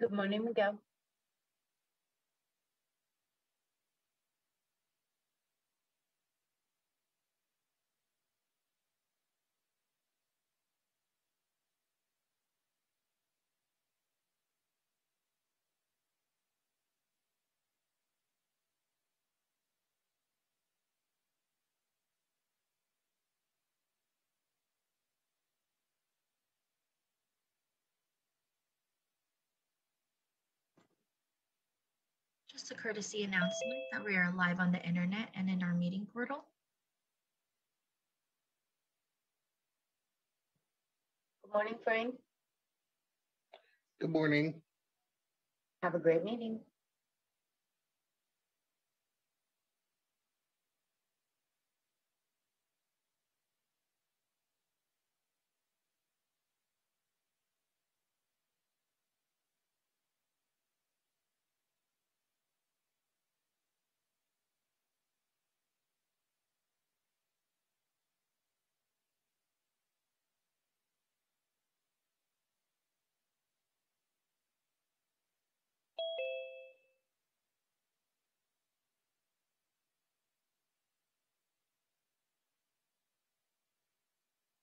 Good morning, Miguel. Just a courtesy announcement that we are live on the internet and in our meeting portal. Good morning, Frank. Good morning. Have a great meeting.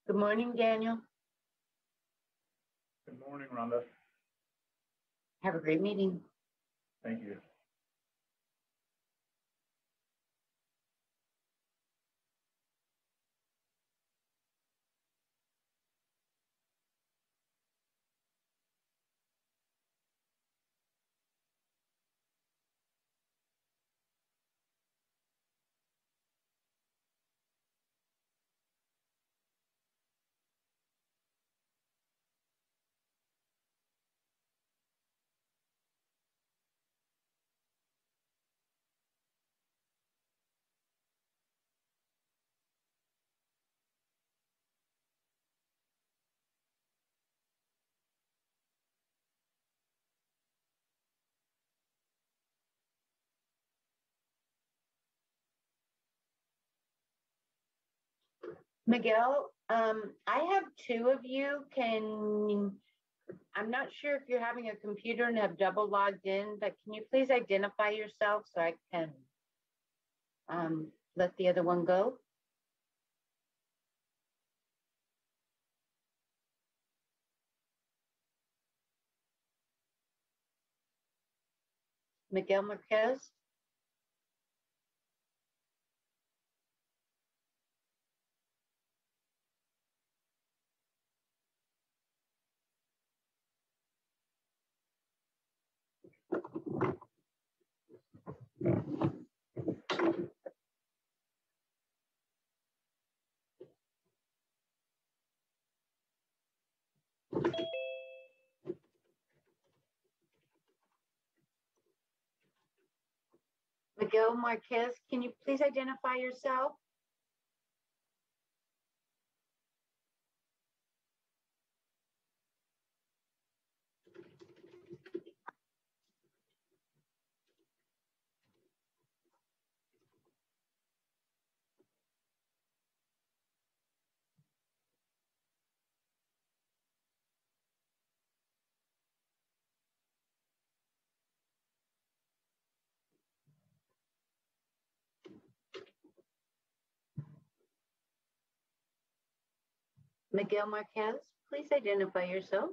Good morning, Daniel. Good morning, Rhonda. Have a great meeting. Thank you. Miguel, um, I have two of you. Can, I'm not sure if you're having a computer and have double logged in, but can you please identify yourself so I can um, let the other one go? Miguel Marquez? Miguel Marquez, can you please identify yourself? Miguel Marquez, please identify yourself.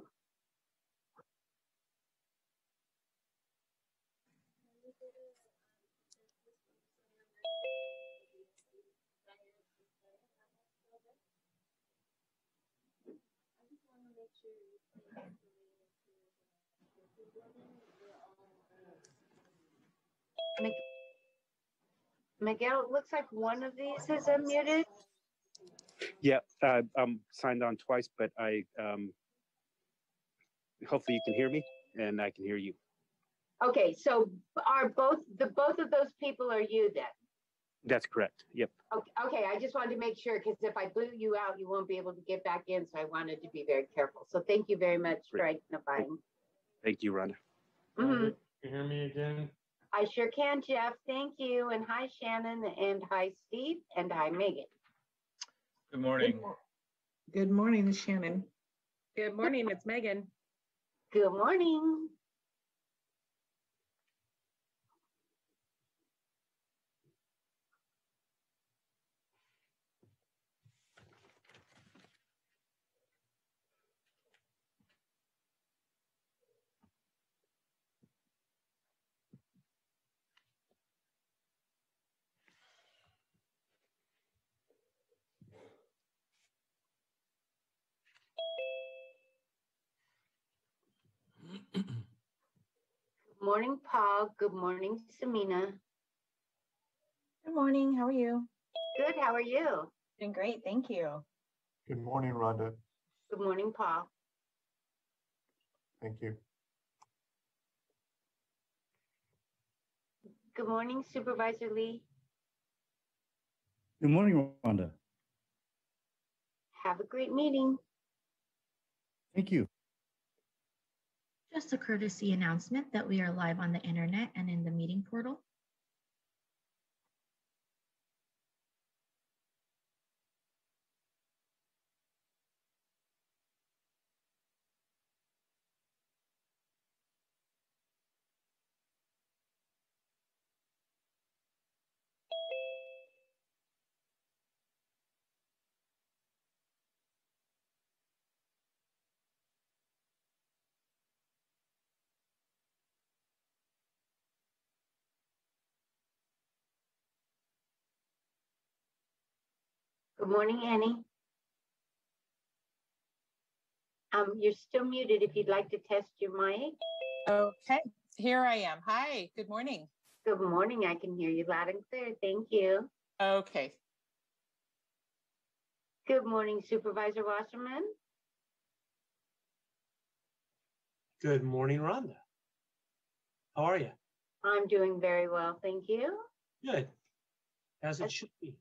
Mi- Miguel, it looks like one of these is unmuted. Yeah, uh, I'm signed on twice, but I um, hopefully you can hear me and I can hear you. Okay, so are both, the both of those people are you then? That's correct. Yep. Okay, okay, I just wanted to make sure, because if I blew you out, you won't be able to get back in, so I wanted to be very careful. So thank you very much for identifying. Thank you, Rhonda. Mhm. Can you hear me again? I sure can, Jeff. Thank you. And hi, Shannon, and hi, Steve, and hi, Megan. Good morning. Good morning, Shannon. Good morning, it's Megan. Good morning. Morning, Paul. Good morning, Samina. Good morning. How are you? Good, how are you? Doing great. Thank you. Good morning, Rhonda. Good morning, Paul. Thank you. Good morning, Supervisor Lee. Good morning, Rhonda. Have a great meeting. Thank you. Just a courtesy announcement that we are live on the internet and in the meeting portal. Good morning, Annie. Um, you're still muted if you'd like to test your mic. Okay, here I am. Hi, good morning. Good morning, I can hear you loud and clear. Thank you. Okay, Good morning, Supervisor Wasserman. Good morning, Rhonda. How are you? I'm doing very well, thank you. Good. As it That's- should be.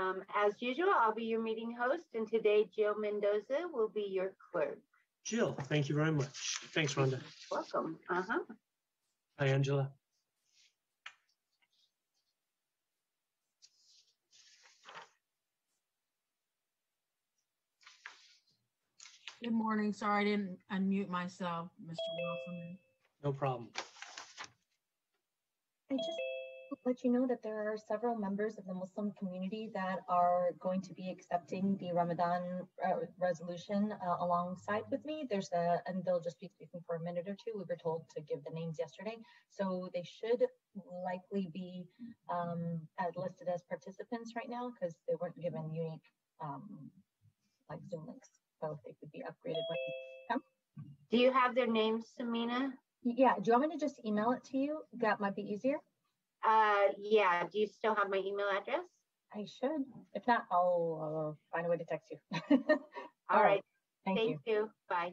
Thank you. Um, as usual, I'll be your meeting host, and today Jill Mendoza will be your clerk. Jill, thank you very much. Thanks, Rhonda. Welcome. Uh-huh. Hi, Angela. Good morning. Sorry, I didn't unmute myself, Mr. Wasserman. No problem. I just want to let you know that there are several members of the Muslim community that are going to be accepting the Ramadan uh, resolution uh, alongside with me. There's a, and they'll just be speaking for a minute or two. We were told to give the names yesterday. So they should likely be um, listed as participants right now because they weren't given unique um, like Zoom links. So they could be upgraded when they come. Do you have their names, Samina? Yeah, do you want me to just email it to you? That might be easier. Uh, yeah, do you still have my email address? I should. If not, I'll uh, find a way to text you. All All right, right. Thank you. thank you. Bye.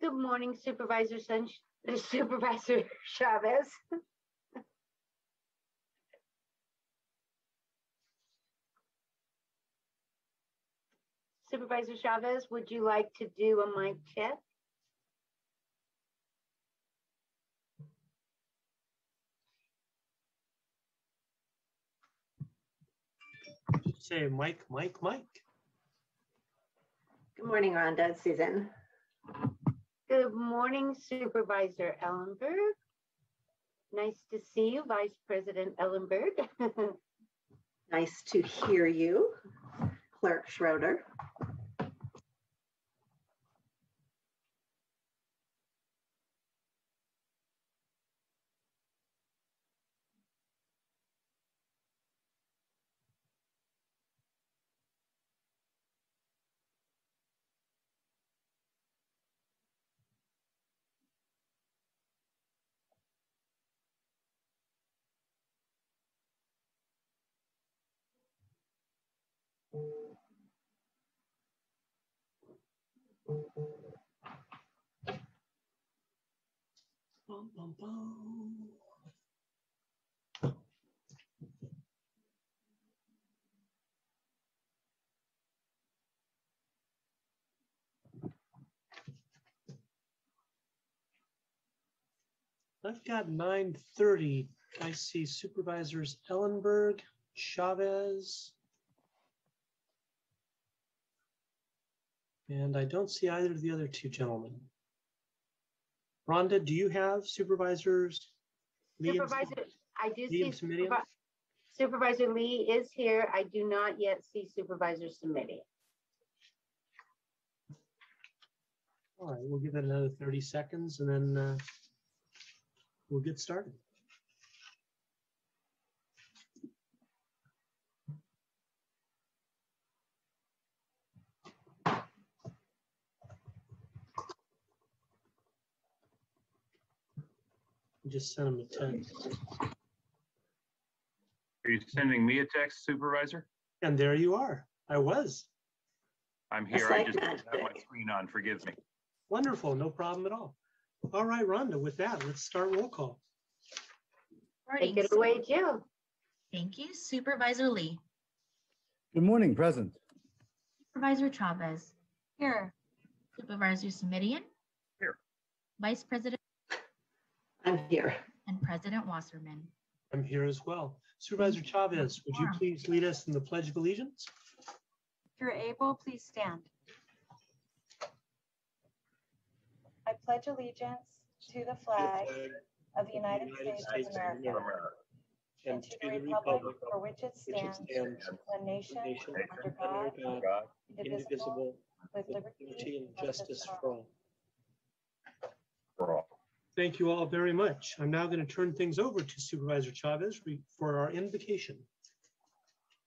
Good morning Supervisor Sun, Supervisor Chavez. Supervisor Chavez, would you like to do a mic check? Say Mike, Mike, Mike. Good morning, Rhonda. Susan. Good morning Supervisor Ellenberg. Nice to see you, Vice President Ellenberg. Nice to hear you, Clerk Schroeder. Bum, bum, bum. I've got nine thirty. I see Supervisors Ellenberg, Chavez. And I don't see either of the other two gentlemen. Rhonda, do you have supervisors? Lee and- Supervisor, I do Lee see? Supervi- Supervisor Lee is here. I do not yet see Supervisor Smitty. All right, we'll give it another 30 seconds and then uh, we'll get started. Just send him a text. Are you sending me a text, Supervisor? And there you are. I was. I'm here. I just didn't have my screen on. Forgive me. Wonderful, no problem at all. All right, Rhonda, with that, let's start roll call. Take it away, Jill. Thank you. Supervisor Lee, Good morning, present. Supervisor Chavez, Here. Supervisor Simitian. Here. Vice President I'm here. and President Wasserman. I'm here as well. Supervisor Chavez, would you please lead us in the Pledge of Allegiance? If you're able, please stand. I pledge allegiance to the flag of the United States of America and to the republic for which it stands, one nation, under God, indivisible, with liberty and justice for all. Thank you all very much. I'm now going to turn things over to Supervisor Chavez for our invocation.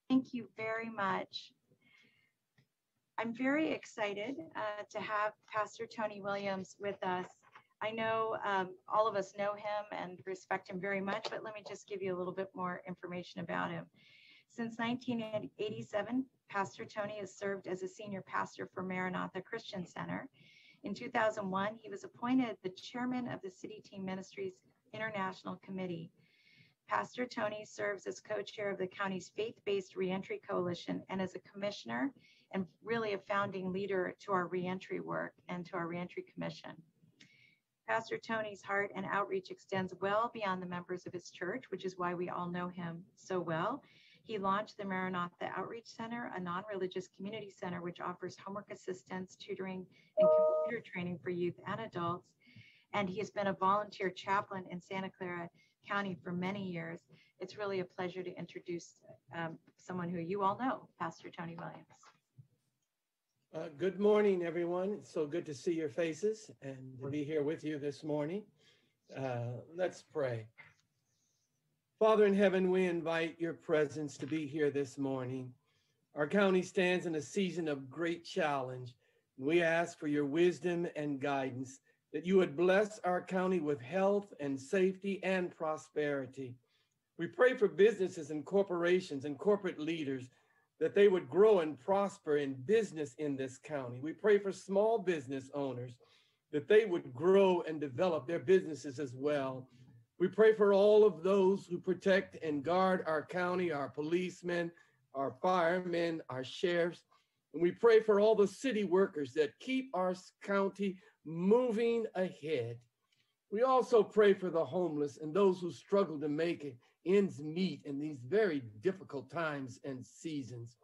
Thank you very much. I'm very excited uh, to have Pastor Tony Williams with us. I know um, all of us know him and respect him very much, but let me just give you a little bit more information about him. Since 1987, Pastor Tony has served as a senior pastor for Maranatha Christian Center. In 2001, he was appointed the chairman of the City Team Ministries International Committee. Pastor Tony serves as co-chair of the county's faith-based reentry coalition and as a commissioner and really a founding leader to our reentry work and to our reentry commission. Pastor Tony's heart and outreach extends well beyond the members of his church, which is why we all know him so well. He launched the Maranatha Outreach Center, a non-religious community center which offers homework assistance, tutoring, and computer training for youth and adults. And he has been a volunteer chaplain in Santa Clara County for many years. It's really a pleasure to introduce um, someone who you all know, Pastor Tony Williams. Uh, good morning, everyone. It's so good to see your faces and to be here with you this morning. Uh, let's pray. Father in heaven, we invite your presence to be here this morning. Our county stands in a season of great challenge. We ask for your wisdom and guidance that you would bless our county with health and safety and prosperity. We pray for businesses and corporations and corporate leaders that they would grow and prosper in business in this county. We pray for small business owners that they would grow and develop their businesses as well. We pray for all of those who protect and guard our county, our policemen, our firemen, our sheriffs. And we pray for all the city workers that keep our county moving ahead. We also pray for the homeless and those who struggle to make ends meet in these very difficult times and seasons.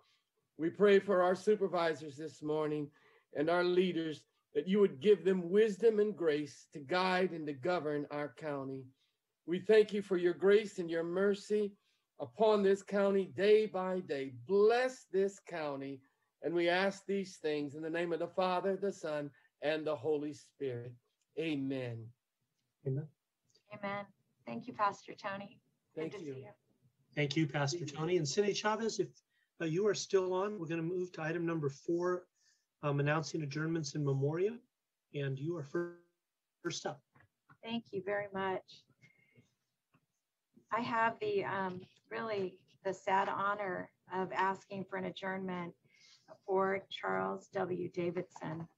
We pray for our supervisors this morning and our leaders that you would give them wisdom and grace to guide and to govern our county. We thank you for your grace and your mercy upon this county day by day. Bless this county. And we ask these things in the name of the Father, the Son, and the Holy Spirit. Amen. Amen. Amen. Thank you, Pastor Tony. Good Thank to you. see you. Thank you, Pastor Tony. And Cindy Chavez, if uh, you are still on, we're going to move to item number four, um, announcing adjournments in memoria. And you are fir- first up. Thank you very much. I have the, um, really the sad honor of asking for an adjournment for Charles W. Davidson.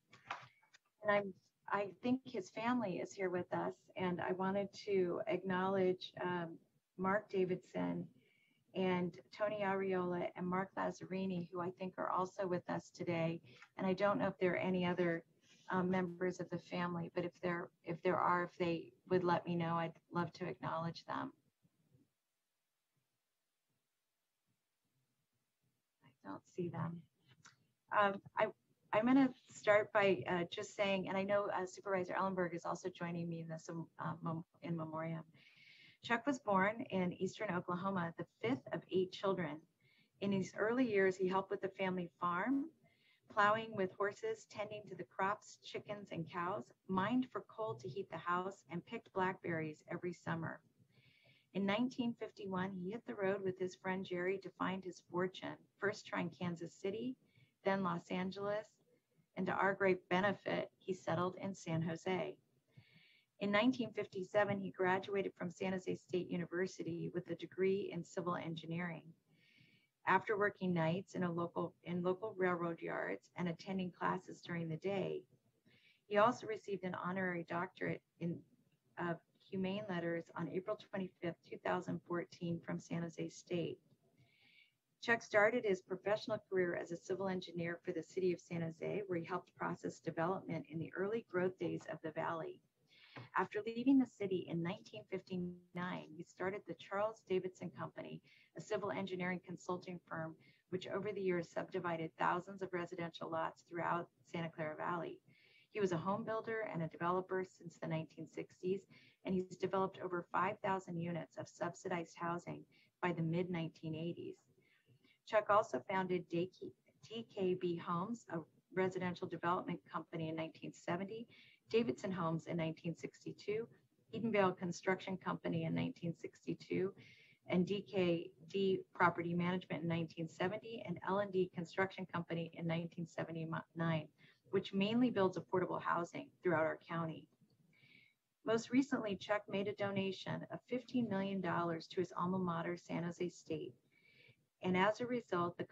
And I'm, I think his family is here with us, and I wanted to acknowledge um, Mark Davidson and Tony Ariola and Mark Lazzarini, who I think are also with us today. And I don't know if there are any other um, members of the family, but if there if there are, if they would let me know, I'd love to acknowledge them. Don't see them. Um, I I'm going to start by uh, just saying, and I know uh, Supervisor Ellenberg is also joining me in this um, uh, in memoriam. Chuck was born in eastern Oklahoma, the fifth of eight children. In his early years, he helped with the family farm, plowing with horses, tending to the crops, chickens, and cows, mined for coal to heat the house, and picked blackberries every summer. In 1951, he hit the road with his friend Jerry to find his fortune, first trying Kansas City, then Los Angeles, and to our great benefit, he settled in San Jose. In 1957, he graduated from San Jose State University with a degree in civil engineering. After working nights in a local in local railroad yards and attending classes during the day, he also received an honorary doctorate in of humane letters on April 25, 2014 from San Jose State. Chuck started his professional career as a civil engineer for the city of San Jose, where he helped process development in the early growth days of the valley. After leaving the city in 1959, he started the Charles Davidson Company, a civil engineering consulting firm, which over the years subdivided thousands of residential lots throughout Santa Clara Valley. He was a home builder and a developer since the 1960s, and he's developed over 5,000 units of subsidized housing by the mid 1980s. Chuck also founded DKB Homes, a residential development company in 1970, Davidson Homes in 1962, Edenvale Construction Company in 1962, and DKD Property Management in 1970, and L&D Construction Company in 1979, which mainly builds affordable housing throughout our county. Most recently, Chuck made a donation of $15 million to his alma mater, San Jose State, and as a result, the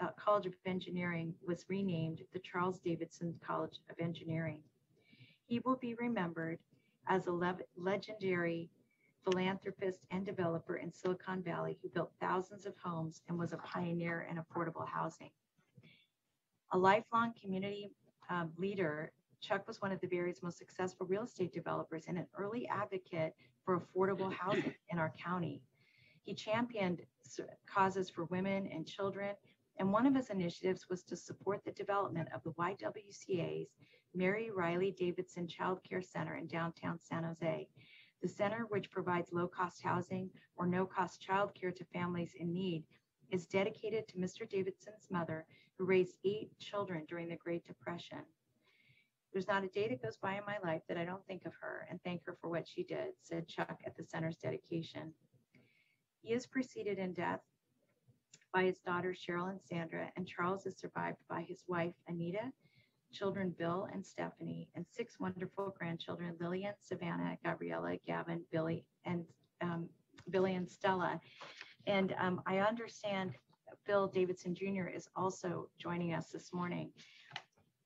uh, College of Engineering was renamed the Charles Davidson College of Engineering. He will be remembered as a le legendary philanthropist and developer in Silicon Valley who built thousands of homes and was a pioneer in affordable housing. A lifelong community um, leader, Chuck was one of the Bay Area's most successful real estate developers and an early advocate for affordable housing in our county. He championed causes for women and children, and one of his initiatives was to support the development of the YWCA's Mary Riley Davidson Child Care Center in downtown San Jose. The center, which provides low cost housing or no cost child care to families in need, is dedicated to Mr. Davidson's mother, who raised eight children during the Great Depression. There's not a day that goes by in my life that I don't think of her and thank her for what she did, said Chuck at the center's dedication. He is preceded in death by his daughters Cheryl and Sandra, and Charles is survived by his wife Anita, children Bill and Stephanie, and six wonderful grandchildren Lillian, Savannah, Gabriella, Gavin, Billy, and um, Billy and Stella. And um, I understand Bill Davidson Jr. is also joining us this morning.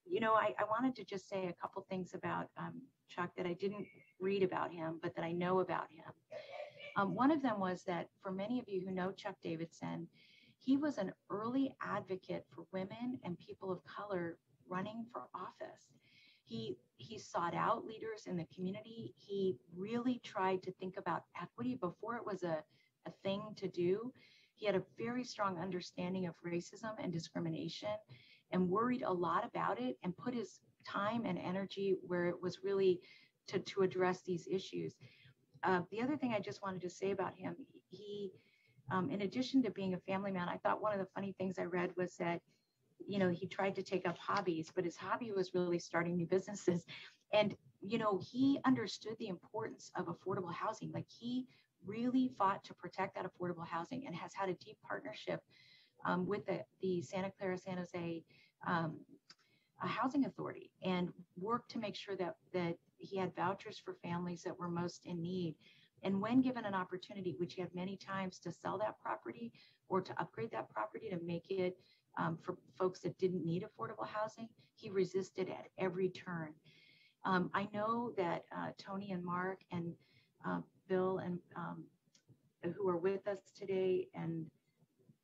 You know, I, I wanted to just say a couple things about um, Chuck that I didn't read about him, but that I know about him. Um, one of them was that for many of you who know Chuck Davidson, he was an early advocate for women and people of color running for office. He, he sought out leaders in the community. He really tried to think about equity before it was a, a thing to do. He had a very strong understanding of racism and discrimination and worried a lot about it and put his time and energy where it was really to, to address these issues. Uh, the other thing I just wanted to say about him, he, um, in addition to being a family man, I thought one of the funny things I read was that, you know, he tried to take up hobbies, but his hobby was really starting new businesses. And, you know, he understood the importance of affordable housing. Like he really fought to protect that affordable housing and has had a deep partnership um, with the, the Santa Clara San Jose um, Housing Authority and worked to make sure that that he had vouchers for families that were most in need. And when given an opportunity, which he had many times to sell that property or to upgrade that property to make it um, for folks that didn't need affordable housing, he resisted at every turn. Um, I know that uh, Tony and Mark and uh, Bill and um, who are with us today, and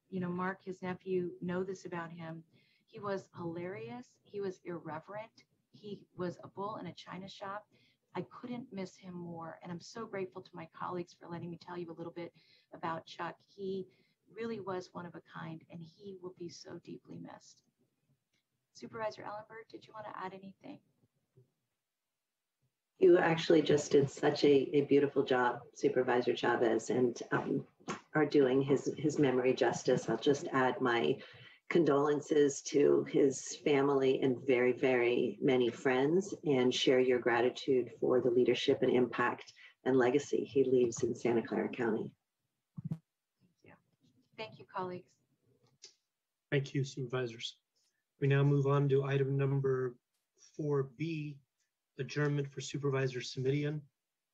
you know Mark, his nephew, know this about him. He was hilarious. He was irreverent. He was a bull in a china shop. I couldn't miss him more. And I'm so grateful to my colleagues for letting me tell you a little bit about Chuck. He really was one of a kind, and he will be so deeply missed. Supervisor Ellenberg, did you want to add anything? You actually just did such a, a beautiful job, Supervisor Chavez, and um, are doing his, his memory justice. I'll just add my condolences to his family and very, very many friends and share your gratitude for the leadership and impact and legacy he leaves in Santa Clara County. Thank you. Thank you, colleagues. Thank you, supervisors. We now move on to item number 4B, adjournment for Supervisor Simitian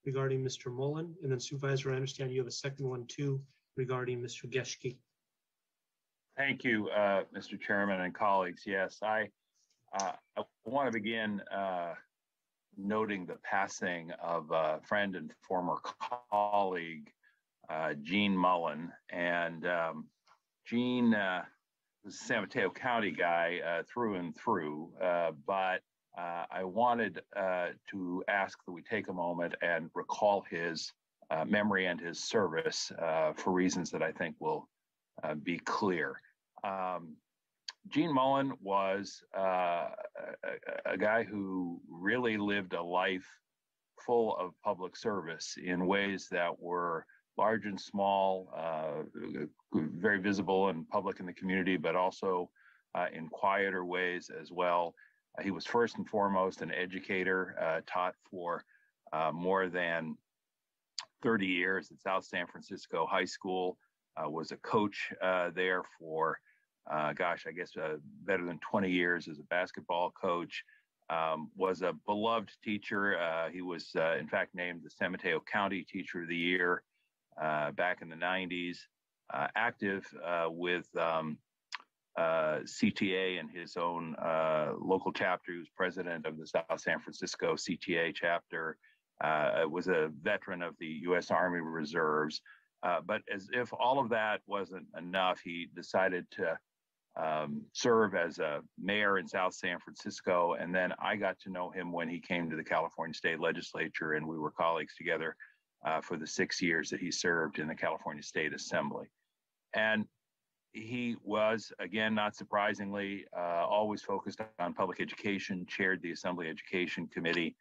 regarding Mr. Mullin, and then Supervisor, I understand you have a second one too regarding Mr. Geschke. Thank you, uh, Mr. Chairman and colleagues. Yes, I, uh, I want to begin uh, noting the passing of a friend and former colleague, uh, Gene Mullin. And um, Gene uh, was a San Mateo County guy uh, through and through, but uh, I wanted uh, to ask that we take a moment and recall his uh, memory and his service uh, for reasons that I think will uh, be clear. Um, Gene Mullin was uh, a, a, guy who really lived a life full of public service in ways that were large and small, very visible and public in the community, but also in quieter ways as well. He was first and foremost an educator, uh, taught for uh, more than 30 years at South San Francisco High School, uh, was a coach there for gosh, I guess better than 20 years as a basketball coach. Um, was a beloved teacher. Uh, he was, uh, in fact, named the San Mateo County Teacher of the Year uh, back in the 90s. Uh, active with um, CTA and his own local chapter. He was president of the South San Francisco CTA chapter. was a veteran of the U.S. Army Reserves. but as if all of that wasn't enough, he decided to um, serve as a mayor in South San Francisco. And then I got to know him when he came to the California State Legislature, and we were colleagues together uh, for the six years that he served in the California State Assembly. And he was, again, not surprisingly, uh, always focused on public education, chaired the Assembly Education Committee.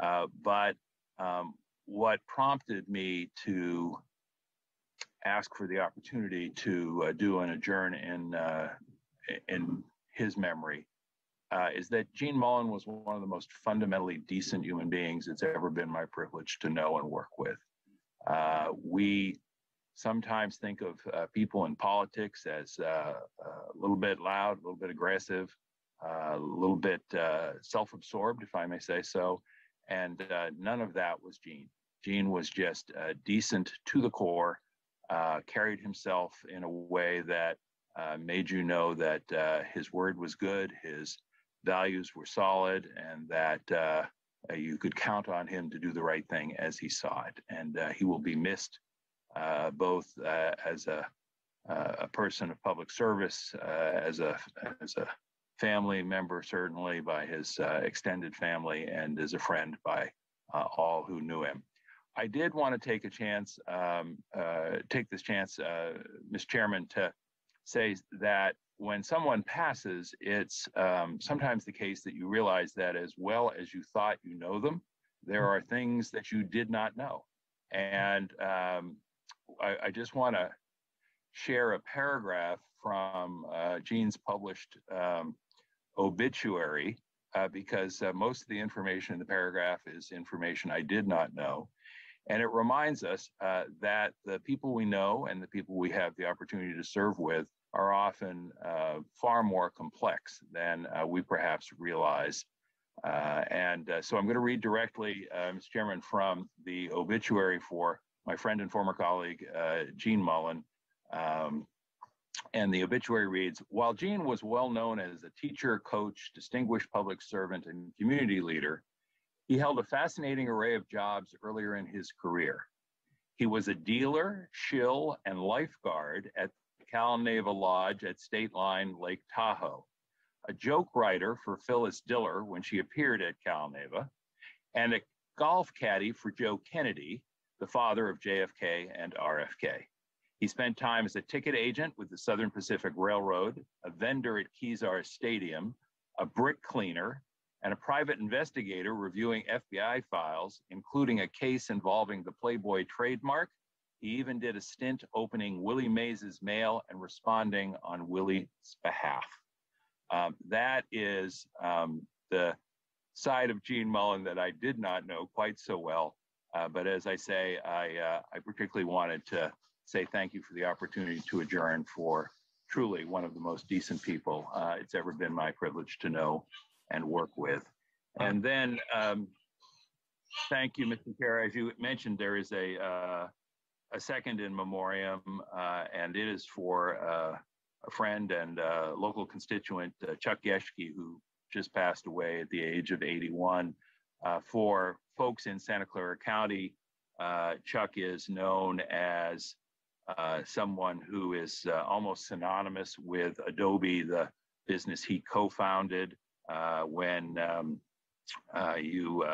Uh, but um, what prompted me to ask for the opportunity to uh, do an adjourn in uh, in his memory uh, is that Gene Mullin was one of the most fundamentally decent human beings it's ever been my privilege to know and work with. Uh, we sometimes think of uh, people in politics as uh, a little bit loud, a little bit aggressive, uh, a little bit uh, self absorbed, if I may say so. And none of that was Gene. Gene was just decent to the core, carried himself in a way that made you know that his word was good, his values were solid, and that uh you could count on him to do the right thing as he saw it. And uh, he will be missed uh, both as a, a person of public service, as a as a family member, certainly by his extended family, and as a friend by all who knew him. I did want to take a chance, um, take this chance, Mr. Chairman, to say that when someone passes, it's um, sometimes the case that you realize that as well as you thought you know them, there are things that you did not know. And um, I, I, just want to share a paragraph from uh, Gene's published um, obituary uh, because uh, most of the information in the paragraph is information I did not know. And it reminds us uh, that the people we know and the people we have the opportunity to serve with are often uh, far more complex than uh, we perhaps realize. Uh, and so I'm going to read directly, Mr. Chairman, from the obituary for my friend and former colleague, Gene Mullin. Um, and the obituary reads While Gene was well known as a teacher, coach, distinguished public servant, and community leader, he held a fascinating array of jobs earlier in his career. He was a dealer, shill, and lifeguard at Cal Lodge at State Line, Lake Tahoe, a joke writer for Phyllis Diller when she appeared at Cal Neva, and a golf caddy for Joe Kennedy, the father of JFK and RFK. He spent time as a ticket agent with the Southern Pacific Railroad, a vendor at Kezar Stadium, a brick cleaner, and a private investigator reviewing FBI files, including a case involving the Playboy trademark. He even did a stint opening Willie Mays' mail and responding on Willie's behalf. Um, that is um, the side of Gene Mullin that I did not know quite so well. Uh, but as I say, I, uh, I particularly wanted to say thank you for the opportunity to adjourn for truly one of the most decent people uh, it's ever been my privilege to know and work with. And then um, Thank you, Mr. Chair. As you mentioned, there is a uh, a second in memoriam, uh, and it is for uh, a friend and uh, local constituent, Chuck Geschke, who just passed away at the age of 81. Uh, for folks in Santa Clara County, uh, Chuck is known as uh, someone who is uh, almost synonymous with Adobe, the business he co-founded. Uh, when um, uh, you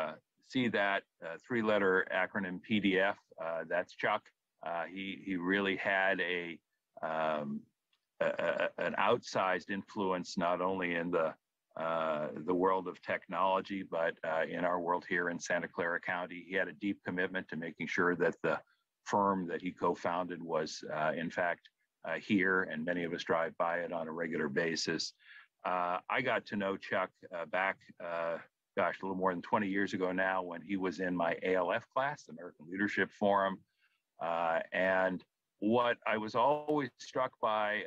see that uh, three-letter acronym PDF, that's Chuck. He he really had a, um, a, a, an outsized influence not only in the the world of technology, but uh, in our world here in Santa Clara County. He had a deep commitment to making sure that the firm that he co-founded was, uh, in fact, uh, here, and many of us drive by it on a regular basis. Uh, I got to know Chuck uh, back, gosh, a little more than 20 years ago now, when he was in my ALF class, American Leadership Forum, and what I was always struck by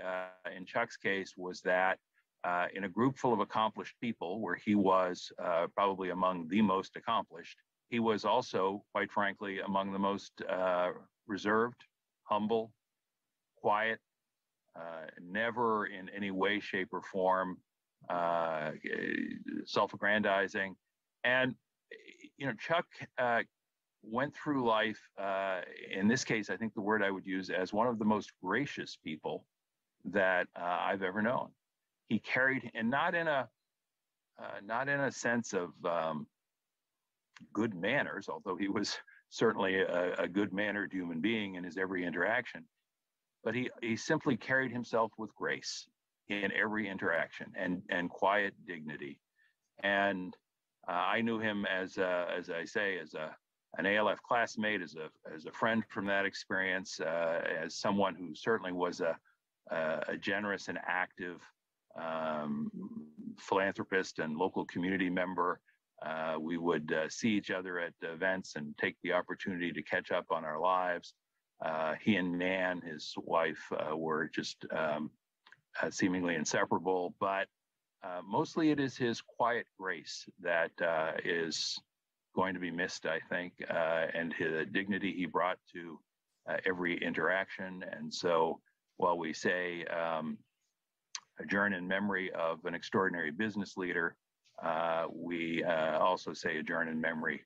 in Chuck's case was that uh, in a group full of accomplished people, where he was uh, probably among the most accomplished, he was also, quite frankly, among the most uh, reserved, humble, quiet, uh, never in any way, shape, or form uh, self-aggrandizing. And you know, Chuck uh, went through life. in this case, I think the word I would use as one of the most gracious people that I've ever known he carried and not in a uh, not in a sense of um, good manners, although he was certainly a, a good mannered human being in his every interaction. But he he simply carried himself with grace in every interaction and and quiet dignity. And uh, I knew him as a, as I say as a an ALF classmate, as a as a friend from that experience, uh, as someone who certainly was a a generous and active um, philanthropist and local community member. Uh, we would uh, see each other at events and take the opportunity to catch up on our lives. Uh, he and Nan, his wife, uh, were just um, uh, seemingly inseparable, but uh, mostly it is his quiet grace that is going to be missed, I think, and the dignity he brought to every interaction. And so while we say, um, adjourn in memory of an extraordinary business leader. Uh, we uh, also say adjourn in memory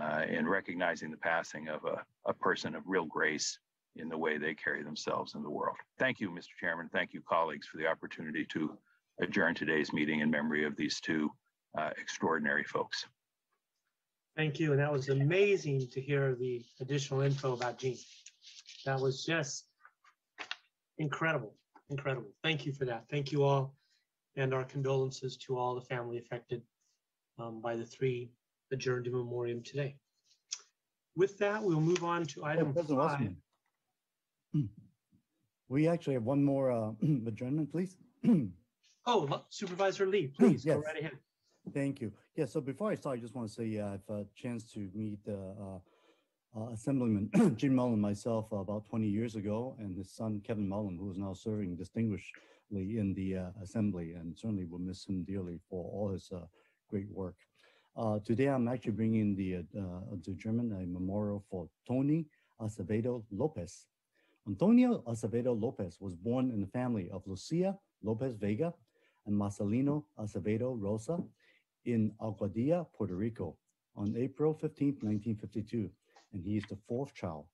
uh, in recognizing the passing of a, a person of real grace in the way they carry themselves in the world. Thank you, Mr. Chairman. Thank you, colleagues, for the opportunity to adjourn today's meeting in memory of these two uh, extraordinary folks. Thank you. And that was amazing to hear the additional info about Gene. That was just incredible incredible. Thank you for that. Thank you all. And our condolences to all the family affected um, by the three adjourned in memoriam today. With that, we'll move on to item President five. We actually have one more uh, adjournment, please. Oh, Supervisor Lee, please go right ahead. Thank you. Yeah, so before I start, I just want to say uh, I've had a chance to meet uh, uh, Assemblyman Jim Mullin myself uh, about 20 years ago, and his son Kevin Mullin, who is now serving distinguishedly in the uh, Assembly, and certainly will miss him dearly for all his uh, great work. Uh, today, I'm actually bringing the uh, to German a memorial for Tony Acevedo Lopez. Antonio Acevedo Lopez was born in the family of Lucia Lopez Vega and Marcelino Acevedo Rosa in Aguadilla, Puerto Rico, on April 15, 1952 and he is the fourth child.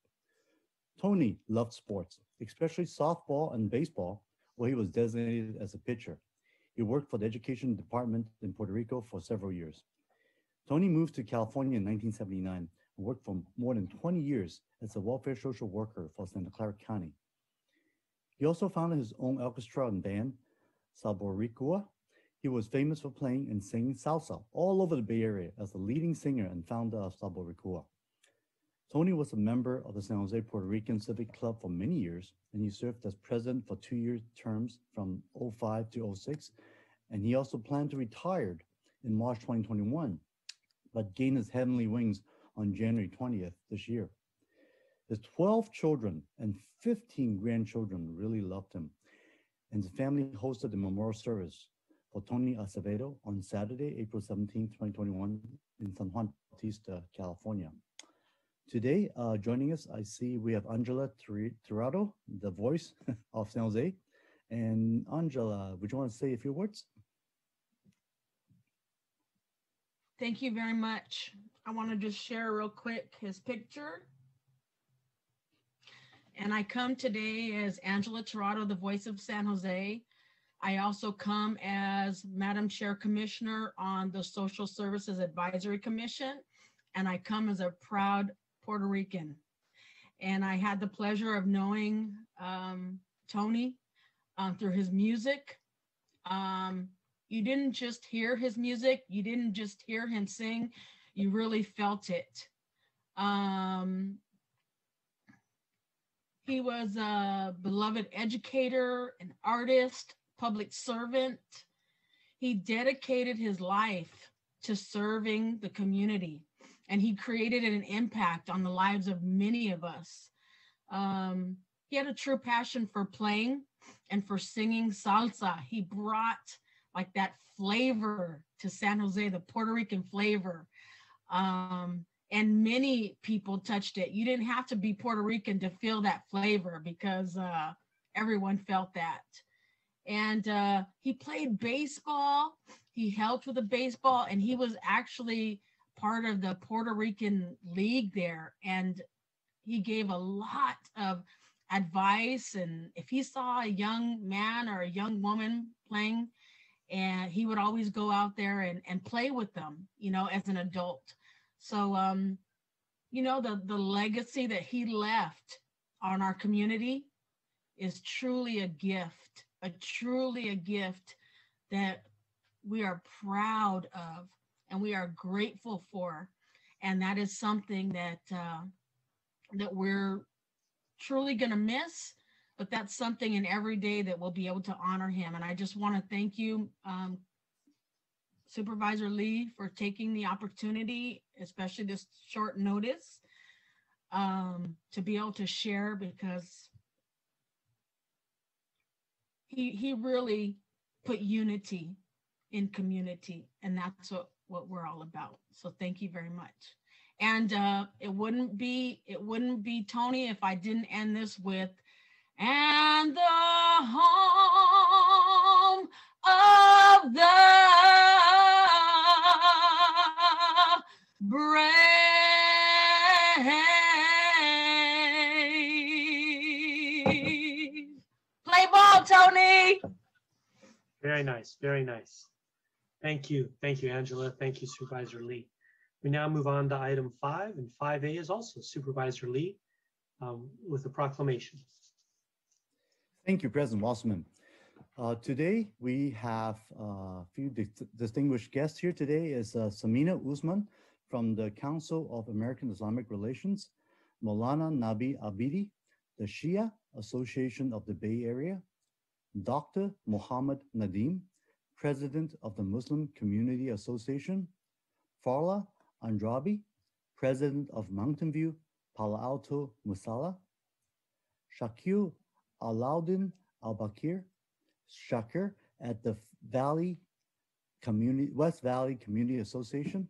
Tony loved sports, especially softball and baseball, where he was designated as a pitcher. He worked for the education department in Puerto Rico for several years. Tony moved to California in 1979 and worked for more than 20 years as a welfare social worker for Santa Clara County. He also founded his own orchestra and band, Saboricua. He was famous for playing and singing salsa all over the Bay Area as the leading singer and founder of Saboricua. Tony was a member of the San Jose Puerto Rican Civic Club for many years, and he served as president for two year terms from 05 to 06. And he also planned to retire in March 2021, but gained his heavenly wings on January 20th this year. His 12 children and 15 grandchildren really loved him, and his family hosted a memorial service for Tony Acevedo on Saturday, April 17, 2021, in San Juan Bautista, California. Today, uh, joining us, I see we have Angela Tirado, the voice of San Jose. And Angela, would you want to say a few words? Thank you very much. I want to just share real quick his picture. And I come today as Angela Tirado, the voice of San Jose. I also come as Madam Chair Commissioner on the Social Services Advisory Commission, and I come as a proud Puerto Rican. And I had the pleasure of knowing um, Tony um, through his music. Um, you didn't just hear his music, you didn't just hear him sing, you really felt it. Um, he was a beloved educator, an artist, public servant. He dedicated his life to serving the community and he created an impact on the lives of many of us. Um, he had a true passion for playing and for singing salsa. He brought like that flavor to San Jose, the Puerto Rican flavor. Um, and many people touched it. You didn't have to be Puerto Rican to feel that flavor because uh, everyone felt that. And uh, he played baseball. He helped with the baseball, and he was actually part of the Puerto Rican League there. And he gave a lot of advice. And if he saw a young man or a young woman playing, and he would always go out there and, and play with them, you know, as an adult. So, um, you know, the, the legacy that he left on our community is truly a gift, a truly a gift that we are proud of and we are grateful for. And that is something that uh, that we're truly going to miss, but that's something in every day that we'll be able to honor him. And I just want to thank you, um, Supervisor Lee, for taking the opportunity, especially this short notice, um, to be able to share because he he really put unity in community, and that's what what we're all about. So thank you very much. And uh, it wouldn't be it wouldn't be Tony if I didn't end this with and the home of the brave. Play ball, Tony. Very nice, very nice. Thank you. Thank you, Angela. Thank you, Supervisor Lee. We now move on to item five, and 5A is also Supervisor Lee um, with a proclamation. Thank you, President Wasserman. Uh, today, we have uh, a few di distinguished guests here today is uh, Samina Usman from the Council of American Islamic Relations, Molana Nabi Abidi, the Shia Association of the Bay Area, Dr. Muhammad Nadim, President of the Muslim Community Association, Farla Andrabi, President of Mountain View, Palo Alto, Musalla, Shakil Alauddin Al-Bakri, Shakir at the Valley Community, West Valley Community Association,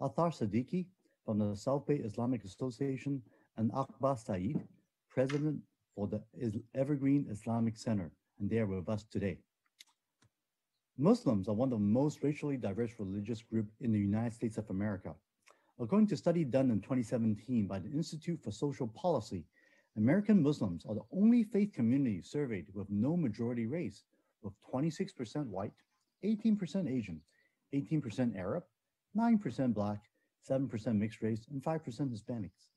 Athar Siddiqui from the South Bay Islamic Association, and Akbar Saeed, President for the Evergreen Islamic Center, and they are with us today. Muslims are one of the most racially diverse religious groups in the United States of America. According to a study done in 2017 by the Institute for Social Policy, American Muslims are the only faith community surveyed with no majority race, with 26% white, 18% Asian, 18% Arab, 9% Black, 7% mixed race, and 5% Hispanics.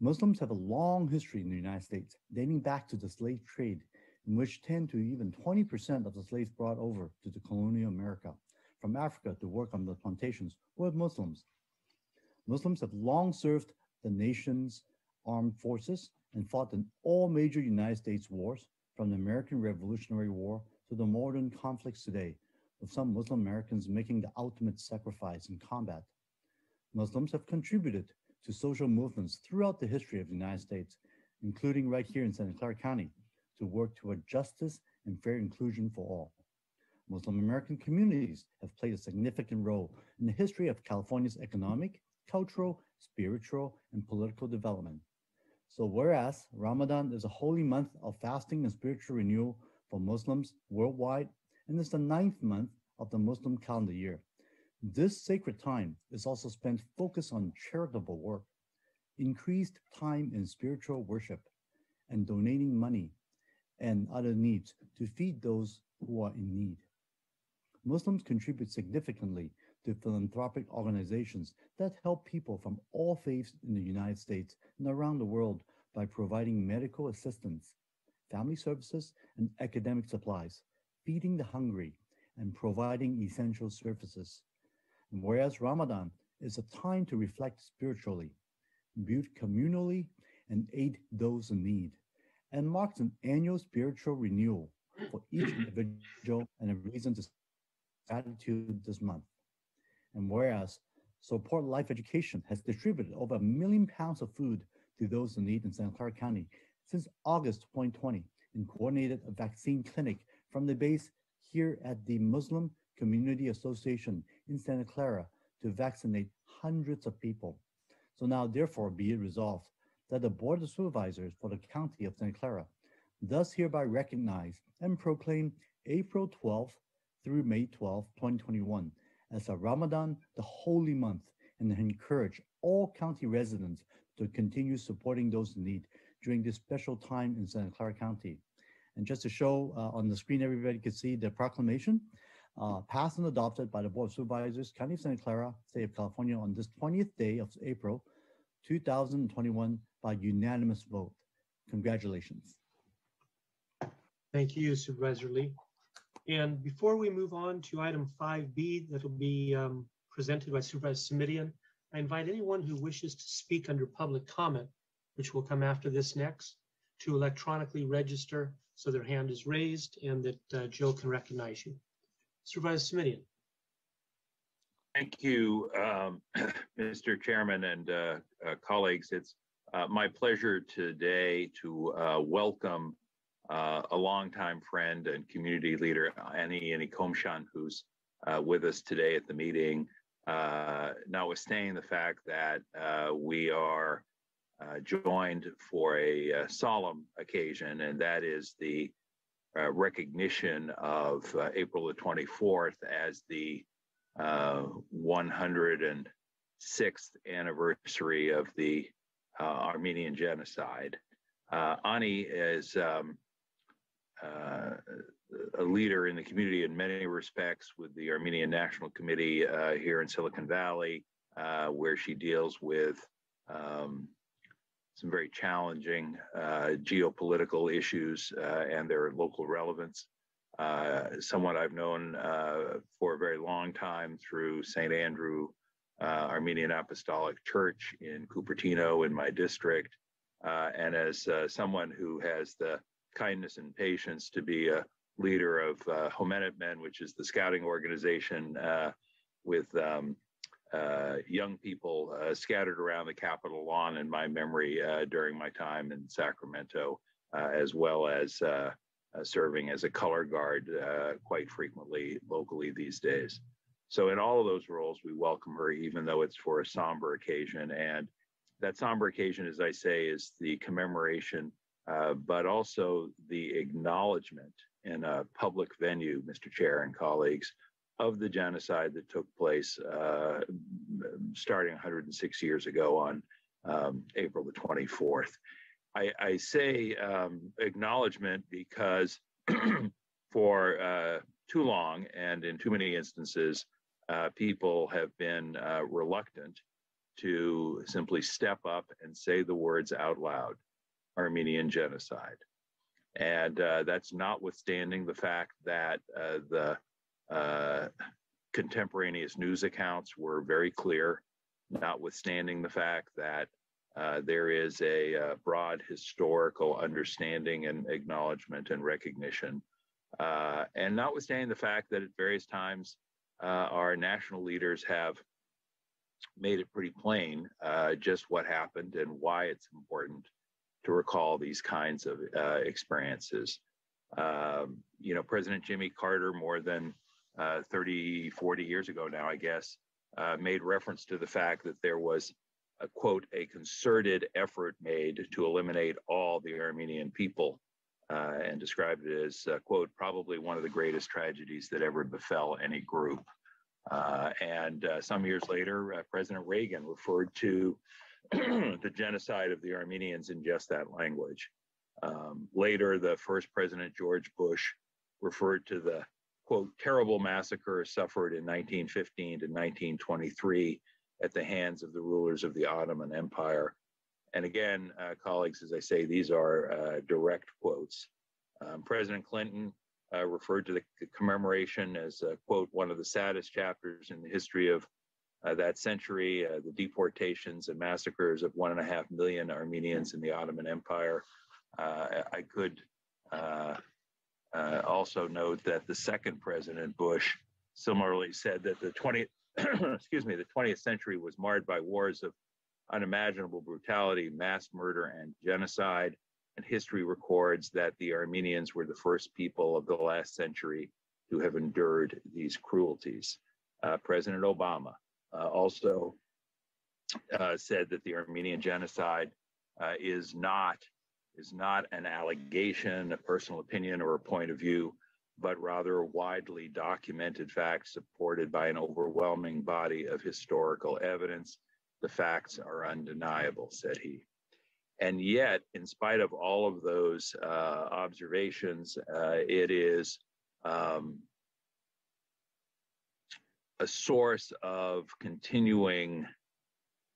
Muslims have a long history in the United States, dating back to the slave trade in which 10 to even 20% of the slaves brought over to the colonial America from Africa to work on the plantations were Muslims. Muslims have long served the nation's armed forces and fought in all major United States wars, from the American Revolutionary War to the modern conflicts today, with some Muslim Americans making the ultimate sacrifice in combat. Muslims have contributed to social movements throughout the history of the United States, including right here in Santa Clara County, to work toward justice and fair inclusion for all. Muslim American communities have played a significant role in the history of California's economic, cultural, spiritual, and political development. So, whereas Ramadan is a holy month of fasting and spiritual renewal for Muslims worldwide, and is the ninth month of the Muslim calendar year, this sacred time is also spent focused on charitable work, increased time in spiritual worship, and donating money and other needs to feed those who are in need. Muslims contribute significantly to philanthropic organizations that help people from all faiths in the United States and around the world by providing medical assistance, family services, and academic supplies, feeding the hungry, and providing essential services. And whereas Ramadan is a time to reflect spiritually, build communally, and aid those in need, and marks an annual spiritual renewal for each individual and a reason to gratitude this month. And whereas Support Life Education has distributed over a million pounds of food to those in need in Santa Clara County since August 2020 and coordinated a vaccine clinic from the base here at the Muslim Community Association in Santa Clara to vaccinate hundreds of people. So now, therefore, be it resolved that the Board of Supervisors for the County of Santa Clara does hereby recognize and proclaim April 12th through May 12th, 2021, as a Ramadan, the holy month, and encourage all county residents to continue supporting those in need during this special time in Santa Clara County. And just to show uh, on the screen, everybody can see the proclamation uh, passed and adopted by the Board of Supervisors, County of Santa Clara, State of California on this 20th day of April 2021 by unanimous vote. Congratulations. Thank you, Supervisor Lee. And before we move on to item 5B, that'll be um, presented by Supervisor Simitian, I invite anyone who wishes to speak under public comment, which will come after this next, to electronically register so their hand is raised and that uh, Jill can recognize you. Supervisor Simitian. Thank you, um, Mr. Chairman and uh, uh, colleagues. It's uh, my pleasure today to uh, welcome uh, a longtime friend and community leader, Ani Ani Komshan, who's uh, with us today at the meeting. notwithstanding the fact that we are joined for a solemn occasion, and that is the uh, recognition of uh, April the 24th as the uh, 106th anniversary of the uh, Armenian genocide. Uh, Ani is um, uh, a leader in the community in many respects with the Armenian National Committee here in Silicon Valley, where she deals with um, some very challenging uh, geopolitical issues uh, and their local relevance. Uh, someone I've known uh, for a very long time through St. Andrew uh, Armenian Apostolic Church in Cupertino in my district, uh, and as someone who has the kindness and patience to be a leader of uh, Homenetmen, which is the scouting organization with um, uh, young people uh, scattered around the Capitol lawn in my memory uh, during my time in Sacramento, uh, as well as uh, uh, serving as a color guard quite frequently locally these days. So, in all of those roles, we welcome her, even though it's for a somber occasion. And that somber occasion, as I say, is the commemoration, but also the acknowledgement in a public venue, Mr. Chair and colleagues, of the genocide that took place uh, starting 106 years ago on um, April the 24th. I, I say um, acknowledgement because for uh, too long and in too many instances, uh, people have been uh, reluctant to simply step up and say the words out loud Armenian genocide. And uh, that's notwithstanding the fact that uh, the uh, contemporaneous news accounts were very clear, notwithstanding the fact that uh, there is a, broad historical understanding and acknowledgement and recognition. And notwithstanding the fact that at various times our national leaders have made it pretty plain uh, just what happened and why it's important to recall these kinds of experiences. Um, you know, President Jimmy Carter, more than uh, 30, 40 years ago now, I guess, uh, made reference to the fact that there was a quote, a concerted effort made to eliminate all the Armenian people uh, and described it as, uh, quote, probably one of the greatest tragedies that ever befell any group. Uh, and uh, some years later, uh, President Reagan referred to the genocide of the Armenians in just that language. Um, later, the first President George Bush referred to the quote terrible massacre suffered in 1915 to 1923 at the hands of the rulers of the Ottoman Empire. And again, uh, colleagues, as I say, these are uh, direct quotes. Um, President Clinton uh, referred to the commemoration as, quote, one of the saddest chapters in the history of uh, that century, uh, the deportations and massacres of one and a half million Armenians in the Ottoman Empire. Uh, I could also note that the second President Bush similarly said that the 20th, excuse me, the 20th century was marred by wars of unimaginable brutality, mass murder, and genocide. And history records that the Armenians were the first people of the last century to have endured these cruelties. Uh, President Obama uh, also uh, said that the Armenian genocide uh, is not is not an allegation, a personal opinion, or a point of view, but rather widely documented facts supported by an overwhelming body of historical evidence. The facts are undeniable, said he. And yet, in spite of all of those uh, observations, uh, it is um, a source of continuing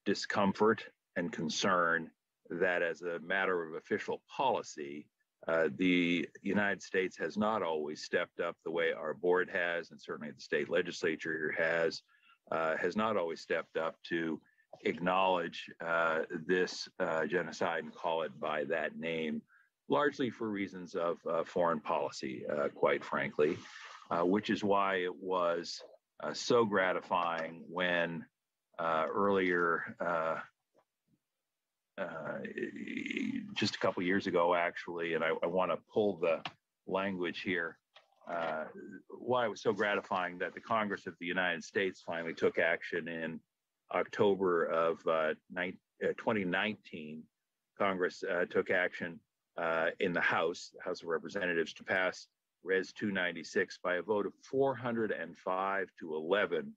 discomfort and concern that, as a matter of official policy, uh, the United States has not always stepped up the way our board has, and certainly the state legislature has, uh, has not always stepped up to acknowledge uh, this uh, genocide and call it by that name, largely for reasons of uh, foreign policy, uh, quite frankly, which is why it was so gratifying when earlier uh, just a couple years ago, actually, and I, I want to pull the language here. Uh, why it was so gratifying that the Congress of the United States finally took action in October of uh, 2019. Uh, Congress uh, took action uh, in the House, the House of Representatives, to pass Res 296 by a vote of 405 to 11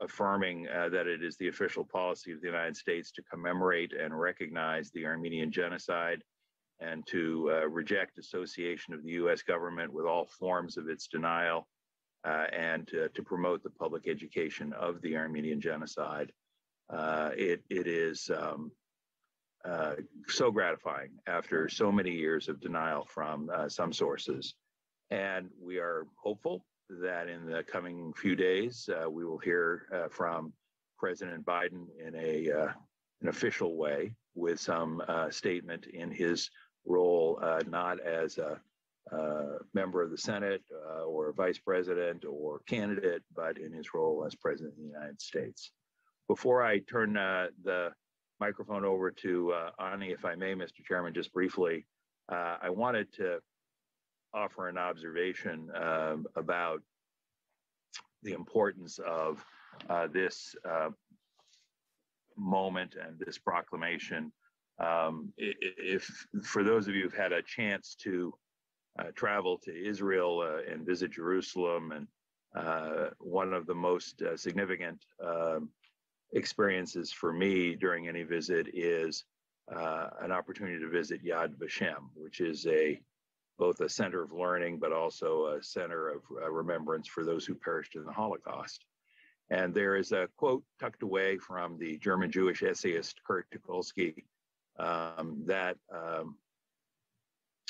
affirming uh, that it is the official policy of the United States to commemorate and recognize the Armenian genocide and to uh, reject association of the US government with all forms of its denial uh, and to, to, promote the public education of the Armenian genocide. Uh, it, it is um, uh, so gratifying after so many years of denial from uh, some sources. And we are hopeful that in the coming few days, uh, we will hear uh, from President Biden in a uh, an official way with some uh, statement in his role, uh, not as a member of the Senate or vice president or candidate, but in his role as president of the United States. Before I turn the microphone over to Ani, if I may, Mr. Chairman, just briefly, I wanted to offer an observation um, about the importance of uh, this uh, moment and this proclamation. Um, if for those of you who've had a chance to uh, travel to Israel uh, and visit Jerusalem, and uh, one of the most uh, significant um, experiences for me during any visit is an opportunity to visit Yad Vashem, which is a both a center of learning, but also a center of uh, remembrance for those who perished in the Holocaust. And there is a quote tucked away from the German Jewish essayist Kurt Tucholsky um, that um,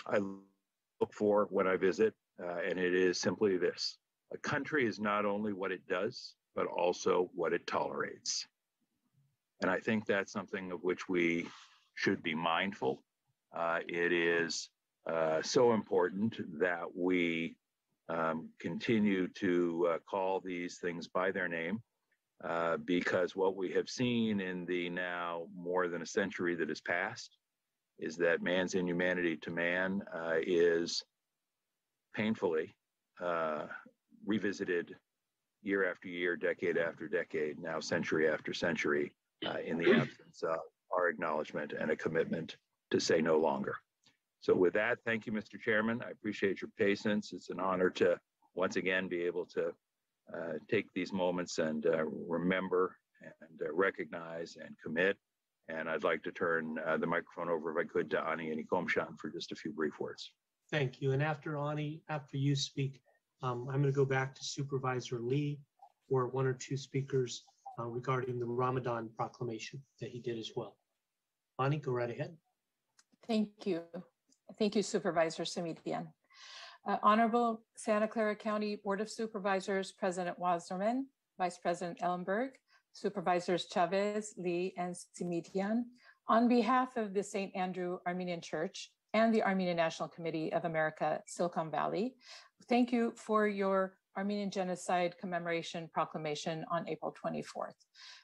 I look for when I visit, uh, and it is simply this a country is not only what it does, but also what it tolerates. And I think that's something of which we should be mindful. Uh, it is uh, so important that we um, continue to uh, call these things by their name uh, because what we have seen in the now more than a century that has passed is that man's inhumanity to man uh, is painfully uh, revisited year after year, decade after decade, now century after century, uh, in the absence of our acknowledgement and a commitment to say no longer. So with that, thank you, Mr. Chairman. I appreciate your patience. It's an honor to once again be able to uh, take these moments and uh, remember and uh, recognize and commit. And I'd like to turn uh, the microphone over, if I could, to Ani Anikomshan for just a few brief words. Thank you. And after Ani, after you speak, um, I'm going to go back to Supervisor Lee for one or two speakers uh, regarding the Ramadan proclamation that he did as well. Ani, go right ahead. Thank you. Thank you, Supervisor Simitian. Uh, Honorable Santa Clara County Board of Supervisors, President Wasserman, Vice President Ellenberg, Supervisors Chavez, Lee, and Simitian, on behalf of the St. Andrew Armenian Church and the Armenian National Committee of America, Silicon Valley, thank you for your Armenian Genocide Commemoration Proclamation on April 24th.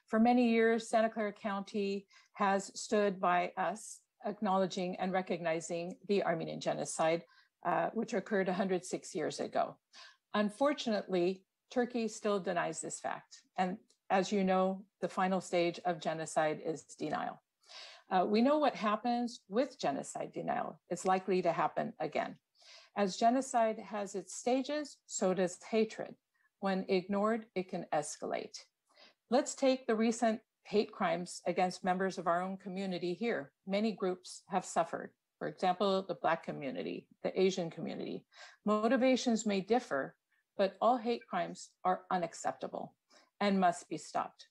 For many years, Santa Clara County has stood by us acknowledging and recognizing the Armenian Genocide, uh, which occurred 106 years ago. Unfortunately, Turkey still denies this fact. And as you know, the final stage of genocide is denial. Uh, we know what happens with genocide denial. It's likely to happen again. As genocide has its stages, so does hatred. When ignored, it can escalate. Let's take the recent hate crimes against members of our own community here. Many groups have suffered. For example, the Black community, the Asian community. Motivations may differ, but all hate crimes are unacceptable and must be stopped.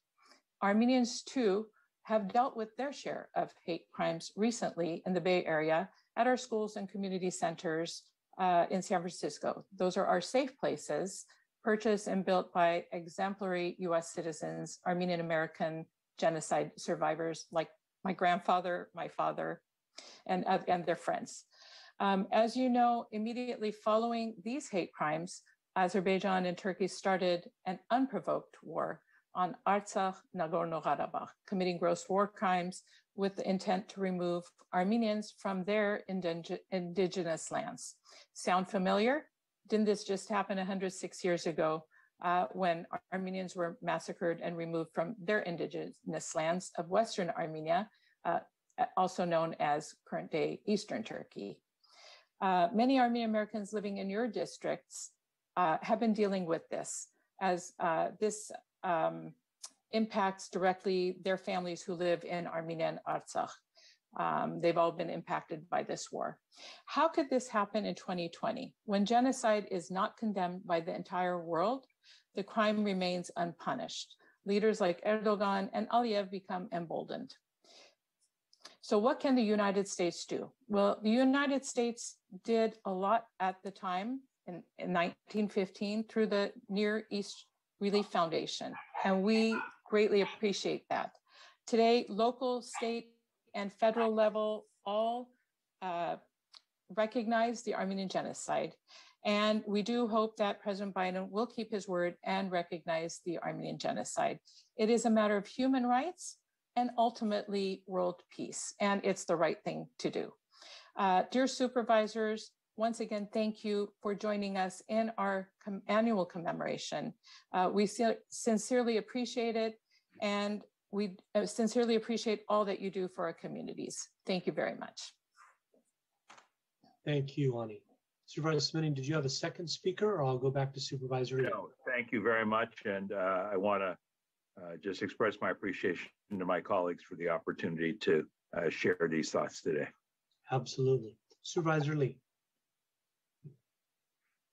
Armenians, too, have dealt with their share of hate crimes recently in the Bay Area at our schools and community centers uh, in San Francisco. Those are our safe places, purchased and built by exemplary US citizens, Armenian American genocide survivors like my grandfather, my father, and, uh, and their friends. Um, as you know, immediately following these hate crimes, Azerbaijan and Turkey started an unprovoked war on Artsakh, Nagorno-Karabakh, committing gross war crimes with the intent to remove Armenians from their indig- indigenous lands. Sound familiar? Didn't this just happen 106 years ago uh, when Armenians were massacred and removed from their indigenous lands of Western Armenia, uh, also known as current day Eastern Turkey? Uh, many Armenian Americans living in your districts uh, have been dealing with this as uh, this um, impacts directly their families who live in Armenia and Artsakh. Um, they've all been impacted by this war. How could this happen in 2020 when genocide is not condemned by the entire world? The crime remains unpunished. Leaders like Erdogan and Aliyev become emboldened. So, what can the United States do? Well, the United States did a lot at the time in, in 1915 through the Near East Relief Foundation, and we greatly appreciate that. Today, local, state, and federal level all uh, recognize the Armenian genocide. And we do hope that President Biden will keep his word and recognize the Armenian genocide. It is a matter of human rights and ultimately world peace, and it's the right thing to do. Uh, dear supervisors, once again, thank you for joining us in our com- annual commemoration. Uh, we sincerely appreciate it, and we uh, sincerely appreciate all that you do for our communities. Thank you very much. Thank you, Ani. Supervisor Smith, did you have a second speaker, or I'll go back to Supervisor? No, thank you very much, and uh, I want to uh, just express my appreciation to my colleagues for the opportunity to uh, share these thoughts today. Absolutely. Supervisor Lee.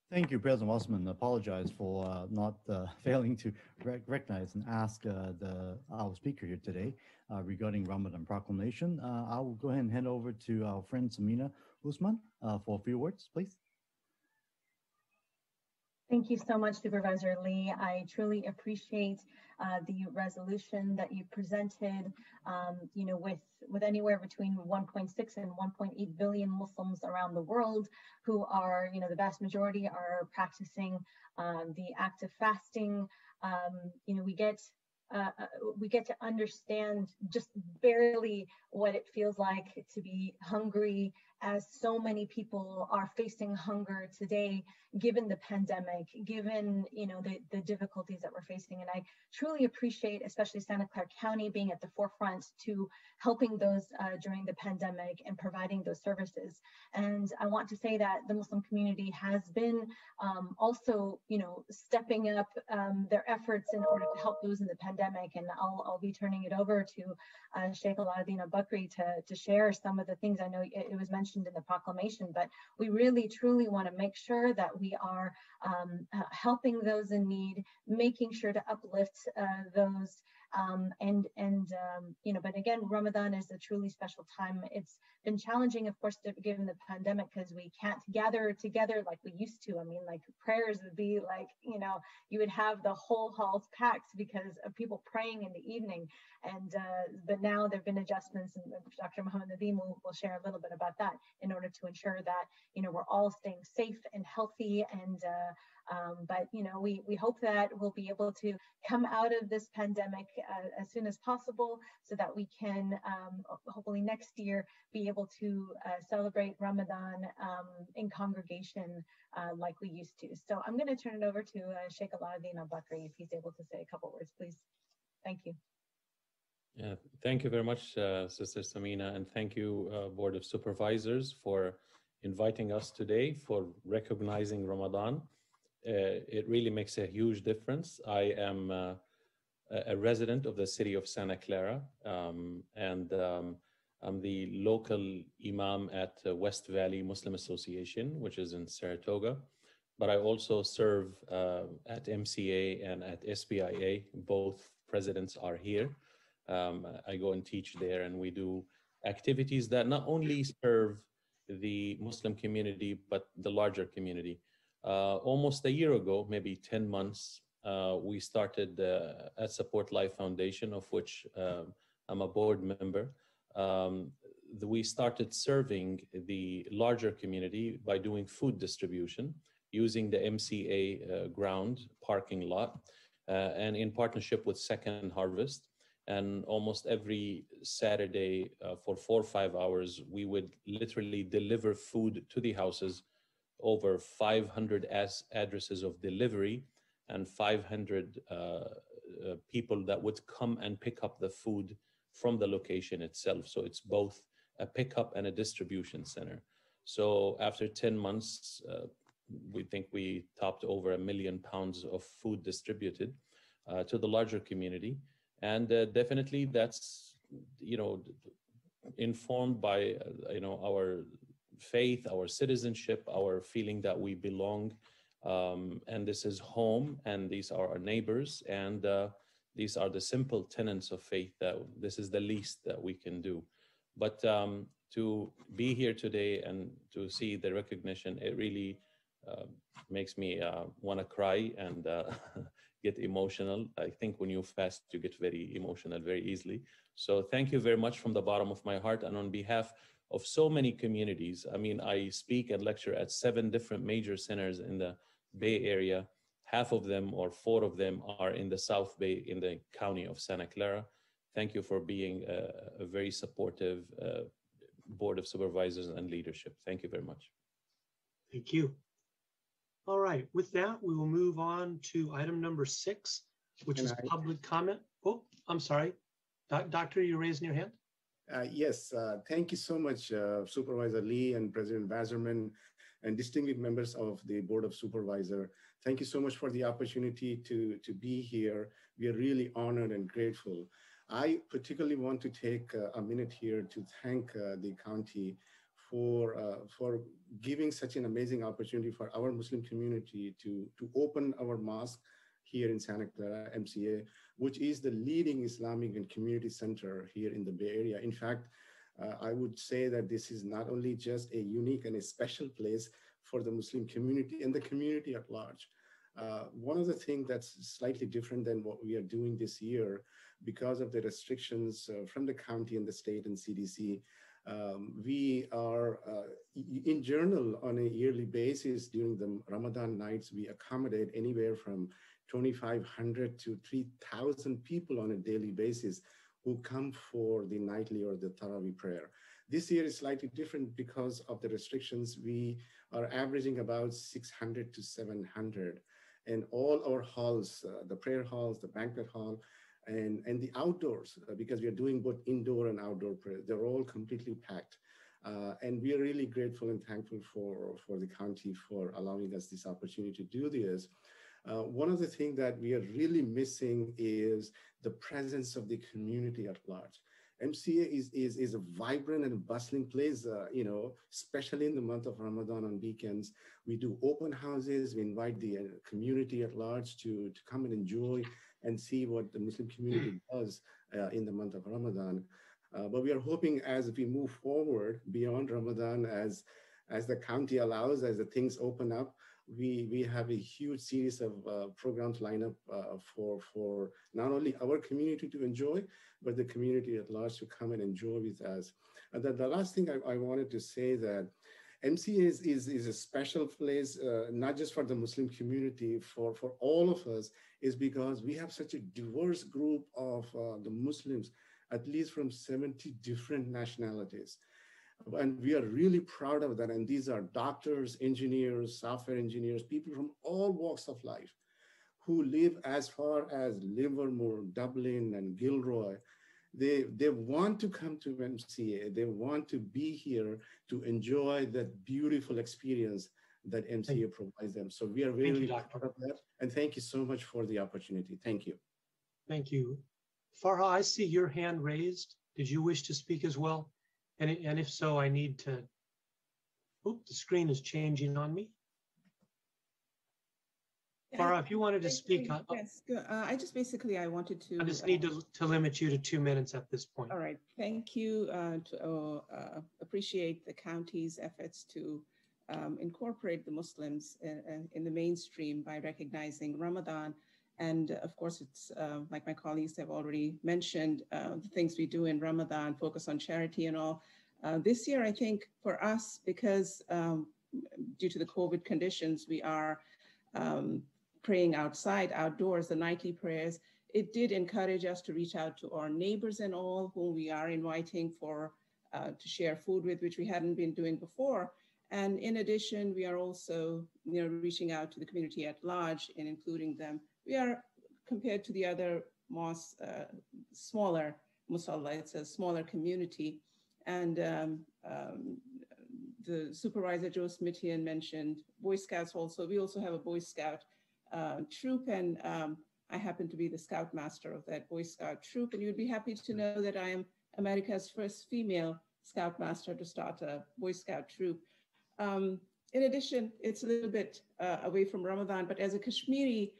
Thank you, President Wasserman. I apologize for uh, not uh, failing to rec recognize and ask uh, the our speaker here today uh, regarding Ramadan proclamation. Uh, I will go ahead and hand over to our friend Samina Usman uh, for a few words, please. Thank you so much, Supervisor Lee. I truly appreciate uh, the resolution that you presented. Um, you know, with with anywhere between 1.6 and 1.8 billion Muslims around the world, who are, you know, the vast majority are practicing um, the act of fasting. Um, you know, we get uh, uh, we get to understand just barely what it feels like to be hungry as so many people are facing hunger today given the pandemic given you know the, the difficulties that we're facing. And i truly appreciate especially santa clara county being at the forefront to helping those uh, during the pandemic and providing those services. And i want to say that the muslim community has been um, also you know stepping up um, their efforts in order to help those in the pandemic. And i'll, I'll be turning it over to uh, sheikh Alauddin Bakri to, to share some of the things. I know it, it was mentioned mentioned in the proclamation, but we really truly want to make sure that we are um, uh, helping those in need, making sure to uplift uh, those um, and and um, you know, but again, Ramadan is a truly special time. It's been challenging, of course, given the pandemic because we can't gather together like we used to. I mean, like prayers would be like you know, you would have the whole halls packed because of people praying in the evening. And uh, but now there've been adjustments, and Dr. Muhammad Nadeem will, will share a little bit about that in order to ensure that you know we're all staying safe and healthy and. Uh, um, but you know, we we hope that we'll be able to come out of this pandemic uh, as soon as possible, so that we can um, hopefully next year be able to uh, celebrate Ramadan um, in congregation uh, like we used to. So I'm going to turn it over to uh, Sheikh Alauddin Al Bakri if he's able to say a couple words, please. Thank you. Yeah, thank you very much, uh, Sister Samina, and thank you, uh, Board of Supervisors, for inviting us today for recognizing Ramadan. Uh, it really makes a huge difference. I am uh, a resident of the city of Santa Clara, um, and um, I'm the local imam at uh, West Valley Muslim Association, which is in Saratoga. But I also serve uh, at MCA and at SBIA. Both presidents are here. Um, I go and teach there, and we do activities that not only serve the Muslim community, but the larger community. Uh, almost a year ago, maybe 10 months, uh, we started uh, at Support Life Foundation, of which um, I'm a board member. Um, the, we started serving the larger community by doing food distribution using the MCA uh, ground parking lot uh, and in partnership with Second Harvest. And almost every Saturday uh, for four or five hours, we would literally deliver food to the houses over 500 as addresses of delivery and 500 uh, uh, people that would come and pick up the food from the location itself. So it's both a pickup and a distribution center. So after 10 months, uh, we think we topped over a million pounds of food distributed uh, to the larger community. And uh, definitely that's, you know, informed by, uh, you know, our faith, our citizenship, our feeling that we belong. Um, and this is home, and these are our neighbors, and uh, these are the simple tenets of faith that this is the least that we can do. But um, to be here today and to see the recognition, it really uh, makes me uh, want to cry and uh, get emotional. I think when you fast, you get very emotional very easily. So thank you very much from the bottom of my heart. And on behalf of so many communities. I mean, I speak and lecture at seven different major centers in the Bay Area. Half of them or four of them are in the South Bay in the county of Santa Clara. Thank you for being a, a very supportive uh, board of supervisors and leadership. Thank you very much. Thank you. All right, with that, we will move on to item number six, which is public comment. Oh, I'm sorry. Doc- Doctor, you raising your hand? Uh, yes, uh, thank you so much, uh, Supervisor Lee and President Wasserman and distinguished members of the Board of Supervisor. Thank you so much for the opportunity to, to be here. We are really honored and grateful. I particularly want to take uh, a minute here to thank uh, the county for, for giving such an amazing opportunity for our Muslim community to, to open our mosque here in Santa Clara MCA, which is the leading Islamic and community center here in the Bay Area. In fact, uh, I would say that this is not only just a unique and a special place for the Muslim community and the community at large. Uh, one of the things that's slightly different than what we are doing this year, because of the restrictions uh, from the county and the state and CDC, um, we are uh, in journal on a yearly basis during the Ramadan nights, we accommodate anywhere from 2,500 to 3,000 people on a daily basis who come for the nightly or the Taraweeh prayer. This year is slightly different because of the restrictions. We are averaging about 600 to 700 and all our halls, uh, the prayer halls, the banquet hall, and, and the outdoors, uh, because we are doing both indoor and outdoor prayer, they're all completely packed. Uh, and we are really grateful and thankful for, for the county for allowing us this opportunity to do this. Uh, one of the things that we are really missing is the presence of the community at large. MCA is, is, is a vibrant and bustling place, uh, you know, especially in the month of Ramadan on weekends. We do open houses, we invite the uh, community at large to, to come and enjoy and see what the Muslim community does uh, in the month of Ramadan. Uh, but we are hoping as we move forward beyond Ramadan, as, as the county allows, as the things open up, we, we have a huge series of uh, programs lined up uh, for, for not only our community to enjoy, but the community at large to come and enjoy with us. And the, the last thing I, I wanted to say that MCA is, is, is a special place, uh, not just for the Muslim community, for, for all of us, is because we have such a diverse group of uh, the Muslims, at least from 70 different nationalities. And we are really proud of that. And these are doctors, engineers, software engineers, people from all walks of life who live as far as Livermore, Dublin, and Gilroy. They, they want to come to MCA. They want to be here to enjoy that beautiful experience that MCA provides them. So we are really proud of that. And thank you so much for the opportunity. Thank you. Thank you. Farha, I see your hand raised. Did you wish to speak as well? And, and if so, I need to, oop, the screen is changing on me. Farah, if you wanted to speak, I, Yes, uh, I just basically, I wanted to. I just uh, need to, to limit you to two minutes at this point. All right, thank you. uh, To uh, uh, appreciate the county's efforts to um, incorporate the Muslims in, in- in the mainstream by recognizing Ramadan. And of course, it's uh, like my colleagues have already mentioned, uh, the things we do in Ramadan, focus on charity and all. Uh, This year, I think for us, because um, due to the COVID conditions, we are um, praying outside, outdoors, the nightly prayers, it did encourage us to reach out to our neighbors and all whom we are inviting for uh, to share food with, which we hadn't been doing before. And in addition, we are also, you know, reaching out to the community at large and including them. We are compared to the other mosques, uh, smaller musalla, it's a smaller community. And um, um, the supervisor Joe Simitian mentioned Boy Scouts also. We also have a Boy Scout uh, troop, and um, I happen to be the scout master of that Boy Scout troop. And you'd be happy to know that I am America's first female scout master to start a Boy Scout troop. Um, in addition, it's a little bit uh, away from Ramadan, but as a Kashmiri,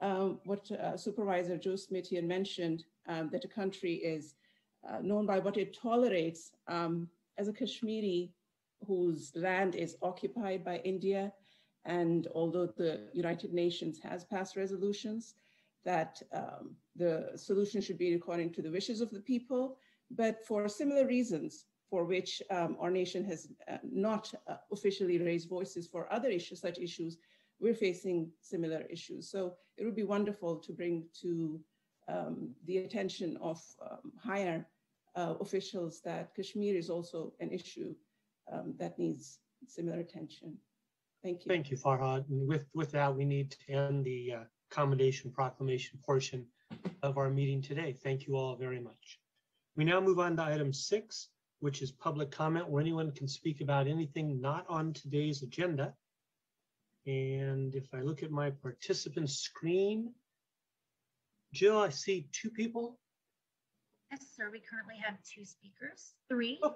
um, what uh, Supervisor Joe Simitian mentioned, um, that a country is uh, known by what it tolerates. Um, as a Kashmiri whose land is occupied by India, and although the United Nations has passed resolutions that um, the solution should be according to the wishes of the people, but for similar reasons for which um, our nation has uh, not uh, officially raised voices for other issues, such issues, we're facing similar issues. So it would be wonderful to bring to um, the attention of um, higher uh, officials that Kashmir is also an issue um, that needs similar attention. Thank you. Thank you, Farhad. And with, with that, we need to end the uh, commendation proclamation portion of our meeting today. Thank you all very much. We now move on to item six, which is public comment where anyone can speak about anything not on today's agenda. And if I look at my participant screen, Jill, I see two people. Yes, sir. We currently have two speakers, three. Oh,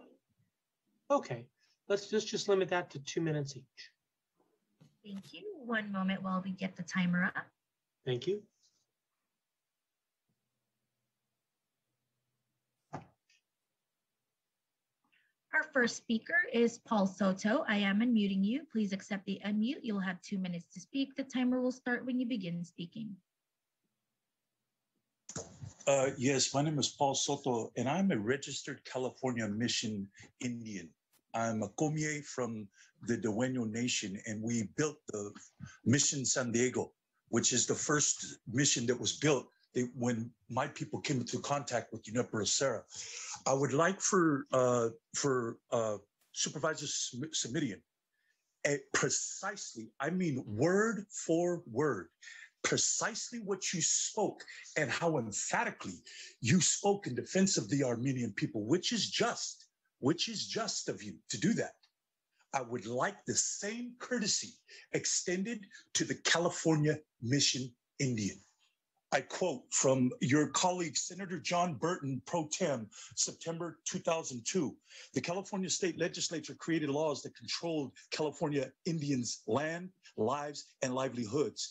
okay, let's just, just limit that to two minutes each. Thank you. One moment while we get the timer up. Thank you. Our first speaker is Paul Soto. I am unmuting you. Please accept the unmute. You'll have two minutes to speak. The timer will start when you begin speaking. Uh, yes, my name is Paul Soto, and I'm a registered California Mission Indian. I'm a Comie from the Dueño Nation, and we built the Mission San Diego which is the first mission that was built they, when my people came into contact with Junipero Serra. I would like for uh, for uh, Supervisor Simitian, eh, precisely, I mean word for word, precisely what you spoke and how emphatically you spoke in defense of the Armenian people, which is just, which is just of you to do that. I would like the same courtesy extended to the California Mission Indian. I quote from your colleague, Senator John Burton, pro tem, September 2002. The California state legislature created laws that controlled California Indians' land, lives, and livelihoods.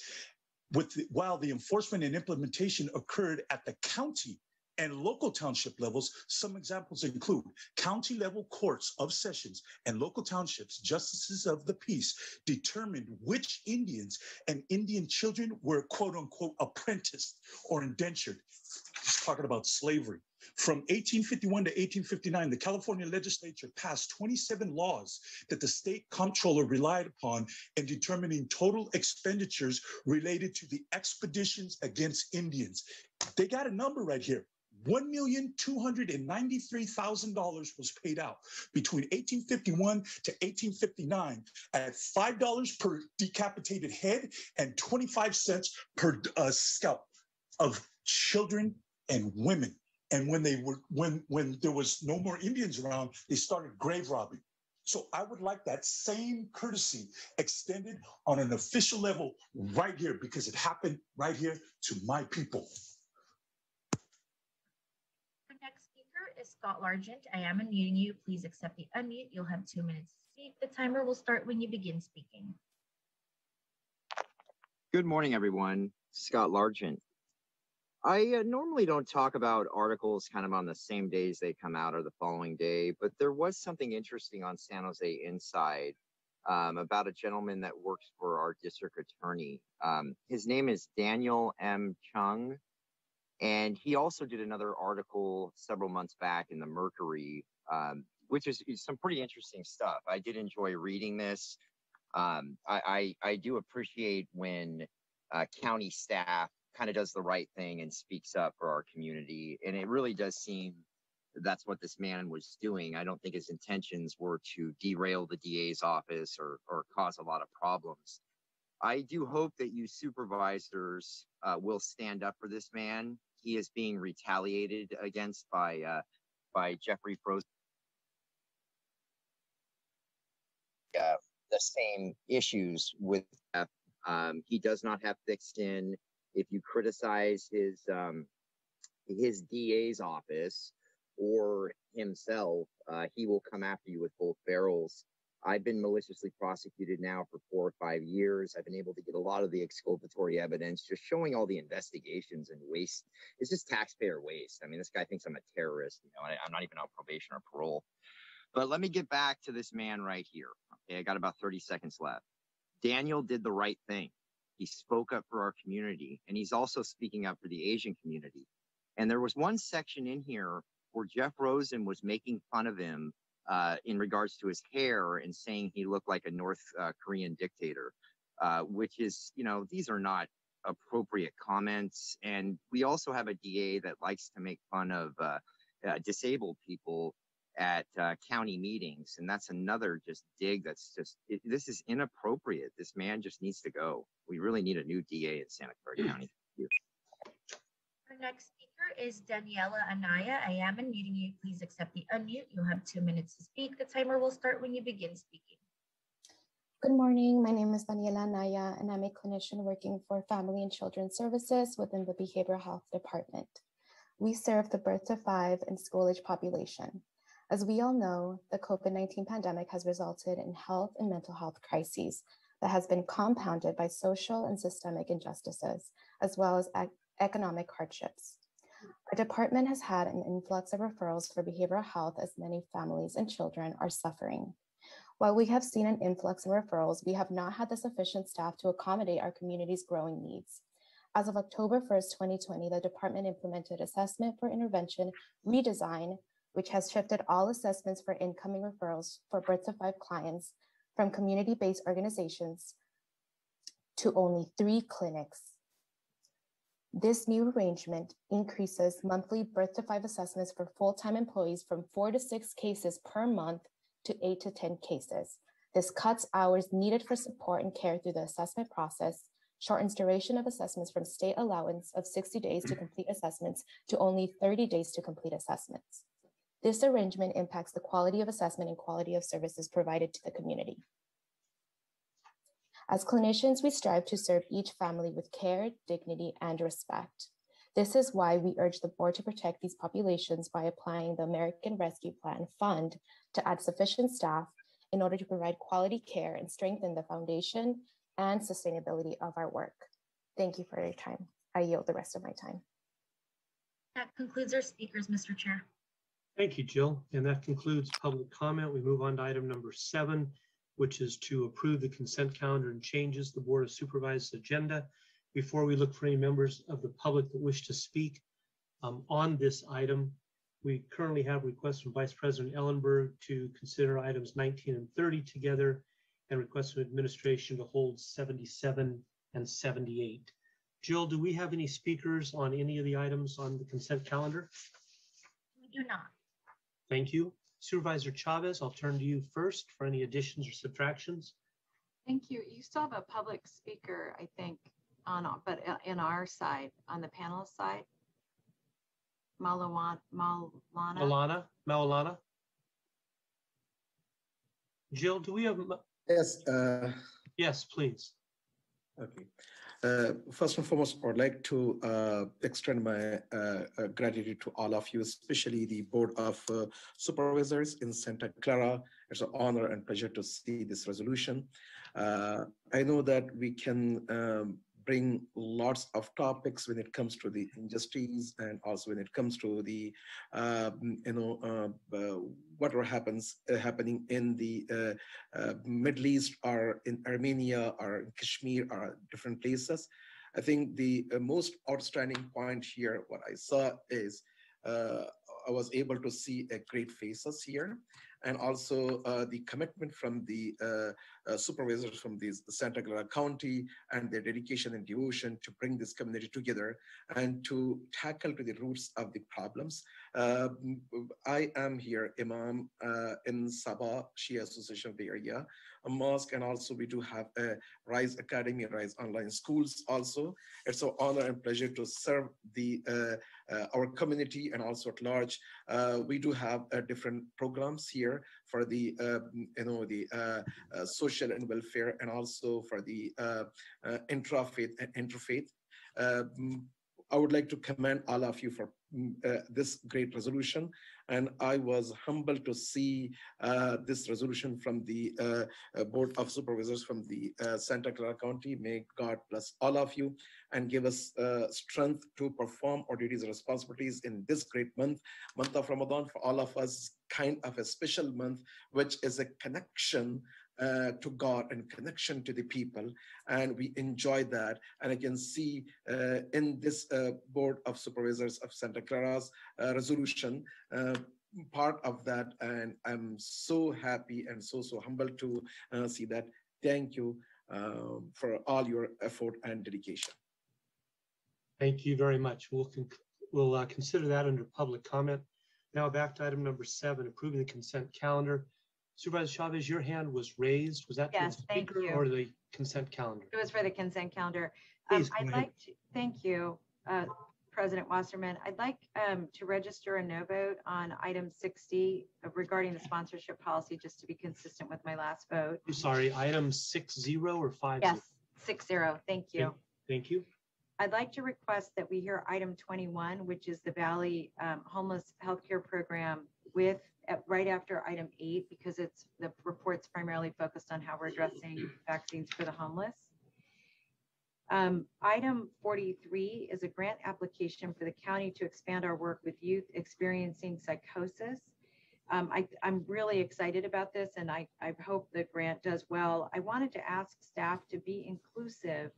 With the, while the enforcement and implementation occurred at the county and local township levels, some examples include county level courts of sessions and local townships, justices of the peace determined which Indians and Indian children were quote unquote apprenticed or indentured. He's talking about slavery. From 1851 to 1859, the California legislature passed 27 laws that the state comptroller relied upon in determining total expenditures related to the expeditions against Indians. They got a number right here $1,293,000 was paid out between 1851 to 1859 at $5 per decapitated head and 25 cents per uh, scalp of children and women. And when they were when when there was no more Indians around, they started grave robbing. So I would like that same courtesy extended on an official level right here because it happened right here to my people. is Scott Largent. I am unmuting you. Please accept the unmute. You'll have two minutes to speak. The timer will start when you begin speaking. Good morning, everyone. Scott Largent. I uh, normally don't talk about articles kind of on the same days they come out or the following day, but there was something interesting on San Jose Inside um, about a gentleman that works for our district attorney. Um, his name is Daniel M. Chung. And he also did another article several months back in the Mercury, um, which is, is, some pretty interesting stuff. I did enjoy reading this. Um, I, I, I, do appreciate when uh, county staff kind of does the right thing and speaks up for our community. And it really does seem that's what this man was doing. I don't think his intentions were to derail the DA's office or, or cause a lot of problems. I do hope that you supervisors uh, will stand up for this man he is being retaliated against by uh, by Jeffrey Rosen. Uh, the same issues with um, he does not have thick skin. If you criticize his um, his DA's office or himself, uh, he will come after you with both barrels. I've been maliciously prosecuted now for four or five years. I've been able to get a lot of the exculpatory evidence, just showing all the investigations and waste. It's just taxpayer waste. I mean, this guy thinks I'm a terrorist. You know, I, I'm not even on probation or parole. But let me get back to this man right here. Okay, I got about 30 seconds left. Daniel did the right thing. He spoke up for our community, and he's also speaking up for the Asian community. And there was one section in here where Jeff Rosen was making fun of him uh, in regards to his hair and saying he looked like a North uh, Korean dictator, uh, which is, you know, these are not appropriate comments. And we also have a DA that likes to make fun of uh, uh, disabled people at uh, county meetings. And that's another just dig that's just, it, this is inappropriate. This man just needs to go. We really need a new DA in Santa Clara County. Our next is Daniela Anaya. I am unmuting you. Please accept the unmute. You'll have two minutes to speak. The timer will start when you begin speaking. Good morning. My name is Daniela Anaya, and I'm a clinician working for Family and Children's Services within the Behavioral Health Department. We serve the birth to five and school age population. As we all know, the COVID 19 pandemic has resulted in health and mental health crises that has been compounded by social and systemic injustices, as well as ec- economic hardships. Our department has had an influx of referrals for behavioral health as many families and children are suffering. While we have seen an influx of referrals, we have not had the sufficient staff to accommodate our community's growing needs. As of October 1st, 2020, the department implemented assessment for intervention redesign, which has shifted all assessments for incoming referrals for birth to five clients from community based organizations to only three clinics. This new arrangement increases monthly birth to five assessments for full-time employees from four to six cases per month to eight to 10 cases. This cuts hours needed for support and care through the assessment process, shortens duration of assessments from state allowance of 60 days to complete assessments to only 30 days to complete assessments. This arrangement impacts the quality of assessment and quality of services provided to the community. As clinicians, we strive to serve each family with care, dignity, and respect. This is why we urge the board to protect these populations by applying the American Rescue Plan Fund to add sufficient staff in order to provide quality care and strengthen the foundation and sustainability of our work. Thank you for your time. I yield the rest of my time. That concludes our speakers, Mr. Chair. Thank you, Jill. And that concludes public comment. We move on to item number seven, which is to approve the consent calendar and changes the Board of Supervisors agenda. Before we look for any members of the public that wish to speak um, on this item, we currently have requests from Vice President Ellenberg to consider items 19 and 30 together and requests from administration to hold 77 and 78. Jill, do we have any speakers on any of the items on the consent calendar? We do not. Thank you. Supervisor Chavez, I'll turn to you first for any additions or subtractions. Thank you. You still have a public speaker, I think, on, but uh, in our side, on the panelist side. Malawan, Malana. Malana, Maulana. Jill, do we have? Yes. Uh, yes, please. Okay. Uh, first and foremost, I would like to uh, extend my uh, uh gratitude to all of you, especially the Board of uh, Supervisors in Santa Clara. It's an honor and pleasure to see this resolution. Uh, I know that we can um, bring lots of topics when it comes to the injustice and also when it comes to the uh, you know uh, uh, whatever happens uh, happening in the uh, uh, Middle East or in Armenia or in Kashmir or different places. I think the most outstanding point here, what I saw is I was able to see a great faces here and also uh, the commitment from the uh, uh, supervisors from the Santa Clara County and their dedication and devotion to bring this community together and to tackle to the roots of the problems. I am here, Imam in SABA Shia Association of the area, a mosque, and also we do have a Rise Academy, Rise Online Schools also. It's an honor and pleasure to serve the our community and also at large. we do have different programs here for the uh, you know the uh, uh, social and welfare, and also for the intra-faith and interfaith. I would like to commend all of you for mm, uh, this great resolution. And I was humbled to see uh, this resolution from the uh, uh Board of Supervisors from the uh, Santa Clara County. May God bless all of you and give us uh, strength to perform our duties and responsibilities in this great month, month of Ramadan for all of us, kind of a special month, which is a connection uh, to God and connection to the people. And we enjoy that. And I can see uh, in this uh, Board of Supervisors of Santa Clara's uh, resolution, uh, part of that. And I'm so happy and so, so humbled to uh, see that. Thank you um, for all your effort and dedication. Thank you very much. We'll, we'll consider that under public comment. Now back to item number seven, approving the consent calendar. Supervisor Chavez, your hand was raised. Was that yes, the speaker you. or the consent calendar? It was for the consent calendar. Um, I'd like to, thank you, uh, President Wasserman. I'd like um, to register a no vote on item 60 regarding the sponsorship policy, just to be consistent with my last vote. I'm sorry, item six zero or five? Yes, six zero. Thank you. Thank you. I'd like to request that we hear item 21, which is the Valley um, Homeless Healthcare Program with at, right after item eight because it's the report's primarily focused on how we're addressing vaccines for the homeless. Um, item 43 is a grant application for the county to expand our work with youth experiencing psychosis. Um, I, am really excited about this and I, I hope the grant does well. I wanted to ask staff to be inclusive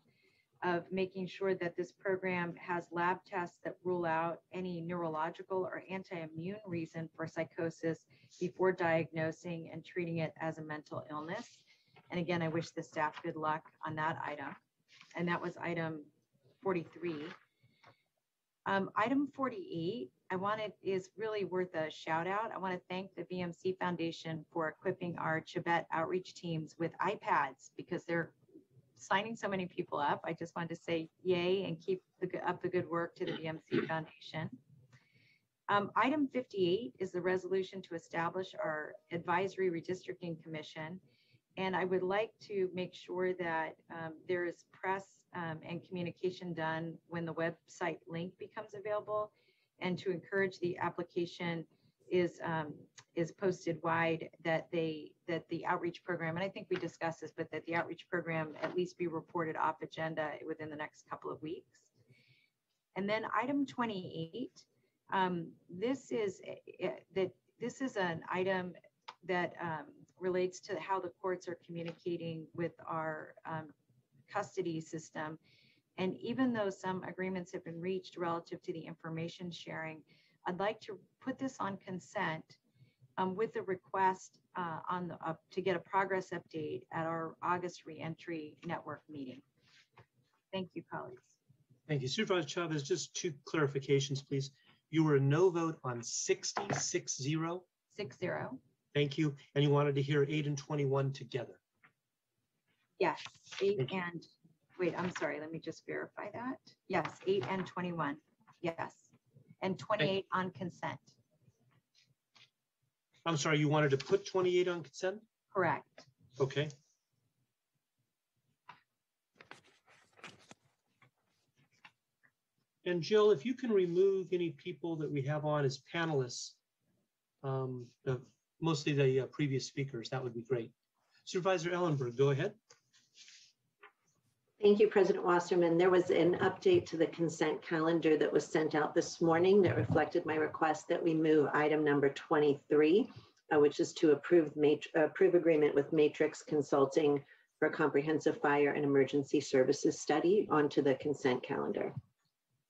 of making sure that this program has lab tests that rule out any neurological or anti-immune reason for psychosis before diagnosing and treating it as a mental illness. And again, I wish the staff good luck on that item. and that was item 43. Um, item 48, I wanted is really worth a shout out. I want to thank the VMC Foundation for equipping our Chibet outreach teams with iPads because they're signing so many people up. I just wanted to say yay and keep the, up the good work to the VMC Foundation. Um, item 58 is the resolution to establish our advisory redistricting commission. And I would like to make sure that um, there is press um, and communication done when the website link becomes available and to encourage the application is um, is posted wide that they that the outreach program and I think we discussed this but that the outreach program at least be reported off agenda within the next couple of weeks. And then item 28 um, this is uh, that this is an item that um, relates to how the courts are communicating with our um, custody system. And even though some agreements have been reached relative to the information sharing, I'd like to put this on consent um, with the request uh, on the, uh, to get a progress update at our August reentry network meeting. Thank you, colleagues. Thank you. Supervisor Chavez, just two clarifications, please. You were a no vote on 60, six zero? Six zero. Thank you. And you wanted to hear eight and 21 together. Yes, eight and, wait, I'm sorry, let me just verify that. Yes, eight and 21, yes. And 28 on consent, I'm sorry, you wanted to put 28 on consent? correct. Okay. And Jill, if you can remove any people that we have on as panelists, um, the- mostly the uh, previous speakers, that would be great. Supervisor Ellenberg, go ahead. Thank you, President Wasserman. There was an update to the consent calendar that was sent out this morning that reflected my request that we move item number 23, uh, which is to approve approve agreement with Matrix Consulting for a comprehensive fire and emergency services study onto the consent calendar.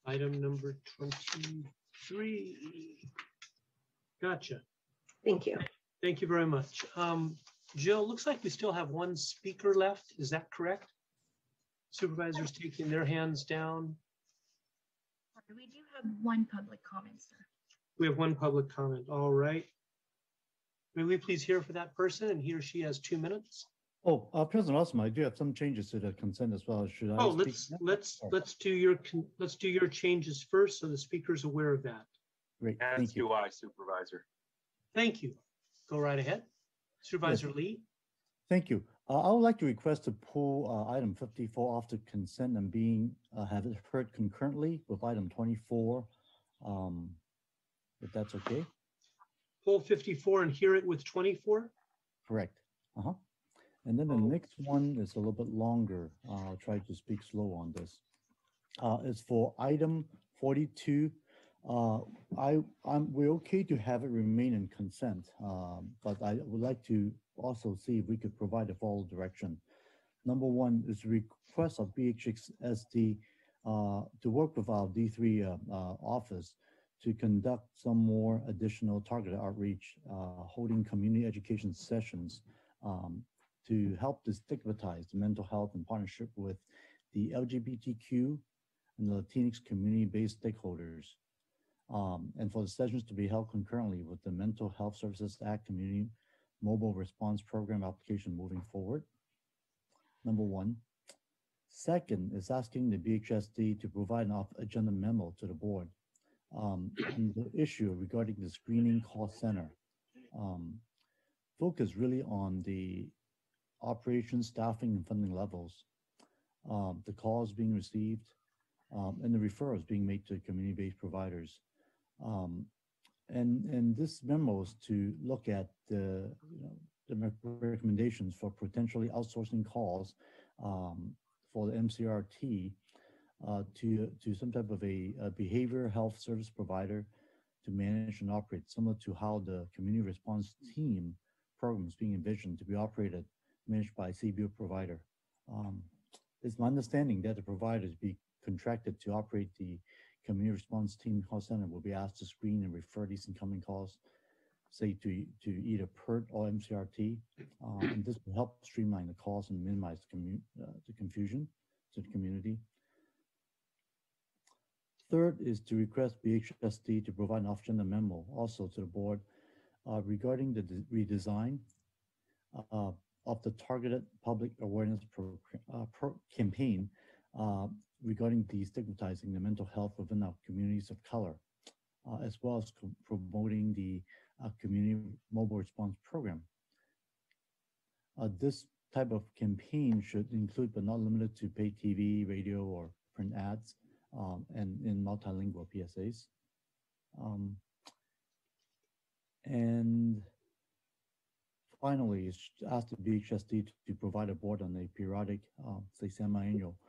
Item number 23. Gotcha. Thank you. Thank you very much. Um, Jill, looks like we still have one speaker left. Is that correct? Supervisors taking their hands down. We do have one public comment, sir. We have one public comment. All right. May we please hear for that person and he or she has two minutes? Oh, uh, President Wasserman, I do have some changes to the consent as well. Should I? Oh, let's, now? let's, Or- let's do your, let's do your changes first so the speaker's aware of that. Great, As thank you. do I, Supervisor. Thank you. Go right ahead. Supervisor Lee? Thank you. Uh, I would like to request to pull uh, item 54 off the consent and being, uh, have it heard concurrently with item 24. um, If that's okay? Pull 54 and hear it with 24? Correct. Uh-huh. And then the next one is a little bit longer. Uh, I'll try to speak slow on this. Uh, it's for item 42. Uh, I, I'm, we're okay to have it remain in consent, um, but I would like to also see if we could provide a follow direction. Number one is request of BHSD uh, to work with our D3 uh, uh, office to conduct some more additional targeted outreach, uh, holding community education sessions um, to help destigmatize mental health in partnership with the LGBTQ and the Latinx community-based stakeholders. Um, and for the sessions to be held concurrently with the Mental Health Services Act Community Mobile Response Program application moving forward. Number one. Second is asking the BHSD to provide an off-agenda memo to the board um, on the issue regarding the screening call center. Um, focus really on the operation, staffing, and funding levels, um, the calls being received, um, and the referrals being made to community-based providers. Um, and and this memo is to look at the you know, the recommendations for potentially outsourcing calls um, for the MCRT uh, to to some type of a, a behavior health service provider to manage and operate, similar to how the community response team program is being envisioned to be operated, managed by a CBO provider. Um, it's my understanding that the providers be contracted to operate the community response team call center will be asked to screen and refer these incoming calls, say to to either PERT or MCRT, uh, and this will help streamline the calls and minimize the, uh, the confusion. to the community. Third is to request BHSD to provide an off-agenda memo also to the board uh, regarding the redesign uh, of the targeted public awareness pro, uh, pro campaign uh, regarding destigmatizing the mental health within our communities of color, uh, as well as promoting the uh, community mobile response program. this type of campaign should include, but not limited to pay TV, radio, or print ads, um, and in multilingual PSAs. Um, and finally, it's asked the BHSD to provide a board on a periodic, uh, say semi-annual uh,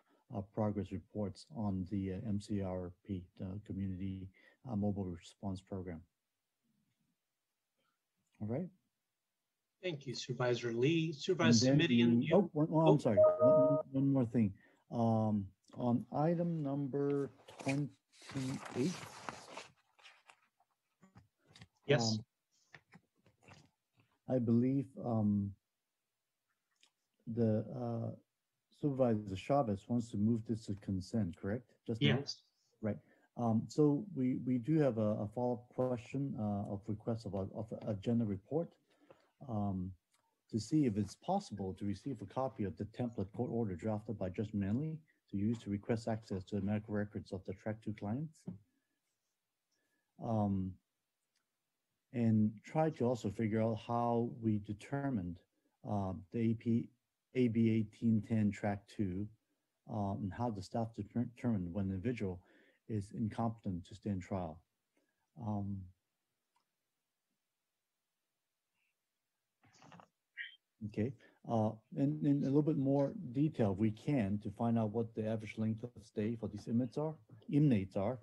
progress reports on the uh, MCRP, the Community uh, Mobile Response Program. All right. Thank you, Supervisor Lee. Supervisor Simitian. You... Oh, one, oh, I'm sorry. One, one more thing. Um, on item number 28. Yes. Um, I believe um, the uh, Supervisor Chavez wants to move this to consent, correct? Just yes. Now? Right. Um, so we, we do have a, a follow-up question uh, of request of, a, of agenda report um, to see if it's possible to receive a copy of the template court order drafted by Judge Manley to use to request access to the medical records of the track two clients. Um, and try to also figure out how we determined uh, the AP, AB 1810 track two um, and how the staff determined when an individual is incompetent to stand trial. Um, okay, uh, and in a little bit more detail, we can to find out what the average length of stay for these inmates are, inmates are,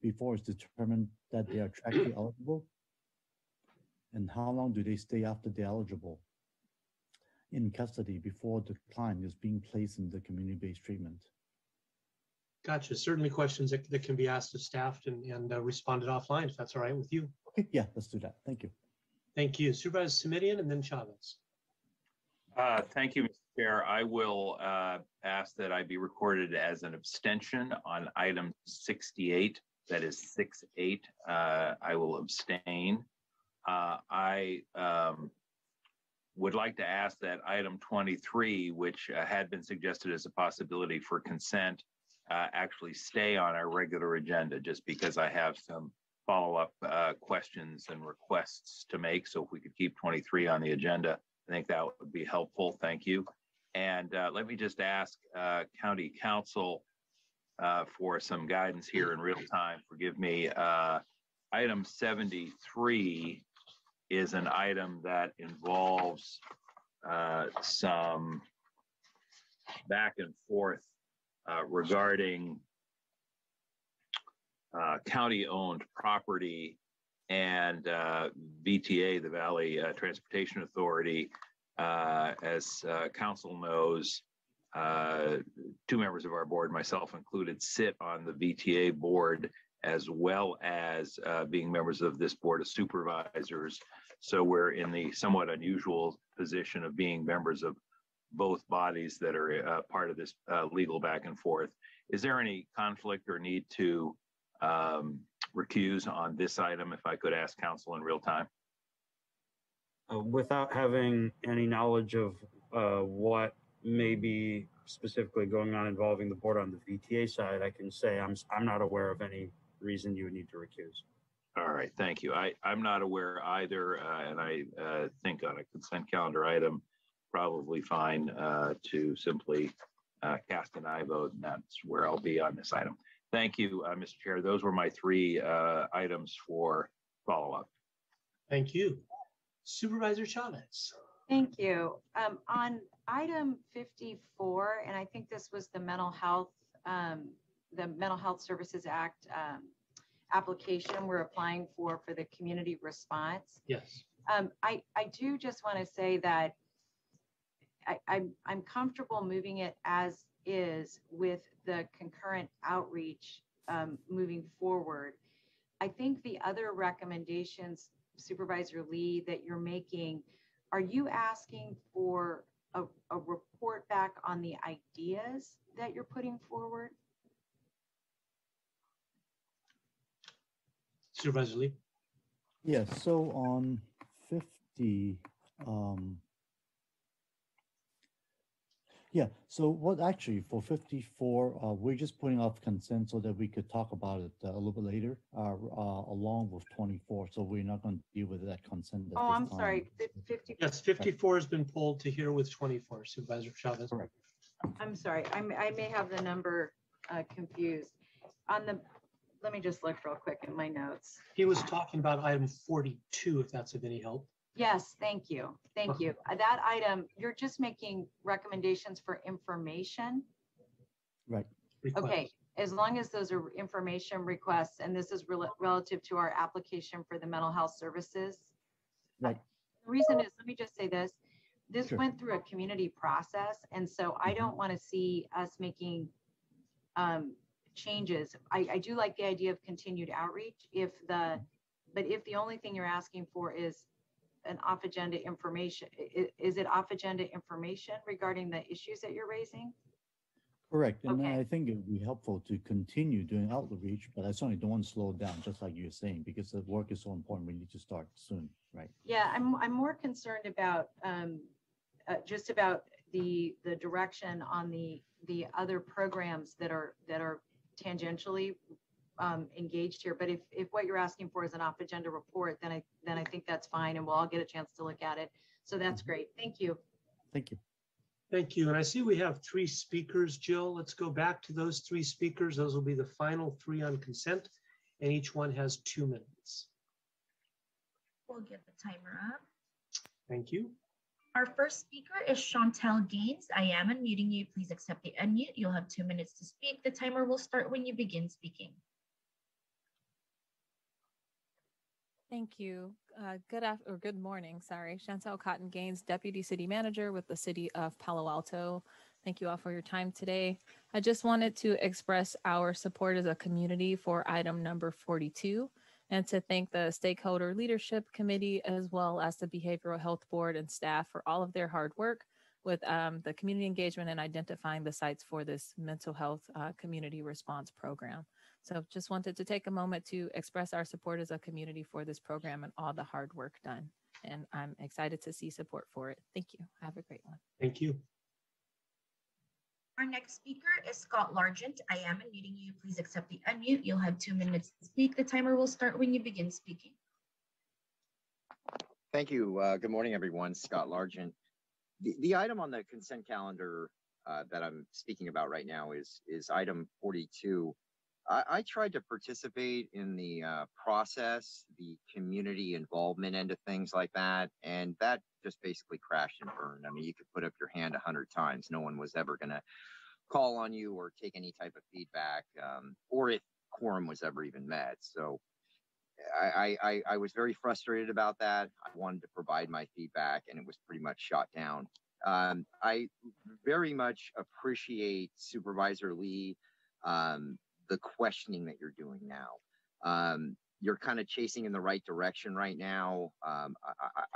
before it's determined that they are track eligible and how long do they stay after they're eligible in custody before the client is being placed in the community-based treatment? Gotcha. Certainly questions that, that can be asked of staff and, and uh, responded offline, if that's all right with you. Okay, yeah, let's do that. Thank you. Thank you. Supervisor Simitian and then Chavez. Uh, thank you, Mr. Chair. I will uh, ask that I be recorded as an abstention on item 68. That is 6-8. Uh, I will abstain. Uh, I um, would like to ask that item 23, which uh, had been suggested as a possibility for consent, uh, actually stay on our regular agenda just because I have some follow-up uh, questions and requests to make. So if we could keep 23 on the agenda, I think that would be helpful. Thank you. And uh, let me just ask uh, County Counsel for some guidance here in real time. Forgive me. item 73 is an item that involves uh, some back and forth uh, regarding uh, county-owned property and uh, VTA, the Valley uh, Transportation Authority. Uh, as council knows, two members of our board, myself included, sit on the VTA board as well as uh, being members of this board of supervisors. So we're in the somewhat unusual position of being members of both bodies that are uh, part of this uh, legal back and forth. Is there any conflict or need to um, recuse on this item if I could ask counsel in real time? Uh, without having any knowledge of uh, what may be specifically going on involving the board on the VTA side, I can say I'm, I'm not aware of any reason you would need to recuse. All right, thank you. I, I'm not aware either, uh, and I uh, think on a consent calendar item, probably fine uh, to simply uh, cast an aye vote, and that's where I'll be on this item. Thank you, uh, Mr. Chair. Those were my three uh, items for follow-up. Thank you. Supervisor Chavez. Thank you. Um, on item 54, and I think this was the mental health um, the Mental Health Services Act um, application we're applying for for the community response. Yes. Um, I, I do just want to say that I, I'm, I'm comfortable moving it as is with the concurrent outreach um, moving forward. I think the other recommendations, Supervisor Lee, that you're making, are you asking for a, a report back on on the ideas that you're putting forward? Supervisor Lee? Yes, so on 50, um, yeah, so what actually for 54, uh, we're just putting off consent so that we could talk about it uh, a little bit later, uh, uh, along with 24. So we're not going to deal with that consent. at Oh, this I'm time. sorry, 50, Yes, 54 has been pulled to hear with 24, Supervisor Chavez. Correct. I'm sorry, I may, I may have the number uh, confused. On the, let me just look real quick at my notes. He was talking about item 42, if that's of any help. Yes, thank you, thank you. That item, you're just making recommendations for information? Right. Okay, as long as those are information requests, and this is rel- relative to our application for the mental health services. Right. The reason is, let me just say this, this Sure. went through a community process, and so I don't want to see us making um, changes. I, I do like the idea of continued outreach if the, but if the only thing you're asking for is an off-agenda information, i- i- is it off-agenda information regarding the issues that you're raising? Correct. And I think it would be helpful to continue doing outreach, but I certainly don't want to slow it down, just like you're saying, because the work is so important. We need to start soon, right? Yeah, I'm, I'm more concerned about, um, uh, just about the, the direction on the, the other programs that are, that are tangentially, um, engaged here. But if, if what you're asking for is an off-agenda report, then I, then I think that's fine and we'll all get a chance to look at it. So that's great. Thank you. Thank you. Thank you. And I see we have three speakers, Jill. Let's go back to those three speakers. Those will be the final three on consent, and each one has two minutes. We'll get the timer up. Thank you. Our first speaker is Chantel Gaines. I am unmuting you. Please accept the unmute. You'll have two minutes to speak. The timer will start when you begin speaking. Thank you. Uh, good af- or good morning. Sorry, Chantel Cotton Gaines, Deputy City Manager with the City of Palo Alto. Thank you all for your time today. I just wanted to express our support as a community for item number 42 and to thank the Stakeholder Leadership Committee as well as the Behavioral Health Board and staff for all of their hard work with um, the community engagement and identifying the sites for this mental health uh, community response program. So just wanted to take a moment to express our support as a community for this program and all the hard work done. And I'm excited to see support for it. Thank you. Have a great one. Thank you. Our next speaker is Scott Largent. I am unmuting you. Please accept the unmute. You'll have two minutes to speak. The timer will start when you begin speaking. Thank you. Uh, good morning, everyone. Scott Largent. The, the item on the consent calendar uh, that I'm speaking about right now is is item 42. I, I tried to participate in the uh, process, the community involvement end of things like that, and that just basically crashed and burned. I mean, you could put up your hand a hundred times, no one was ever going to call on you or take any type of feedback, um, or if quorum was ever even met. So I, I, I was very frustrated about that. I wanted to provide my feedback and it was pretty much shot down. Um, I very much appreciate Supervisor Lee, um, the questioning that you're doing now. Um, you're kind of chasing in the right direction right now. Um,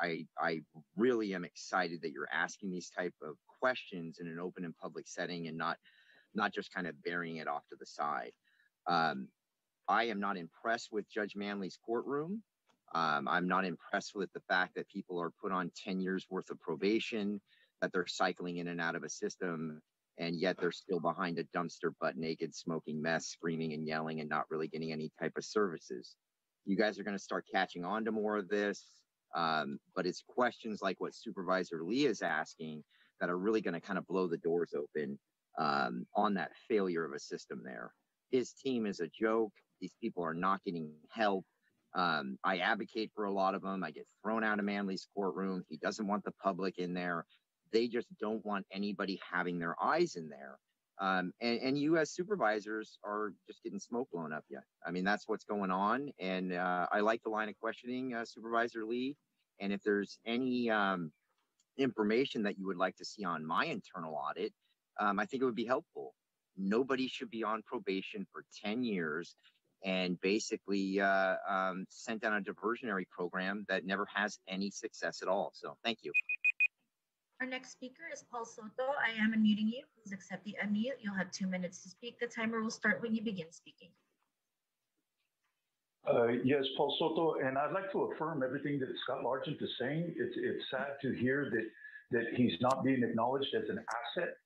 I, I, I really am excited that you're asking these type of questions in an open and public setting and not, not just kind of burying it off to the side. Um, I am not impressed with Judge Manley's courtroom. Um, I'm not impressed with the fact that people are put on 10 years worth of probation, that they're cycling in and out of a system, and yet they're still behind a dumpster, butt naked, smoking mess, screaming and yelling, and not really getting any type of services. You guys are going to start catching on to more of this, um, but it's questions like what Supervisor Lee is asking that are really going to kind of blow the doors open um, on that failure of a system there. His team is a joke. These people are not getting help. Um, I advocate for a lot of them. I get thrown out of Manley's courtroom. He doesn't want the public in there. They just don't want anybody having their eyes in there. Um, and, and you as supervisors are just getting smoke blown up you. I mean, that's what's going on. And uh, I like the line of questioning, uh, Supervisor Lee. And if there's any um, information that you would like to see on my internal audit, um, I think it would be helpful. Nobody should be on probation for 10 years and basically uh, um, sent on a diversionary program that never has any success at all. So thank you. Our next speaker is Paul Soto. I am unmuting you. Please accept the unmute. You'll have two minutes to speak. The timer will start when you begin speaking. Uh, yes, Paul Soto, and I'd like to affirm everything that Scott Largent is saying. It's it's sad to hear that that he's not being acknowledged as an asset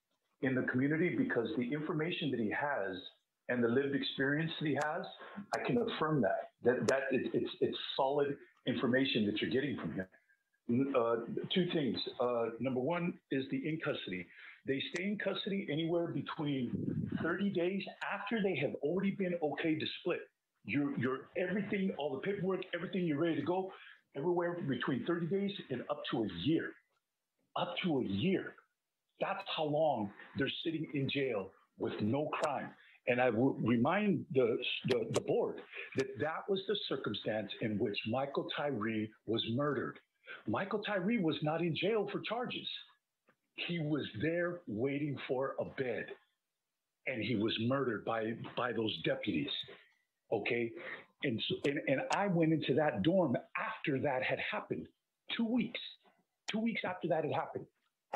in the community because the information that he has and the lived experience that he has, I can affirm that that that it, it's it's solid information that you're getting from him. Uh, two things. Uh, number one is the in custody. They stay in custody anywhere between 30 days after they have already been okay to split. You're, you're everything, all the paperwork, everything, you're ready to go, everywhere between 30 days and up to a year. Up to a year. That's how long they're sitting in jail with no crime. And I will remind the, the, the board that that was the circumstance in which Michael Tyree was murdered. Michael Tyree was not in jail for charges. He was there waiting for a bed and he was murdered by, by those deputies. Okay. And, so, and, and I went into that dorm after that had happened, two weeks, two weeks after that had happened.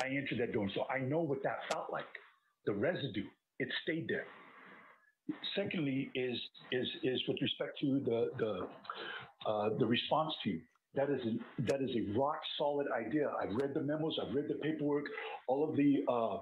I entered that dorm. So I know what that felt like. The residue, it stayed there. Secondly, is is is with respect to the the uh, the response team. That is a, that is a rock solid idea. I've read the memos. I've read the paperwork. All of the uh,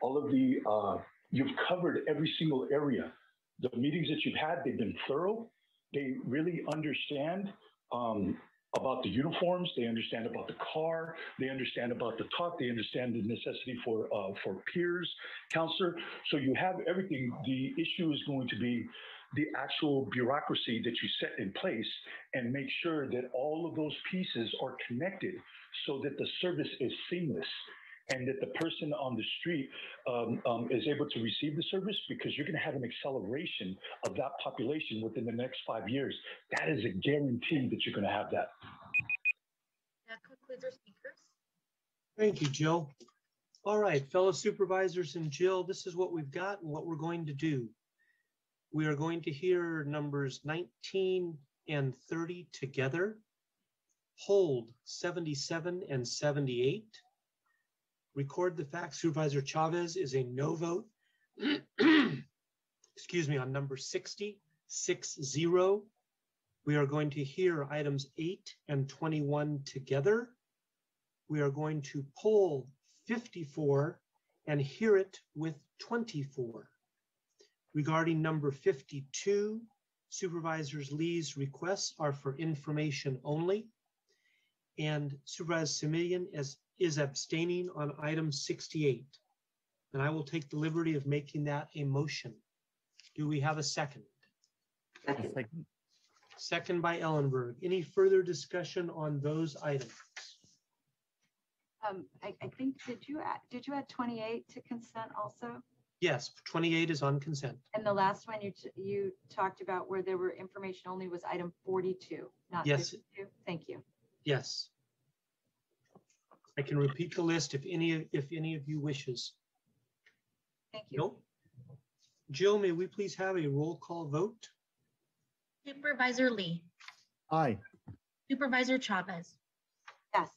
all of the uh, you've covered every single area the meetings that you've had, they've been thorough. They really understand um, about the uniforms. They understand about the car. They understand about the talk. They understand the necessity for uh, for peers, counselor. So you have everything. The issue is going to be the actual bureaucracy that you set in place and make sure that all of those pieces are connected so that the service is seamless and that the person on the street um, um, is able to receive the service because you're going to have an acceleration of that population within the next five years. That is a guarantee that you're going to have that. That concludes our speakers. Thank you, Jill. All right, fellow supervisors and Jill, this is what we've got and what we're going to do. We are going to hear numbers 19 and 30 together, hold 77 and 78, record the fact Supervisor Chavez is a no vote. Excuse me, on number 60, 60. We are going to hear items 8 and 21 together. We are going to poll 54 and hear it with 24. Regarding number 52, Supervisors Lee's requests are for information only. And Supervisor Simitian is is abstaining on item 68. And I will take the liberty of making that a motion. Do we have a second? Second. Second by Ellenberg. Any further discussion on those items? Um, I, I think, did you, add did you add 28 to consent also? Yes, 28 is on consent. And the last one you, t- you talked about where there were information only was item 42, not Yes. 52? Thank you. Yes. I can repeat the list if any, if any of you wishes. Thank you. Nope. Jill, may we please have a roll call vote? Supervisor Lee, Aye. Supervisor Chavez, Yes.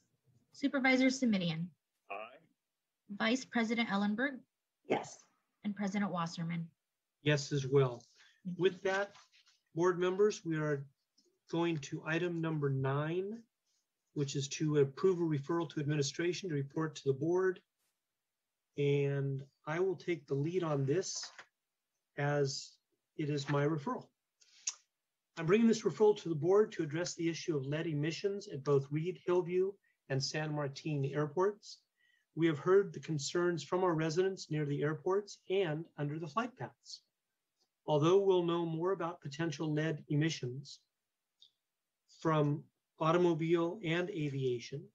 Supervisor Simitian, Aye. Vice President Ellenberg, Yes. And President Wasserman. Yes, as well. With that, board members, we are going to item number nine, which is to approve a referral to administration to report to the board. And I will take the lead on this as it is my referral. I'm bringing this referral to the board to address the issue of lead emissions at both Reid, Hillview, and San Martin airports. We have heard the concerns from our residents near the airports and under the flight paths. Although we'll know more about potential lead emissions from automobile and aviation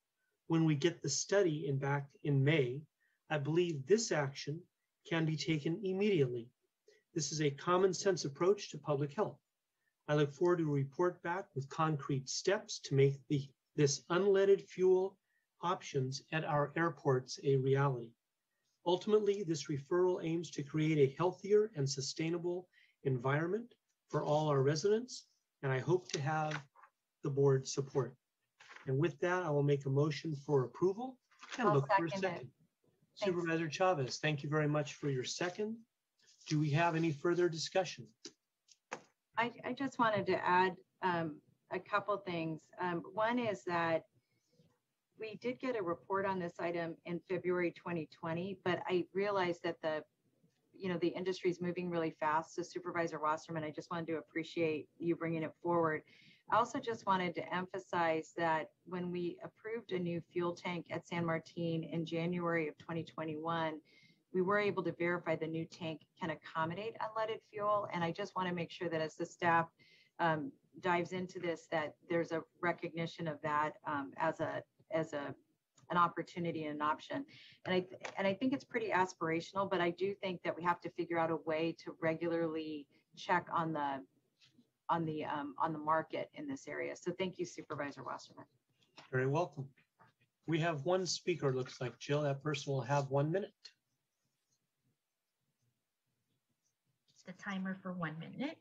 when we get the study in back in May, I believe this action can be taken immediately. This is a common sense approach to public health. I look forward to report back with concrete steps to make the, this unleaded fuel options at our airports a reality. Ultimately, this referral aims to create a healthier and sustainable environment for all our residents, and I hope to have the board support. And with that, I will make a motion for approval. And I'll look for a second it. second. Supervisor Chavez, thank you very much for your second. Do we have any further discussion? I, I just wanted to add um, a couple things. Um, One is that we did get a report on this item in February 2020, but I realized that the, you know, the industry is moving really fast. So Supervisor Wasserman, I just wanted to appreciate you bringing it forward. I also just wanted to emphasize that when we approved a new fuel tank at San Martin in January of 2021, we were able to verify the new tank can accommodate unleaded fuel. And I just want to make sure that as the staff um, dives into this, that there's a recognition of that um, as a as a an opportunity and an option. And I and I think it's pretty aspirational, but I do think that we have to figure out a way to regularly check on the on the um, on the market in this area. So thank you, Supervisor Wasserman. Very welcome. We have one speaker, looks like Jill. That person will have one minute. It's the timer for one minute.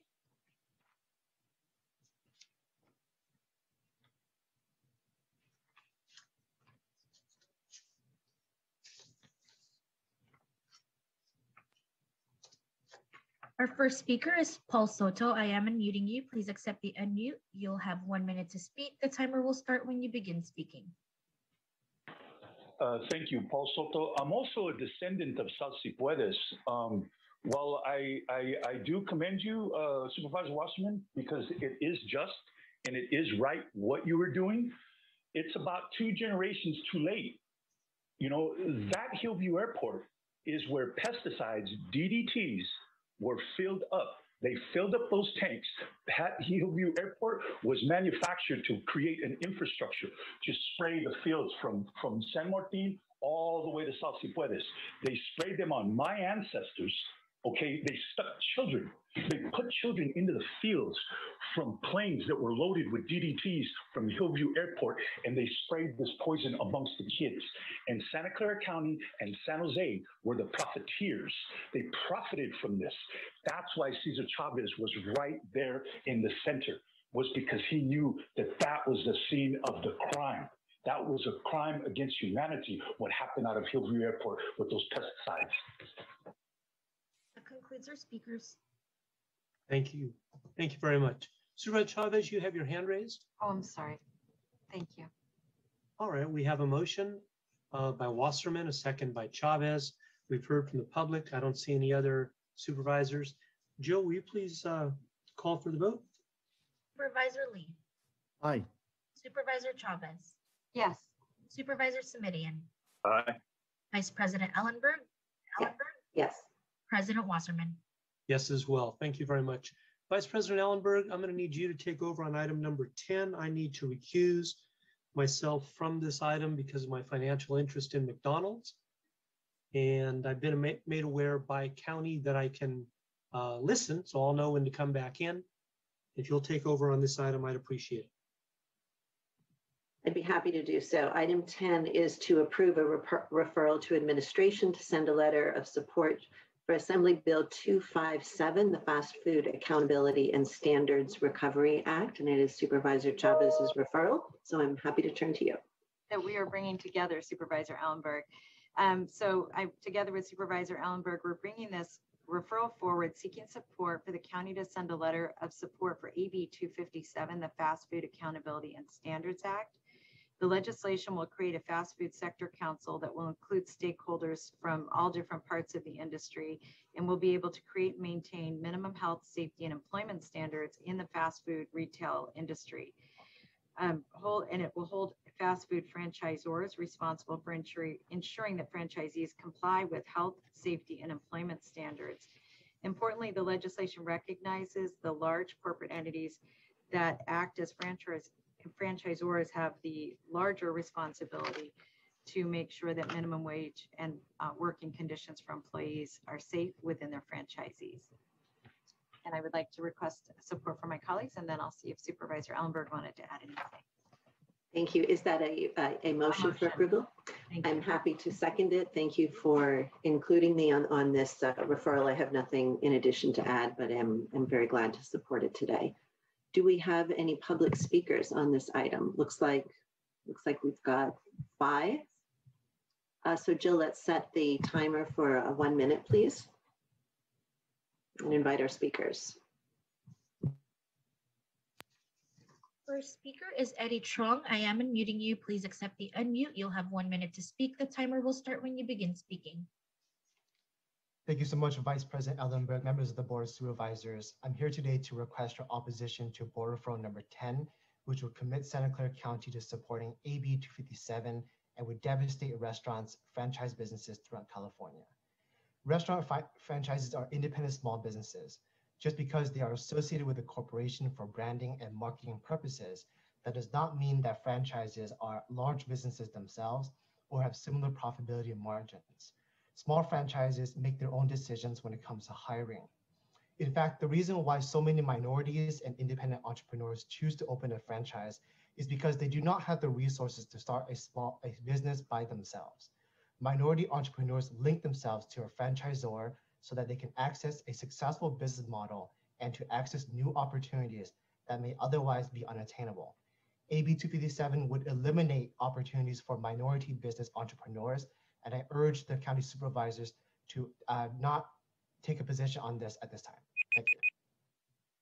Our first speaker is Paul Soto. I am unmuting you. Please accept the unmute. You'll have one minute to speak. The timer will start when you begin speaking. Uh, thank you, Paul Soto. I'm also a descendant of Sal Si Puedes. Um, well, I, I, I do commend you, uh, Supervisor Wasserman, because it is just and it is right what you were doing. It's about two generations too late. You know, that Hillview Airport is where pesticides, DDTs, were filled up. They filled up those tanks. That Hillview Airport was manufactured to create an infrastructure to spray the fields from, from San Martin all the way to Sal Si Puedes. They sprayed them on my ancestors. Okay, they stuck children. They put children into the fields from planes that were loaded with DDTs from Hillview Airport, and they sprayed this poison amongst the kids. And Santa Clara County and San Jose were the profiteers. They profited from this. That's why Cesar Chavez was right there in the center, was because he knew that that was the scene of the crime. That was a crime against humanity, what happened out of Hillview Airport with those pesticides. That concludes our speakers. Thank you. Thank you very much. Supervisor Chavez, you have your hand raised. Oh, I'm sorry. Thank you. All right, we have a motion uh, by Wasserman, a second by Chavez. We've heard from the public. I don't see any other supervisors. Jill, will you please uh, call for the vote? Supervisor Lee, Aye. Supervisor Chavez, Yes. Supervisor Simitian, Aye. Vice President Ellenberg, Ellenberg, Yes. President Wasserman. Yes, as well. Thank you very much. Vice President Ellenberg, I'm going to need you to take over on item number 10. I need to recuse myself from this item because of my financial interest in McDonald's. And I've been made aware by county that I can uh, listen, so I'll know when to come back in. If you'll take over on this item, I'd appreciate it. I'd be happy to do so. Item 10 is to approve a refer- referral to administration to send a letter of support for Assembly Bill 257, the Fast Food Accountability and Standards Recovery Act, and it is Supervisor Chavez's referral. So I'm happy to turn to you. that we are bringing together Supervisor Ellenberg. Um, so I, together with Supervisor Ellenberg, we're bringing this referral forward, seeking support for the county to send a letter of support for AB 257, the Fast Food Accountability and Standards Act. The legislation will create a fast food sector council that will include stakeholders from all different parts of the industry and will be able to create and maintain minimum health, safety, and employment standards in the fast food retail industry um, hold, and it will hold fast food franchisors responsible for ensuring, ensuring that franchisees comply with health, safety, and employment standards. Importantly, the legislation recognizes the large corporate entities that act as franchise, franchisors have the larger responsibility to make sure that minimum wage and uh, working conditions for employees are safe within their franchisees. And I would like to request support from my colleagues, and then I'll see if Supervisor Ellenberg wanted to add anything. Thank you. Is that a, a, a motion for approval? I'm happy to second it. Thank you for including me on, on this uh, referral. I have nothing in addition to add, but I'm, I'm very glad to support it today. Do we have any public speakers on this item? Looks like, looks like we've got five. Uh, so Jill, let's set the timer for one minute, please. And invite our speakers. First speaker is Eddie Trong. I am unmuting you. Please accept the unmute. You'll have one minute to speak. The timer will start when you begin speaking. Thank you so much, Vice President Ellenberg, members of the Board of Supervisors. I'm here today to request your opposition to Board Referral number 10, which would commit Santa Clara County to supporting AB 257 and would devastate restaurants, franchise businesses throughout California. Restaurant franchises are independent small businesses. Just because they are associated with a corporation for branding and marketing purposes, that does not mean that franchises are large businesses themselves or have similar profitability margins. Small franchises make their own decisions when it comes to hiring. In fact, the reason why so many minorities and independent entrepreneurs choose to open a franchise is because they do not have the resources to start a small a business by themselves. Minority entrepreneurs link themselves to a franchisor so that they can access a successful business model and to access new opportunities that may otherwise be unattainable. AB 257 would eliminate opportunities for minority business entrepreneurs, and I urge the county supervisors to uh, not take a position on this at this time. Thank you.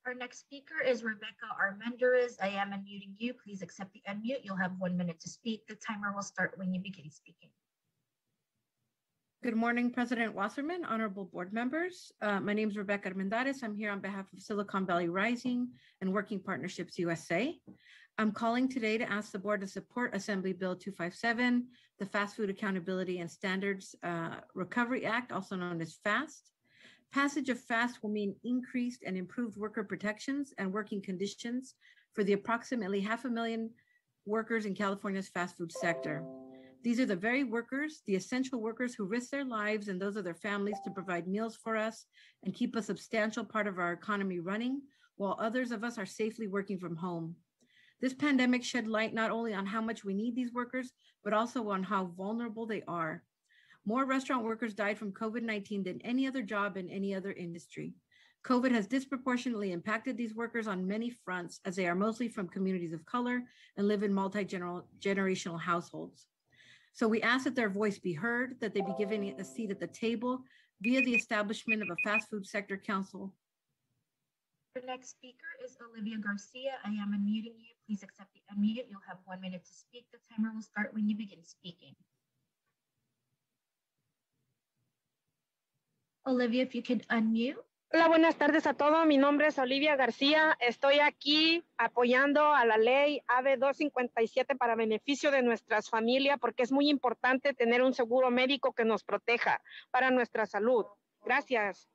Our next speaker is Rebecca Armendariz. I am unmuting you. Please accept the unmute. You'll have one minute to speak. The timer will start when you begin speaking. Good morning, President Wasserman, honorable board members. Uh, my name is Rebecca Armendariz. I'm here on behalf of Silicon Valley Rising and Working Partnerships USA. I'm calling today to ask the board to support Assembly Bill 257, the Fast Food Accountability and Standards uh, Recovery Act, also known as FAST. Passage of FAST will mean increased and improved worker protections and working conditions for the approximately half a million workers in California's fast food sector. These are the very workers, the essential workers who risk their lives and those of their families to provide meals for us and keep a substantial part of our economy running, while others of us are safely working from home. This pandemic shed light not only on how much we need these workers, but also on how vulnerable they are. More restaurant workers died from COVID 19 than any other job in any other industry. COVID has disproportionately impacted these workers on many fronts, as they are mostly from communities of color and live in multi generational households. So we ask that their voice be heard, that they be given a seat at the table via the establishment of a fast food sector council. The next speaker is Olivia Garcia. I am unmuting you. Please accept the unmute. You'll have one minute to speak. The timer will start when you begin speaking. Olivia, if you could unmute. Hola, buenas tardes a todos. Mi nombre es Olivia García. Estoy aquí apoyando a la ley AB 257 para beneficio de nuestras familias porque es muy importante tener un seguro médico que nos proteja para nuestra salud. Gracias.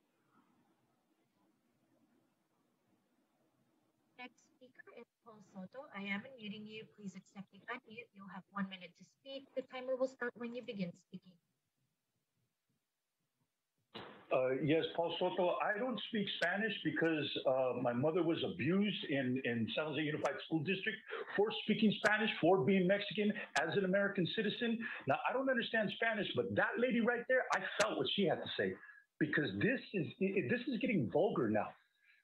I am unmuting you. Please accept the unmute. You'll have one minute to speak. The timer will start when you begin speaking. Uh, yes, Paul Soto. I don't speak Spanish because uh, my mother was abused in, in San Jose Unified School District for speaking Spanish, for being Mexican as an American citizen. Now, I don't understand Spanish, but that lady right there, I felt what she had to say because this is this is getting vulgar now.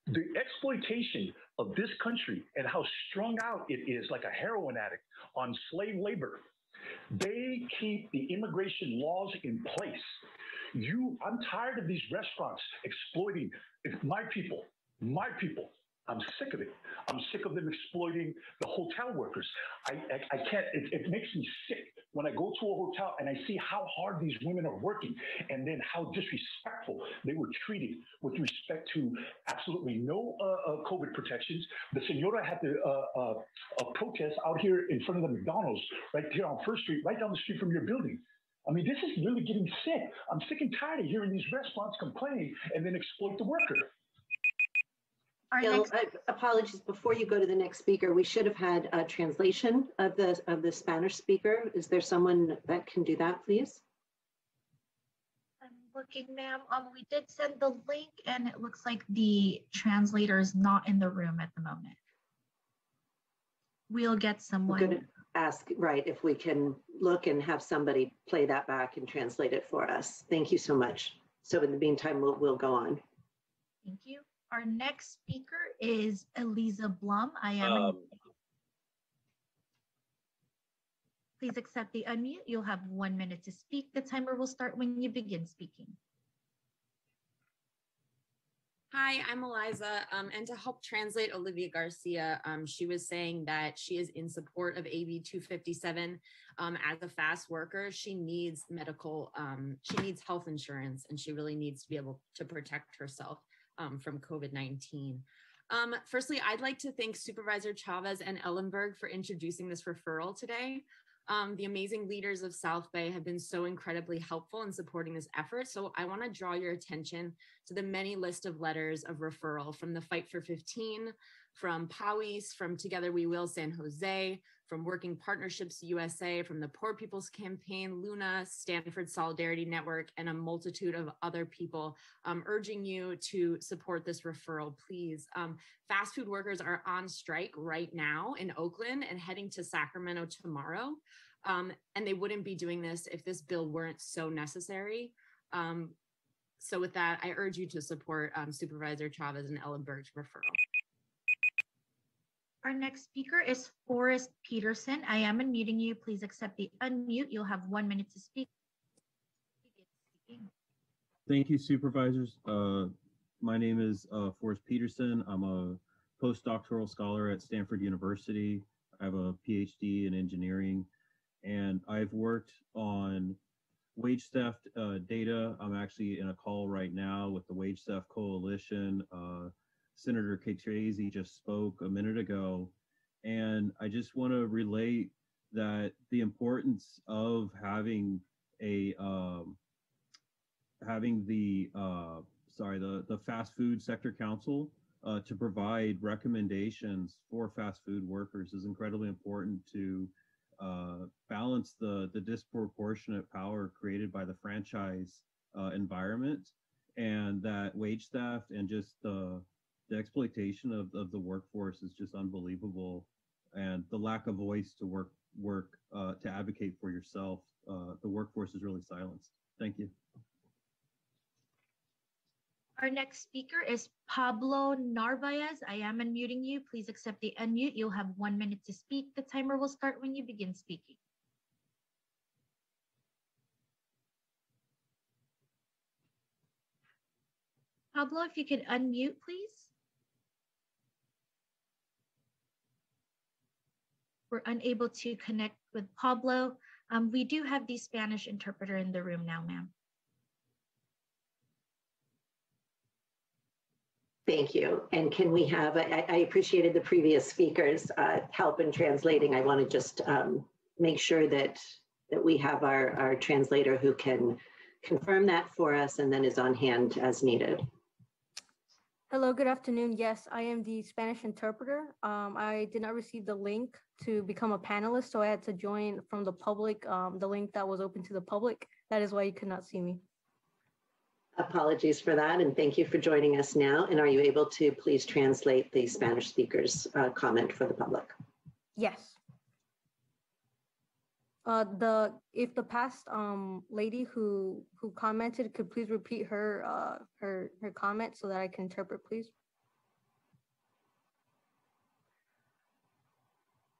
The exploitation of this country and how strung out it is, like a heroin addict, on slave labor. They keep the immigration laws in place you, I'm tired of these restaurants exploiting my people, my people. I'm sick of it. I'm sick of them exploiting the hotel workers. I, I, I can't, it, it, makes me sick when I go to a hotel and I see how hard these women are working and then how disrespectful they were treated with respect to absolutely no uh, uh, COVID protections. The senora had to uh, uh protest out here in front of the McDonald's right here on First Street, right down the street from your building. I mean, this is really getting sick. I'm sick and tired of hearing these restaurants complain and then exploit the worker. Bill, apologies. Before you go to the next speaker, we should have had a translation of the of the Spanish speaker. Is there someone that can do that, please? I'm looking, ma'am. Um, we did send the link, and it looks like the translator is not in the room at the moment. We'll get someone to ask, right, if we can look and have somebody play that back and translate it for us. Thank you so much. So in the meantime, we'll, we'll go on. Thank you. Our next speaker is Eliza Blum. I am. Um, Please accept the unmute. You'll have one minute to speak. The timer will start when you begin speaking. Hi, I'm Eliza. Um, and to help translate Olivia Garcia, um, she was saying that she is in support of AB 257. Um, as a fast worker, she needs medical, um, she needs health insurance, and she really needs to be able to protect herself um, from COVID 19. Um, firstly, I'd like to thank Supervisor Chavez and Ellenberg for introducing this referral today. Um, the amazing leaders of South Bay have been so incredibly helpful in supporting this effort. So I want to draw your attention to the many list of letters of referral from the Fight for 15, from PAWIS, from Together We Will San Jose, from Working Partnerships USA, from the Poor People's Campaign, Luna, Stanford Solidarity Network, and a multitude of other people um, urging you to support this referral, please. Um, fast food workers are on strike right now in Oakland and heading to Sacramento tomorrow. Um, and they wouldn't be doing this if this bill weren't so necessary. Um, so with that, I urge you to support um, Supervisor Chavez and Ellenberg's referral. Our next speaker is Forrest Peterson. I am unmuting you. Please accept the unmute. You'll have one minute to speak. Thank you, supervisors. Uh, my name is uh, Forrest Peterson. I'm a postdoctoral scholar at Stanford University. I have a PhD in engineering, and I've worked on wage theft uh, data. I'm actually in a call right now with the Wage Theft Coalition. Senator Cortese just spoke a minute ago. And I just want to relate that the importance of having a um, having the uh, sorry the the fast food sector council uh, to provide recommendations for fast food workers is incredibly important to uh, balance the the disproportionate power created by the franchise uh, environment and that wage theft and just the the exploitation of, of the workforce is just unbelievable and the lack of voice to work work uh, to advocate for yourself uh, the workforce is really silenced thank you our next speaker is Pablo Narvaez. I am unmuting you. Please accept the unmute. You'll have one minute to speak. The timer will start when you begin speaking. Pablo, if you could unmute, please. We're unable to connect with Pablo. Um, we do have the Spanish interpreter in the room now, ma'am. Thank you. And can we have, I, I appreciated the previous speakers' uh, help in translating. I want to just um, make sure that that we have our, our translator who can confirm that for us and then is on hand as needed. Hello, good afternoon. Yes, I am the Spanish interpreter. Um, I did not receive the link to become a panelist, so I had to join from the public, um, the link that was open to the public. That is why you could not see me. Apologies for that, and thank you for joining us now. And are you able to please translate the Spanish speaker's uh, comment for the public? Yes. Uh, the if the past um lady who who commented could please repeat her uh her her comment so that I can interpret, please.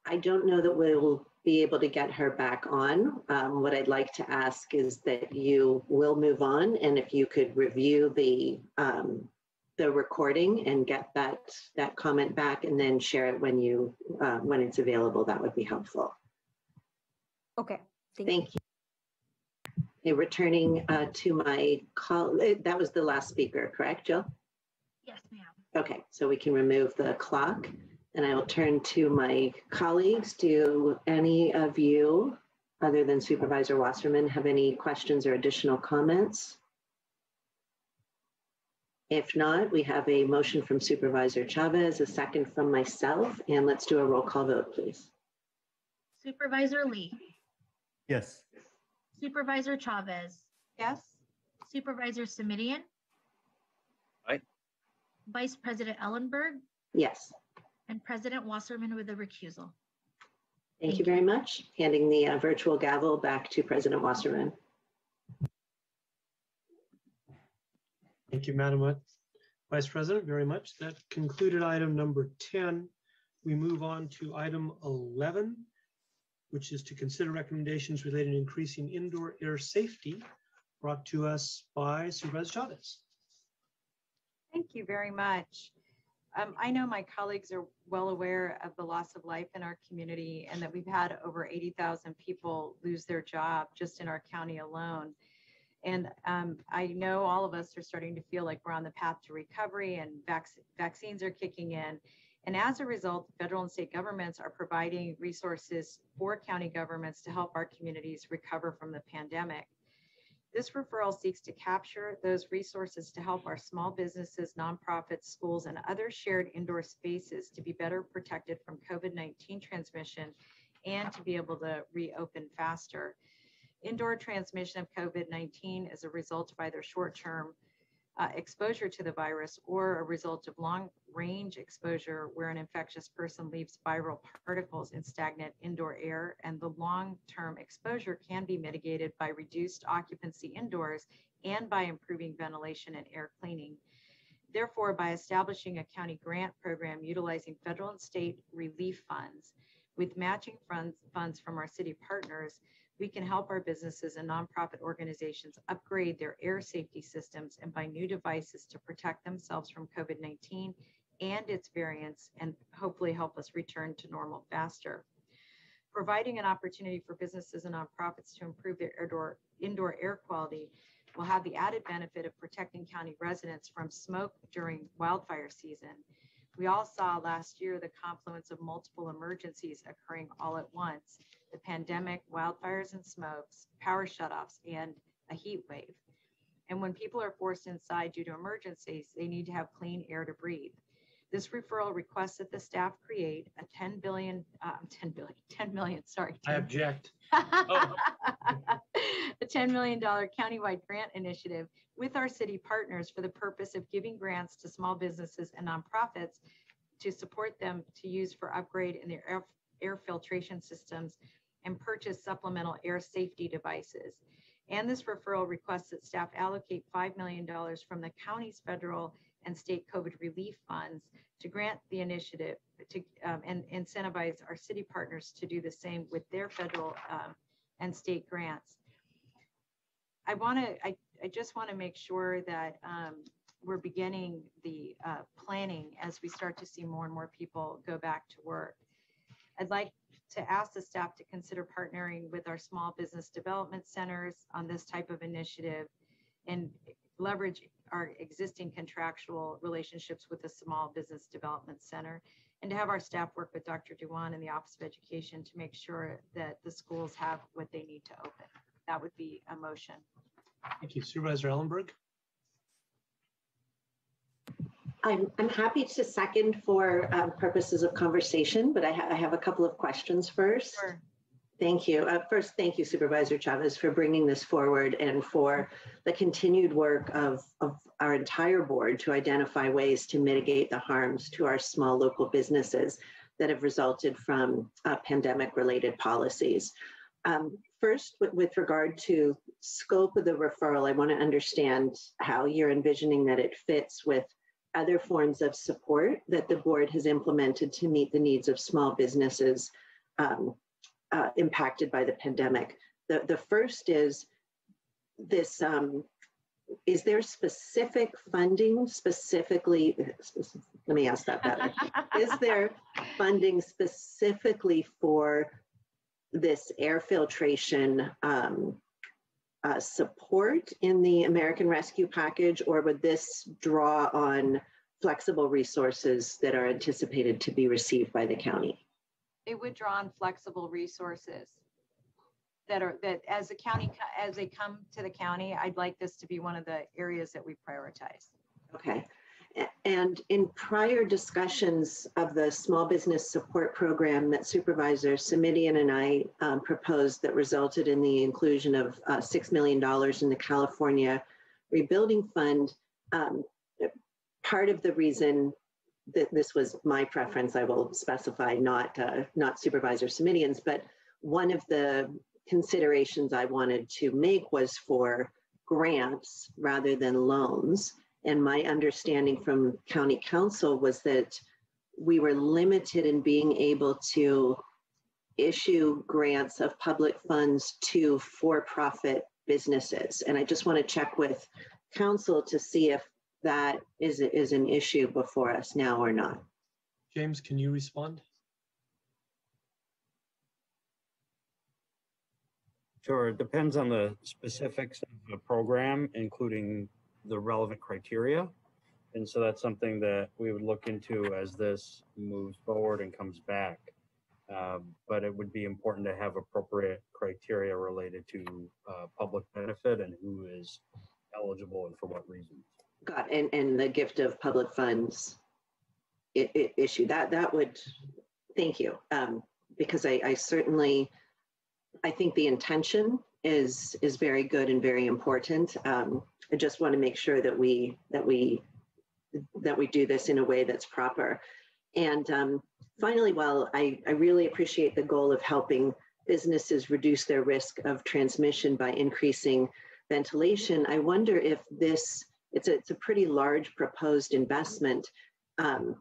I don't know that we'll be able to get her back on. Um, what I'd like to ask is that you will move on, and if you could review the um, the recording and get that that comment back, and then share it when you uh, when it's available, that would be helpful. Okay. Thank, Thank you. Okay, returning uh, to my call, eh, that was the last speaker, correct, Jill? Yes, ma'am. Okay, so we can remove the clock and I will turn to my colleagues. Do any of you, other than Supervisor Wasserman, have any questions or additional comments? If not, we have a motion from Supervisor Chavez, a second from myself, and let's do a roll call vote, please. Supervisor Lee. Yes. Supervisor Chavez. Yes. Supervisor Simitian. Aye. Vice President Ellenberg. Yes. And President Wasserman with a recusal. Thank, Thank you very much. Handing the uh, virtual gavel back to President Wasserman. Thank you, Madam Vice President, very much. That concluded item number 10. We move on to item 11, which is to consider recommendations related to increasing indoor air safety, brought to us by Supervisor Chavez. Thank you very much. Um, I know my colleagues are well aware of the loss of life in our community and that we've had over 80,000 people lose their job just in our county alone. And um, I know all of us are starting to feel like we're on the path to recovery and vac- vaccines are kicking in. And as a result, federal and state governments are providing resources for county governments to help our communities recover from the pandemic. This referral seeks to capture those resources to help our small businesses, nonprofits, schools, and other shared indoor spaces to be better protected from COVID 19 transmission and to be able to reopen faster. Indoor transmission of COVID 19 is a result of either short term uh, exposure to the virus or a result of long range exposure where an infectious person leaves viral particles in stagnant indoor air. And the long term exposure can be mitigated by reduced occupancy indoors and by improving ventilation and air cleaning. Therefore, by establishing a county grant program utilizing federal and state relief funds with matching funds, funds from our city partners, we can help our businesses and nonprofit organizations upgrade their air safety systems and buy new devices to protect themselves from COVID 19 and its variants, and hopefully help us return to normal faster. Providing an opportunity for businesses and nonprofits to improve their indoor, indoor air quality will have the added benefit of protecting county residents from smoke during wildfire season. We all saw last year the confluence of multiple emergencies occurring all at once the pandemic, wildfires and smokes, power shutoffs, and a heat wave. And when people are forced inside due to emergencies, they need to have clean air to breathe. This referral requests that the staff create a 10 billion, uh, 10 billion, 10 million, sorry. 10, I object. a $10 million countywide grant initiative with our city partners for the purpose of giving grants to small businesses and nonprofits to support them to use for upgrade in their air, filtration systems and purchase supplemental air safety devices. And this referral requests that staff allocate $5 million from the county's federal and state COVID relief funds to grant the initiative to um, and incentivize our city partners to do the same with their federal um, and state grants. I want to, I, I just want to make sure that um, we're beginning the uh, planning as we start to see more and more people go back to work. I'd like to ask the staff to consider partnering with our small business development centers on this type of initiative and leverage our existing contractual relationships with the Small Business Development Center and to have our staff work with Dr. Dewan and the Office of Education to make sure that the schools have what they need to open. That would be a motion. Thank you. Supervisor Ellenberg. I'm, I'm happy to second for um, purposes of conversation, but I, ha I, have a couple of questions first. Sure. Thank you. Uh, first, thank you, Supervisor Chavez, for bringing this forward and for the continued work of, of our entire board to identify ways to mitigate the harms to our small local businesses that have resulted from uh, pandemic related policies. Um, first, with, with regard to scope of the referral, I want to understand how you're envisioning that it fits with other forms of support that the board has implemented to meet the needs of small businesses um, uh, impacted by the pandemic. The, the first is this, um, is there specific funding specifically, let me ask that better. is there funding specifically for this air filtration um, uh, support in the American Rescue Package, or would this draw on flexible resources that are anticipated to be received by the county? It would draw on flexible resources that are that as a county as they come to the county. I'd like this to be one of the areas that we prioritize. Okay. And in prior discussions of the small business support program that Supervisor Simitian and I um, proposed that resulted in the inclusion of uh, $6 million in the California Rebuilding Fund, um, part of the reason that this was my preference, I will specify, not, uh, not Supervisor Simitian's, but one of the considerations I wanted to make was for grants rather than loans and my understanding from county counsel was that we were limited in being able to issue grants of public funds to for-profit businesses. And I just want to check with counsel to see if that is, is an issue before us now or not. James, can you respond? Sure, it depends on the specifics of the program, including the relevant criteria. And so that's something that we would look into as this moves forward and comes back. Uh, but it would be important to have appropriate criteria related to uh, public benefit and who is eligible and for what reasons. Got, and, and the gift of public funds i- i- issue, that, that would, thank you. Um, because I, I certainly, I think the intention is, is very good and very important. Um, I just want to make sure that we, that we, that we do this in a way that's proper. And um, finally, while I, I really appreciate the goal of helping businesses reduce their risk of transmission by increasing ventilation, I wonder if this, it's a, it's a pretty large proposed investment. Um,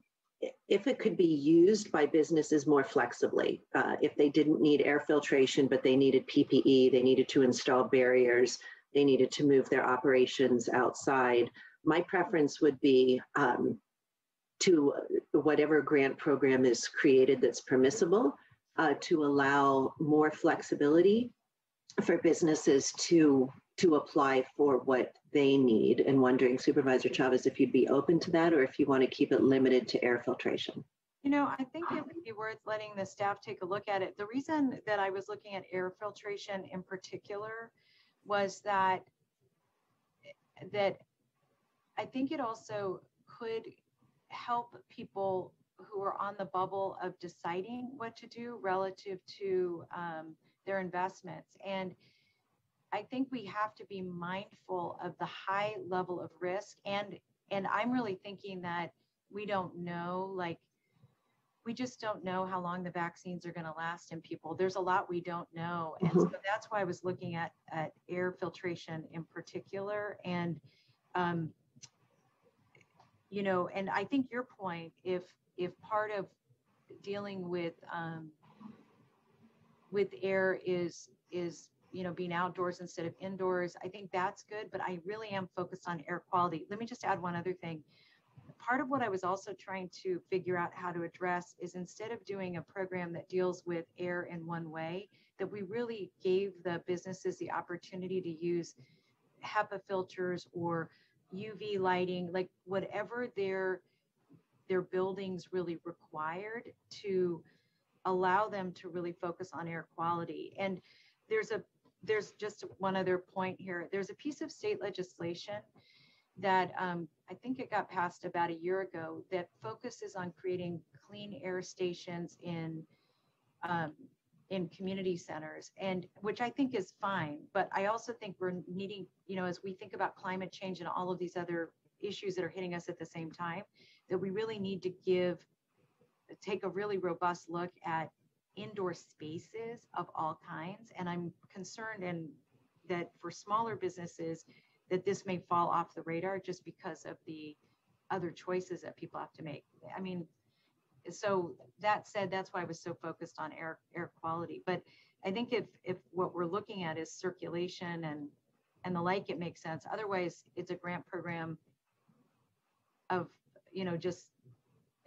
if it could be used by businesses more flexibly, uh, if they didn't need air filtration, but they needed PPE, they needed to install barriers, they needed to move their operations outside. My preference would be um, to whatever grant program is created that's permissible uh, to allow more flexibility for businesses to to apply for what they need and wondering supervisor chavez if you'd be open to that or if you want to keep it limited to air filtration You know, I think it would be worth letting the staff take a look at it. The reason that I was looking at air filtration in particular was that that I think it also could help people who are on the bubble of deciding what to do relative to um, their investments. And I think we have to be mindful of the high level of risk. And and I'm really thinking that we don't know, like we just don't know how long the vaccines are going to last in people. There's a lot we don't know. And so that's why I was looking at, at air filtration in particular. And, um, you know, and I think your point, if, if part of dealing with, um, with air is, is, you know, being outdoors instead of indoors, I think that's good, but I really am focused on air quality. Let me just add one other thing part of what I was also trying to figure out how to address is instead of doing a program that deals with air in one way, that we really gave the businesses the opportunity to use HEPA filters or UV lighting, like whatever their their buildings really required to allow them to really focus on air quality. And there's a there's just one other point here. There's a piece of state legislation that um, I think it got passed about a year ago that focuses on creating clean air stations in um, in community centers, and which I think is fine. But I also think we're needing, you know, as we think about climate change and all of these other issues that are hitting us at the same time, that we really need to give take a really robust look at indoor spaces of all kinds. And I'm concerned and that for smaller businesses, that this may fall off the radar just because of the other choices that people have to make. I mean, so that said, that's why I was so focused on air air quality. But I think if if what we're looking at is circulation and and the like, it makes sense. Otherwise, it's a grant program of you know just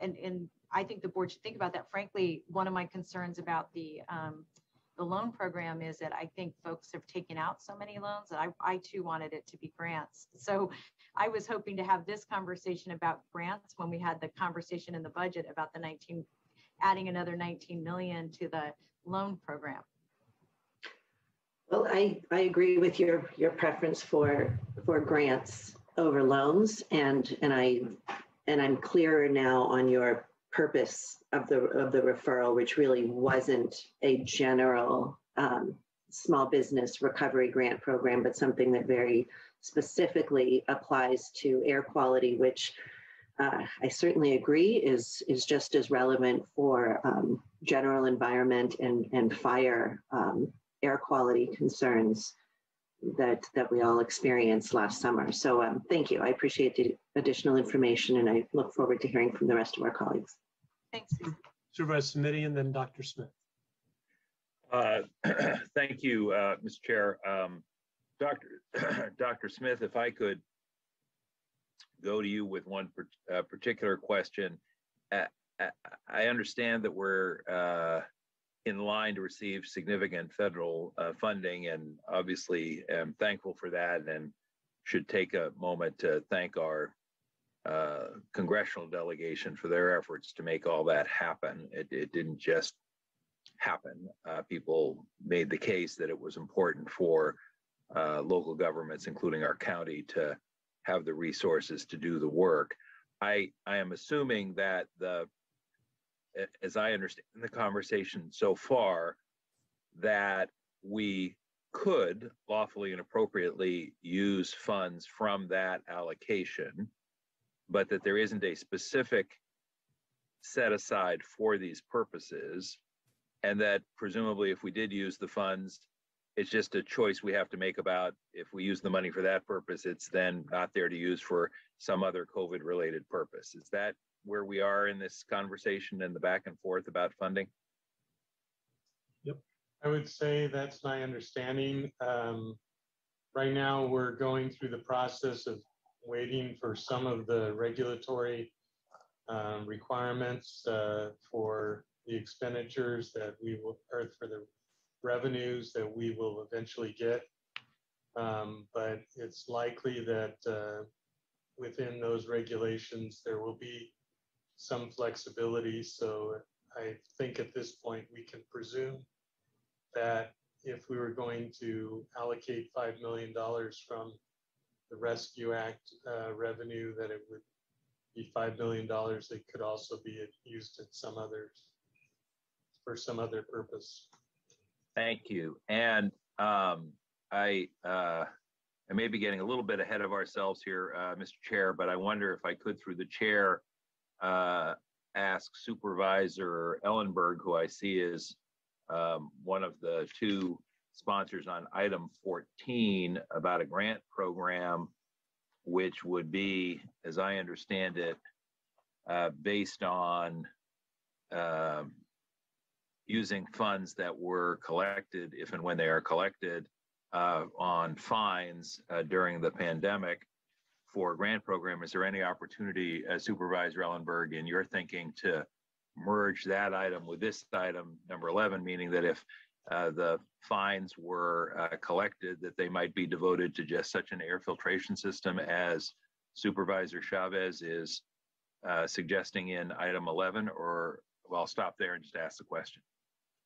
and and I think the board should think about that. Frankly, one of my concerns about the um, the loan program is that I think folks have taken out so many loans that I, I too wanted it to be grants. So I was hoping to have this conversation about grants when we had the conversation in the budget about the 19, adding another 19 million to the loan program. Well, I, I agree with your, your preference for, for grants over loans and, and I, and I'm clearer now on your purpose of the, of the referral, which really wasn't a general um, small business recovery grant program, but something that very specifically applies to air quality, which uh, I certainly agree is, is just as relevant for um, general environment and, and fire um, air quality concerns that that we all experienced last summer. So um, thank you. I appreciate the additional information and I look forward to hearing from the rest of our colleagues. Thanks. Supervisor Simitian and then Dr. Smith. Uh, thank you, uh, Mr. Chair. Um, Dr. Dr. Smith, if I could go to you with one uh, particular question. Uh, I understand that we're uh, in line to receive significant federal uh, funding, and obviously am thankful for that and should take a moment to thank our uh, congressional delegation for their efforts to make all that happen. It, it didn't just happen. Uh, people made the case that it was important for uh, local governments, including our county, to have the resources to do the work. I, I am assuming that the, as I understand the conversation so far, that we could lawfully and appropriately use funds from that allocation, but that there isn't a specific set aside for these purposes. And that presumably, if we did use the funds, it's just a choice we have to make about if we use the money for that purpose, it's then not there to use for some other COVID related purpose. Is that where we are in this conversation and the back and forth about funding? Yep, I would say that's my understanding. Um, right now, we're going through the process of waiting for some of the regulatory um, requirements uh, for the expenditures that we will, or for the revenues that we will eventually get. Um, but it's likely that uh, within those regulations, there will be some flexibility. So I think at this point, we can presume that if we were going to allocate $5 million from the Rescue Act uh, revenue, that it would be $5 million that could also be used in some others for some other purpose. Thank you. And um, I, uh, I may be getting a little bit ahead of ourselves here, uh, Mr. Chair, but I wonder if I could, through the chair, uh, ask Supervisor Ellenberg, who I see is um, one of the two sponsors on item 14 about a grant program, which would be, as I understand it, uh, based on um, using funds that were collected, if and when they are collected, uh, on fines uh, during the pandemic for a grant program. Is there any opportunity, uh, Supervisor Ellenberg, in your thinking to merge that item with this item, number 11, meaning that if uh, the fines were uh, collected, that they might be devoted to just such an air filtration system as Supervisor Chavez is uh, suggesting in item 11, or well, I'll stop there and just ask the question.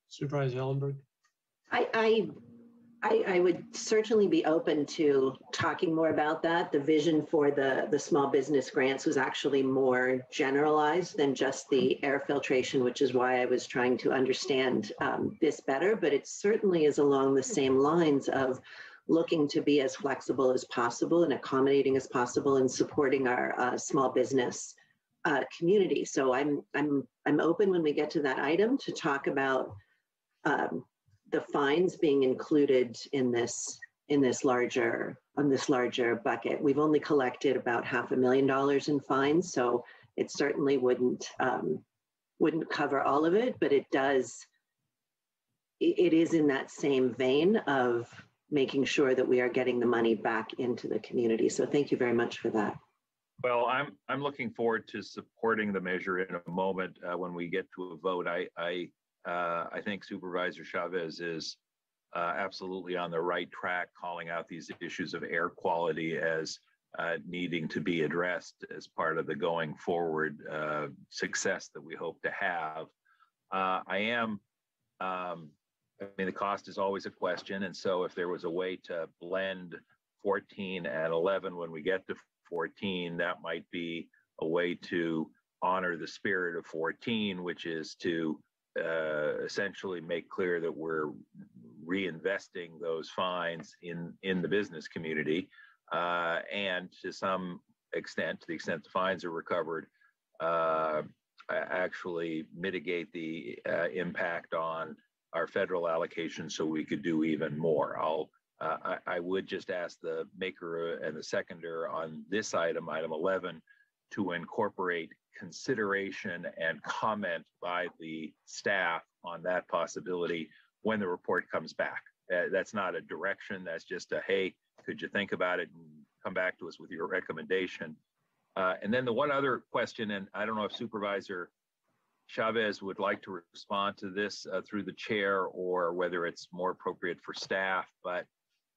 Supervisor Ellenberg? I, I, I, I would certainly be open to talking more about that. The vision for the, the small business grants was actually more generalized than just the air filtration, which is why I was trying to understand um, this better. But it certainly is along the same lines of looking to be as flexible as possible and accommodating as possible and supporting our uh, small business uh, community. So I'm I'm I'm open when we get to that item to talk about um, the fines being included in this in this larger on this larger bucket. We've only collected about half a million dollars in fines, so it certainly wouldn't um, wouldn't cover all of it, but it does. It, is in that same vein of making sure that we are getting the money back into the community. So thank you very much for that. Well, I'm I'm looking forward to supporting the measure in a moment uh, when we get to a vote. I I uh, I think Supervisor Chavez is uh, absolutely on the right track, calling out these issues of air quality as uh, needing to be addressed as part of the going forward uh, success that we hope to have. Uh, I am, um, I mean, the cost is always a question. And so if there was a way to blend 14 and 11 when we get to 14, that might be a way to honor the spirit of 14, which is to uh, essentially make clear that we're reinvesting those fines in in the business community, uh, and to some extent, to the extent the fines are recovered, uh, actually mitigate the uh, impact on our federal allocation, so we could do even more. I'll. Uh, I, I would just ask the maker and the seconder on this item, item 11, to incorporate consideration and comment by the staff on that possibility when the report comes back. Uh, that's not a direction. That's just a hey, could you think about it and come back to us with your recommendation? Uh, and then the one other question, and I don't know if Supervisor Chavez would like to respond to this uh, through the chair or whether it's more appropriate for staff, but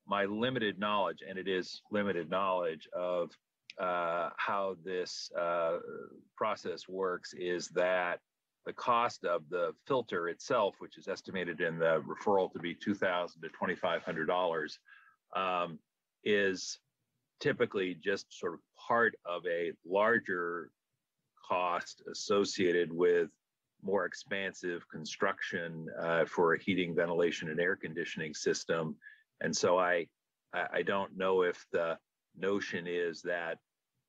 my limited knowledge, and it is limited knowledge of uh, how this uh, process works, is that the cost of the filter itself, which is estimated in the referral to be 2,000 to $2,500, um, is typically just sort of part of a larger cost associated with more expansive construction uh, for a heating, ventilation, and air conditioning system. And so I, I don't know if the notion is that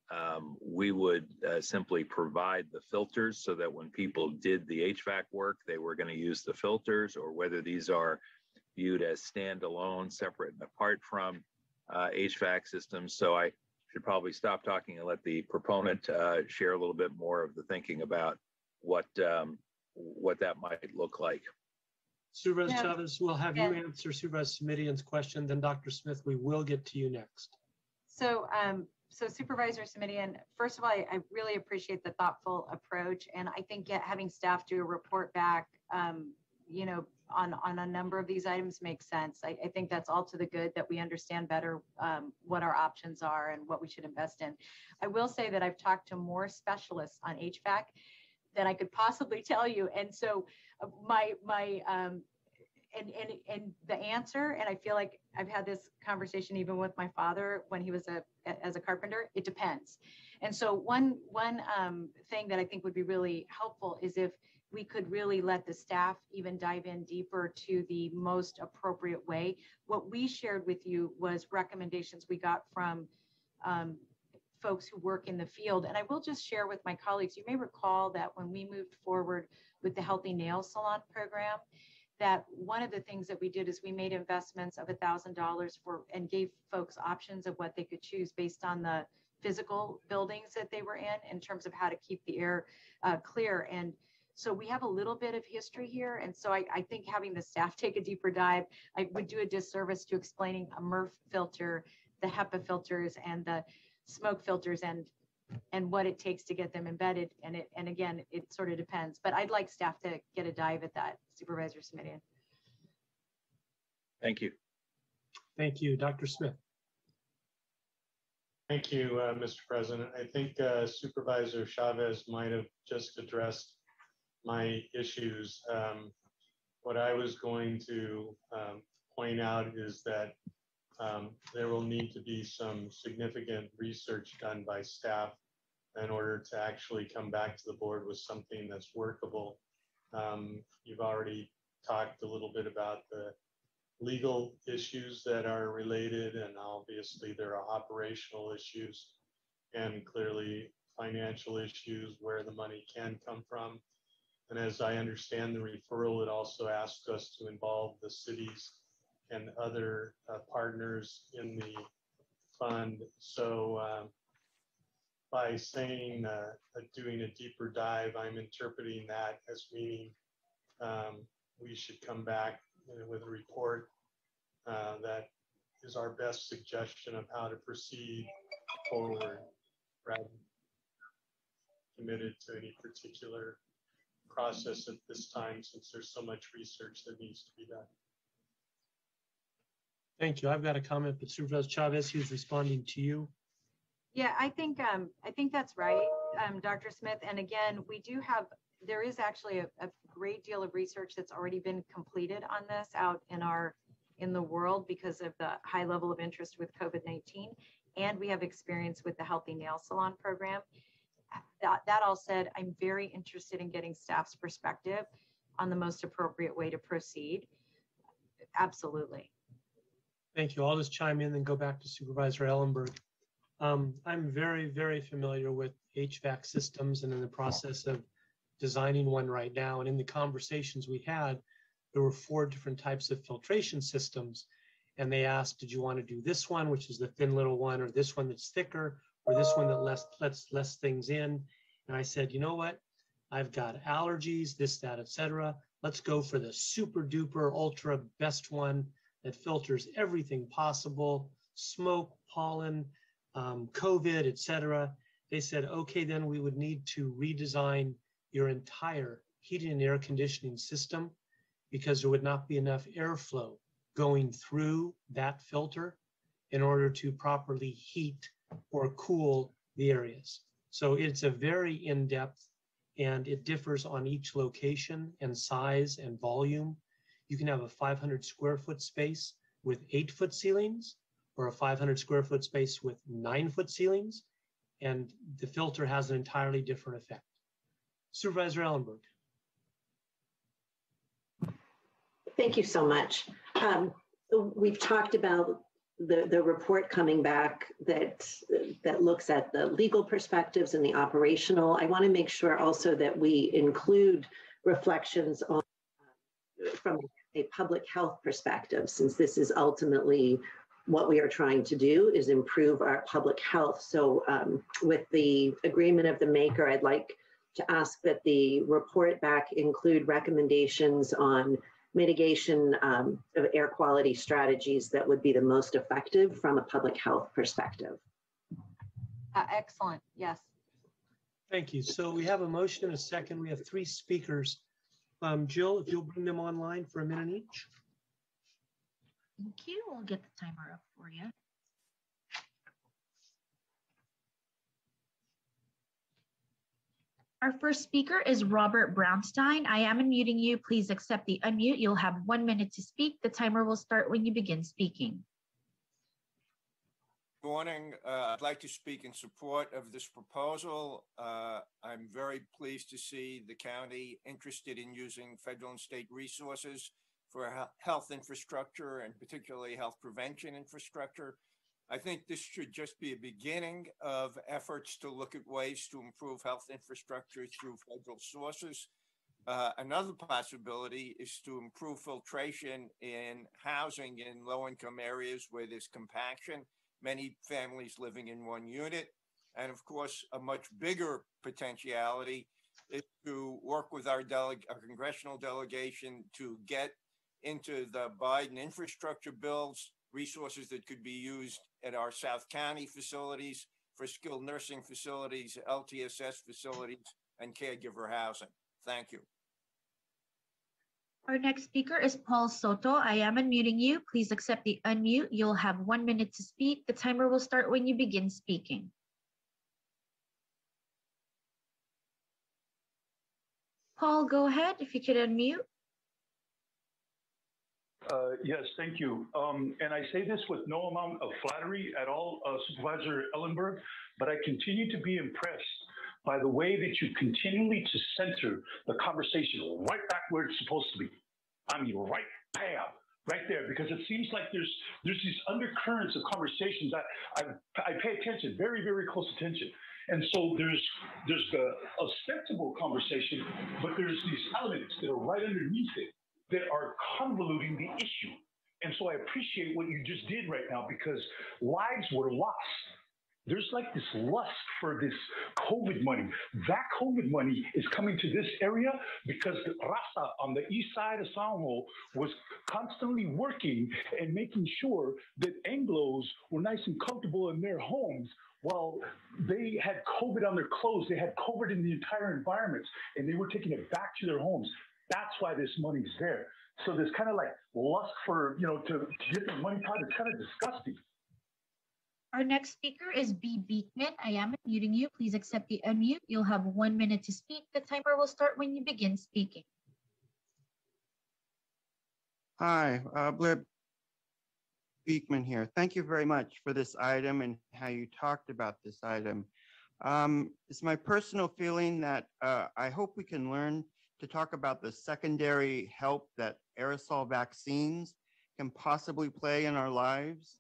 um, we would uh, simply provide the filters so that when people did the HVAC work, they were going to use the filters, or whether these are viewed as standalone, separate and apart from uh, HVAC systems. So I should probably stop talking and let the proponent uh, share a little bit more of the thinking about what um, what that might look like. Supervisor Yeah. Chavez, we'll have you answer Supervisor Simitian's question, then Dr. Smith, we will get to you next. So, um, so Supervisor Simitian, first of all, I, I really appreciate the thoughtful approach, and I think get, having staff do a report back, um, you know, on on a number of these items makes sense. I, I think that's all to the good that we understand better um, what our options are and what we should invest in. I will say that I've talked to more specialists on HVAC than I could possibly tell you, and so uh, my my um, and and and the answer and i feel like i've had this conversation even with my father when he was a as a carpenter it depends. And so one one um, thing that i think would be really helpful is if we could really let the staff even dive in deeper to the most appropriate way. What we shared with you was recommendations we got from um, folks who work in the field. And i will just share with my colleagues you may recall that when we moved forward with the healthy nail salon program that one of the things that we did is we made investments of a thousand dollars for and gave folks options of what they could choose based on the physical buildings that they were in in terms of how to keep the air uh, clear. And so we have a little bit of history here. And so I, I think having the staff take a deeper dive i would do a disservice to explaining a MERV filter the hepa filters and the smoke filters and and what it takes to get them embedded. And it, and again, it sort of depends, but I'd like staff to get a dive at that, Supervisor Simitian. Thank you. Thank you, Dr. Smith. Thank you, uh, Mr. President. I think uh, Supervisor Chavez might have just addressed my issues. Um, What I was going to um, point out is that um, there will need to be some significant research done by staff in order to actually come back to the board with something that's workable. Um, You've already talked a little bit about the legal issues that are related, and obviously there are operational issues and clearly financial issues where the money can come from. And as I understand the referral, it also asks us to involve the cities and other uh, partners in the fund. So uh, by saying, uh, uh, doing a deeper dive, I'm interpreting that as meaning um, we should come back uh, with a report uh, that is our best suggestion of how to proceed forward rather than committed to any particular process at this time since there's so much research that needs to be done. Thank you. I've got a comment, but Supervisor Chavez, he responding to you. Yeah, I think, um, I think that's right, um, Dr. Smith. And again, we do have, there is actually a, a great deal of research that's already been completed on this out in our, in the world because of the high level of interest with COVID-19. And we have experience with the Healthy Nail Salon program. That, that all said, I'm very interested in getting staff's perspective on the most appropriate way to proceed. Absolutely. Thank you. I'll just chime in and go back to Supervisor Ellenberg. Um, I'm very, very familiar with HVAC systems and in the process of designing one right now. And in the conversations we had, there were four different types of filtration systems. And they asked, did you want to do this one, which is the thin little one, or this one that's thicker, or this one that less, lets less things in? And I said, you know what? I've got allergies, this, that, et cetera. Let's go for the super duper ultra best one that filters everything possible, smoke, pollen, um, COVID, et cetera. They said, okay, then we would need to redesign your entire heating and air conditioning system because there would not be enough airflow going through that filter in order to properly heat or cool the areas. So it's a very in-depth and it differs on each location and size and volume. You can have a 500 square foot space with eight foot ceilings or a 500 square foot space with nine foot ceilings, and the filter has an entirely different effect. Supervisor Ellenberg. Thank you so much. Um, we've talked about the, the report coming back that that looks at the legal perspectives and the operational. I want to make sure also that we include reflections on from a public health perspective, since this is ultimately what we are trying to do is improve our public health. So um, with the agreement of the maker, I'd like to ask that the report back include recommendations on mitigation um, of air quality strategies that would be the most effective from a public health perspective. Uh, excellent. Yes. Thank you. So we have a motion and a second. We have three speakers. Um, Jill, if you'll bring them online for a minute each. Thank you. We'll get the timer up for you. Our first speaker is Robert Brownstein. I am unmuting you. Please accept the unmute. You'll have one minute to speak. The timer will start when you begin speaking. Good morning. Uh, I'd like to speak in support of this proposal. Uh, I'm very pleased to see the county interested in using federal and state resources for health infrastructure and particularly health prevention infrastructure. I think this should just be a beginning of efforts to look at ways to improve health infrastructure through federal sources. Uh, another possibility is to improve filtration in housing in low income areas where there's compaction, many families living in one unit. And of course, a much bigger potentiality is to work with our, deleg- our congressional delegation to get into the Biden infrastructure bills resources that could be used at our South County facilities for skilled nursing facilities, LTSS facilities, and caregiver housing. Thank you. Our next speaker is Paul Soto. I am unmuting you. Please accept the unmute. You'll have one minute to speak. The timer will start when you begin speaking. Paul, go ahead if you could unmute. Uh, yes, thank you. Um, and I say this with no amount of flattery at all, uh, Supervisor Ellenberg, but I continue to be impressed by the way that you continually to center the conversation right back where it's supposed to be. I mean, right bam, right there, because it seems like there's there's these undercurrents of conversations that I, I pay attention, very very close attention. And so there's there's the ostensible conversation, but there's these elements that are right underneath it that are convoluting the issue. And so I appreciate what you just did right now because lives were lost. There's like this lust for this COVID money. That COVID money is coming to this area because the Rasta on the east side of San Juan was constantly working and making sure that Anglos were nice and comfortable in their homes while they had COVID on their clothes. They had COVID in the entire environment and they were taking it back to their homes. That's why this money's there. So there's kind of like lust for, you know, to, to get the money part. It's kind of disgusting. Our next speaker is B. Beekman. I am unmuting you. Please accept the unmute. You'll have one minute to speak. The timer will start when you begin speaking. Hi, uh, Blair Beekman here. Thank you very much for this item and how you talked about this item. Um, it's my personal feeling that uh, I hope we can learn to talk about the secondary help that aerosol vaccines can possibly play in our lives.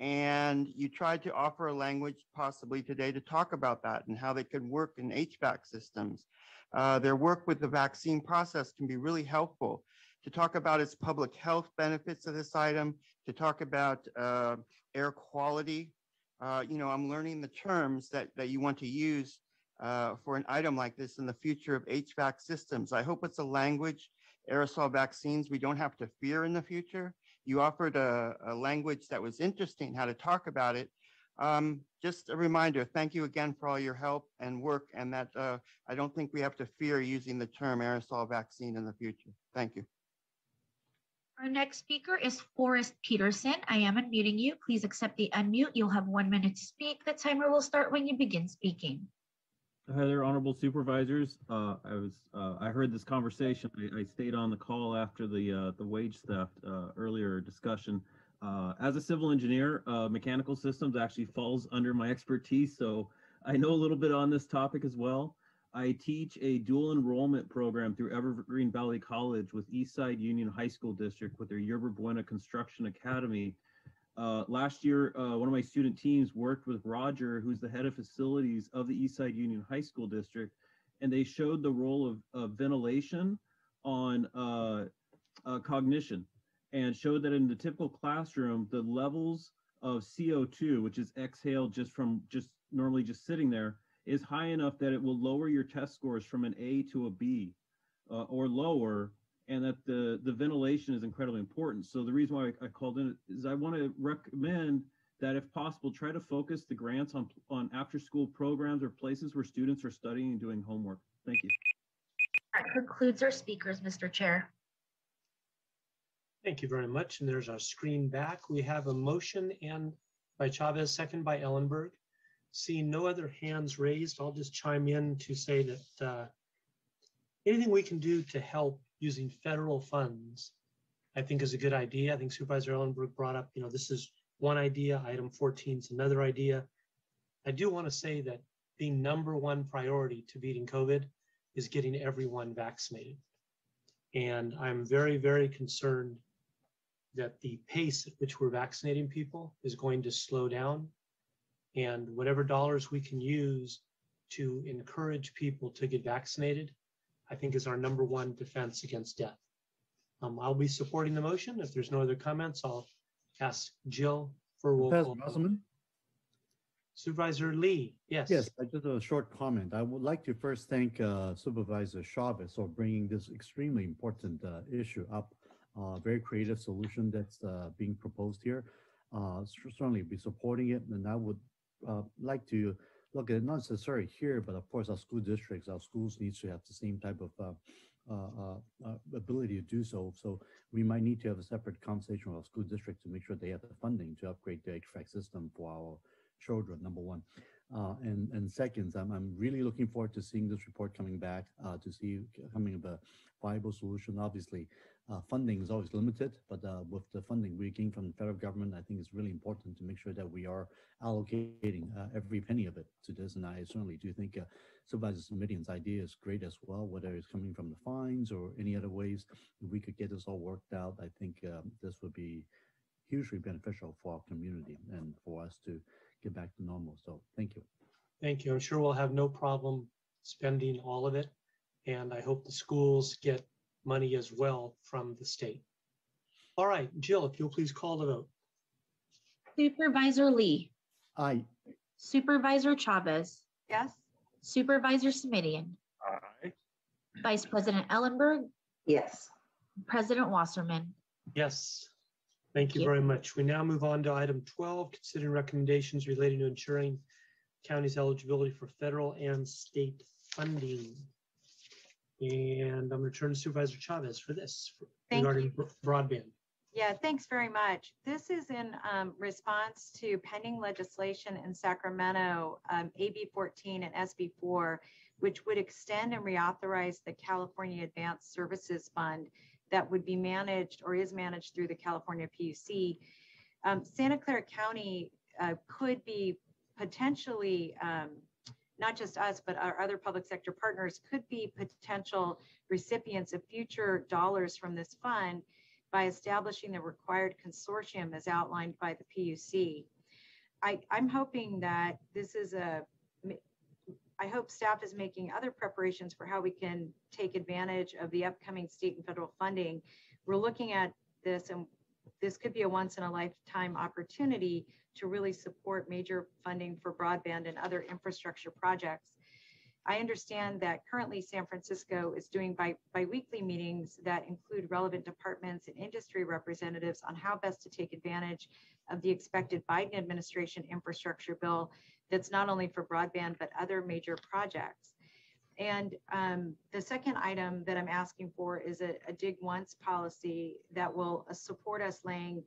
And you tried to offer a language possibly today to talk about that and how they could work in HVAC systems. Uh, their work with the vaccine process can be really helpful to talk about its public health benefits of this item, to talk about uh, air quality. Uh, you know, I'm learning the terms that, that you want to use uh, for an item like this in the future of HVAC systems. I hope it's a language aerosol vaccines we don't have to fear in the future. You offered a, a language that was interesting, how to talk about it. Um, just a reminder, thank you again for all your help and work and that uh, I don't think we have to fear using the term aerosol vaccine in the future. Thank you. Our next speaker is Forrest Peterson. I am unmuting you. Please accept the unmute. You'll have one minute to speak. The timer will start when you begin speaking. Hi there, honorable supervisors. Uh, I was uh, I heard this conversation. I, I, stayed on the call after the uh, the wage theft uh, earlier discussion. Uh, as a civil engineer, uh, mechanical systems actually falls under my expertise, so I know a little bit on this topic as well. I teach a dual enrollment program through Evergreen Valley College with Eastside Union High School District with their Yerba Buena Construction Academy. Uh, last year, uh, one of my student teams worked with Roger, who's the head of facilities of the Eastside Union High School District, and they showed the role of, of ventilation on uh, uh cognition and showed that in the typical classroom, the levels of CO2, which is exhaled just from just normally just sitting there, is high enough that it will lower your test scores from an A to a B uh, or lower, and that the, the ventilation is incredibly important. So the reason why I, called in is I want to recommend that if possible, try to focus the grants on, on after school programs or places where students are studying and doing homework. Thank you. That concludes our speakers, Mr. Chair. Thank you very much. And there's our screen back. We have a motion and by Chavez, second by Ellenberg. Seeing no other hands raised, I'll just chime in to say that uh, anything we can do to help using federal funds, I think is a good idea. I think Supervisor Ellenberg brought up, you know, this is one idea, item 14 is another idea. I do want to say that the number one priority to beating COVID is getting everyone vaccinated. And I'm very, very concerned that the pace at which we're vaccinating people is going to slow down and whatever dollars we can use to encourage people to get vaccinated, I think is our number one defense against death. Um, I'll be supporting the motion. If there's no other comments, I'll ask Jill for a roll call. Supervisor Lee, yes. Yes, I just a short comment. I would like to first thank uh, Supervisor Chavez for bringing this extremely important uh, issue up. Uh, very creative solution that's uh, being proposed here. Uh, certainly be supporting it, and I would uh, like to look at not necessarily here, but of course our school districts, our schools needs to have the same type of uh, uh, uh, ability to do so. So we might need to have a separate conversation with our school district to make sure they have the funding to upgrade the HVAC system for our children, number one. Uh, and and second, I'm, I'm really looking forward to seeing this report coming back uh, to see coming of a viable solution. Obviously, uh, funding is always limited, but uh, with the funding we gain from the federal government, I think it's really important to make sure that we are allocating uh, every penny of it to this. And I certainly do think uh, Supervisor Simitian's idea is great as well, whether it's coming from the fines or any other ways if we could get this all worked out. I think um, this would be hugely beneficial for our community and for us to get back to normal. So thank you. Thank you. I'm sure we'll have no problem spending all of it. And I hope the schools get money as well from the state. All right, Jill, if you'll please call the vote. Supervisor Lee. Aye. Supervisor Chavez. Yes. Supervisor Simitian. Aye. Vice President Ellenberg. Yes. President Wasserman. Yes. Thank you very much. We now move on to item 12, considering recommendations relating to ensuring county's eligibility for federal and state funding. And I'm going to turn to Supervisor Chavez for this Thank regarding broadband. Yeah, thanks very much. This is in um, response to pending legislation in Sacramento, um, AB 14 and SB 4, which would extend and reauthorize the California Advanced Services Fund that would be managed or is managed through the California PUC. Um, Santa Clara County uh, could be potentially um, not just us, but our other public sector partners could be potential recipients of future dollars from this fund by establishing the required consortium as outlined by the PUC. I, I'm hoping that this is a, I hope staff is making other preparations for how we can take advantage of the upcoming state and federal funding. We're looking at this and this could be a once in a lifetime opportunity to really support major funding for broadband and other infrastructure projects. I understand that currently San Francisco is doing bi- biweekly meetings that include relevant departments and industry representatives on how best to take advantage of the expected Biden administration infrastructure bill that's not only for broadband, but other major projects. And um, the second item that I'm asking for is a, a dig once policy that will uh, support us laying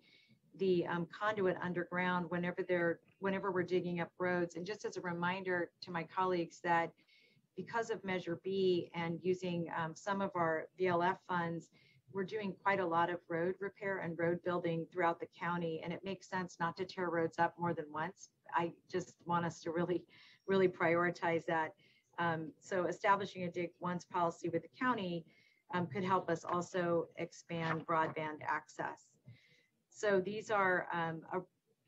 the um, conduit underground whenever they're whenever we're digging up roads. And just as a reminder to my colleagues that because of Measure B and using um, some of our VLF funds, we're doing quite a lot of road repair and road building throughout the county, and it makes sense not to tear roads up more than once. I just want us to really, really prioritize that. Um, so establishing a dig once policy with the county um, could help us also expand broadband access. So these are um, a,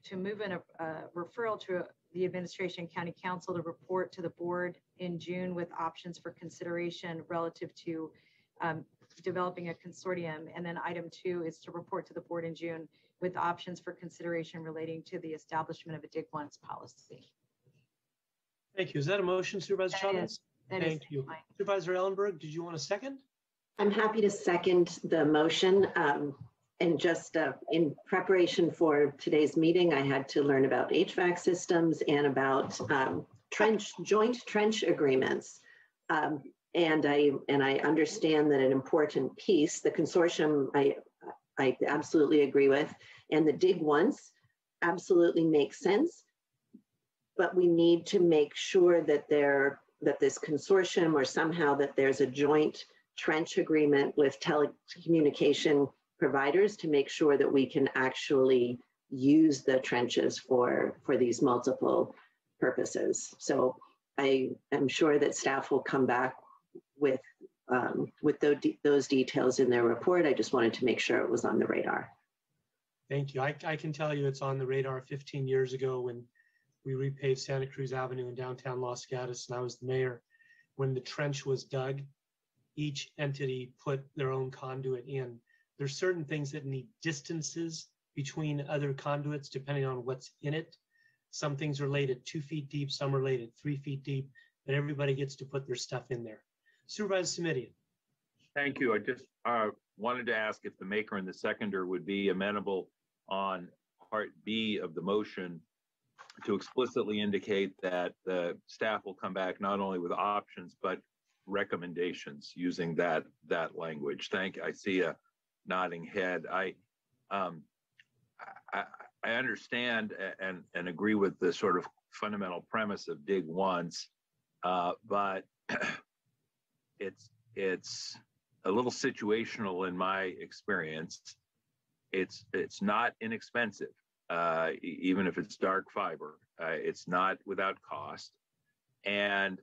to move in a, a referral to the administration county counsel to report to the board in June with options for consideration relative to um, developing a consortium. And then item two is to report to the board in June with options for consideration relating to the establishment of a dig once policy. Thank you. Is that a motion, Supervisor That Chavez? is- that is Thank you. Supervisor Ellenberg, did you want a second? I'm happy to second the motion. Um, and just uh, in preparation for today's meeting, I had to learn about HVAC systems and about um, trench joint trench agreements. Um, and I and I understand that an important piece, the consortium, I I absolutely agree with, and the dig once absolutely makes sense. But we need to make sure that there that this consortium or somehow that there's a joint trench agreement with telecommunication providers to make sure that we can actually use the trenches for for these multiple purposes. So I am sure that staff will come back with um, with those, those details in their report. I just wanted to make sure it was on the radar. Thank you. I, I can tell you it's on the radar 15 years ago when we repaved Santa Cruz Avenue in downtown Los Gatos and I was the mayor. When the trench was dug, each entity put their own conduit in. There's certain things that need distances between other conduits depending on what's in it. Some things are laid at two feet deep, some are laid at three feet deep, but everybody gets to put their stuff in there. Supervisor Simitian. Thank you. I just uh, wanted to ask if the maker and the seconder would be amenable on part B of the motion to explicitly indicate that the staff will come back not only with options, but recommendations using that that language. Thank I see a nodding head. I um, I, I understand and and agree with the sort of fundamental premise of dig once, uh, but it's it's a little situational in my experience. It's it's not inexpensive, uh, even if it's dark fiber. Uh, it's not without cost, and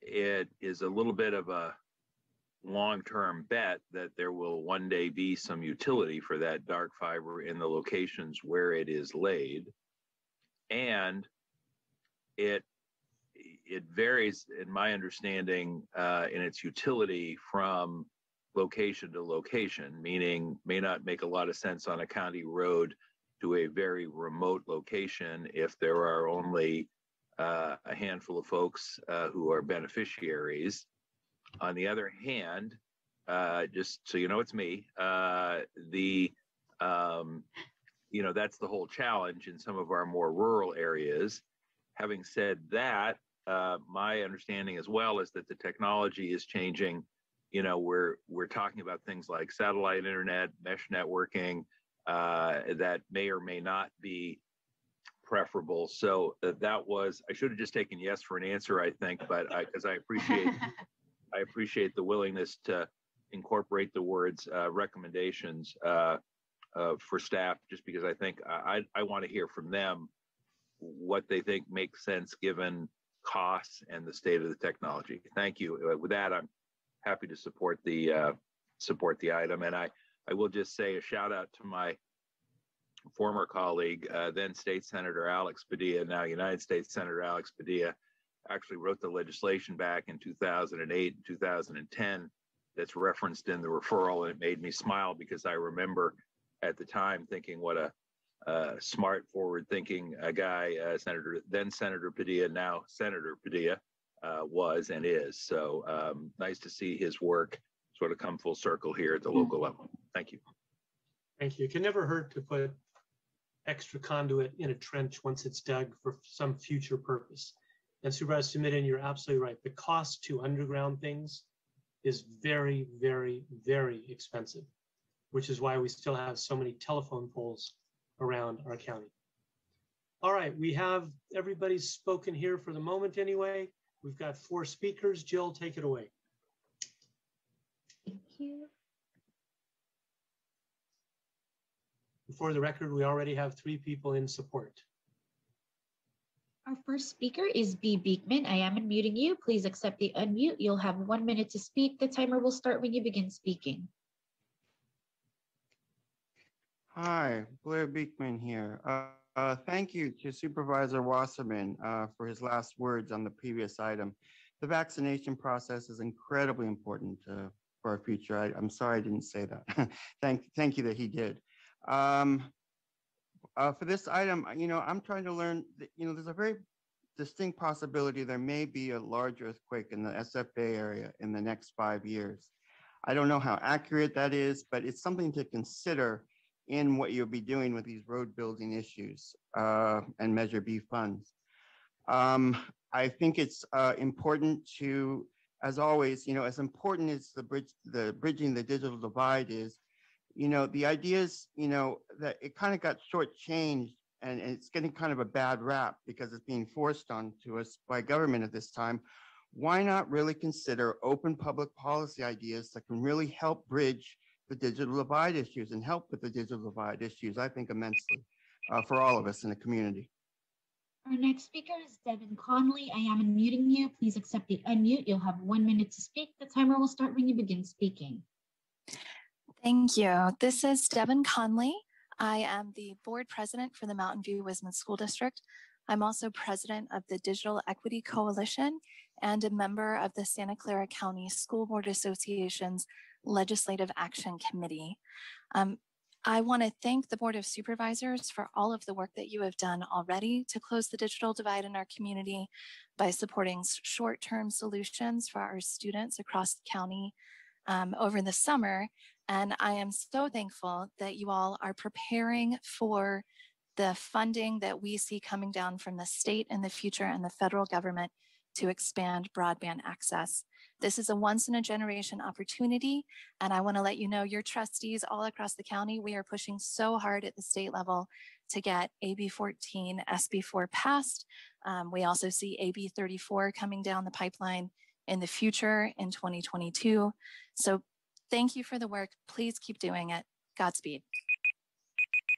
it is a little bit of a long-term bet that there will one day be some utility for that dark fiber in the locations where it is laid, and it it varies, in my understanding, uh, in its utility from location to location, meaning may not make a lot of sense on a county road to a very remote location if there are only uh, a handful of folks uh, who are beneficiaries. On the other hand, uh, just so you know, it's me. Uh, the um, you know that's the whole challenge in some of our more rural areas. Having said that, uh, my understanding as well is that the technology is changing. You know, we're we're talking about things like satellite internet, mesh networking, uh, that may or may not be preferable. So uh, that was I should have just taken yes for an answer, I think, but because I, I, appreciate I appreciate the willingness to incorporate the words uh, recommendations uh, for staff, just because I think I I want to hear from them what they think makes sense given costs and the state of the technology. Thank you. Uh, with that, I'm happy to support the uh, support the item, and I I will just say a shout out to my former colleague, uh, then State Senator Alex Padilla, now United States Senator Alex Padilla, actually wrote the legislation back in 2008 and 2010 that's referenced in the referral, and it made me smile because I remember at the time thinking what a uh, smart, forward-thinking uh, guy, uh, Senator then Senator Padilla, now Senator Padilla, uh, was and is. So um, nice to see his work sort of come full circle here at the local level. Thank you. Thank you. It can never hurt to put extra conduit in a trench once it's dug for some future purpose. And Supervisor Simitian, you're absolutely right. The cost to underground things is very, very, very expensive, which is why we still have so many telephone poles around our county. All right, we have everybody's spoken here for the moment anyway. We've got four speakers. Jill, take it away. Thank you. For the record, we already have three people in support. Our first speaker is B. Beekman. I am unmuting you. Please accept the unmute. You'll have one minute to speak. The timer will start when you begin speaking. Hi, Blair Beekman here. Uh, uh, thank you to Supervisor Wasserman uh, for his last words on the previous item. The vaccination process is incredibly important uh, for our future. I, am sorry I didn't say that. thank, thank you that he did. Um, uh, for this item, you know, I'm trying to learn, that, you know, there's a very distinct possibility there may be a large earthquake in the SF Bay area in the next five years. I don't know how accurate that is, but it's something to consider in what you'll be doing with these road building issues uh, and Measure B funds. Um, I think it's uh, important to, as always, you know, as important as the bridge, the bridging the digital divide is, you know, the idea is, you know, that it kind of got shortchanged and, and it's getting kind of a bad rap because it's being forced onto us by government at this time. Why not really consider open public policy ideas that can really help bridge the digital divide issues and help with the digital divide issues, I think immensely uh, for all of us in the community. Our next speaker is Devin Conley. I am unmuting you. Please accept the unmute. You'll have one minute to speak. The timer will start when you begin speaking. Thank you. This is Devin Conley. I am the board president for the Mountain View Whisman School District. I'm also president of the Digital Equity Coalition and a member of the Santa Clara County School Board Association's Legislative Action Committee. Um, I want to thank the Board of Supervisors for all of the work that you have done already to close the digital divide in our community by supporting short term solutions for our students across the county um, over the summer. And I am so thankful that you all are preparing for the funding that we see coming down from the state in the future and the federal government to expand broadband access. This is a once in a generation opportunity. And I want to let you know, your trustees all across the county, we are pushing so hard at the state level to get AB 14, SB 4 passed. Um, we also see AB 34 coming down the pipeline in the future in 2022. So thank you for the work. Please keep doing it. Godspeed.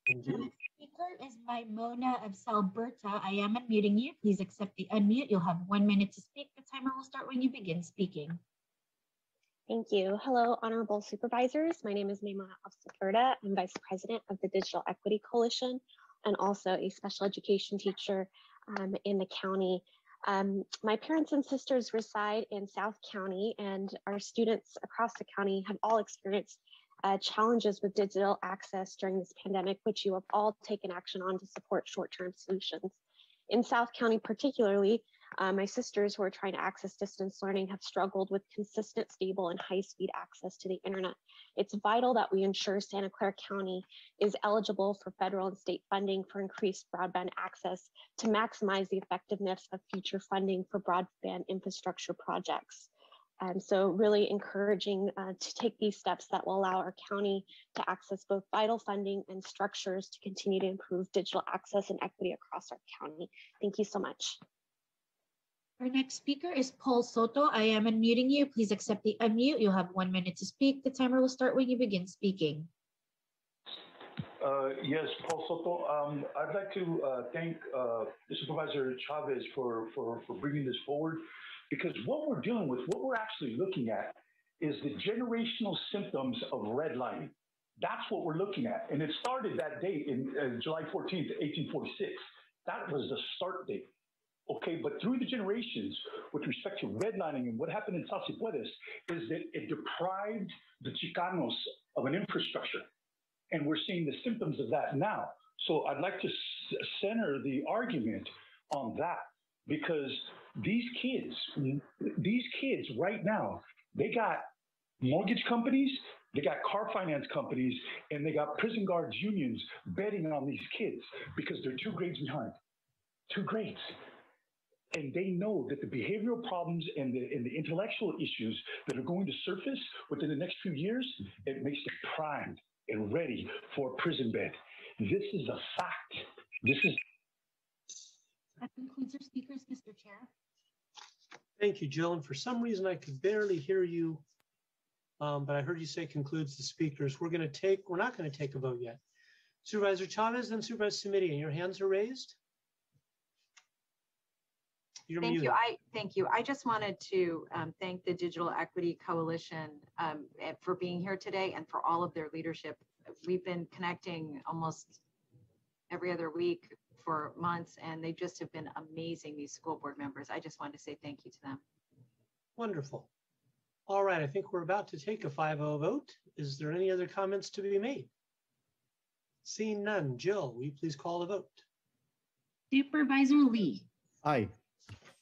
Thank you speaker is Mona Afzal Berri. I am unmuting you. Please accept the unmute. You'll have one minute to speak. The timer will start when you begin speaking. Thank you. Hello, honorable supervisors. My name is Maimona Afzal Berri. I'm vice president of the Digital Equity Coalition and also a special education teacher um, in the county. Um, my parents and sisters reside in South County, and our students across the county have all experienced uh, challenges with digital access during this pandemic, which you have all taken action on to support short-term solutions. In South County particularly, uh, my sisters who are trying to access distance learning have struggled with consistent, stable, and high-speed access to the internet. It's vital that we ensure Santa Clara County is eligible for federal and state funding for increased broadband access to maximize the effectiveness of future funding for broadband infrastructure projects. And so really encouraging uh, to take these steps that will allow our county to access both vital funding and structures to continue to improve digital access and equity across our county. Thank you so much. Our next speaker is Paul Soto. I am unmuting you. Please accept the unmute. You'll have one minute to speak. The timer will start when you begin speaking. Uh, yes, Paul Soto. Um, I'd like to uh, thank uh, Supervisor Chavez for, for, for bringing this forward. Because what we're dealing with, what we're actually looking at is the generational symptoms of redlining. That's what we're looking at. And it started that date in uh, July 14th, 1846. That was the start date. Okay, but through the generations, with respect to redlining and what happened in Salsipuedes, is that it deprived the Chicanos of an infrastructure. And we're seeing the symptoms of that now. So I'd like to center the argument on that because These kids, these kids right now, they got mortgage companies, they got car finance companies, and they got prison guards unions betting on these kids because they're two grades behind. Two grades. And they know that the behavioral problems and the, and the intellectual issues that are going to surface within the next few years, it makes them primed and ready for a prison bed. This is a fact. This is That concludes our speakers, Mr. Chair. Thank you, Jill. And for some reason, I could barely hear you. Um, but I heard you say concludes the speakers. We're going to take, we're not going to take a vote yet. Supervisor Chavez and Supervisor Simitian, your hands are raised. You're Thank muted. you. I, thank you. I just wanted to um, thank the Digital Equity Coalition um, eh, for being here today and for all of their leadership. We've been connecting almost every other week for months, and they just have been amazing, these school board members. I just wanted to say thank you to them. Wonderful. All right, I think we're about to take a 5-0 vote. Is there any other comments to be made? Seeing none, Jill, will you please call the vote? Supervisor Lee, Aye.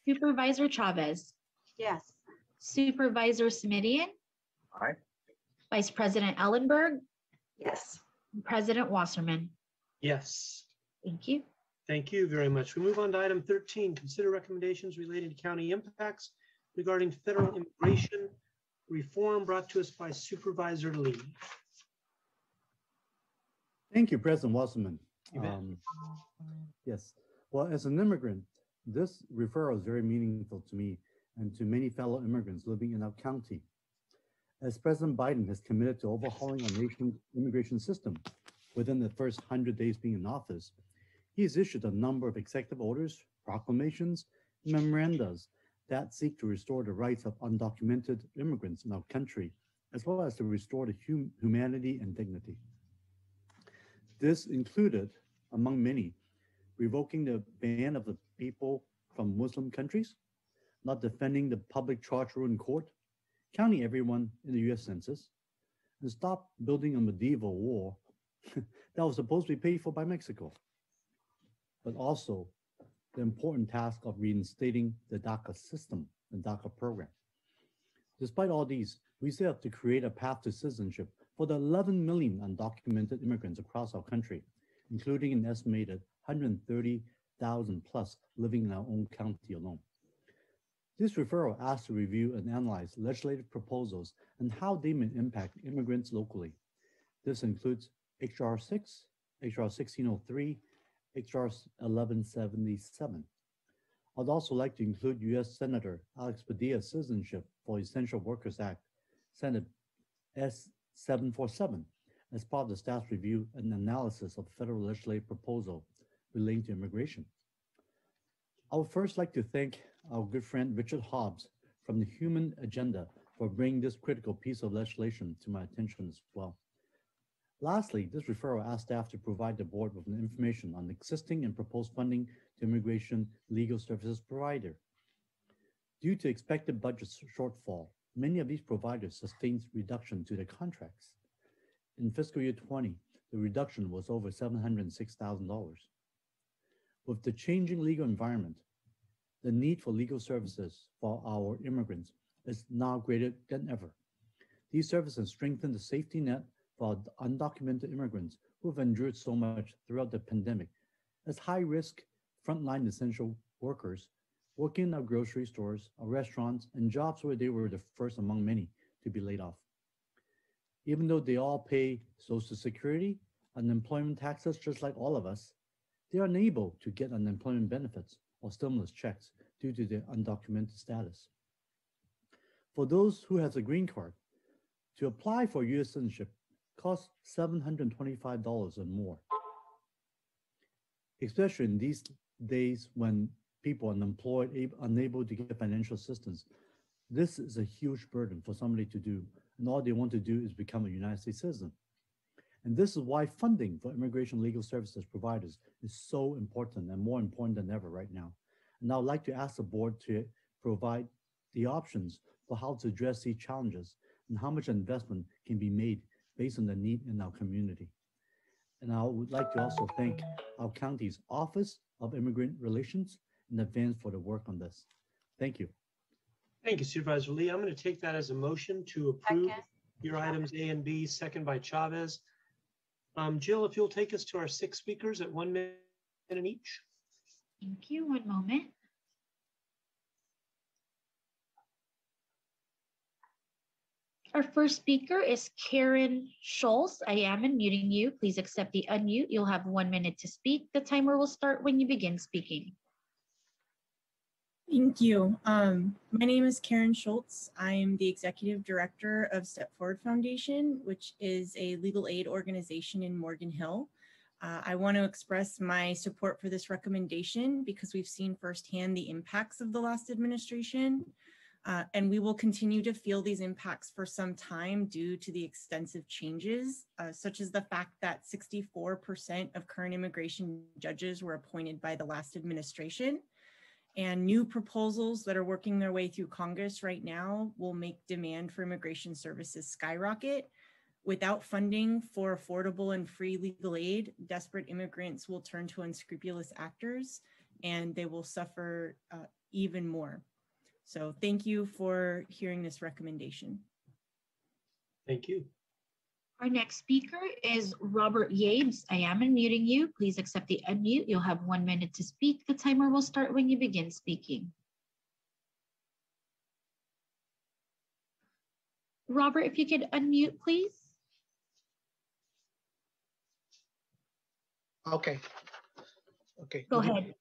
Supervisor Chavez, Yes. Supervisor Simitian, Aye. Vice President Ellenberg, Yes. President Wasserman. Yes. Thank you. Thank you very much. We move on to item 13, consider recommendations relating to county impacts regarding federal immigration reform brought to us by Supervisor Lee. Thank you, President Wasserman. You bet. Um, Yes, well, as an immigrant, this referral is very meaningful to me and to many fellow immigrants living in our county. As President Biden has committed to overhauling our nation's immigration system within the first 100 days being in office, he has issued a number of executive orders, proclamations, and memorandas that seek to restore the rights of undocumented immigrants in our country, as well as to restore the hum- humanity and dignity. This included, among many, revoking the ban of the people from Muslim countries, not defending the public charge rule in court, counting everyone in the US Census, and stop building a medieval war that was supposed to be paid for by Mexico. But also the important task of reinstating the DACA system, the DACA program. Despite all these, we set out to create a path to citizenship for the 11 million undocumented immigrants across our country, including an estimated 130,000 plus living in our own county alone. This referral asks to review and analyze legislative proposals and how they may impact immigrants locally. This includes HR 6, HR 1603, HR 1177. I'd also like to include U.S. Senator Alex Padilla's Citizenship for Essential Workers Act, Senate S 747, as part of the staff's review and analysis of federal legislative proposal relating to immigration. I would first like to thank our good friend Richard Hobbs from the Human Agenda for bringing this critical piece of legislation to my attention as well. Lastly, this referral asked staff to provide the board with information on existing and proposed funding to immigration legal services provider. Due to expected budget shortfall, many of these providers sustained reduction to their contracts. In fiscal year 20, the reduction was over $706,000. With the changing legal environment, the need for legal services for our immigrants is now greater than ever. These services strengthen the safety net for undocumented immigrants who have endured so much throughout the pandemic as high risk frontline essential workers working in our grocery stores, our restaurants, and jobs where they were the first among many to be laid off. Even though they all pay Social Security, unemployment taxes just like all of us, they are unable to get unemployment benefits or stimulus checks due to their undocumented status. For those who has a green card, to apply for U.S. citizenship costs $725 or more. Especially in these days when people are unemployed, ab- unable to get financial assistance, this is a huge burden for somebody to do. And all they want to do is become a United States citizen. And this is why funding for immigration legal services providers is so important and more important than ever right now. And I would like to ask the board to provide the options for how to address these challenges and how much investment can be made based on the need in our community. And I would like to also thank our county's Office of Immigrant Relations in advance for the work on this. Thank you. Thank you Supervisor Lee. I'm going to take that as a motion to approve your items A and B, second by Chavez. Um, Jill, if you'll take us to our six speakers at one minute each. Thank you. One moment. Our first speaker is Karen Schultz. I am unmuting you. Please accept the unmute. You'll have one minute to speak. The timer will start when you begin speaking. Thank you. Um, my name is Karen Schultz. I am the executive director of Step Forward Foundation, which is a legal aid organization in Morgan Hill. Uh, I want to express my support for this recommendation because we've seen firsthand the impacts of the last administration. Uh, and we will continue to feel these impacts for some time due to the extensive changes, uh, such as the fact that 64% of current immigration judges were appointed by the last administration. And new proposals that are working their way through Congress right now will make demand for immigration services skyrocket. Without funding for affordable and free legal aid, desperate immigrants will turn to unscrupulous actors and they will suffer uh, even more. So thank you for hearing this recommendation. Thank you. Our next speaker is Robert Yates. I am unmuting you. Please accept the unmute. You'll have one minute to speak. The timer will start when you begin speaking. Robert, if you could unmute, please. Okay. Okay. Go ahead.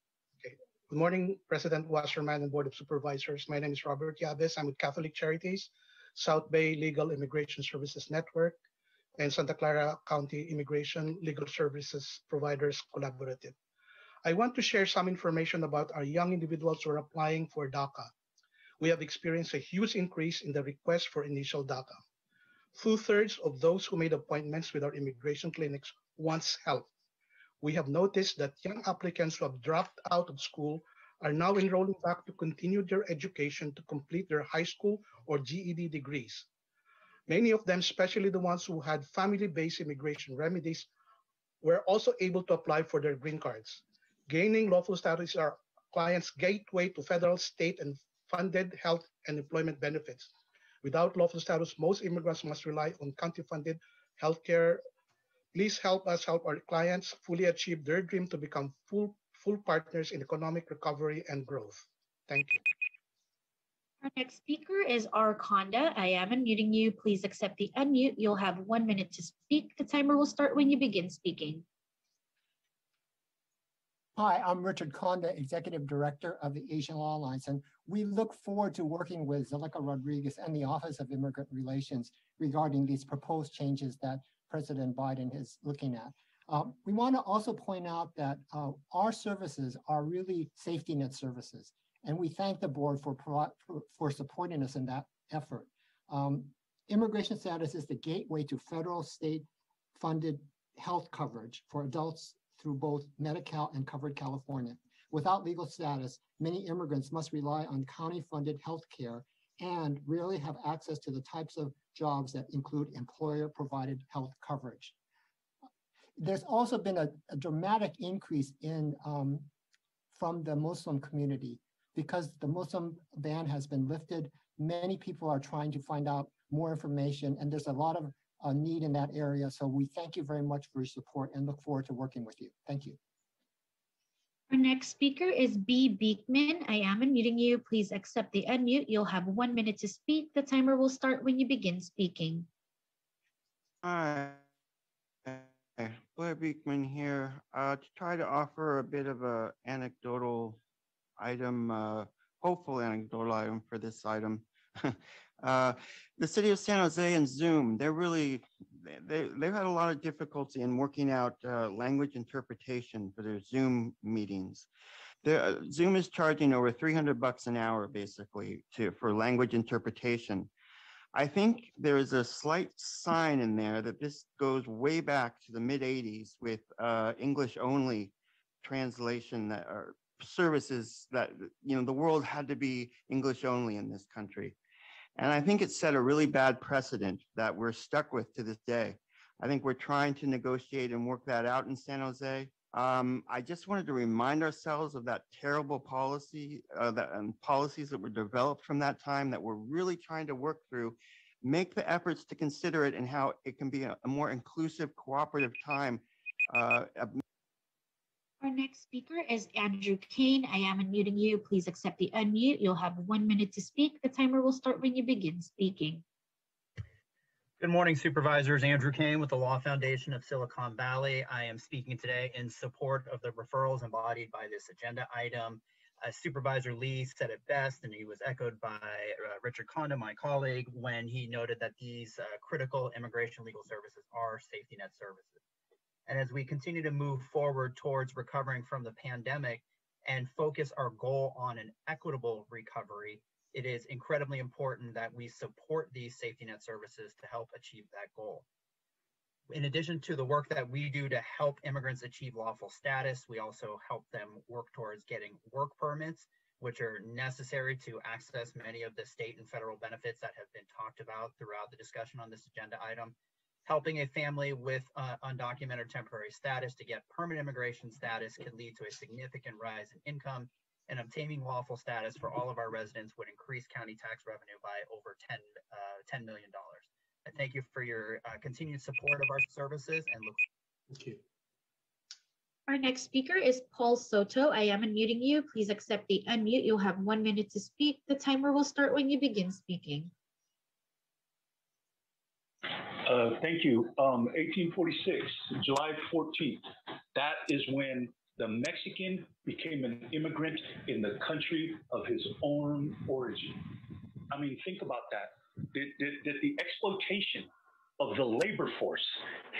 Okay. Good morning, President Wasserman and Board of Supervisors. My name is Robert Yabes. I'm with Catholic Charities, South Bay Legal Immigration Services Network, and Santa Clara County Immigration Legal Services Providers Collaborative. I want to share some information about our young individuals who are applying for DACA. We have experienced a huge increase in the request for initial DACA. Two-thirds of those who made appointments with our immigration clinics wants help we have noticed that young applicants who have dropped out of school are now enrolling back to continue their education to complete their high school or GED degrees. Many of them, especially the ones who had family-based immigration remedies, were also able to apply for their green cards. Gaining lawful status our clients' gateway to federal, state, and funded health and employment benefits. Without lawful status, most immigrants must rely on county-funded healthcare Please help us help our clients fully achieve their dream to become full, full partners in economic recovery and growth. Thank you. Our next speaker is R. Konda. I am unmuting you. Please accept the unmute. You'll have one minute to speak. The timer will start when you begin speaking. Hi, I'm Richard Konda, Executive Director of the Asian Law Alliance, and we look forward to working with Zelica Rodriguez and the Office of Immigrant Relations regarding these proposed changes that President Biden is looking at. Um, we want to also point out that uh, our services are really safety net services, and we thank the board for, for, for supporting us in that effort. Um, immigration status is the gateway to federal state funded health coverage for adults through both Medi-Cal and Covered California. Without legal status, many immigrants must rely on county funded health care and rarely have access to the types of jobs that include employer provided health coverage. There's also been a, a dramatic increase in um, from the Muslim community because the Muslim ban has been lifted. Many people are trying to find out more information, and there's a lot of uh, need in that area. So we thank you very much for your support and look forward to working with you. Thank you. Our next speaker is B. Beekman. I am unmuting you. Please accept the unmute. You'll have one minute to speak. The timer will start when you begin speaking. Hi, Blair Beekman here. Uh, to try to offer a bit of a anecdotal item, uh, hopeful anecdotal item for this item. uh, the city of San Jose and Zoom, they're really they, they've had a lot of difficulty in working out uh, language interpretation for their Zoom meetings. Uh, Zoom is charging over 300 bucks an hour basically to for language interpretation. I think there is a slight sign in there that this goes way back to the mid 80s with uh, English only translation that are services that you know the world had to be English only in this country. And I think it set a really bad precedent that we're stuck with to this day. I think we're trying to negotiate and work that out in San Jose. Um, I just wanted to remind ourselves of that terrible policy uh, that, and policies that were developed from that time that we're really trying to work through. Make the efforts to consider it and how it can be a, a more inclusive, cooperative time. Uh, next speaker is Andrew Kane. I am unmuting you. Please accept the unmute. You'll have one minute to speak. The timer will start when you begin speaking. Good morning, supervisors. Andrew Kane with the Law Foundation of Silicon Valley. I am speaking today in support of the referrals embodied by this agenda item. Uh, Supervisor Lee said it best, and he was echoed by uh, Richard Konda, my colleague, when he noted that these uh, critical immigration legal services are safety net services. And as we continue to move forward towards recovering from the pandemic and focus our goal on an equitable recovery, it is incredibly important that we support these safety net services to help achieve that goal. In addition to the work that we do to help immigrants achieve lawful status, we also help them work towards getting work permits, which are necessary to access many of the state and federal benefits that have been talked about throughout the discussion on this agenda item. Helping a family with uh, undocumented temporary status to get permanent immigration status can lead to a significant rise in income and obtaining lawful status for all of our residents would increase county tax revenue by over 10, uh, $10 million. I thank you for your uh, continued support of our services and look. Thank you. Our next speaker is Paul Soto. I am unmuting you. Please accept the unmute. You'll have one minute to speak. The timer will start when you begin speaking. Uh, thank you. Um, 1846, July 14th. That is when the Mexican became an immigrant in the country of his own origin. I mean, think about that. That, the exploitation of the labor force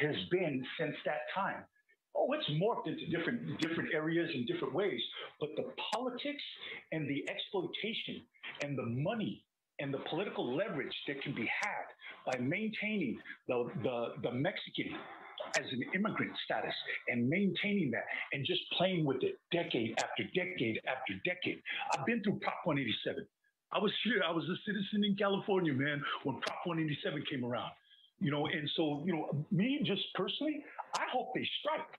has been since that time. Oh, it's morphed into different different areas in different ways, but the politics and the exploitation and the money and the political leverage that can be had by maintaining the, the, the Mexican as an immigrant status and maintaining that and just playing with it decade after decade after decade. I've been through Prop 187. I was here, I was a citizen in California, man, when Prop 187 came around. You know, and so, you know, me just personally, I hope they strike.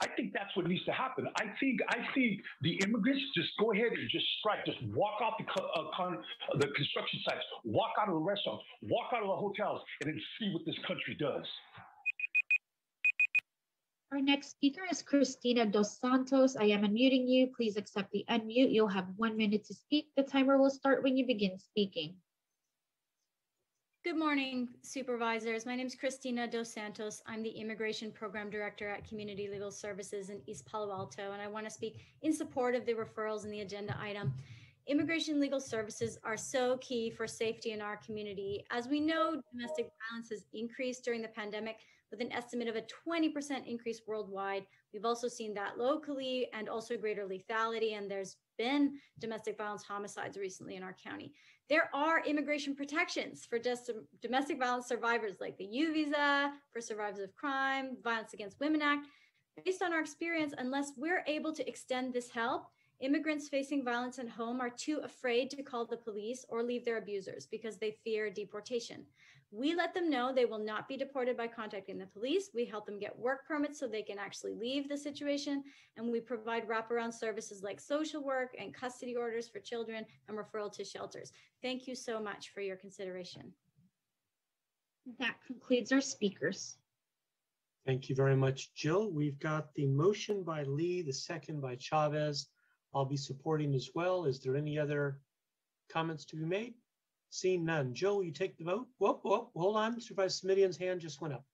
I think that's what needs to happen. I think I think the immigrants just go ahead and just strike, just walk off the uh, con, the construction sites, walk out of the restaurants, walk out of the hotels, and then see what this country does. Our next speaker is Christina Dos Santos. I am unmuting you. Please accept the unmute. You'll have one minute to speak. The timer will start when you begin speaking. Good morning, supervisors. My name is Christina Dos Santos. I'm the Immigration Program Director at Community Legal Services in East Palo Alto, and I want to speak in support of the referrals in the agenda item. Immigration legal services are so key for safety in our community. As we know, domestic violence has increased during the pandemic, with an estimate of a 20% increase worldwide. We've also seen that locally and also greater lethality, and there's been domestic violence homicides recently in our county. There are immigration protections for just domestic violence survivors, like the U visa, for survivors of crime, Violence Against Women Act. Based on our experience, unless we're able to extend this help, immigrants facing violence at home are too afraid to call the police or leave their abusers because they fear deportation. We let them know they will not be deported by contacting the police. We help them get work permits so they can actually leave the situation. And we provide wraparound services like social work and custody orders for children and referral to shelters. Thank you so much for your consideration. That concludes our speakers. Thank you very much, Jill. We've got the motion by Lee, the second by Chavez. I'll be supporting as well. Is there any other comments to be made? Seeing none. Joe, you take the vote? Whoop, whoop, hold on. Supervisor Simitian's hand just went up.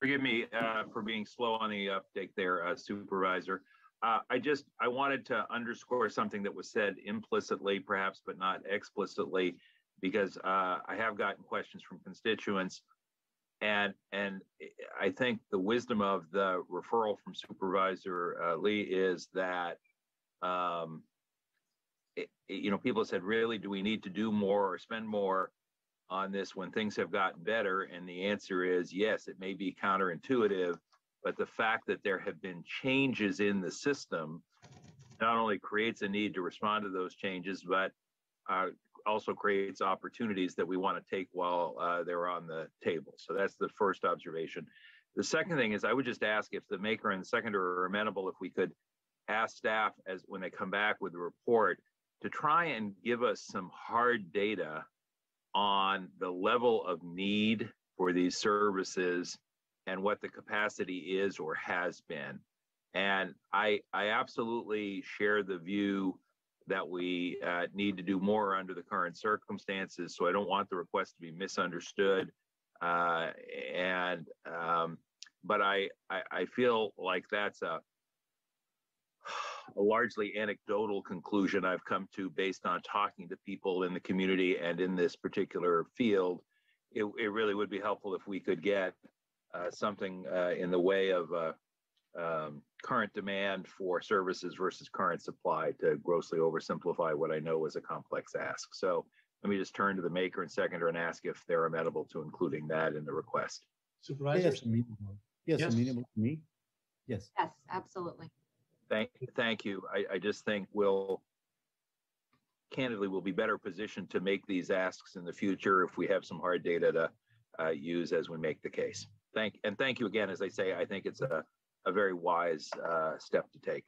Forgive me uh, for being slow on the update there, uh, Supervisor. Uh, I just I wanted to underscore something that was said implicitly, perhaps, but not explicitly, because uh, I have gotten questions from constituents, and and I think the wisdom of the referral from Supervisor uh, Lee is that um, you know, people said, really, do we need to do more or spend more on this when things have gotten better? And the answer is yes, it may be counterintuitive, but the fact that there have been changes in the system not only creates a need to respond to those changes, but uh, also creates opportunities that we want to take while uh, they're on the table. So that's the first observation. The second thing is I would just ask if the maker and the seconder are amenable, if we could ask staff as when they come back with the report to try and give us some hard data on the level of need for these services and what the capacity is or has been. And I, I absolutely share the view that we uh, need to do more under the current circumstances. So I don't want the request to be misunderstood. Uh, and um, but I, I, I feel like that's a a largely anecdotal conclusion I've come to based on talking to people in the community and in this particular field. It, it really would be helpful if we could get uh, something uh, in the way of uh, um, current demand for services versus current supply to grossly oversimplify what I know was a complex ask. So let me just turn to the maker and seconder and ask if they're amenable to including that in the request. Supervisors? Yes, amenable. Yes, Yes. amenable to me. Yes. Yes, absolutely. Thank, thank you. I, I just think we'll, candidly, we'll be better positioned to make these asks in the future if we have some hard data to uh, use as we make the case. Thank, and thank you again. As I say, I think it's a, a very wise uh, step to take.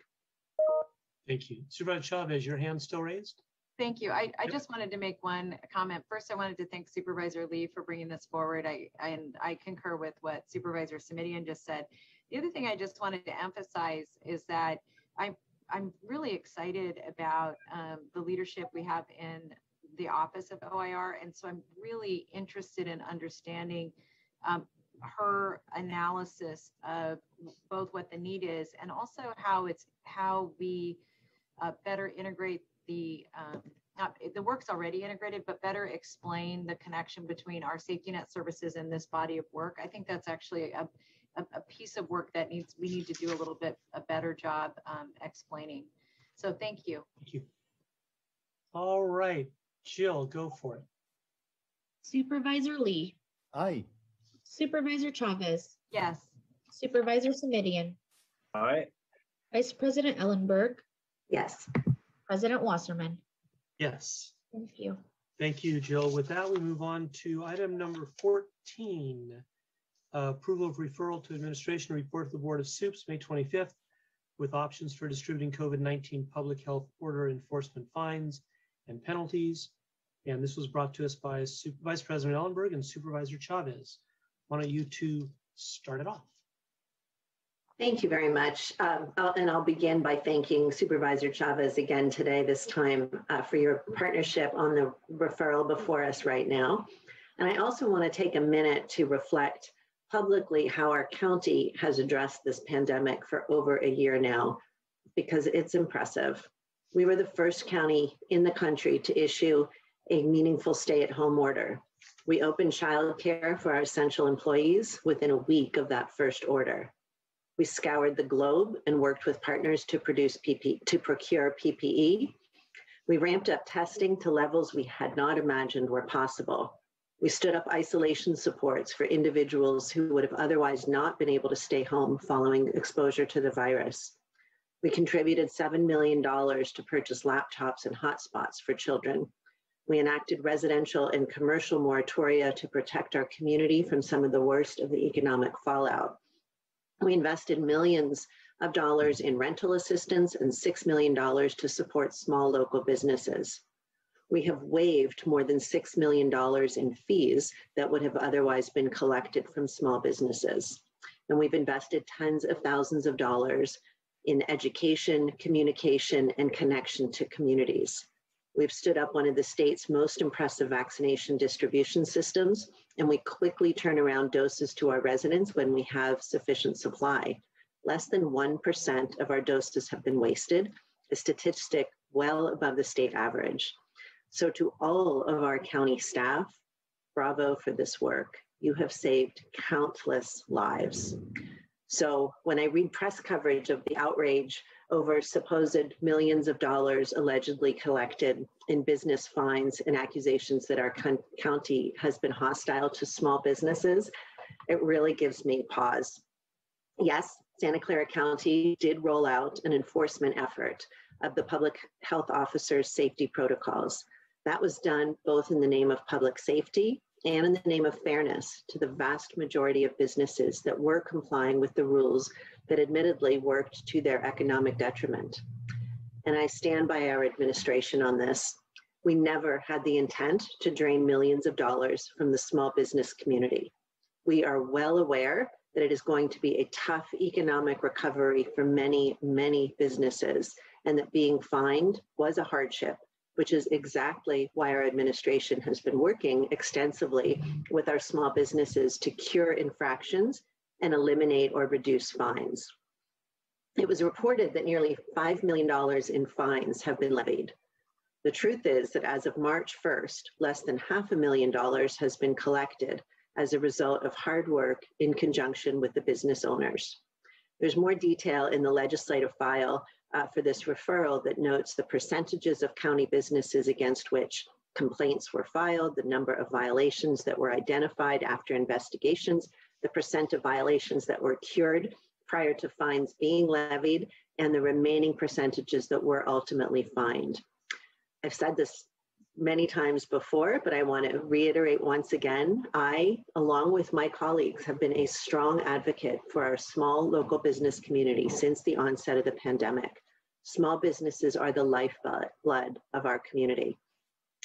Thank you. Supervisor Chavez, your hand still raised? Thank you. I, I just wanted to make one comment. First, I wanted to thank Supervisor Lee for bringing this forward. I, and I concur with what Supervisor Simitian just said. The other thing I just wanted to emphasize is that I'm, I'm really excited about um, the leadership we have in the office of OIR. And so I'm really interested in understanding um, her analysis of both what the need is and also how it's how we uh, better integrate the um, the work's already integrated, but better explain the connection between our safety net services and this body of work. I think that's actually a, a, a piece of work that needs we need to do a little bit a better job um, explaining. So thank you. Thank you. All right, Jill, go for it. Supervisor Lee, Aye. Supervisor Chavez, Yes. Supervisor Simitian, All right. Vice President Ellenberg, Yes. President Wasserman. Yes. Thank you. Thank you, Jill. With that, we move on to item number 14. Uh, Approval of referral to administration report of the Board of Soups, May 25th, with options for distributing COVID-19 public health order enforcement fines and penalties. And this was brought to us by Sup- Vice President Ellenberg and Supervisor Chavez. Why don't you two start it off? Thank you very much. Um, I'll- and I'll begin by thanking Supervisor Chavez again today, this time uh, for your partnership on the referral before us right now. And I also want to take a minute to reflect publicly how our county has addressed this pandemic for over a year now, because it's impressive. We were the first county in the country to issue a meaningful stay at home order. We opened childcare for our essential employees within a week of that first order. We scoured the globe and worked with partners to produce PP, to procure PPE. We ramped up testing to levels we had not imagined were possible. We stood up isolation supports for individuals who would have otherwise not been able to stay home following exposure to the virus. We contributed $7 million to purchase laptops and hotspots for children. We enacted residential and commercial moratoria to protect our community from some of the worst of the economic fallout. We invested millions of dollars in rental assistance and $6 million to support small local businesses. We have waived more than $6 million in fees that would have otherwise been collected from small businesses. And we've invested tens of thousands of dollars in education, communication, and connection to communities. We've stood up one of the state's most impressive vaccination distribution systems, and we quickly turn around doses to our residents when we have sufficient supply. Less than 1% of our doses have been wasted, a statistic well above the state average. So, to all of our county staff, bravo for this work. You have saved countless lives. So, when I read press coverage of the outrage over supposed millions of dollars allegedly collected in business fines and accusations that our con- county has been hostile to small businesses, it really gives me pause. Yes, Santa Clara County did roll out an enforcement effort of the public health officer's safety protocols. That was done both in the name of public safety and in the name of fairness to the vast majority of businesses that were complying with the rules that admittedly worked to their economic detriment. And I stand by our administration on this. We never had the intent to drain millions of dollars from the small business community. We are well aware that it is going to be a tough economic recovery for many, many businesses, and that being fined was a hardship, which is exactly why our administration has been working extensively with our small businesses to cure infractions and eliminate or reduce fines. It was reported that nearly $5 million in fines have been levied. The truth is that as of March 1st, less than half a million dollars has been collected as a result of hard work in conjunction with the business owners. There's more detail in the legislative file uh, for this referral that notes the percentages of county businesses against which complaints were filed, the number of violations that were identified after investigations, the percent of violations that were cured prior to fines being levied, and the remaining percentages that were ultimately fined. I've said this many times before, but I want to reiterate once again, I, along with my colleagues, have been a strong advocate for our small local business community since the onset of the pandemic. Small businesses are the lifeblood of our community.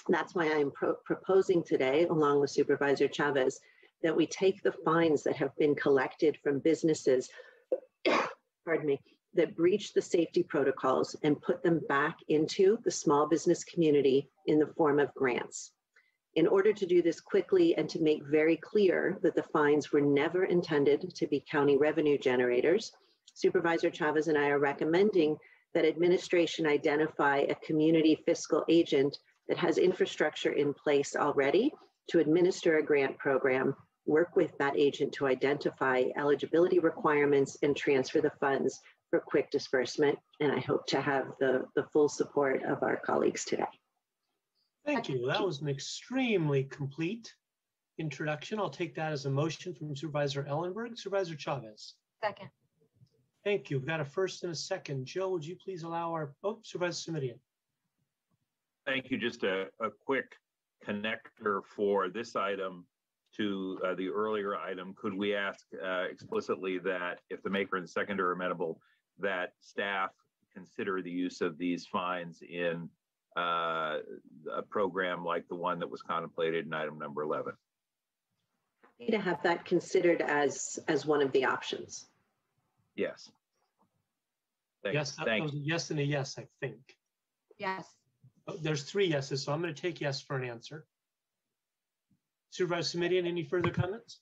That's why I am pro proposing today, along with Supervisor Chavez, that we take the fines that have been collected from businesses, pardon me, that breach the safety protocols and put them back into the small business community in the form of grants. In order to do this quickly and to make very clear that the fines were never intended to be county revenue generators, Supervisor Chavez and I are recommending that administration identify a community fiscal agent that has infrastructure in place already to administer a grant program, work with that agent to identify eligibility requirements and transfer the funds for quick disbursement. And I hope to have the, the full support of our colleagues today. Thank you. That was an extremely complete introduction. I'll take that as a motion from Supervisor Ellenberg. Supervisor Chavez. Second. Thank you. We've got a first and a second. Joe, would you please allow our, oh, Supervisor Simitian. Thank you. Just a, a quick connector for this item to uh, the earlier item. Could we ask uh, explicitly that if the maker and seconder are amenable, that staff consider the use of these fines in uh, a program like the one that was contemplated in item number 11? To have that considered as as one of the options. Yes. Thank yes, that Thank was a yes and a yes, I think. Yes. Oh, there's three yeses, so I'm going to take yes for an answer. Supervisor Simitian, any further comments?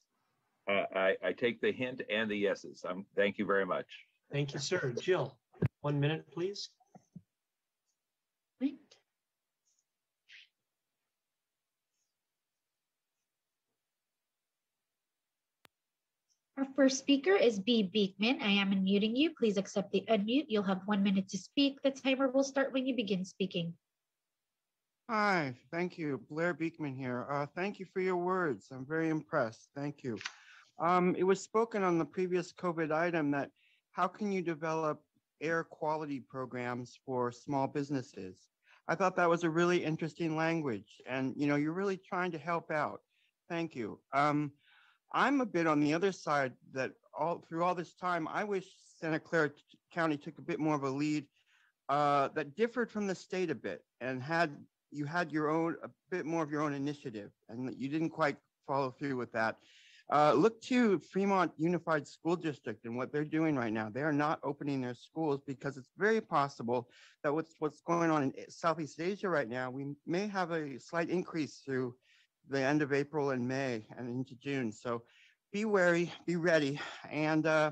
Uh, I, I take the hint and the yeses. Um, thank you very much. Thank you, sir. Jill, one minute, please. Our first speaker is B. Beekman. I am unmuting you. Please accept the unmute. You'll have one minute to speak. The timer will start when you begin speaking. Hi, thank you. Blair Beekman here. Uh, thank you for your words. I'm very impressed. Thank you. Um, it was spoken on the previous COVID item that how can you develop air quality programs for small businesses? I thought that was a really interesting language and you know, you're really trying to help out. Thank you. Um, I'm a bit on the other side that all through all this time, I wish Santa Clara County took a bit more of a lead uh, that differed from the state a bit and had you had your own a bit more of your own initiative and you didn't quite follow through with that. Uh, look to Fremont Unified School District and what they're doing right now. They are not opening their schools because it's very possible that what's what's going on in Southeast Asia right now, we may have a slight increase through the end of April and May and into June. So be wary, be ready. And uh,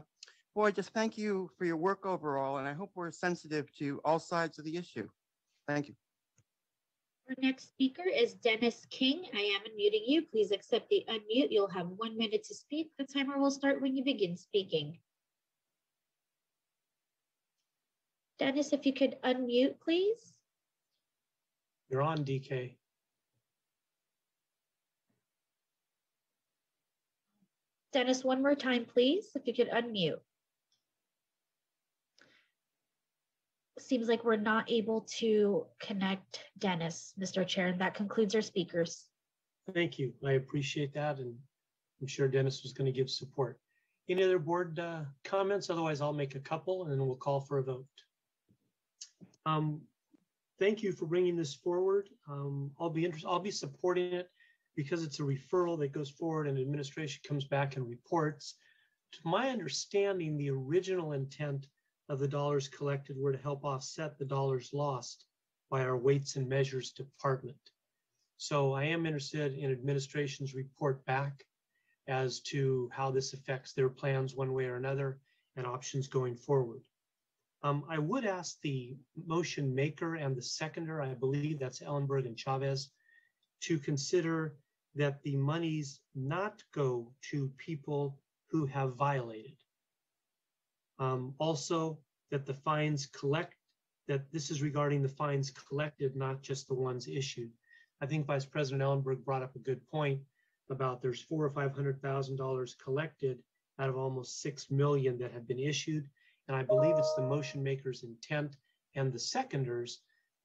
boy, just thank you for your work overall. And I hope we're sensitive to all sides of the issue. Thank you. Our next speaker is Dennis King. I am unmuting you. Please accept the unmute. You'll have one minute to speak. The timer will start when you begin speaking. Dennis, if you could unmute, please. You're on, DK. Dennis, one more time, please, if you could unmute. Seems like we're not able to connect Dennis, Mr. Chair, and that concludes our speakers. Thank you. I appreciate that. And I'm sure Dennis was going to give support. Any other board uh, comments? Otherwise, I'll make a couple and then we'll call for a vote. Um, thank you for bringing this forward. Um, I'll be interested. I'll be supporting it because it's a referral that goes forward and administration comes back and reports. To my understanding, the original intent of the dollars collected were to help offset the dollars lost by our weights and measures department. So I am interested in administration's report back as to how this affects their plans one way or another and options going forward. Um, I would ask the motion maker and the seconder, I believe that's Ellenberg and Chavez, to consider that the monies not go to people who have violated. Um, also, that the fines collect, that this is regarding the fines collected, not just the ones issued. I think Vice President Ellenberg brought up a good point about there's four or five hundred thousand dollars collected out of almost six million that have been issued. And I believe it's the motion maker's intent and the seconders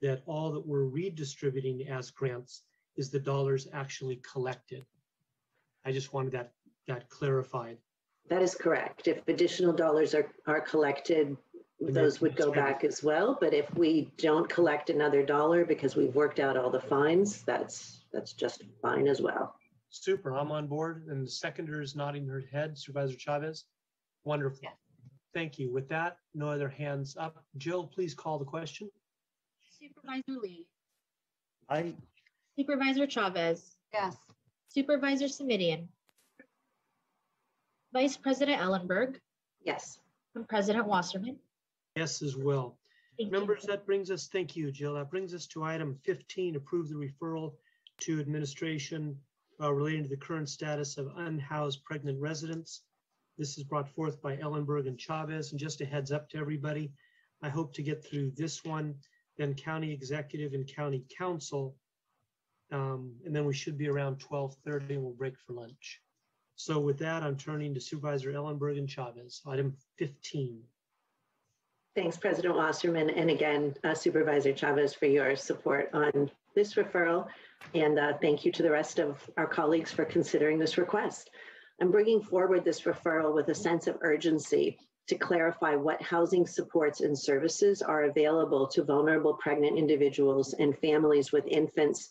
that all that we're redistributing as grants is the dollars actually collected. I just wanted that that clarified. That is correct. If additional dollars are, are collected, those would go back as well. But if we don't collect another dollar because we've worked out all the fines, that's that's just fine as well. Super, I'm on board. And the seconder is nodding her head, Supervisor Chavez. Wonderful. Thank you. With that, no other hands up. Jill, please call the question. Supervisor Lee, I, Supervisor Chavez, Yes. Supervisor Simitian, Vice President Ellenberg, Yes. and President Wasserman. Yes, as well. Thank you. Members, that brings us, thank you, Jill. That brings us to item 15, approve the referral to administration uh, relating to the current status of unhoused pregnant residents. This is brought forth by Ellenberg and Chavez. And just a heads up to everybody, I hope to get through this one, then county executive and county counsel. Um, and then we should be around 12:30 and we'll break for lunch. So with that, I'm turning to Supervisor Ellenberg and Chavez, item 15. Thanks, President Wasserman, and again, uh, Supervisor Chavez for your support on this referral. And uh, thank you to the rest of our colleagues for considering this request. I'm bringing forward this referral with a sense of urgency to clarify what housing supports and services are available to vulnerable pregnant individuals and families with infants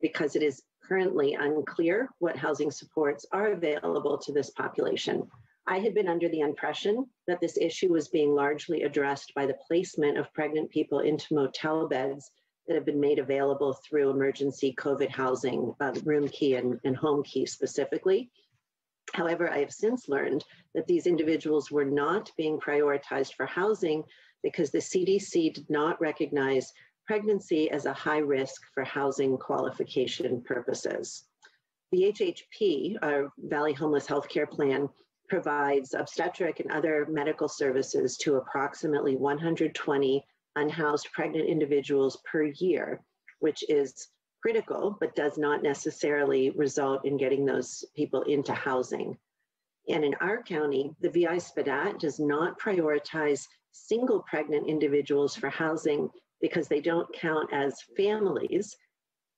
because it is currently unclear what housing supports are available to this population. I had been under the impression that this issue was being largely addressed by the placement of pregnant people into motel beds that have been made available through emergency COVID housing, uh, Roomkey and, and Homekey specifically. However, I have since learned that these individuals were not being prioritized for housing because the CDC did not recognize pregnancy as a high risk for housing qualification purposes. The HHP, our Valley Homeless Healthcare Plan, provides obstetric and other medical services to approximately 120 unhoused pregnant individuals per year, which is critical, but does not necessarily result in getting those people into housing. And in our county, the VI SPDAT does not prioritize single pregnant individuals for housing because they don't count as families.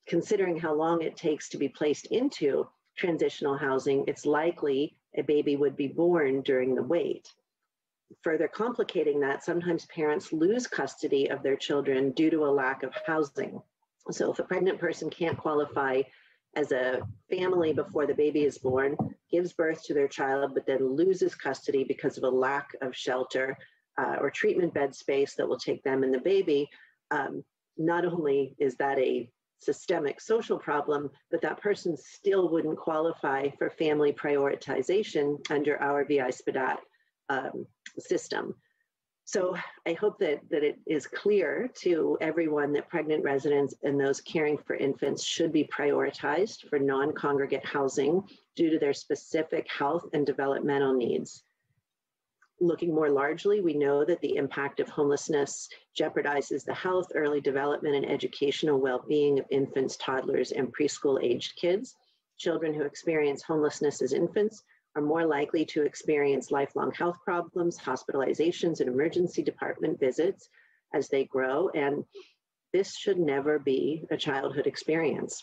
Considering how long it takes to be placed into transitional housing, it's likely a baby would be born during the wait. Further complicating that, sometimes parents lose custody of their children due to a lack of housing. So if a pregnant person can't qualify as a family before the baby is born, gives birth to their child, but then loses custody because of a lack of shelter uh, or treatment bed space that will take them and the baby, um, not only is that a systemic social problem, but that person still wouldn't qualify for family prioritization under our VI SPDAT um, system. So I hope that, that it is clear to everyone that pregnant residents and those caring for infants should be prioritized for non-congregate housing due to their specific health and developmental needs. Looking more largely, we know that the impact of homelessness jeopardizes the health, early development, and educational well-being of infants, toddlers, and preschool-aged kids. Children who experience homelessness as infants are more likely to experience lifelong health problems, hospitalizations, and emergency department visits as they grow. And this should never be a childhood experience.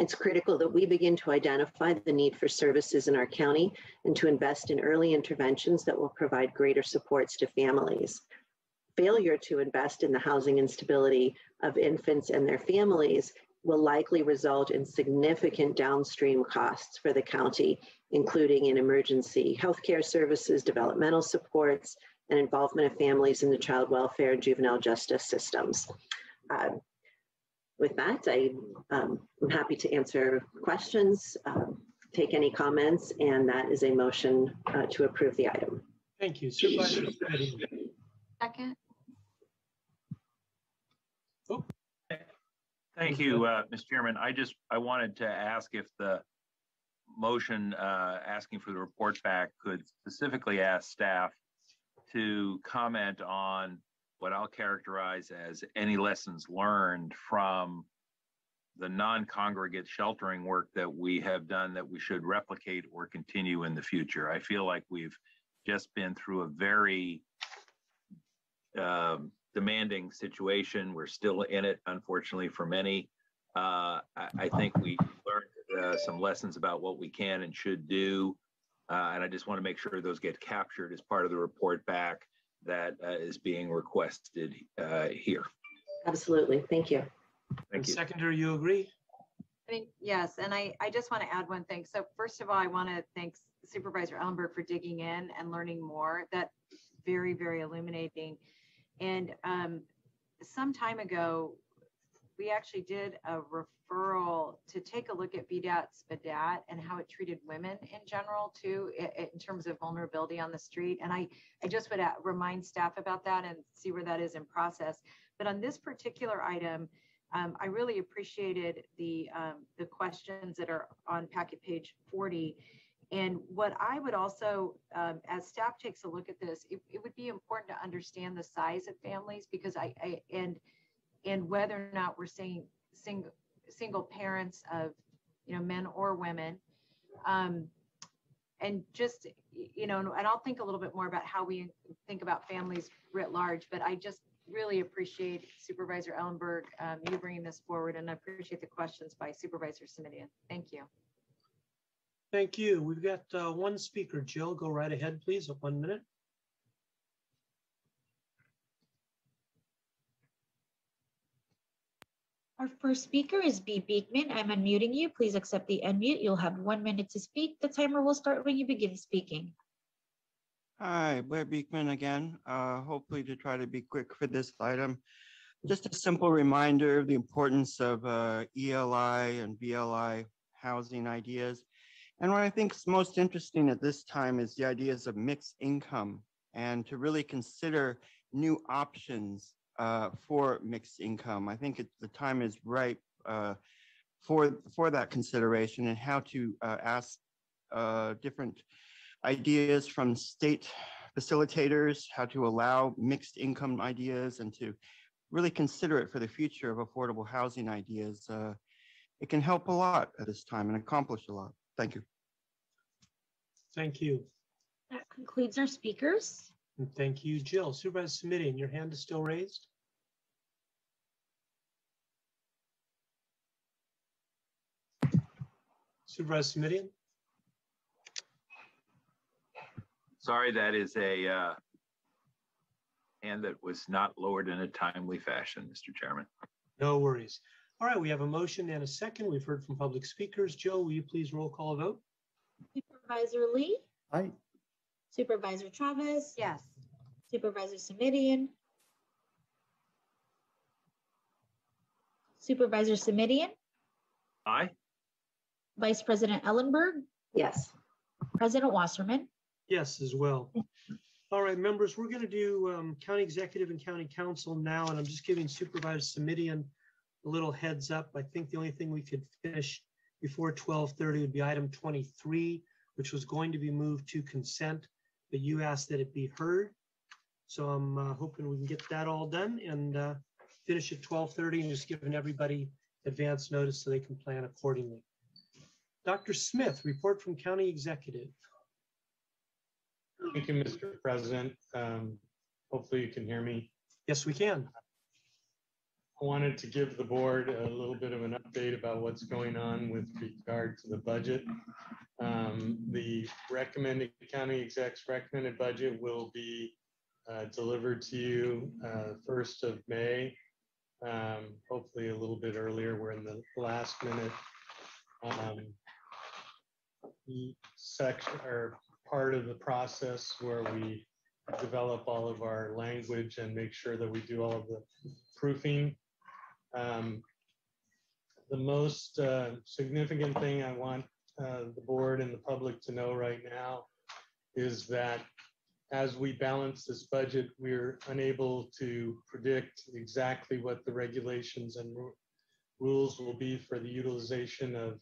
It's critical that we begin to identify the need for services in our county and to invest in early interventions that will provide greater supports to families. Failure to invest in the housing instability of infants and their families will likely result in significant downstream costs for the county, including in emergency healthcare services, developmental supports, and involvement of families in the child welfare and juvenile justice systems. Uh, with that, I, um, am happy to answer questions, um, take any comments, and that is a motion uh, to approve the item. Thank you. Supervisor Second. Thank you, uh, Mr. Chairman. I just, I wanted to ask if the motion uh, asking for the report back could specifically ask staff to comment on what I'll characterize as any lessons learned from the non-congregate sheltering work that we have done that we should replicate or continue in the future. I feel like we've just been through a very um, demanding situation. We're still in it, unfortunately, for many. Uh, I, I, think we learned uh, some lessons about what we can and should do. Uh, and I just want to make sure those get captured as part of the report back that uh, is being requested uh, here. Absolutely. Thank you. Thank you. Seconder, you agree? I think yes, and I, I just want to add one thing. So first of all, I want to thank Supervisor Ellenberg for digging in and learning more. That very, very illuminating. And um, some time ago, we actually did a referral to take a look at SPDAT and how it treated women in general too, in terms of vulnerability on the street. And I, I just would remind staff about that and see where that is in process. But on this particular item, um, I really appreciated the um, the questions that are on packet page 40. And what I would also, um, as staff takes a look at this, it, it, would be important to understand the size of families because I, I and and whether or not we're seeing single single parents of you know men or women. Um, and just you know and i'll think a little bit more about how we think about families writ large but i just really appreciate supervisor ellenberg um, you bringing this forward and i appreciate the questions by supervisor Simitian. thank you. Thank you. We've got uh, one speaker. Jill go right ahead please one minute Our first speaker is B. Beekman. I'm unmuting you. Please accept the unmute. You'll have one minute to speak. The timer will start when you begin speaking. Hi, Blair Beekman again. Uh, hopefully to try to be quick for this item. Just a simple reminder of the importance of uh, ELI and VLI housing ideas. And what I think is most interesting at this time is the ideas of mixed income and to really consider new options uh, for mixed income. I think it, the time is ripe uh, for for that consideration and how to uh, ask uh, different ideas from state facilitators, how to allow mixed income ideas, and to really consider it for the future of affordable housing ideas. Uh, it can help a lot at this time and accomplish a lot. Thank you. Thank you. That concludes our speakers. And thank you, Jill. Supervisor Simitian, your hand is still raised. Supervisor Simitian? Sorry, that is a uh, hand that was not lowered in a timely fashion, Mr. Chairman. No worries. All right, we have a motion and a second. We've heard from public speakers. Joe, will you please roll call a vote? Supervisor Lee? Aye. Supervisor Chavez? Yes. Supervisor Simitian? Supervisor Simitian? Aye. Vice President Ellenberg? Yes. President Wasserman? Yes, as well. All right, members, we're going to do um, county executive and county counsel now, and I'm just giving Supervisor Simitian a little heads up. I think the only thing we could finish before 1230 would be item 23, which was going to be moved to consent, but you asked that it be heard. So I'm uh, hoping we can get that all done and uh, finish at 1230 and just giving everybody advance notice so they can plan accordingly. Dr. Smith, report from County Executive. Thank you, Mr. President. Um, hopefully you can hear me. Yes, we can. I wanted to give the board a little bit of an update about what's going on with regard to the budget. Um, the recommended county exec's recommended budget will be uh, delivered to you uh, first of May. Um, hopefully a little bit earlier. We're in the last minute um, section or part of the process where we develop all of our language and make sure that we do all of the proofing. Um, the most uh, significant thing I want uh, the board and the public to know right now is that as we balance this budget, we're unable to predict exactly what the regulations and rules will be for the utilization of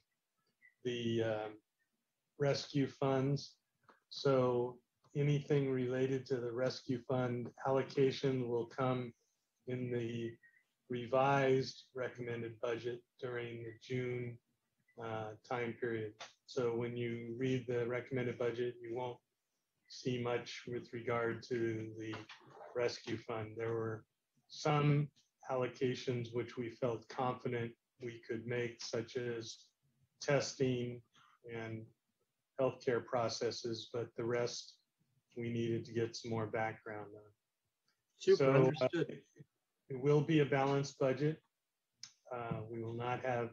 the um, rescue funds. So anything related to the rescue fund allocation will come in the revised recommended budget during the June uh, time period. So when you read the recommended budget, you won't see much with regard to the rescue fund. There were some allocations which we felt confident we could make, such as testing and healthcare processes, but the rest we needed to get some more background on. Super so, understood. Uh, it will be a balanced budget. Uh, we will not have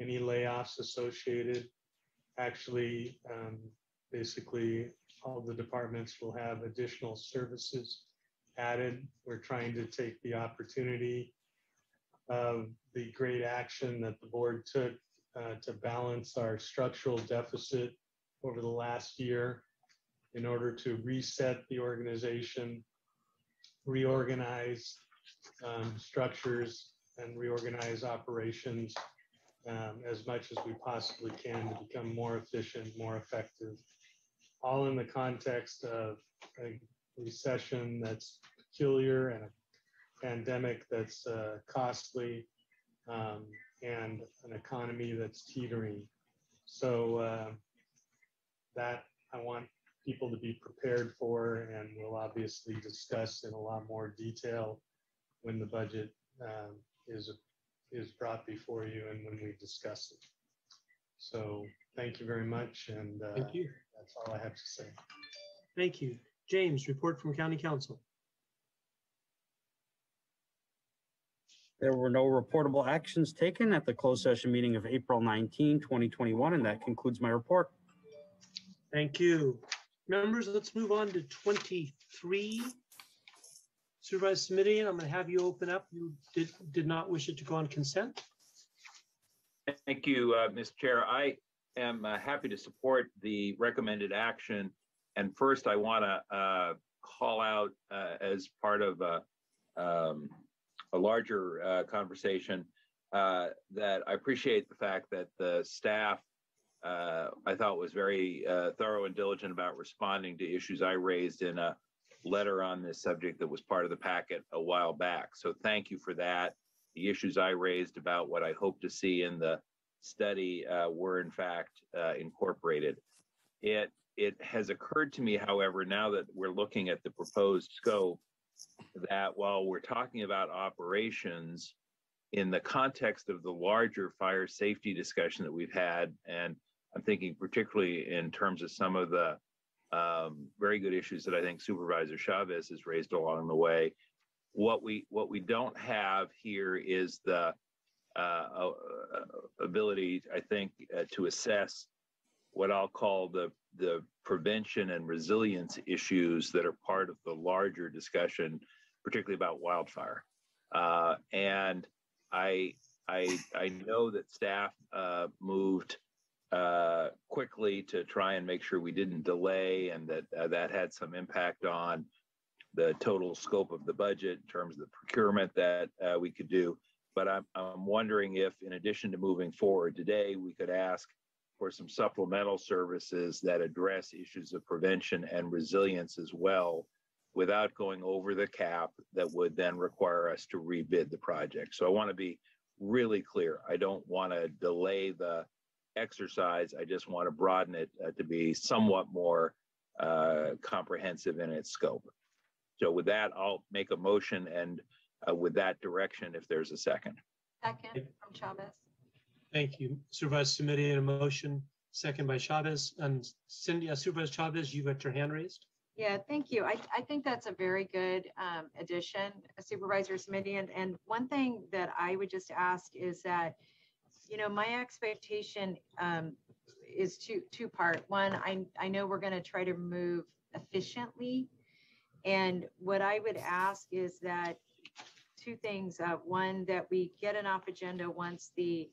any layoffs associated. Actually, um, basically, all the departments will have additional services added. We're trying to take the opportunity of the great action that the board took uh, to balance our structural deficit over the last year in order to reset the organization, reorganize um, structures, and reorganize operations um, as much as we possibly can to become more efficient, more effective, all in the context of a recession that's peculiar and a pandemic that's uh, costly um, and an economy that's teetering. So uh, that I want people to be prepared for, and we'll obviously discuss in a lot more detail when the budget um, is is brought before you and when we discuss it. So thank you very much, and uh, Thank you. that's all I have to say. Thank you. James, report from County Counsel. There were no reportable actions taken at the closed session meeting of April 19, 2021, and that concludes my report. Thank you. Members, let's move on to 23. Supervisor Simitian, I'm going to have you open up. You did, did not wish it to go on consent. Thank you, uh, Ms. Chair. I am uh, happy to support the recommended action. And first, I want to uh, call out uh, as part of a, um, a larger uh, conversation uh, that I appreciate the fact that the staff uh, I thought was very uh, thorough and diligent about responding to issues I raised in a letter on this subject that was part of the packet a while back. So thank you for that. The issues I raised about what I hope to see in the study uh, were in fact uh, incorporated. It it has occurred to me, however, now that we're looking at the proposed scope, that while we're talking about operations in the context of the larger fire safety discussion that we've had, and I'm thinking particularly in terms of some of the um, very good issues that I think Supervisor Chavez has raised along the way. What we what we don't have here is the uh, ability, I think, uh, to assess what I'll call the the prevention and resilience issues that are part of the larger discussion, particularly about wildfire. Uh, and I I I know that staff uh, moved uh, quickly to try and make sure we didn't delay and that uh, that had some impact on the total scope of the budget in terms of the procurement that uh, we could do. But I'm, I'm wondering if, in addition to moving forward today, we could ask for some supplemental services that address issues of prevention and resilience as well without going over the cap that would then require us to rebid the project. So I want to be really clear. I don't want to delay the exercise. I just want to broaden it uh, to be somewhat more uh, comprehensive in its scope. So with that, I'll make a motion and uh, with that direction if there's a second. Second from Chavez. Thank you. Supervisor Simitian, a motion, second by Chavez. And Cindy, uh, Supervisor Chavez, you got your hand raised? Yeah, thank you. I, I think that's a very good um, addition, Supervisor Simitian. And, and one thing that I would just ask is that, you know, my expectation um, is two, two part. One, I, I know we're going to try to move efficiently. And what I would ask is that two things. Uh, one, that we get an off agenda once the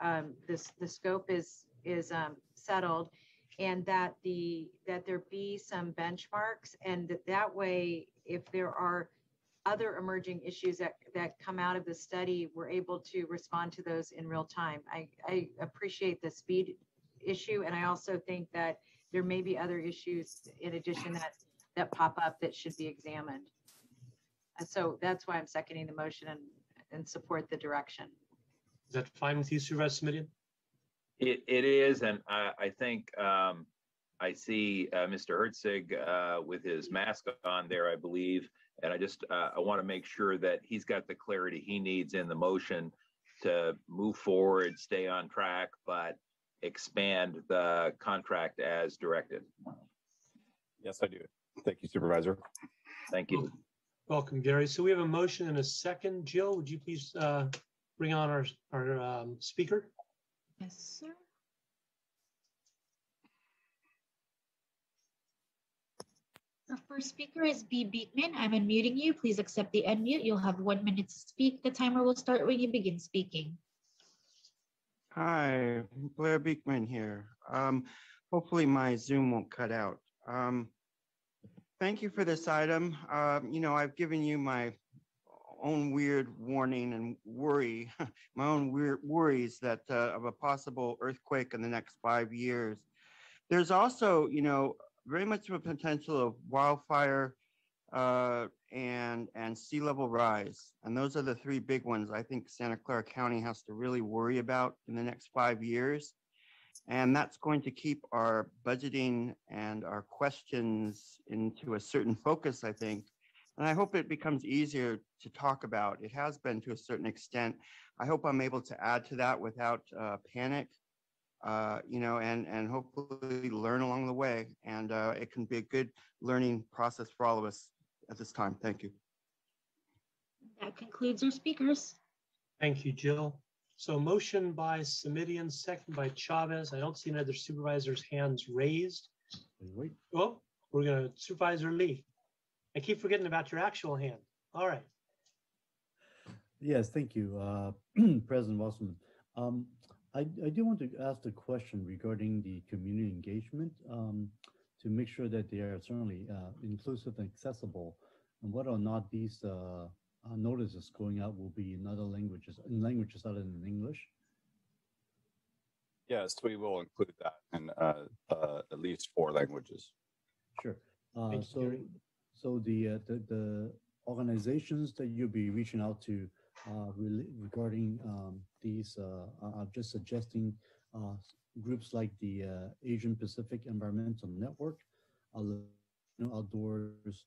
um, this the scope is is um, settled, and that the that there be some benchmarks, and that that way, if there are other emerging issues that that come out of the study, we're able to respond to those in real time. I, I appreciate the speed issue, and I also think that there may be other issues in addition that that pop up that should be examined. And so that's why I'm seconding the motion and, and support the direction. Is that fine with you, Supervisor Simitian? It, it is, and I, I think um, I see uh, Mr. Herzig uh, with his mask on there, I believe, and I just uh, I want to make sure that he's got the clarity he needs in the motion to move forward, stay on track, but expand the contract as directed. Yes, I do. Thank you, Supervisor. Thank you. Welcome, Gary. So we have a motion and a second. Jill, would you please uh, bring on our, our um, speaker? Yes, sir. Our first speaker is B. Beekman. I'm unmuting you. Please accept the unmute. You'll have one minute to speak. The timer will start when you begin speaking. Hi, Blair Beekman here. Um, hopefully my Zoom won't cut out. Um, thank you for this item. Um, you know, I've given you my own weird warning and worry, my own weird worries that uh, of a possible earthquake in the next five years. There's also, you know, very much of a potential of wildfire uh, and and sea level rise, and those are the three big ones I think Santa Clara County has to really worry about in the next five years, and that's going to keep our budgeting and our questions into a certain focus, I think. And I hope it becomes easier to talk about. It has been to a certain extent. I hope I'm able to add to that without uh, panic uh, you know, and and hopefully learn along the way. And uh, it can be a good learning process for all of us at this time. Thank you. That concludes our speakers. Thank you, Jill. So motion by Simitian, second by Chavez. I don't see any other supervisors' hands raised. Wait. Oh, we're gonna Supervisor Lee. I keep forgetting about your actual hand. All right. Yes, thank you, uh, President Wasserman. Um, I, I do want to ask a question regarding the community engagement um, to make sure that they are certainly uh, inclusive and accessible, and whether or not these uh, uh, notices going out will be in other languages, in languages other than English. Yes, we will include that in uh, uh, at least four languages. Sure. Uh, so, so the, uh, the the organizations that you'll be reaching out to uh, re regarding um, these, uh, I'm just suggesting uh, groups like the uh, Asian Pacific Environmental Network, Outdoors,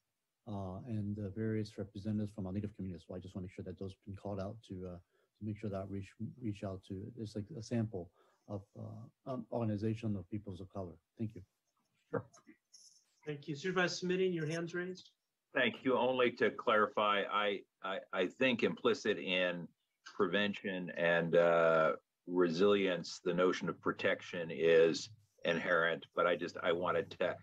uh, and various representatives from our native communities. So I just want to make sure that those have been called out to to make sure that reach reach out to. It's like a sample of um, organization of peoples of color. Thank you. Sure. Thank you. Supervisor Simitian, your hands raised. Thank you. Only to clarify, I, I, I think implicit in prevention and uh, resilience, the notion of protection is inherent, but I just, I wanted to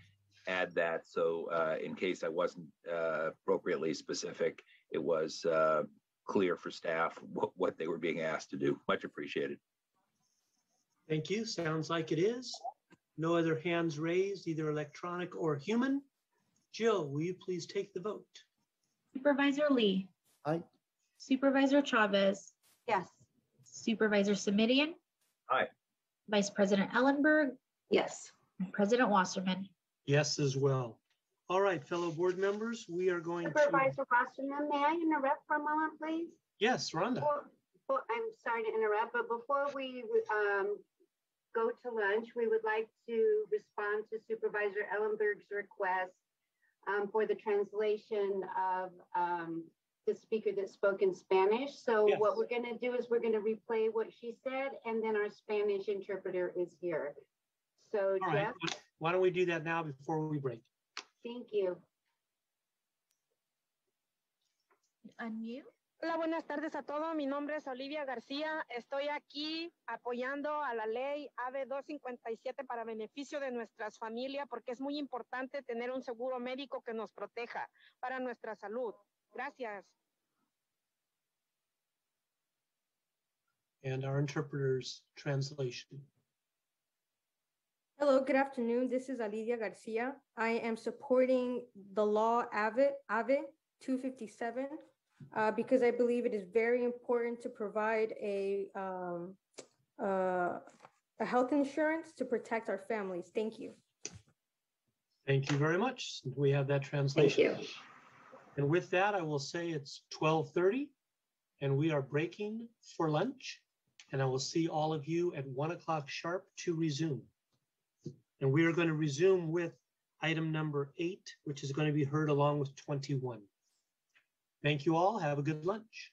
add that. So uh, in case I wasn't uh, appropriately specific, it was uh, clear for staff what, what they were being asked to do. Much appreciated. Thank you. Sounds like it is. No other hands raised, either electronic or human. Jill, will you please take the vote? Supervisor Lee. Aye. Supervisor Chavez. Yes. Supervisor Simitian. Aye. Vice President Ellenberg. Yes. And President Wasserman. Yes, as well. All right, fellow board members, we are going to. Supervisor Wasserman, may I interrupt for a moment, please? Yes, Rhonda. Before- before- I'm sorry to interrupt, but before we um, go to lunch, we would like to respond to Supervisor Ellenberg's request um, for the translation of um, the speaker that spoke in Spanish. So Yes. what we're going to do is we're going to replay what she said, and then our Spanish interpreter is here. So All right, Jeff, why- why don't we do that now before we break? thank you. Unmute. Hola, buenas tardes a todos. Mi nombre es Olivia García. Estoy aquí apoyando a la ley AB 257 para beneficio de nuestras familias porque es muy importante tener un seguro médico que nos proteja para nuestra salud. Gracias. And our interpreter's translation. Hello, good afternoon. This is Alidia Garcia. I am supporting the law AVE, AVE 257 uh, because I believe it is very important to provide a, um, uh, a health insurance to protect our families. Thank you. Thank you very much. We have that translation. Thank you. And with that, I will say it's 12:30 and we are breaking for lunch. And I will see all of you at one o'clock sharp to resume. And we are going to resume with item number eight, which is going to be heard along with 21. Thank you all. Have a good lunch.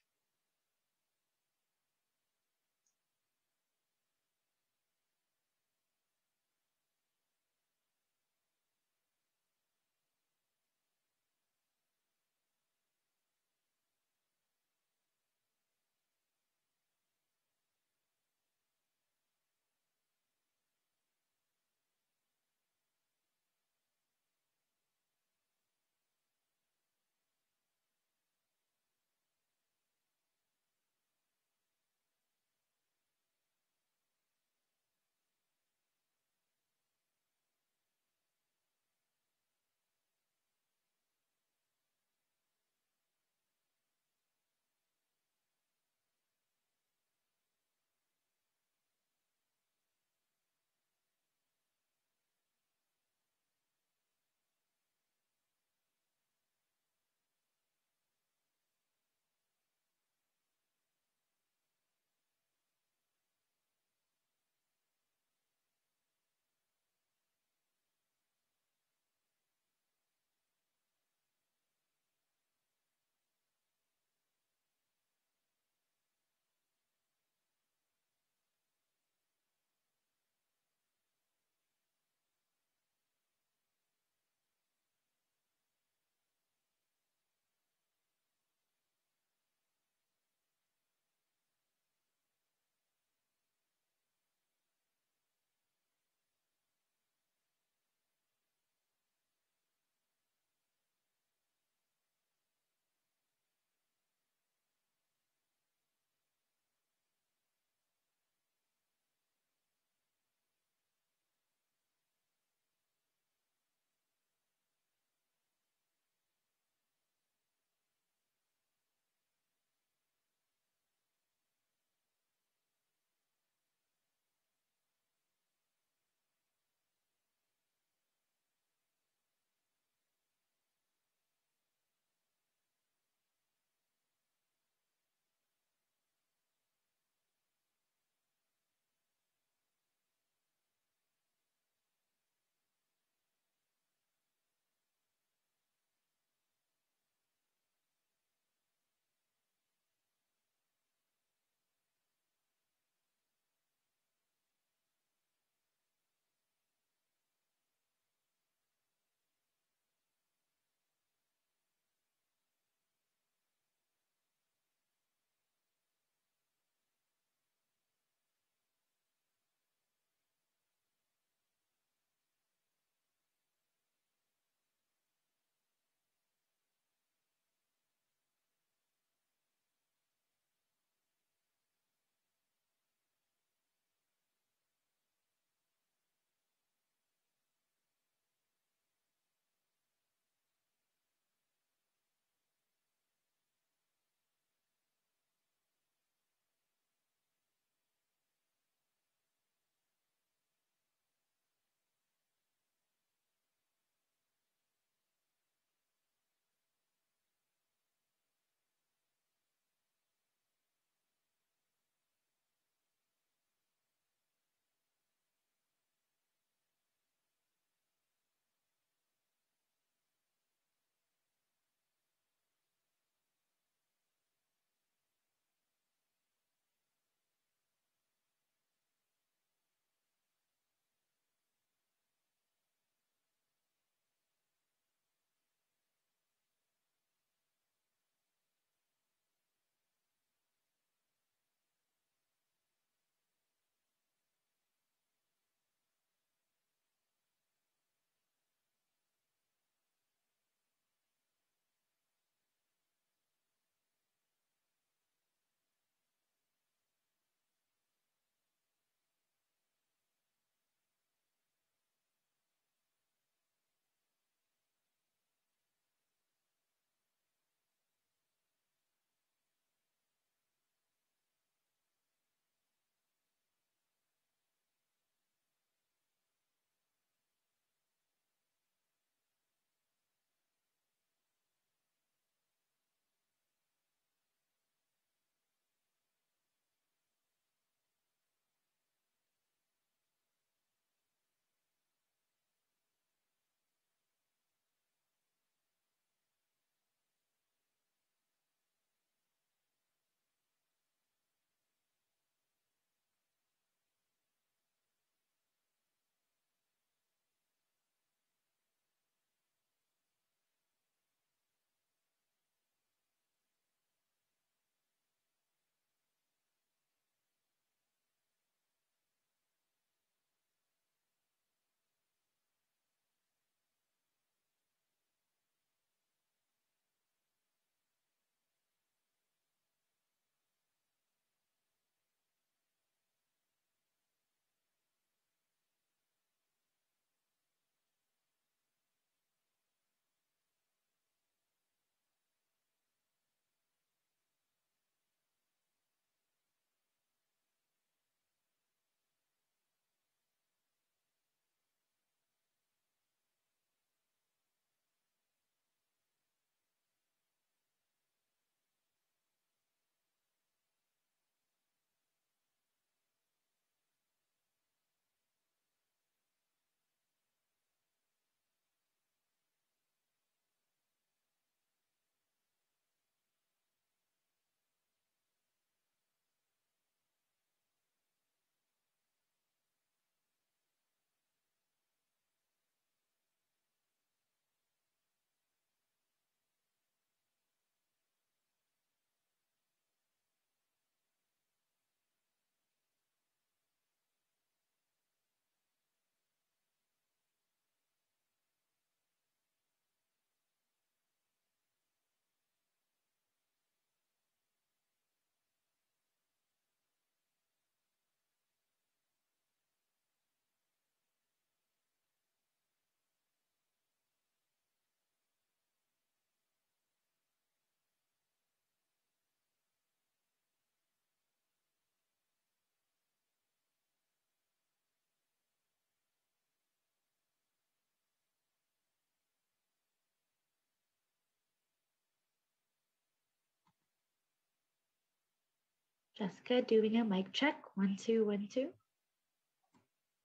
Jessica doing a mic check. One, two, one, two.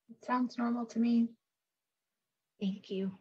It sounds normal to me. Thank you.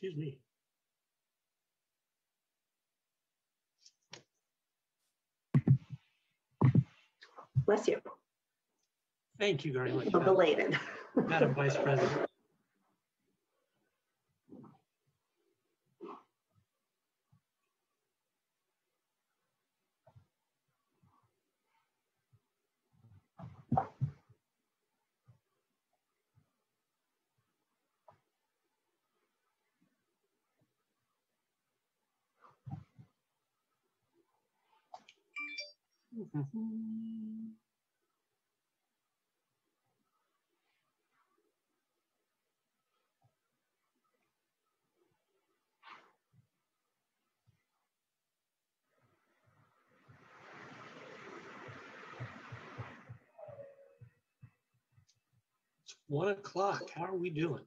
Excuse me. Bless you. Thank you very much. Belated. Madam Vice President. Mm-hmm. It's one o'clock. How are we doing?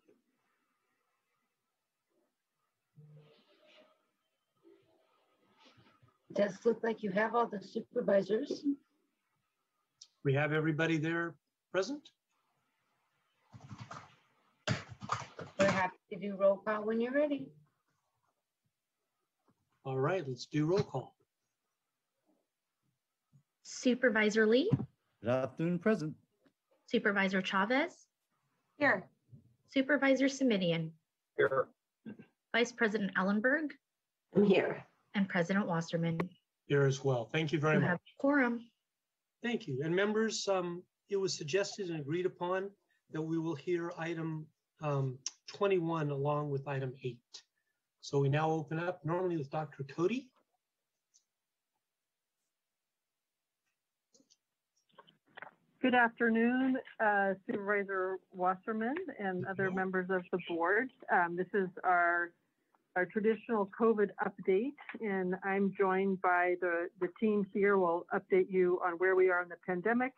Does look like you have all the supervisors. We have everybody there present? We're happy to do roll call when you're ready. All right, let's do roll call. Supervisor Lee, Good afternoon, present. Supervisor Chavez, Here. Supervisor Simitian, Here. Vice President Ellenberg, I'm here. And President Wasserman. Here as well. Thank you very You much. have quorum. Thank you. And members, um, it was suggested and agreed upon that we will hear item um, 21 along with item eight. So we now open up normally with Dr. Cody. Good afternoon, uh, Supervisor Wasserman and other members of the board. Um, This is our, our traditional COVID update, and I'm joined by the, the team here. We'll update you on where we are in the pandemic,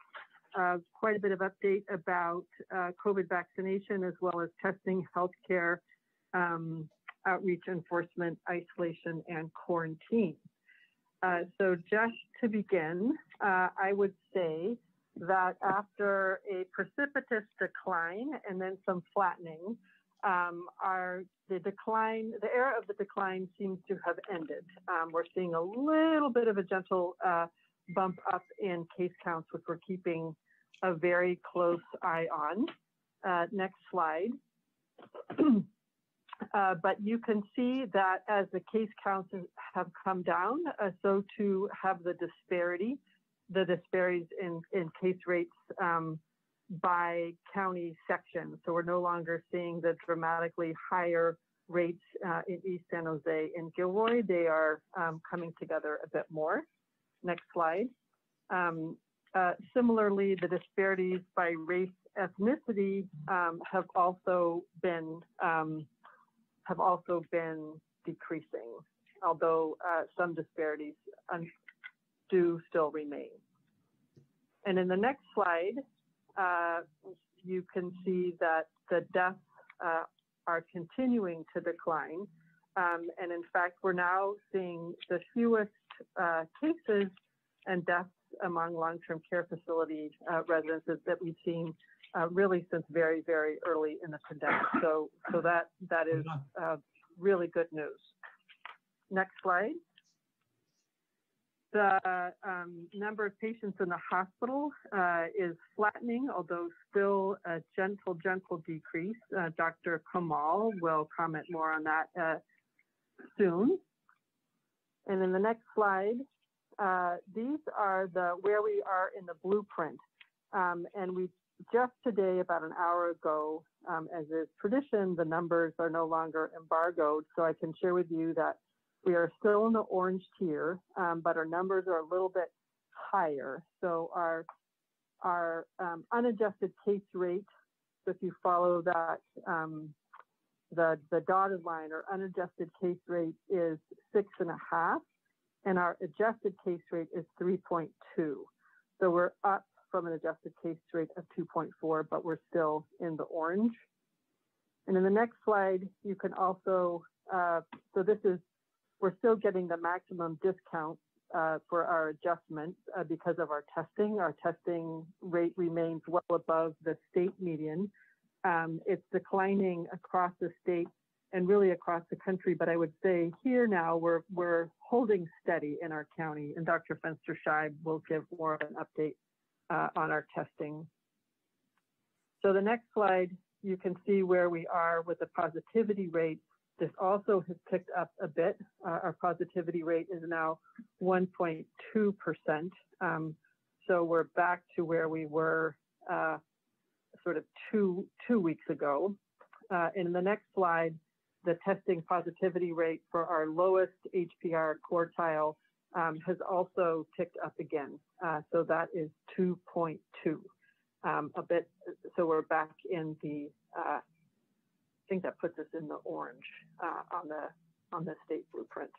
uh, quite a bit of update about uh, COVID vaccination, as well as testing, healthcare, um, outreach enforcement, isolation, and quarantine. Uh, so just to begin, uh, I would say that after a precipitous decline and then some flattening, um, our the decline, the era of the decline seems to have ended. Um, we're seeing a little bit of a gentle uh, bump up in case counts, which we're keeping a very close eye on. Uh, next slide. Uh, but you can see that as the case counts have come down, uh, so too have the disparity, the disparities in, in case rates um, by county section. So we're no longer seeing the dramatically higher rates uh, in East San Jose and Gilroy. They are um, coming together a bit more. Next slide. Um, uh, similarly, the disparities by race ethnicity um, have also been um, have also been decreasing, although uh, some disparities um, do still remain. And in the next slide, uh, you can see that the deaths uh, are continuing to decline. Um, and in fact, we're now seeing the fewest uh, cases and deaths among long-term care facility uh, residences that we've seen uh, really since very, very early in the pandemic. So, so that that is uh, really good news. Next slide. The um, number of patients in the hospital uh, is flattening, although still a gentle, gentle decrease. Uh, Dr. Kamal will comment more on that uh, soon. And in the next slide, uh, these are the where we are in the blueprint. Um, and we just today, about an hour ago, um, as is tradition, the numbers are no longer embargoed. So I can share with you that we are still in the orange tier, um, but our numbers are a little bit higher. So our our um, unadjusted case rate, so if you follow that, um, the the dotted line, our unadjusted case rate is six and a half, and our adjusted case rate is 3.2. So we're up from an adjusted case rate of 2.4, but we're still in the orange. And in the next slide, you can also, uh, so this is, we're still getting the maximum discount uh, for our adjustments uh, because of our testing. Our testing rate remains well above the state median. Um, it's declining across the state and really across the country. But I would say here now we're we're holding steady in our county, and Dr. Fenster Scheib will give more of an update uh, on our testing. So the next slide, you can see where we are with the positivity rate. This also has picked up a bit. Uh, our positivity rate is now 1.2%. Um, so we're back to where we were uh, sort of two, two weeks ago. Uh, in the next slide, the testing positivity rate for our lowest HPR quartile um, has also ticked up again. Uh, so that is 2.2, um, a bit. So we're back in the, uh, think that puts us in the orange uh, on the on the state blueprint.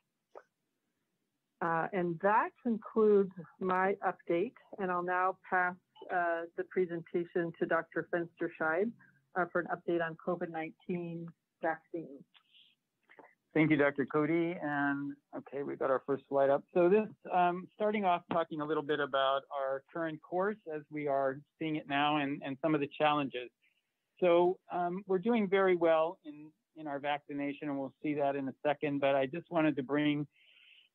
Uh, and that concludes my update. And I'll now pass uh, the presentation to Dr. Fenstersheib uh, for an update on COVID-19 vaccines. Thank you, Dr. Cody. And okay, we've got our first slide up. So this, um, starting off talking a little bit about our current course as we are seeing it now and, and some of the challenges. So um, we're doing very well in, in our vaccination and we'll see that in a second, but I just wanted to bring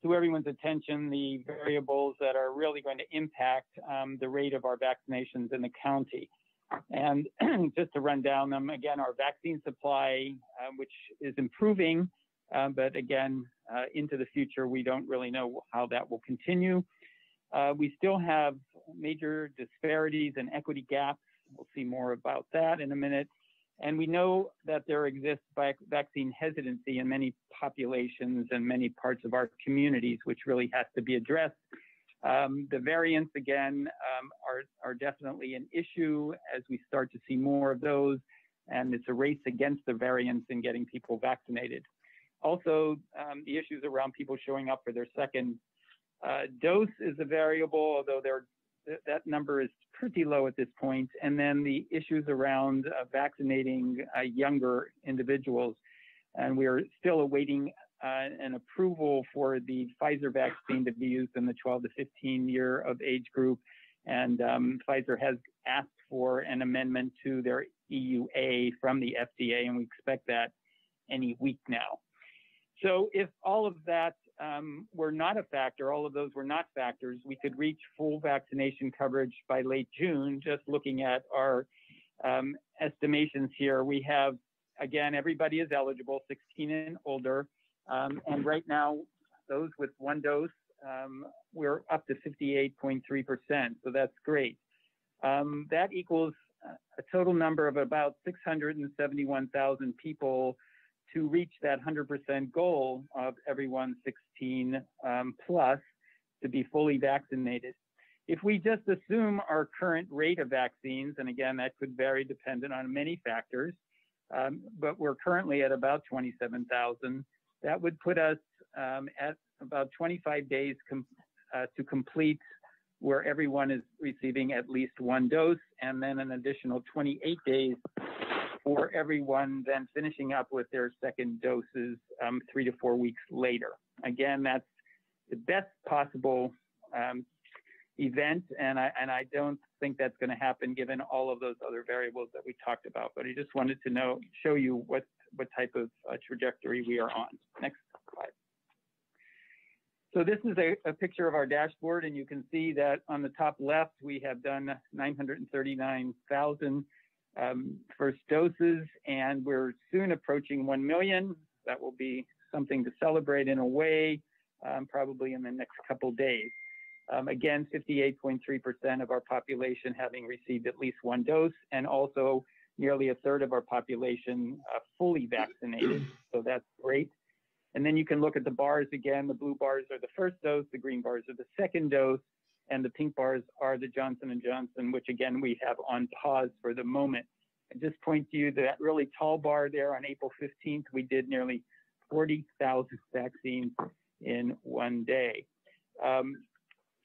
to everyone's attention the variables that are really going to impact um, the rate of our vaccinations in the county. And just to run down them again, our vaccine supply, uh, which is improving, uh, but again, uh, into the future, we don't really know how that will continue. Uh, we still have major disparities and equity gaps. We'll see more about that in a minute. And we know that there exists vaccine hesitancy in many populations and many parts of our communities, which really has to be addressed. Um, the variants, again, um, are, are definitely an issue as we start to see more of those. And it's a race against the variants in getting people vaccinated. Also, um, the issues around people showing up for their second uh, dose is a variable, although th that number is pretty low at this point. And then the issues around uh, vaccinating uh, younger individuals. And we are still awaiting uh, an approval for the Pfizer vaccine to be used in the 12 to 15 year of age group. And um, Pfizer has asked for an amendment to their EUA from the FDA, and we expect that any week now. So if all of that um, were not a factor, all of those were not factors, we could reach full vaccination coverage by late June. Just looking at our um, estimations here, we have, again, everybody is eligible, 16 and older. Um, and right now, those with one dose, um, we're up to 58.3%. So that's great. Um, that equals a total number of about 671,000 people to reach that 100% goal of everyone 16 um, plus to be fully vaccinated. If we just assume our current rate of vaccines, and again, that could vary dependent on many factors, um, but we're currently at about 27,000, that would put us um, at about 25 days com uh, to complete where everyone is receiving at least one dose, and then an additional 28 days for everyone then finishing up with their second doses um, three to four weeks later. Again, that's the best possible um, event, and I, and I don't think that's going to happen given all of those other variables that we talked about. But I just wanted to know, show you what, what type of uh, trajectory we are on. Next slide. So this is a, a, picture of our dashboard, and you can see that on the top left, we have done 939,000 um, first doses, and we're soon approaching 1 million. That will be something to celebrate in a way, um, probably in the next couple days. Um, again, 58.3% of our population having received at least one dose, and also nearly a third of our population uh, fully vaccinated. So that's great. And then you can look at the bars again. The blue bars are the first dose, the green bars are the second dose, and the pink bars are the Johnson & Johnson, which again, we have on pause for the moment. I just point to you that really tall bar there on April 15th, we did nearly 40,000 vaccines in one day. Um,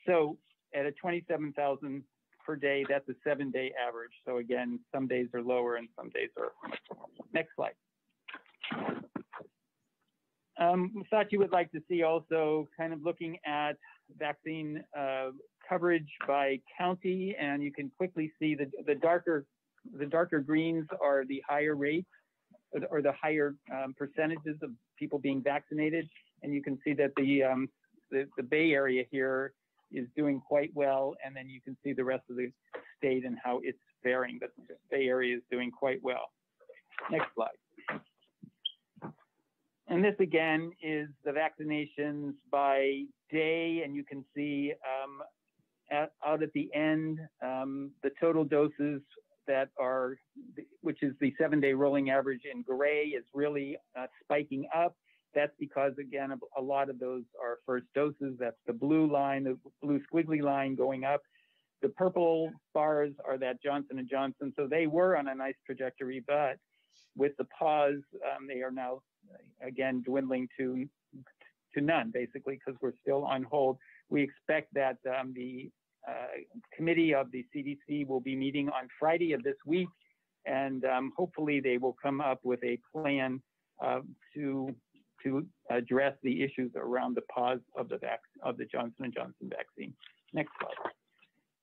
so at a 27,000 per day, that's a seven day average. So again, some days are lower and some days are much. Next slide. Um, thought you would like to see also kind of looking at vaccine uh, coverage by county, and you can quickly see the, the darker the darker greens are the higher rates or the, higher um, percentages of people being vaccinated. And you can see that the, um, the, the Bay Area here is doing quite well. And then you can see the rest of the state and how it's faring, but the Bay Area is doing quite well. Next slide. And this again is the vaccinations by day, and you can see um, at, out at the end um, the total doses that are, which is the seven day rolling average in gray, is really uh, spiking up. That's because, again, a, lot of those are first doses. That's the blue line, the blue squiggly line going up. The purple bars are that Johnson & Johnson. So they were on a nice trajectory, but with the pause, um, they are now again dwindling to to none, basically, because we're still on hold. We expect that um, the uh, committee of the CDC will be meeting on Friday of this week, and um, hopefully they will come up with a plan uh, to to address the issues around the pause of the of the Johnson & Johnson vaccine. Next slide.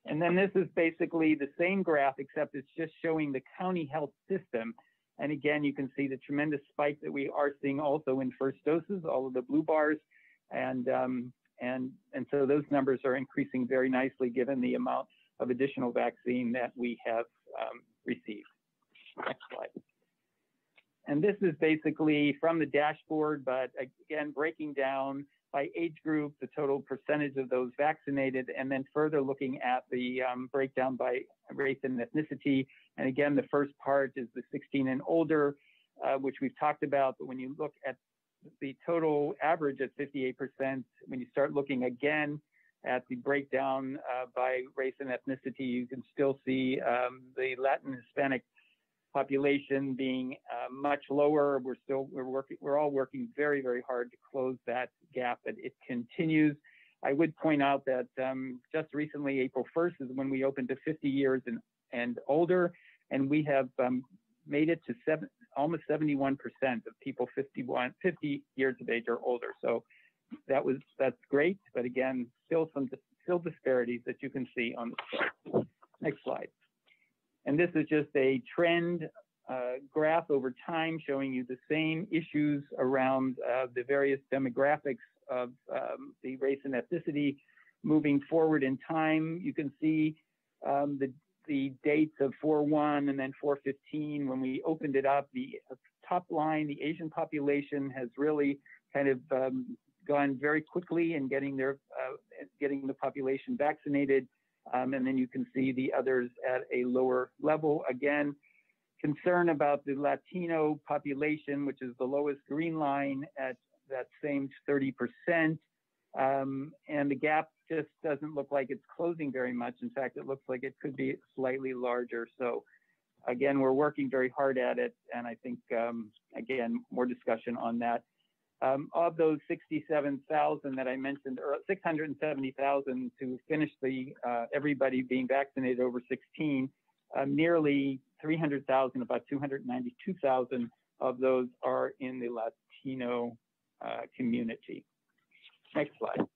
And then this is basically the same graph, except it's just showing the county health system. And again, you can see the tremendous spike that we are seeing also in first doses, all of the blue bars. And, um, and, and so those numbers are increasing very nicely given the amount of additional vaccine that we have um, received. Next slide. And this is basically from the dashboard, but again, breaking down by age group, the total percentage of those vaccinated, and then further looking at the um, breakdown by race and ethnicity. And again, the first part is the 16 and older, uh, which we've talked about. But when you look at the total average at 58%, when you start looking again at the breakdown uh, by race and ethnicity, you can still see um, the Latin Hispanic population being uh, much lower. We're still we're working we're all working very very hard to close that gap, but it continues. I would point out that um, just recently, April 1st is when we opened to 50 years and and older, and we have um, made it to seven almost 71% of people 51 50 years of age or older. So that was that's great, but again, still some still disparities that you can see on the chart. Next slide. And this is just a trend uh, graph over time showing you the same issues around uh, the various demographics of um, the race and ethnicity moving forward in time. You can see um, the, the dates of 4-1 and then 4-15. When we opened it up, the top line, the Asian population has really kind of um, gone very quickly in getting their uh, getting the population vaccinated. Um, and then you can see the others at a lower level. Again, concern about the Latino population, which is the lowest green line at that same 30%. Um, and the gap just doesn't look like it's closing very much. In fact, it looks like it could be slightly larger. So again, we're working very hard at it. And I think, um, again, more discussion on that. Um, of those 67,000 that I mentioned, or 670,000 to finish the uh, everybody being vaccinated over 16, uh, nearly 300,000, about 292,000 of those are in the Latino uh, community. Next slide.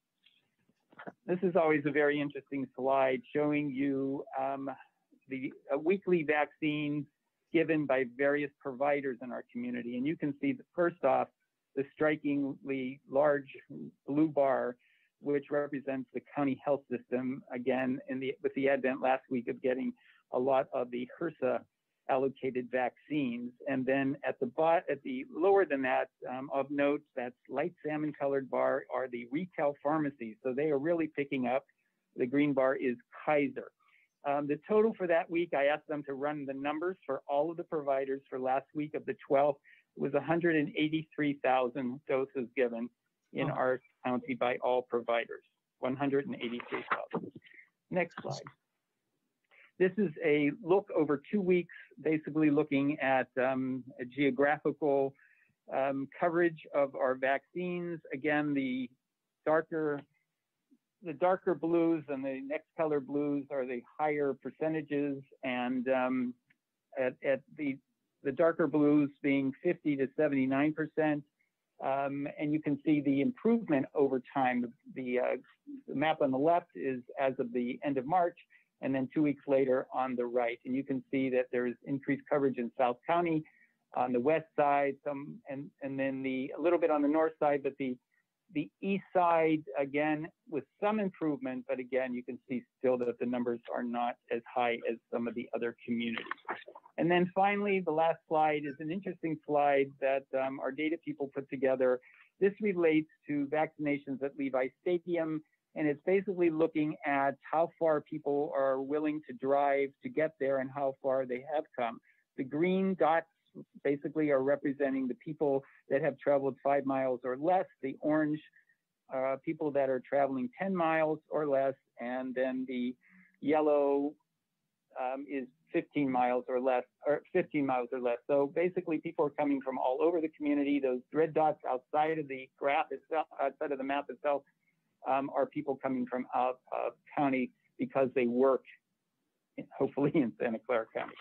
This is always a very interesting slide showing you um, the weekly vaccines given by various providers in our community. And you can see that first off, the strikingly large blue bar, which represents the county health system, again, in the, with the advent last week of getting a lot of the HRSA allocated vaccines. And then at the bot, at the lower than that, um, of note, that's light salmon colored bar are the retail pharmacies. So they are really picking up. The green bar is Kaiser. Um, the total for that week, I asked them to run the numbers for all of the providers for last week of the 12th was 183,000 doses given in oh. our county by all providers. 183,000. Next slide. This is a look over two weeks, basically looking at um, a geographical um, coverage of our vaccines. Again, the darker the darker blues and the next color blues are the higher percentages, and um, at, at the the darker blues being 50 to 79 percent. Um, and you can see the improvement over time. The, uh, the, map on the left is as of the end of March, and then two weeks later on the right. And you can see that there's increased coverage in South County, on the west side, some, and, and then the, a little bit on the north side, but the, the east side, again, with some improvement, but again, you can see still that the numbers are not as high as some of the other communities. And then finally, the last slide is an interesting slide that um, our data people put together. This relates to vaccinations at Levi Stadium, and it's basically looking at how far people are willing to drive to get there and how far they have come. The green dots basically are representing the people that have traveled five miles or less, the orange uh, people that are traveling 10 miles or less, and then the yellow um, is 15 miles or less, or 15 miles or less. So basically, people are coming from all over the community. Those red dots outside of the graph itself, outside of the map itself, um, are people coming from out of county because they work, in, hopefully, in Santa Clara County.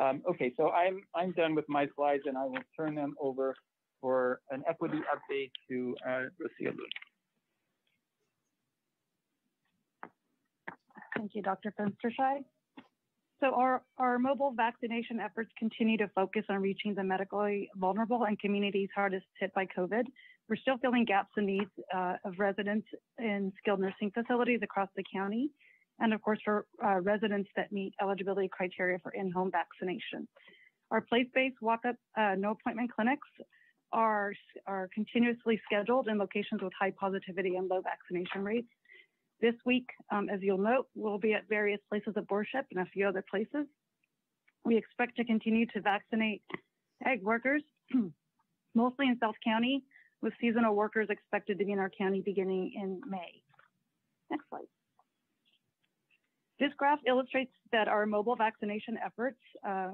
Um, okay, so I'm I'm done with my slides, and I will turn them over for an equity update to uh, Rocio Luna. Thank you, Dr. Fenstersheib. So our, our mobile vaccination efforts continue to focus on reaching the medically vulnerable and communities hardest hit by COVID. We're still filling gaps in needs uh, of residents in skilled nursing facilities across the county, and of course for uh, residents that meet eligibility criteria for in-home vaccination. Our place-based walk-up uh, no appointment clinics are, are continuously scheduled in locations with high positivity and low vaccination rates. This week, um, as you'll note, we'll be at various places of worship and a few other places. We expect to continue to vaccinate egg workers, mostly in South County, with seasonal workers expected to be in our county beginning in May. Next slide. This graph illustrates that our mobile vaccination efforts uh,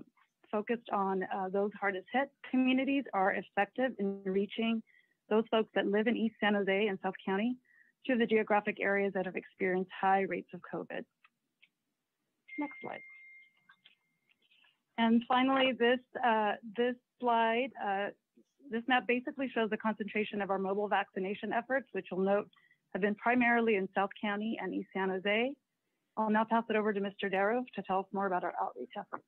focused on uh, those hardest hit communities are effective in reaching those folks that live in East San Jose and South County to the geographic areas that have experienced high rates of COVID. Next slide. And finally, this, uh, this slide, uh, this map basically shows the concentration of our mobile vaccination efforts, which you'll note have been primarily in South County and East San Jose. I'll now pass it over to Mr. Darrow to tell us more about our outreach efforts.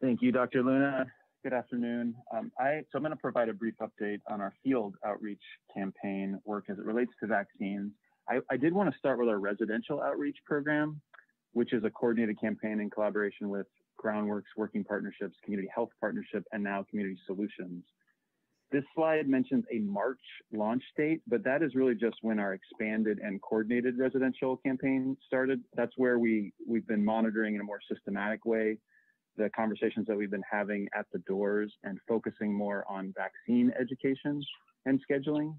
Thank you, Dr. Luna. Good afternoon. Um, I, so I'm going to provide a brief update on our field outreach campaign work as it relates to vaccines. I, I did want to start with our residential outreach program, which is a coordinated campaign in collaboration with Groundworks, Working Partnerships, Community Health Partnership, and now Community Solutions. This slide mentions a March launch date, but that is really just when our expanded and coordinated residential campaign started. That's where we, we've been monitoring in a more systematic way the conversations that we've been having at the doors and focusing more on vaccine education and scheduling.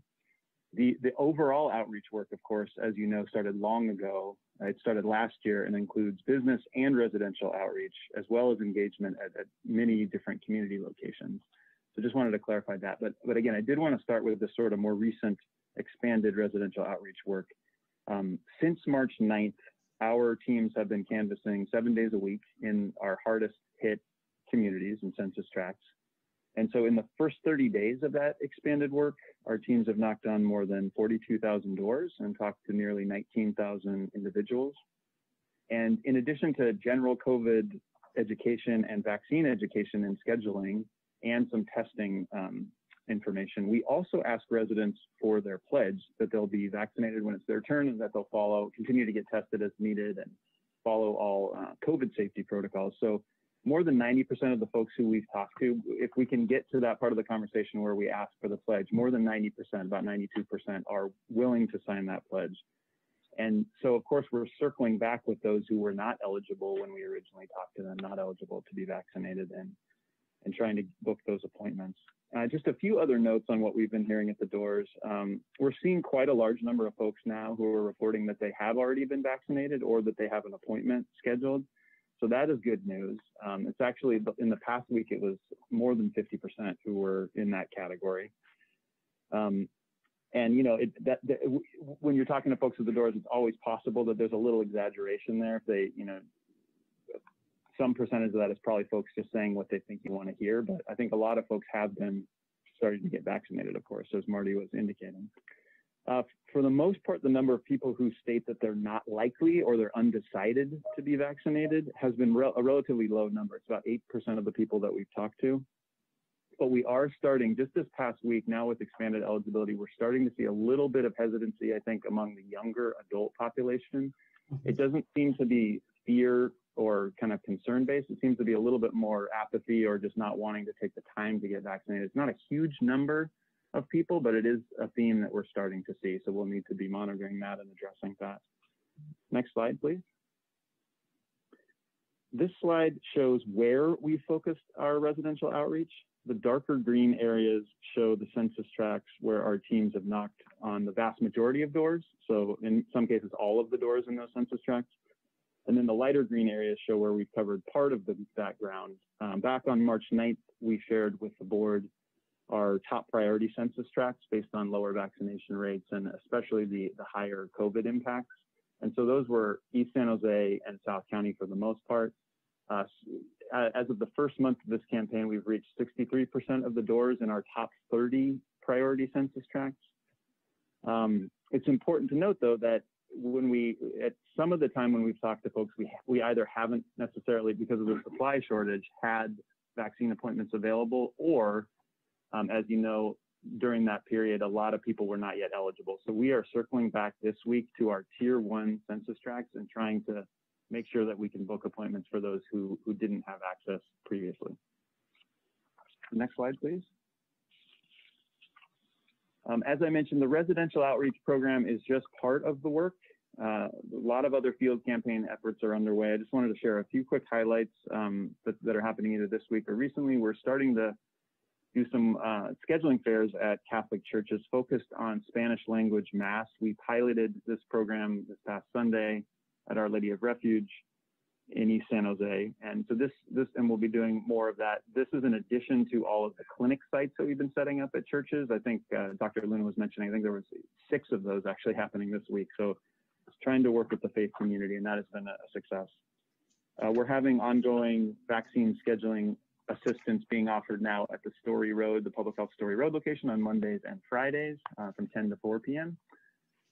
The, the overall outreach work, of course, as you know, started long ago. It started last year and includes business and residential outreach, as well as engagement at, at many different community locations. So just wanted to clarify that. But, but again, I did want to start with the sort of more recent expanded residential outreach work. Um, since March 9th, our teams have been canvassing seven days a week in our hardest hit communities and census tracts. And so in the first 30 days of that expanded work, our teams have knocked on more than 42,000 doors and talked to nearly 19,000 individuals. And in addition to general COVID education and vaccine education and scheduling and some testing um, information, we also ask residents for their pledge that they'll be vaccinated when it's their turn and that they'll follow, continue to get tested as needed and follow all uh, COVID safety protocols. So more than 90% of the folks who we've talked to, if we can get to that part of the conversation where we ask for the pledge, more than 90%, about 92% are willing to sign that pledge. And so, of course, we're circling back with those who were not eligible when we originally talked to them, not eligible to be vaccinated, and, and trying to book those appointments. Uh, just a few other notes on what we've been hearing at the doors. Um, we're seeing quite a large number of folks now who are reporting that they have already been vaccinated or that they have an appointment scheduled. So that is good news. Um, it's actually in the past week, it was more than 50% who were in that category. Um, and you know, it, that, that, when you're talking to folks at the doors, it's always possible that there's a little exaggeration there. If they, you know, some percentage of that is probably folks just saying what they think you want to hear. But I think a lot of folks have been starting to get vaccinated, of course, as Marty was indicating. Uh, for the most part, the number of people who state that they're not likely or they're undecided to be vaccinated has been rel- a relatively low number. It's about 8% of the people that we've talked to. But we are starting just this past week now with expanded eligibility, we're starting to see a little bit of hesitancy, I think, among the younger adult population. It doesn't seem to be fear or kind of concern based. It seems to be a little bit more apathy or just not wanting to take the time to get vaccinated. It's not a huge number of people, but it is a theme that we're starting to see. So we'll need to be monitoring that and addressing that. Next slide, please. This slide shows where we focused our residential outreach. The darker green areas show the census tracts where our teams have knocked on the vast majority of doors. So in some cases, all of the doors in those census tracts. And then the lighter green areas show where we've covered part of the, that ground. Um, back on March 9th, we shared with the board our top priority census tracts based on lower vaccination rates and especially the, the higher COVID impacts. And so those were East San Jose and South County for the most part. Uh, as of the first month of this campaign, we've reached 63% of the doors in our top 30 priority census tracts. Um, it's important to note, though, that when we, at some of the time when we've talked to folks, we, we either haven't necessarily, because of the supply shortage, had vaccine appointments available, or um, as you know, during that period, a lot of people were not yet eligible. So we are circling back this week to our tier one census tracts and trying to make sure that we can book appointments for those who, who didn't have access previously. Next slide, please. Um, as I mentioned, the residential outreach program is just part of the work. Uh, a lot of other field campaign efforts are underway. I just wanted to share a few quick highlights um, that, that, are happening either this week or recently. We're starting to do some uh, scheduling fairs at Catholic churches focused on Spanish language Mass. We piloted this program this past Sunday at Our Lady of Refuge in East San Jose. And so this, this, and we'll be doing more of that. This is in addition to all of the clinic sites that we've been setting up at churches. I think uh, Dr. Luna was mentioning, I think there was six of those actually happening this week. So trying to work with the faith community, and that has been a, success. Uh, we're having ongoing vaccine scheduling assistance being offered now at the Story Road, the Public Health Story Road location on Mondays and Fridays uh, from 10 to 4 p.m.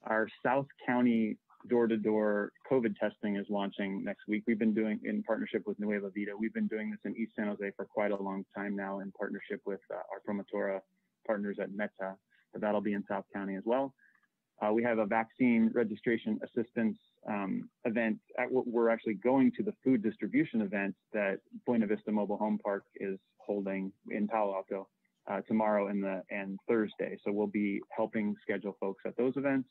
Our South County door-to-door COVID testing is launching next week. We've been doing in partnership with Nueva Vida. We've been doing this in East San Jose for quite a long time now in partnership with uh, our Promotora partners at Meta, but that'll be in South County as well. Uh, we have a vaccine registration assistance um, event. At, we're actually going to the food distribution event that Buena Vista Mobile Home Park is holding in Palo Alto uh, tomorrow and the and Thursday. So we'll be helping schedule folks at those events.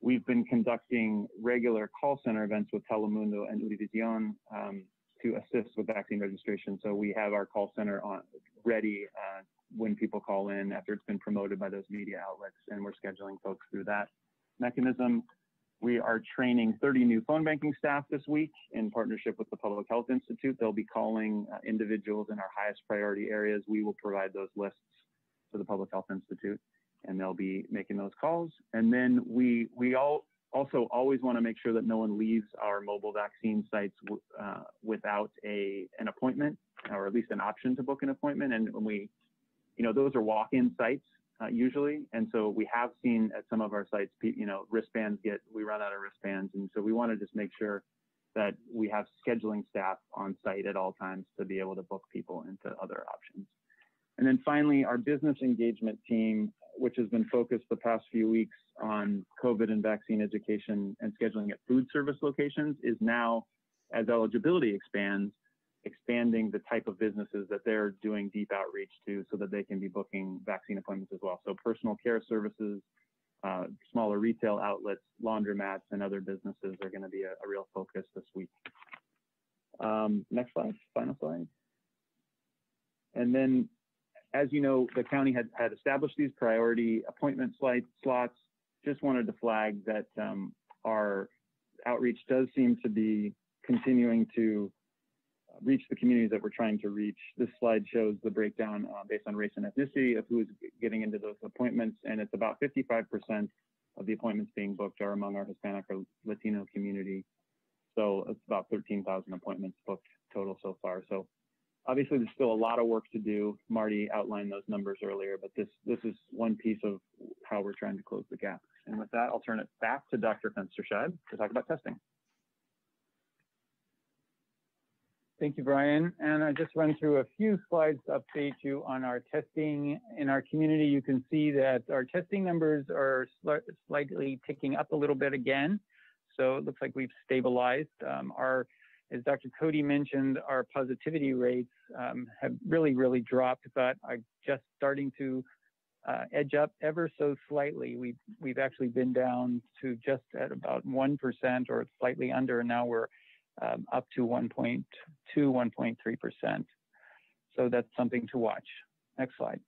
We've been conducting regular call center events with Telemundo and Univision um, to assist with vaccine registration. So we have our call center on ready uh, when people call in after it's been promoted by those media outlets, and we're scheduling folks through that mechanism. We are training 30 new phone banking staff this week in partnership with the Public Health Institute. They'll be calling uh, individuals in our highest priority areas. We will provide those lists to the Public Health Institute and they'll be making those calls. And then we we all also always want to make sure that no one leaves our mobile vaccine sites uh, without a an appointment or at least an option to book an appointment. And when we, you know, those are walk-in sites uh, usually, and so we have seen at some of our sites, you know, wristbands get we run out of wristbands, and so we want to just make sure that we have scheduling staff on site at all times to be able to book people into other options. And then finally, our business engagement team which has been focused the past few weeks on COVID and vaccine education and scheduling at food service locations, is now, as eligibility expands, expanding the type of businesses that they're doing deep outreach to so that they can be booking vaccine appointments as well. So personal care services, uh, smaller retail outlets, laundromats, and other businesses are going to be a, a, real focus this week. Um, next slide, final slide. And then as you know, the county had, had established these priority appointment slide, slots. Just wanted to flag that um, our outreach does seem to be continuing to reach the communities that we're trying to reach. This slide shows the breakdown uh, based on race and ethnicity of who is getting into those appointments, and it's about 55% of the appointments being booked are among our Hispanic or Latino community. So it's about 13,000 appointments booked total so far. So obviously, there's still a lot of work to do. Marty outlined those numbers earlier, but this this is one piece of how we're trying to close the gap. And with that, I'll turn it back to Dr. Fenstersheib to talk about testing. Thank you, Brian. And I just run through a few slides to update you on our testing in our community. You can see that our testing numbers are sli slightly ticking up a little bit again. So it looks like we've stabilized. Um, our, as Dr. Cody mentioned, our positivity rates um, have really, really dropped, but are just starting to uh, edge up ever so slightly. We've, we've actually been down to just at about 1% or slightly under, and now we're um, up to 1.2, 1.3%. So that's something to watch. Next slide.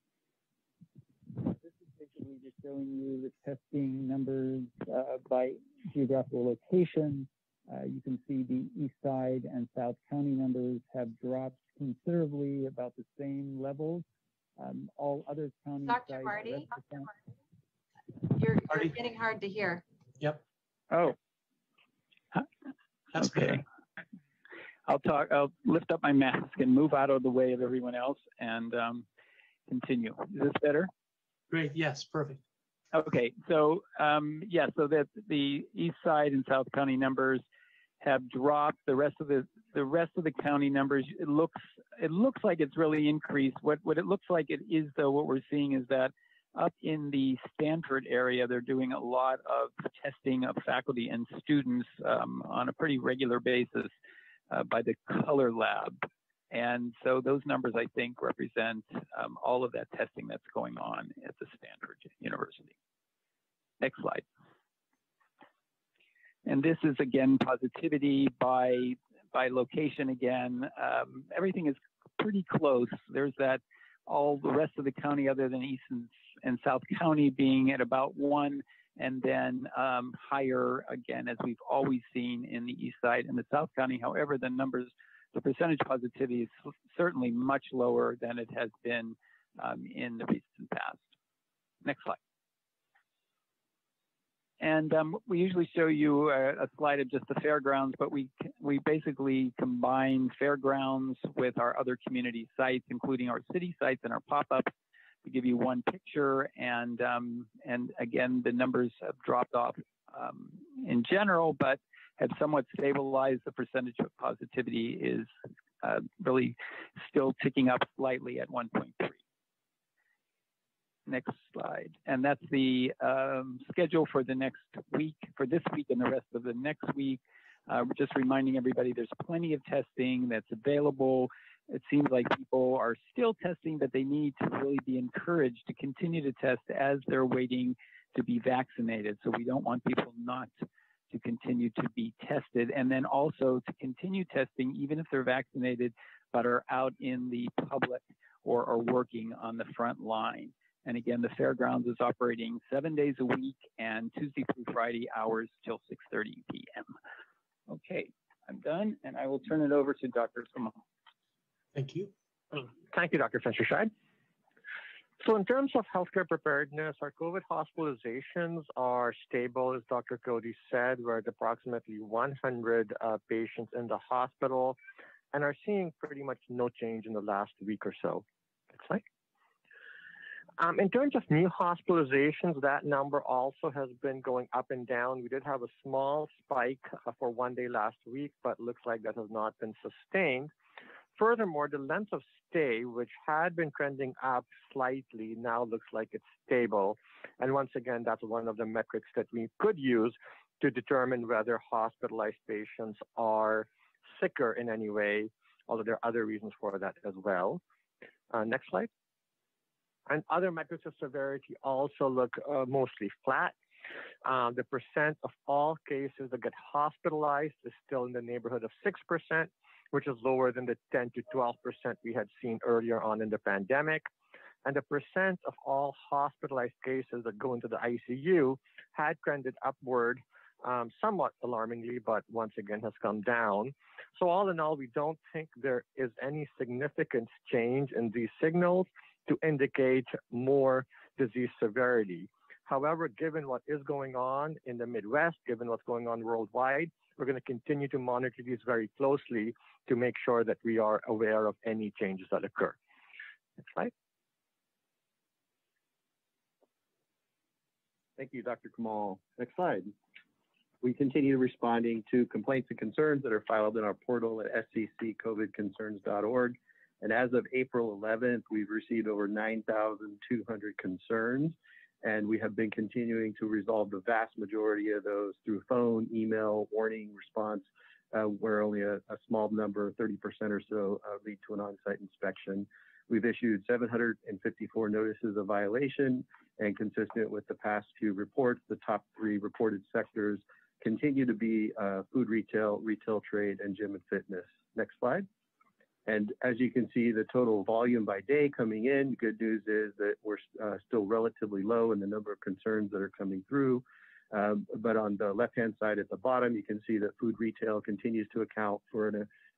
This is basically just showing you the testing numbers uh, by geographical location. Uh, you can see the east side and south county numbers have dropped considerably about the same levels. Um, all other counties. Dr. Marty, you're, you're getting hard to hear. Yep. Oh. That's okay. better. I'll talk. I'll lift up my mask and move out of the way of everyone else and um, continue. Is this better? Great. Yes. Perfect. Okay. So um, yeah. So that the east side and south county numbers have dropped. The rest of the the rest of the county numbers. It looks it looks like it's really increased. What what it looks like it is though. What we're seeing is that up in the Stanford area, they're doing a lot of testing of faculty and students um, on a pretty regular basis uh, by the Color Lab. And so those numbers, I think, represent um, all of that testing that's going on at the Stanford University. Next slide. And this is again positivity by by location again. Um, everything is pretty close. There's that all the rest of the county other than East and, and South County being at about one and then um, higher again, as we've always seen in the east side and the south county. However, the numbers, the percentage positivity is certainly much lower than it has been um, in the recent past. Next slide. And um, we usually show you a, a, slide of just the fairgrounds, but we we basically combine fairgrounds with our other community sites, including our city sites and our pop-ups, to give you one picture. And um, and again, the numbers have dropped off um, in general, but have somewhat stabilized. The percentage of positivity is uh, really still ticking up slightly at 1.3 next slide. And that's the um, schedule for the next week, for this week and the rest of the next week. Uh, just reminding everybody there's plenty of testing that's available. It seems like people are still testing, but they need to really be encouraged to continue to test as they're waiting to be vaccinated. So we don't want people not to continue to be tested and then also to continue testing even if they're vaccinated but are out in the public or are working on the front line. And again, the fairgrounds is operating seven days a week and Tuesday through Friday hours till 6.30 p.m. Okay, I'm done and I will turn it over to Dr. Kamal. Thank you. Thank you, Dr. Fenstersheib. So in terms of healthcare preparedness, our COVID hospitalizations are stable, as Dr. Cody said. We're at approximately 100 uh, patients in the hospital and are seeing pretty much no change in the last week or so. Next slide. Um, in terms of new hospitalizations, that number also has been going up and down. We did have a small spike uh, for one day last week, but looks like that has not been sustained. Furthermore, the length of stay, which had been trending up slightly, now looks like it's stable. And once again, that's one of the metrics that we could use to determine whether hospitalized patients are sicker in any way, although there are other reasons for that as well. Uh, next slide. And other metrics of severity also look uh, mostly flat. Uh, the percent of all cases that get hospitalized is still in the neighborhood of 6%, which is lower than the 10 to 12% we had seen earlier on in the pandemic. And the percent of all hospitalized cases that go into the ICU had trended upward um, somewhat alarmingly, but once again has come down. So, all in all, we don't think there is any significant change in these signals to indicate more disease severity. However, given what is going on in the Midwest, given what's going on worldwide, we're going to continue to monitor these very closely to make sure that we are aware of any changes that occur. Next slide. Thank you, Dr. Kamal. Next slide. We continue responding to complaints and concerns that are filed in our portal at scccovidconcerns.org. And as of April 11th, we've received over 9,200 concerns, and we have been continuing to resolve the vast majority of those through phone, email, warning, response, uh, where only a, a, small number, 30% or so, uh, lead to an on-site inspection. We've issued 754 notices of violation, and consistent with the past few reports, the top three reported sectors continue to be uh, food retail, retail trade, and gym and fitness. Next slide. And as you can see, the total volume by day coming in, good news is that we're uh, still relatively low in the number of concerns that are coming through. Um, but on the left-hand side at the bottom, you can see that food retail continues to account for a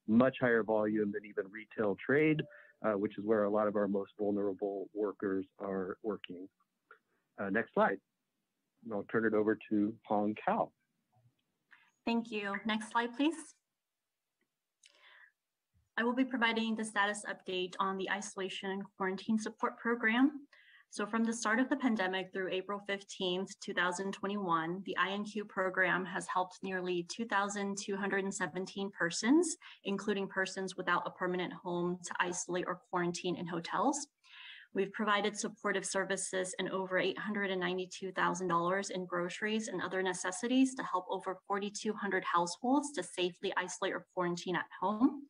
much higher volume than even retail trade, uh, which is where a lot of our most vulnerable workers are working. Uh, next slide. And I'll turn it over to Hong Kao. Thank you. Next slide, please. I will be providing the status update on the isolation and quarantine support program. So from the start of the pandemic through April 15th, 2021, the INQ program has helped nearly 2,217 persons, including persons without a permanent home to isolate or quarantine in hotels. We've provided supportive services and over $892,000 in groceries and other necessities to help over 4,200 households to safely isolate or quarantine at home.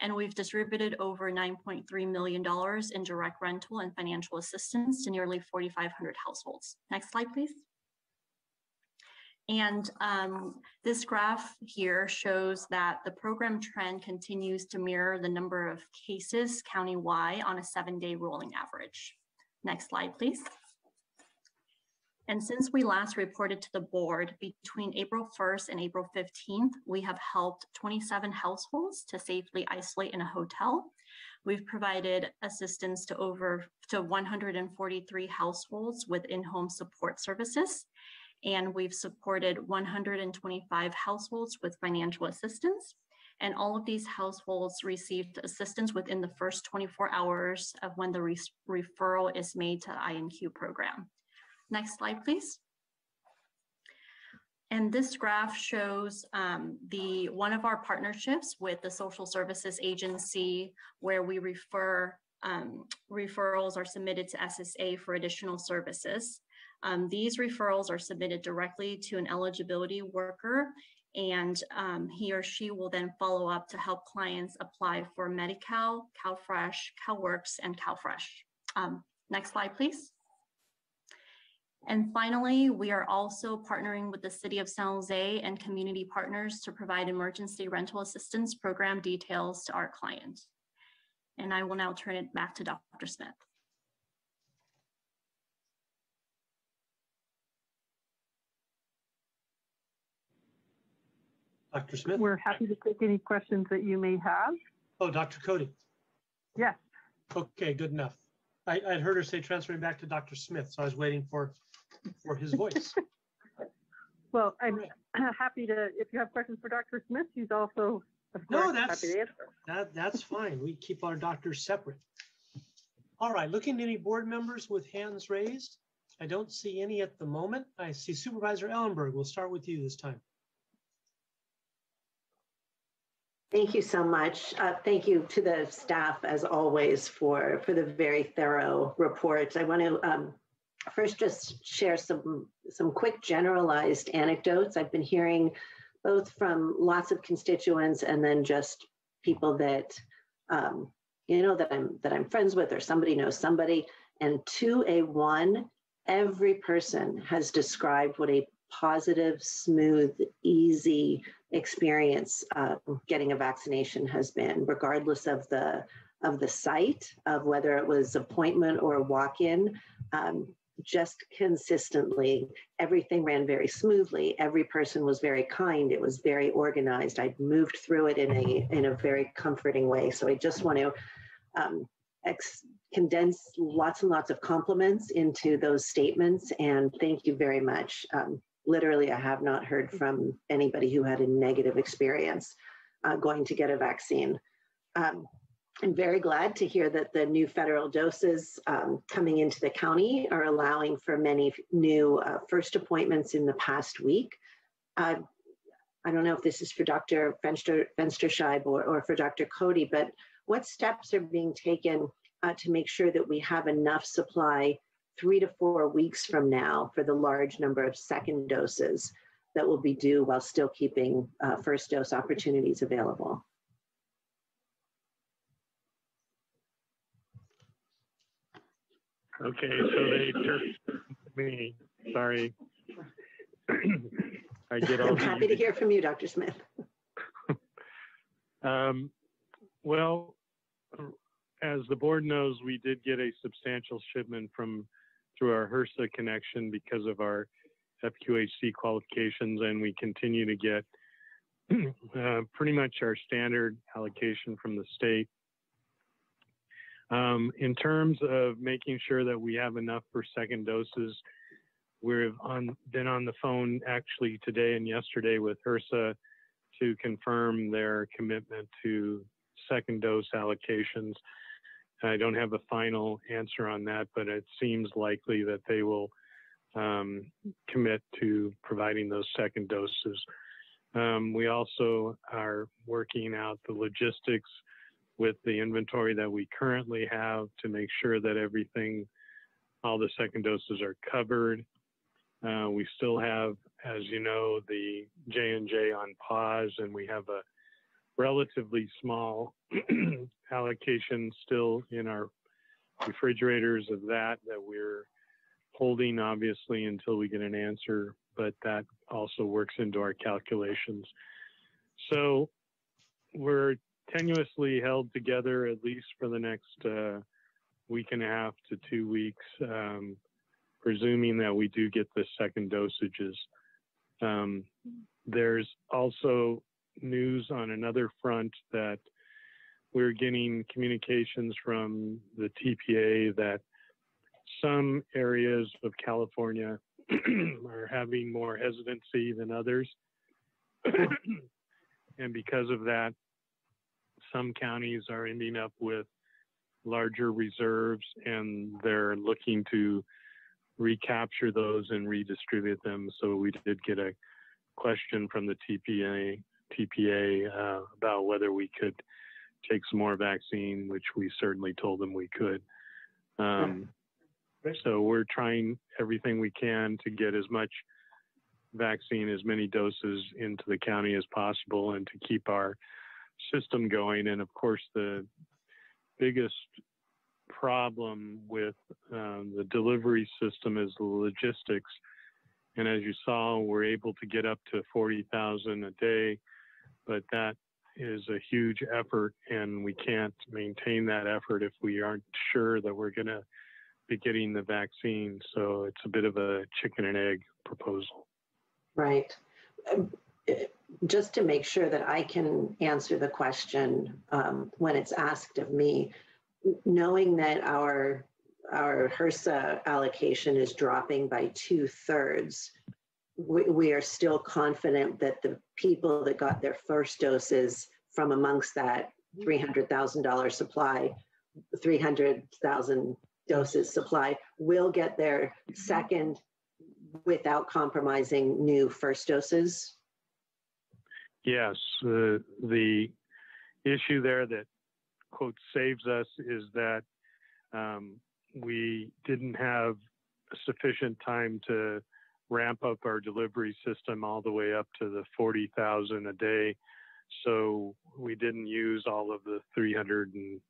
And we've distributed over $9.3 million in direct rental and financial assistance to nearly 4,500 households. Next slide, please. And um, this graph here shows that the program trend continues to mirror the number of cases countywide on a seven day rolling average. Next slide, please. And since we last reported to the board between April 1st and April 15th, we have helped 27 households to safely isolate in a hotel. We've provided assistance to over to 143 households with in-home support services and we've supported 125 households with financial assistance. And all of these households received assistance within the first 24 hours of when the re referral is made to the INQ program. Next slide, please. And this graph shows um, the one of our partnerships with the Social Services Agency, where we refer um, referrals are submitted to SSA for additional services. Um, these referrals are submitted directly to an eligibility worker and um, he or she will then follow up to help clients apply for Medi-Cal, CalFresh, CalWORKS, and CalFresh. Um, next slide, please. And finally, we are also partnering with the City of San Jose and community partners to provide emergency rental assistance program details to our client. And I will now turn it back to Dr. Smith. Dr. Smith? We're happy to take any questions that you may have. Oh, Dr. Cody. Yes. Okay, good enough. I, I'd heard her say transferring back to Dr. Smith, so I was waiting for, for his voice. well, I'm right. happy to, if you have questions for Dr. Smith, he's also, of course, no, that's, happy to answer. That, that's fine. We keep our doctors separate. All right, looking at any board members with hands raised. I don't see any at the moment. I see Supervisor Ellenberg. We'll start with you this time. Thank you so much. Uh, thank you to the staff, as always, for, for the very thorough report. I want to um, first just share some, some quick generalized anecdotes. I've been hearing both from lots of constituents and then just people that um, you know that I'm that I'm friends with or somebody knows somebody. And to a one, every person has described what a positive, smooth, easy experience uh, getting a vaccination has been, regardless of the of the site, of whether it was appointment or walk-in. Um, just consistently, everything ran very smoothly. Every person was very kind. It was very organized. I'd moved through it in a in a very comforting way. So I just want to um, ex- condense lots and lots of compliments into those statements. And thank you very much. Um, literally, I have not heard from anybody who had a negative experience uh, going to get a vaccine. Um, I'm very glad to hear that the new federal doses um, coming into the county are allowing for many new uh, first appointments in the past week. Uh, I don't know if this is for Dr. Fenster, Fenstersheib or, or for Dr. Cody, but what steps are being taken uh, to make sure that we have enough supply three to four weeks from now for the large number of second doses that will be due while still keeping uh, first dose opportunities available? Okay, so they took me, sorry. I get all. I'm happy to hear from you, Dr. Smith. Um, well, as the board knows, we did get a substantial shipment from through our HRSA connection because of our FQHC qualifications, and we continue to get uh, pretty much our standard allocation from the state. Um, in terms of making sure that we have enough for second doses, we've on, been on the phone actually today and yesterday with HRSA to confirm their commitment to second dose allocations. I don't have a final answer on that, but it seems likely that they will um, commit to providing those second doses. Um, we also are working out the logistics with the inventory that we currently have to make sure that everything, all the second doses are covered. Uh, we still have, as you know, the J and J on pause, and we have a relatively small allocation still in our refrigerators of that that we're holding, obviously, until we get an answer. But that also works into our calculations. So we're tenuously held together at least for the next uh, week and a half to two weeks, um, presuming that we do get the second dosages. Um, there's also news on another front that we're getting communications from the TPA that some areas of California are having more hesitancy than others. and because of that, some counties are ending up with larger reserves and they're looking to recapture those and redistribute them. So we did get a question from the TPA TPA uh, about whether we could take some more vaccine, which we certainly told them we could. Um, so we're trying everything we can to get as much vaccine, as many doses into the county as possible, and to keep our system going. And of course, the biggest problem with um, the delivery system is the logistics. And as you saw, we're able to get up to 40,000 a day, but that is a huge effort, and we can't maintain that effort if we aren't sure that we're going to be getting the vaccine. So it's a bit of a chicken and egg proposal. Right. Um, just to make sure that I can answer the question um, when it's asked of me, knowing that our our HRSA allocation is dropping by two thirds, we, we are still confident that the people that got their first doses from amongst that $300,000 supply, 300,000 doses supply will get their second without compromising new first doses? Yes, uh, the issue there that quote saves us is that um, we didn't have sufficient time to ramp up our delivery system all the way up to the 40,000 a day. So we didn't use all of the 330,000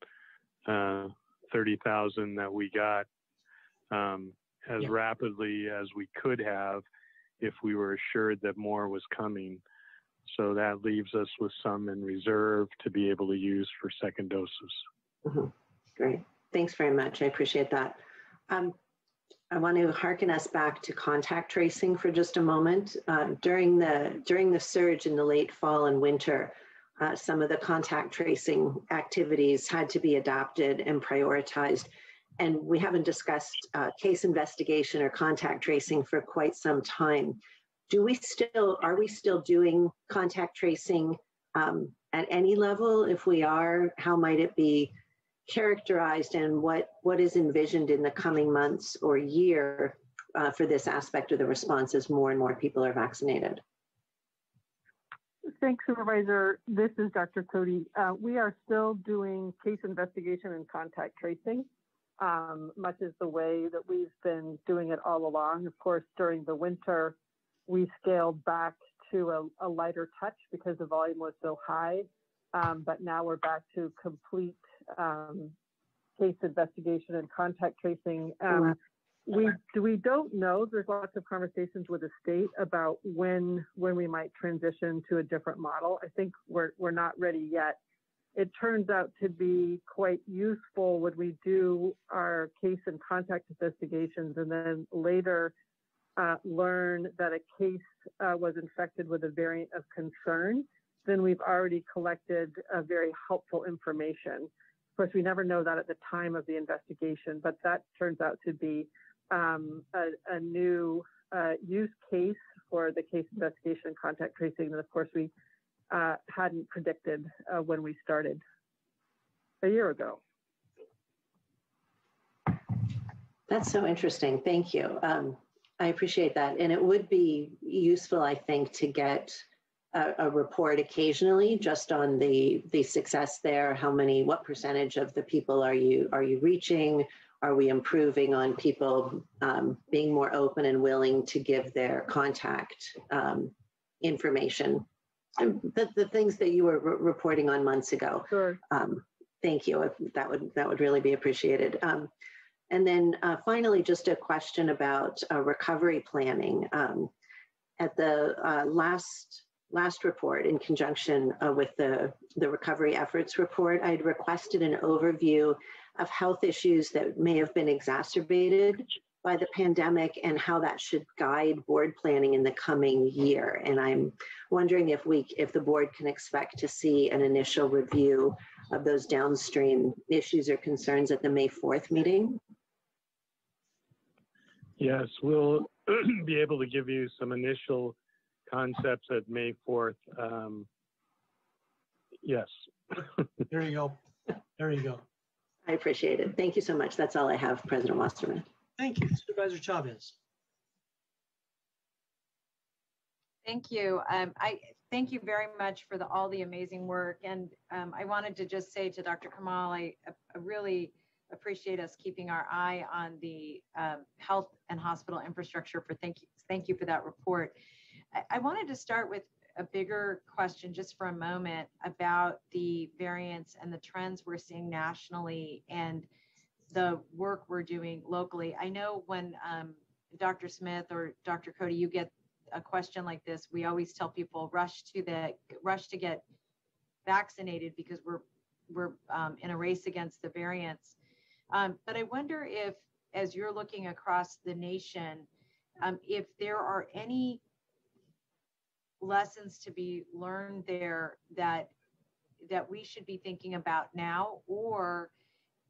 uh, that we got um, as yeah. rapidly as we could have if we were assured that more was coming. So that leaves us with some in reserve to be able to use for second doses. Mm-hmm. Great. Thanks very much. I appreciate that. Um, I want to harken us back to contact tracing for just a moment. Um, during the during the surge in the late fall and winter, uh, some of the contact tracing activities had to be adapted and prioritized. and we haven't discussed uh, case investigation or contact tracing for quite some time. Do we still, are we still doing contact tracing um, at any level? If we are, how might it be characterized and what, what is envisioned in the coming months or year uh, for this aspect of the response as more and more people are vaccinated? Thanks, Supervisor. This is Dr. Cody. Uh, we are still doing case investigation and contact tracing, um, much as the way that we've been doing it all along. Of course, during the winter, we scaled back to a, a lighter touch because the volume was so high. Um, but now we're back to complete um, case investigation and contact tracing. Um, we we don't know. There's lots of conversations with the state about when when we might transition to a different model. I think we're we're not ready yet. It turns out to be quite useful when we do our case and contact investigations, and then later uh, learn that a case uh, was infected with a variant of concern. Then we've already collected a very helpful information. Of course, we never know that at the time of the investigation, but that turns out to be um, a, a, new uh, use case for the case investigation and contact tracing that, of course, we uh, hadn't predicted uh, when we started a year ago. That's so interesting. Thank you. Um, I appreciate that. And it would be useful, I think, to get a, a, report occasionally just on the the success there. How many, what percentage of the people are you are you reaching? Are we improving on people um, being more open and willing to give their contact um, information? The, the things that you were re reporting on months ago. Sure. Um, thank you. That would that would really be appreciated. Um, and then uh, finally, just a question about uh, recovery planning. Um, at the uh, last last report, in conjunction uh, with the the recovery efforts report, I'd requested an overview of health issues that may have been exacerbated by the pandemic and how that should guide board planning in the coming year. And I'm wondering if we, if the board can expect to see an initial review of those downstream issues or concerns at the May 4th meeting. Yes, we'll be able to give you some initial concepts at May 4th. Um, yes. there you go. There you go. I appreciate it. Thank you so much. That's all I have, President Wasserman. Thank you, Supervisor Chavez. Thank you. Um, I thank you very much for the, all the amazing work. And um, I wanted to just say to Dr. Kamal, I, I, really appreciate us keeping our eye on the um, health and hospital infrastructure for thank you, thank you for that report. I, wanted to start with a bigger question just for a moment about the variants and the trends we're seeing nationally and the work we're doing locally. I know when um, Dr. Smith or Dr. Cody, you get a question like this, we always tell people rush to the rush to get vaccinated because we're we're um, in a race against the variants. Um, but I wonder if, as you're looking across the nation, um, if there are any lessons to be learned there that that we should be thinking about now? Or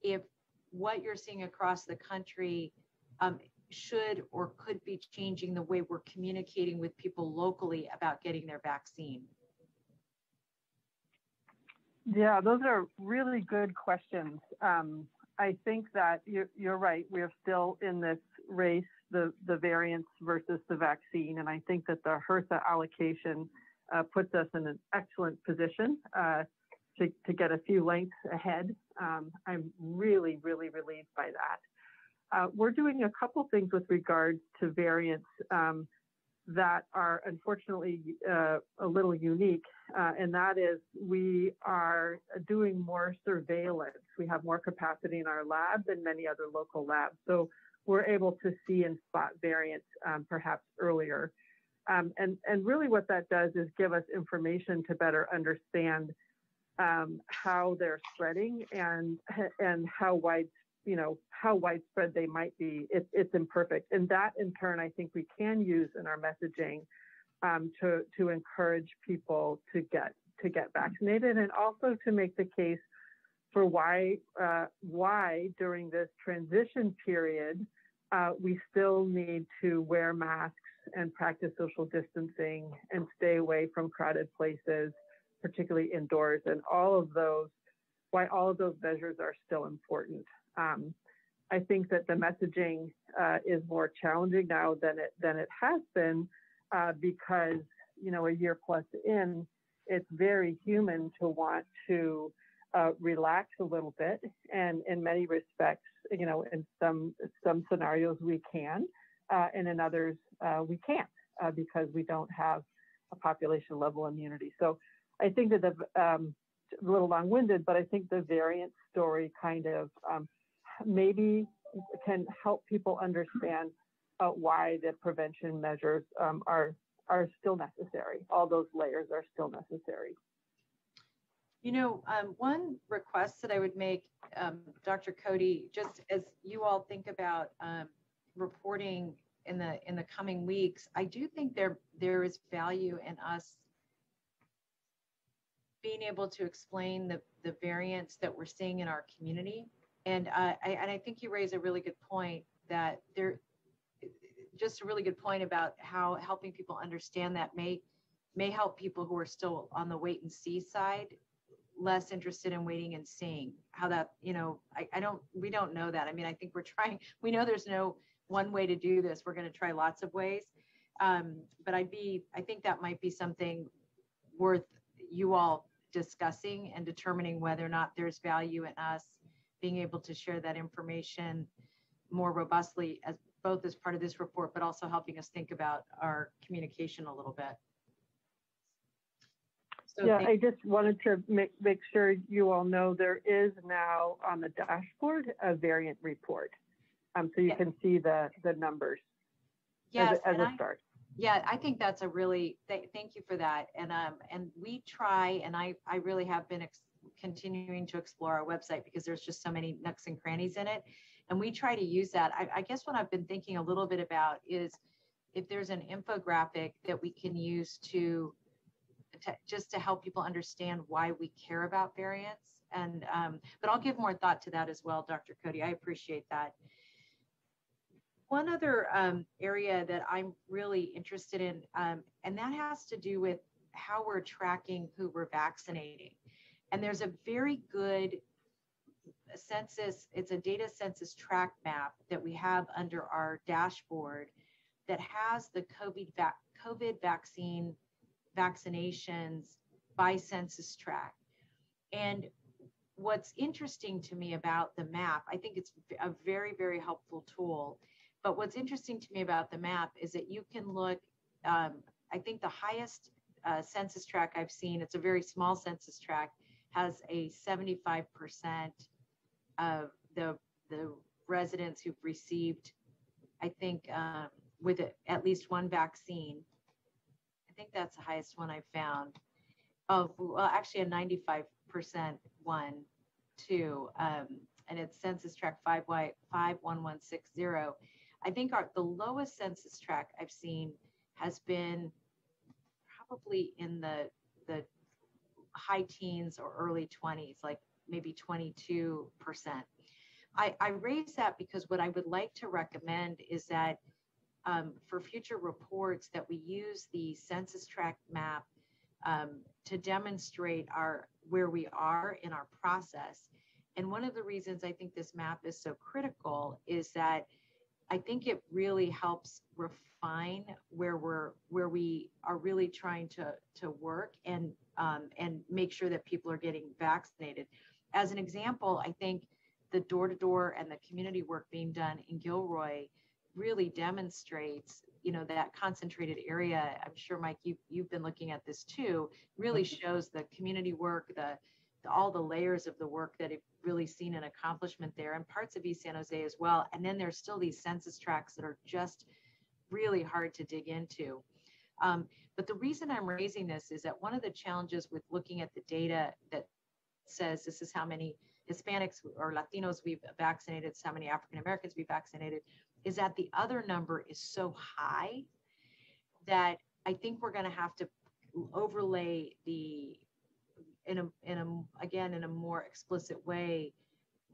if what you're seeing across the country um, should or could be changing the way we're communicating with people locally about getting their vaccine? Yeah those are really good questions. Um, i think that you're, you're right. We're still in this race the, the variants versus the vaccine. And I think that the HRSA allocation uh, puts us in an excellent position uh, to, to get a few lengths ahead. Um, I'm really, really relieved by that. Uh, we're doing a couple things with regards to variants um, that are unfortunately uh, a little unique, uh, and that is we are doing more surveillance. We have more capacity in our lab than many other local labs. So we're able to see and spot variants um, perhaps earlier. Um, and, and really what that does is give us information to better understand um, how they're spreading and, and how wide, you know, how widespread they might be. It, it's imperfect. And that in turn, I think we can use in our messaging um, to, to encourage people to get, to get vaccinated and also to make the case for why uh, why during this transition period uh, we still need to wear masks and practice social distancing and stay away from crowded places, particularly indoors, and all of those why all of those measures are still important. Um, I think that the messaging uh, is more challenging now than it than it has been uh, because you know a year plus in, it's very human to want to uh, relax a little bit, and in many respects, you know, in some some scenarios we can, uh, and in others uh, we can't uh, because we don't have a population level immunity. So I think that the um, a little long-winded, but I think the variant story kind of um, maybe can help people understand uh, why the prevention measures um, are are still necessary. All those layers are still necessary. You know, um, one request that I would make, um, Dr. Cody, just as you all think about um, reporting in the in the coming weeks, I do think there there is value in us being able to explain the the variants that we're seeing in our community. And uh, I and I think you raise a really good point that there, just a really good point about how helping people understand that may may help people who are still on the wait and see side less interested in waiting and seeing how that you know I, I don't we don't know that. I mean i think we're trying we know there's no one way to do this. We're going to try lots of ways. Um, but i'd be i think that might be something worth you all discussing and determining whether or not there's value in us being able to share that information more robustly as both as part of this report but also helping us think about our communication a little bit so yeah, I just wanted to make, make sure you all know there is now on the dashboard a variant report. Um, so you yeah. can see the, the numbers yes, as, a, as a start. yeah, I think that's a really, th thank you for that. And, um, and we try, and I, I really have been continuing to explore our website because there's just so many nooks and crannies in it. And we try to use that. I, I guess what I've been thinking a little bit about is if there's an infographic that we can use to to, just to help people understand why we care about variants. And um, but I'll give more thought to that as well, Dr. Cody. I appreciate that. One other um, area that I'm really interested in, um, and that has to do with how we're tracking who we're vaccinating. And there's a very good census, it's a data census track map that we have under our dashboard that has the COVID, COVID vaccine vaccinations by census tract. And what's interesting to me about the map, I think it's a very, very helpful tool. But what's interesting to me about the map is that you can look, um, I think the highest uh, census tract I've seen, it's a very small census tract, has a 75% of the, the residents who've received, I think, um, with at least one vaccine I think that's the highest one I found. Oh, well, actually a 95% one too. Um, and it's census tract 5Y 51160. I think our the lowest census tract I've seen has been probably in the the high teens or early 20s, like maybe 22%. I, I raise that because what I would like to recommend is that um, for future reports that we use the census tract map um, to demonstrate our where we are in our process. And one of the reasons I think this map is so critical is that I think it really helps refine where we're where we are really trying to to work and um, and make sure that people are getting vaccinated. As an example, I think the door to door and the community work being done in Gilroy really demonstrates you know that concentrated area. I'm sure mike you, you've been looking at this too really mm-hmm. shows the community work the, the all the layers of the work that have really seen an accomplishment there and parts of east san jose as well. And then there's still these census tracts that are just really hard to dig into. Um, but the reason i'm raising this is that one of the challenges with looking at the data that says this is how many hispanics or latinos we've vaccinated how many african americans we've vaccinated is that the other number is so high that I think we're going to have to overlay the in a, in a, again, in a more explicit way,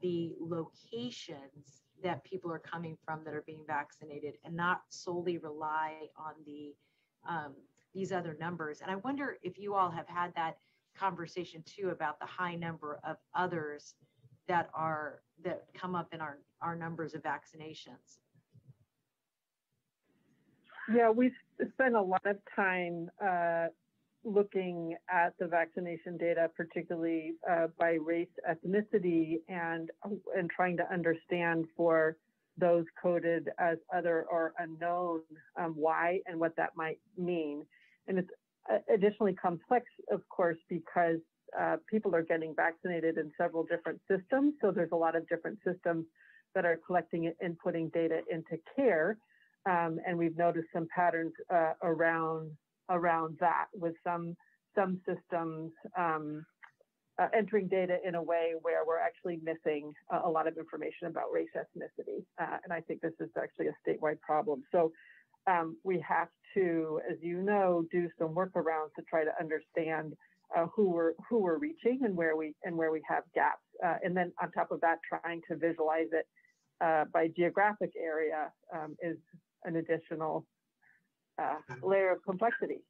the locations that people are coming from that are being vaccinated and not solely rely on the, um, these other numbers. And I wonder if you all have had that conversation too about the high number of others that are, that come up in our, our numbers of vaccinations. Yeah, we've spent a lot of time uh, looking at the vaccination data, particularly uh, by race, ethnicity, and and trying to understand for those coded as other or unknown um, why and what that might mean. And it's uh, additionally complex, of course, because uh, people are getting vaccinated in several different systems. So there's a lot of different systems that are collecting and putting data into CAIR. Um, and we've noticed some patterns uh, around around that with some some systems um, uh, entering data in a way where we're actually missing a, a lot of information about race ethnicity. Uh, and I think this is actually a statewide problem. So um, we have to, as you know, do some workarounds to try to understand uh, who we're who we're reaching and where we and where we have gaps. Uh, and then on top of that, trying to visualize it uh, by geographic area um, is an additional uh, layer of complexity.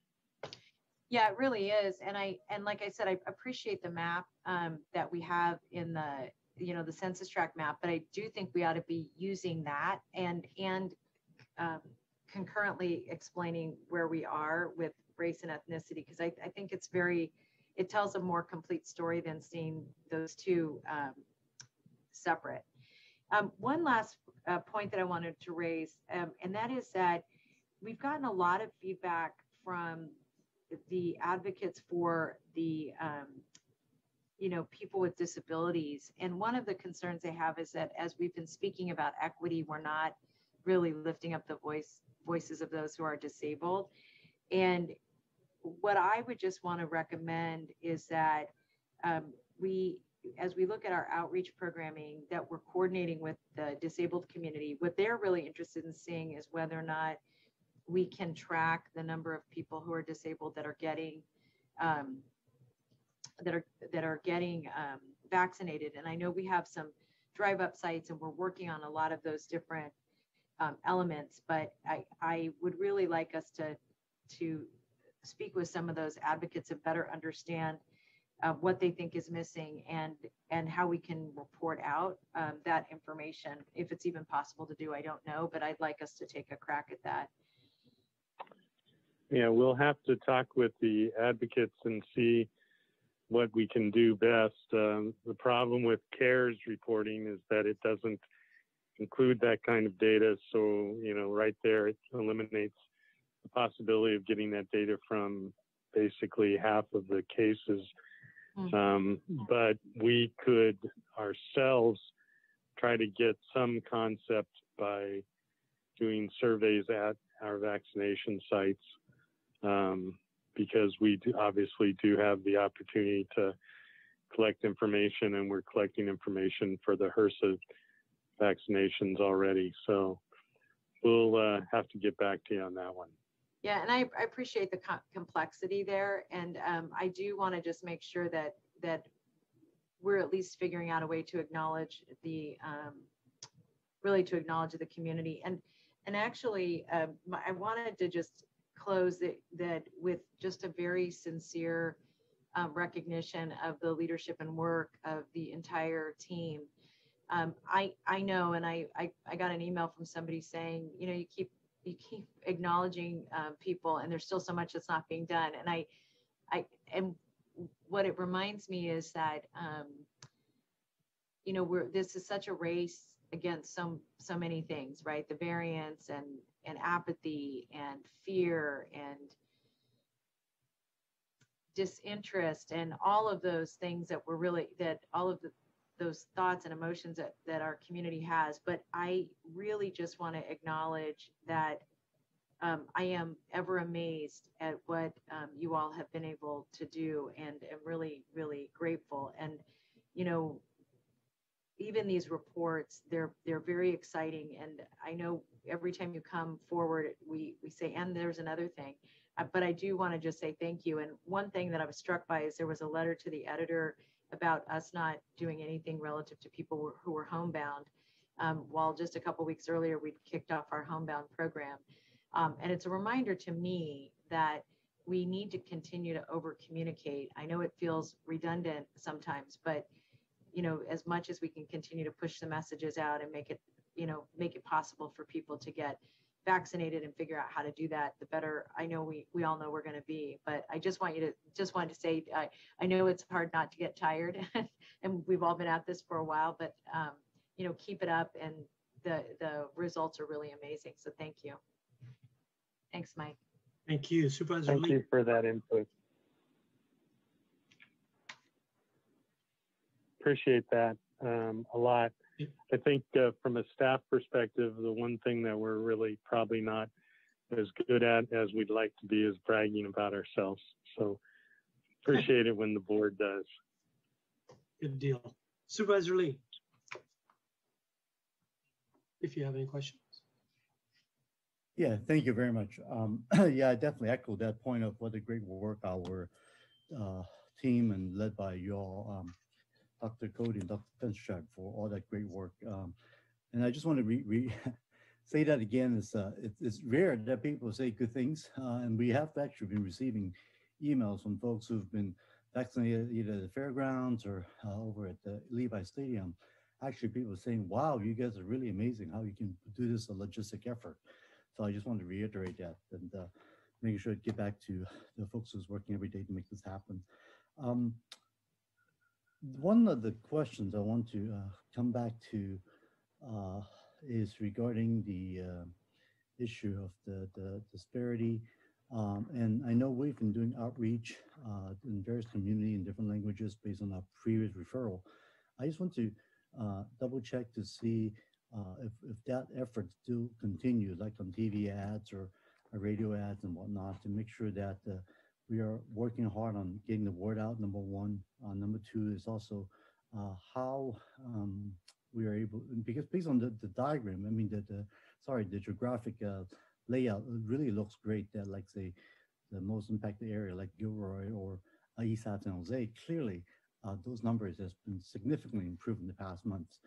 Yeah, it really is. And I and like I said, I appreciate the map um, that we have in the you know the census tract map, but I do think we ought to be using that and and um, concurrently explaining where we are with race and ethnicity because I, I think it's very it tells a more complete story than seeing those two um, separate. Um, one last uh, point that I wanted to raise, um, and that is that we've gotten a lot of feedback from the advocates for the um, you know people with disabilities. And one of the concerns they have is that as we've been speaking about equity we're not really lifting up the voice voices of those who are disabled. And what i would just want to recommend is that um, we as we look at our outreach programming that we're coordinating with the disabled community what they're really interested in seeing is whether or not we can track the number of people who are disabled that are getting um, that are that are getting um, vaccinated. And I know we have some drive-up sites, and we're working on a lot of those different um, elements. But I I would really like us to to speak with some of those advocates and better understand uh, what they think is missing and and how we can report out um, that information if it's even possible to do i don't know but i'd like us to take a crack at that yeah, we'll have to talk with the advocates and see what we can do best. Um, the problem with CAIR's reporting is that it doesn't include that kind of data. So, you know, right there, it eliminates the possibility of getting that data from basically half of the cases. Mm-hmm. Um, but we could ourselves try to get some concept by doing surveys at our vaccination sites um, because we do, obviously do have the opportunity to collect information and we're collecting information for the HRSA vaccinations already. So we'll uh, have to get back to you on that one. Yeah, and I, I appreciate the co complexity there. And um, I do want to just make sure that that we're at least figuring out a way to acknowledge the um, really to acknowledge the community. And and actually, um, I wanted to just close that, that with just a very sincere um, recognition of the leadership and work of the entire team. Um, I I know, and I, I I got an email from somebody saying, you know, you keep you keep acknowledging uh, people, and there's still so much that's not being done. And I I and what it reminds me is that um, you know we're this is such a race against so so many things, right? The variants and and apathy and fear and disinterest and all of those things that were really that all of the those thoughts and emotions that, that our community has but i really just want to acknowledge that um, i am ever amazed at what um, you all have been able to do and am really really grateful and you know even these reports, they're they're very exciting. And I know every time you come forward, we we say, and there's another thing. Uh, But I do want to just say thank you. And one thing that I was struck by is there was a letter to the editor about us not doing anything relative to people who were- homebound. Um, while just a couple weeks earlier, we'd kicked off our homebound program. Um, and it's a reminder to me that we need to continue to over communicate. I know it feels redundant sometimes, but you know, as much as we can continue to push the messages out and make it, you know, make it possible for people to get vaccinated and figure out how to do that, the better I know we we all know we're going to be. But I just want you to just wanted to say I I know it's hard not to get tired, and we've all been at this for a while, but um, you know, keep it up, and the the results are really amazing. So thank you. Thanks, Mike. Thank you, Supervisor Thank Lee. you for that input. Appreciate that um, a lot. I think uh, from a staff perspective, the one thing that we're really probably not as good at as we'd like to be is bragging about ourselves. So appreciate it when the board does. Good deal. Supervisor Lee. If you have any questions. Yeah, thank you very much. Um, yeah, I definitely echo that point of what a great work our uh, team and led by you all, um, Dr. Cody and Dr. Fenstersheib for all that great work. Um, and I just want to re, re say that again. It's, uh, it, it's rare that people say good things, uh, and we have actually been receiving emails from folks who've been vaccinated either at the fairgrounds or uh, over at the Levi Stadium. Actually, people saying, "Wow, you guys are really amazing! How you can do this a logistic effort." So I just wanted to reiterate that and uh, making sure to get back to the folks who's working every day to make this happen. Um, one of the questions I want to uh, come back to uh, is regarding the uh, issue of the, the disparity. Um, and I know we've been doing outreach uh, in various community in different languages based on our previous referral. I just want to uh, double check to see uh, if, if that effort still continues, like on TV ads or radio ads and whatnot, to make sure that we are working hard on getting the word out, number one. Uh, number two is also uh, how um, we are able, because based on the, the diagram, I mean, the, the sorry, the geographic uh, layout really looks great that like say the most impacted area like Gilroy or East San Jose, clearly uh, those numbers has been significantly improved in the past months.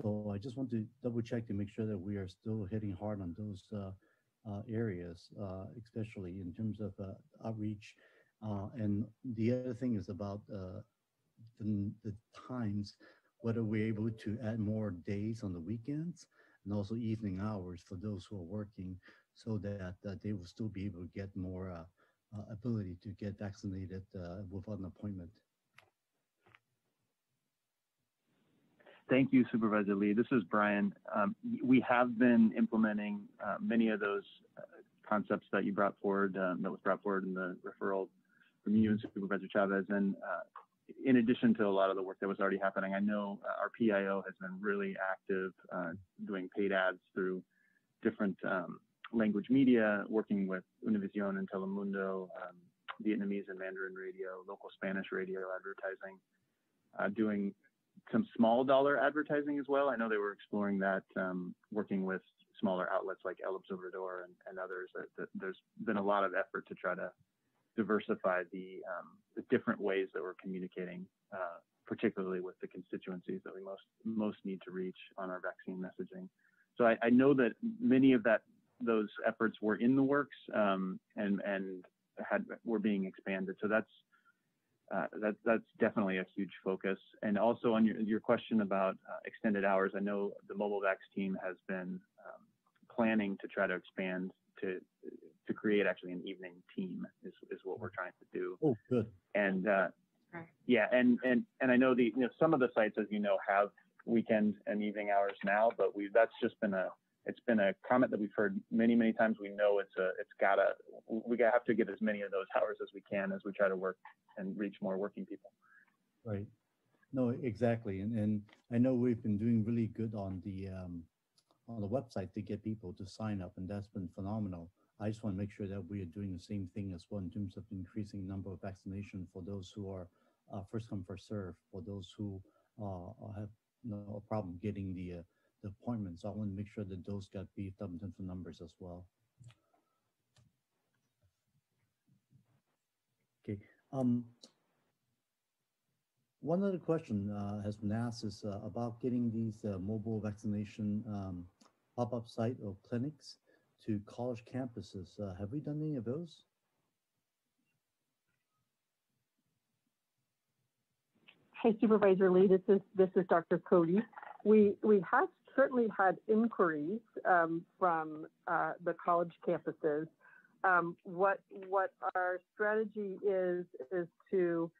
So I just want to double check to make sure that we are still hitting hard on those uh, uh, areas, especially in terms of outreach. Uh, and the other thing is about uh, the, the times, whether we're able to add more days on the weekends and also evening hours for those who are working so that uh, they will still be able to get more uh, uh, ability to get vaccinated uh, without an appointment. Thank you, Supervisor Lee. This is Brian. Um, we have been implementing many of those concepts that you brought forward, um, that was brought forward in the referral from you and Supervisor Chavez. And uh, in addition to a lot of the work that was already happening, I know uh, our PIO has been really active uh, doing paid ads through different um, language media, working with Univision and Telemundo, um, Vietnamese and Mandarin radio, local Spanish radio advertising, uh, doing some small dollar advertising as well. I know they were exploring that, um, working with smaller outlets like El Observador and, and others. That, that there's been a lot of effort to try to diversify the, um, the different ways that we're communicating, uh, particularly with the constituencies that we most most need to reach on our vaccine messaging. So I, I know that many of that those efforts were in the works um, and and had were being expanded. So that's uh, that, that's definitely a huge focus. And also on your, your question about uh, extended hours, I know the Mobile Vax team has been um, planning to try to expand to to create actually an evening team is, is what we're trying to do. Oh, good. And uh, yeah, and and and I know the you know some of the sites, as you know, have weekend and evening hours now, but we that's just been a it's been a comment that we've heard many many times. We know it's a it's gotta we got have to get as many of those hours as we can as we try to work and reach more working people. Right. No, exactly. And and I know we've been doing really good on the um, on the website to get people to sign up, and that's been phenomenal. I just want to make sure that we are doing the same thing as well in terms of increasing number of vaccination for those who are uh, first come first serve, for those who uh, have no problem getting the uh, the appointments. I want to make sure that those got beefed up in terms of numbers as well. Um, one other question uh, has been asked is uh, about getting these uh, mobile vaccination um, pop-up site or clinics to college campuses. Uh, have we done any of those? Hi, Supervisor Lee. This is this is Dr. Cody. We we have certainly had inquiries um, from uh, the college campuses. Um, what what our strategy is is to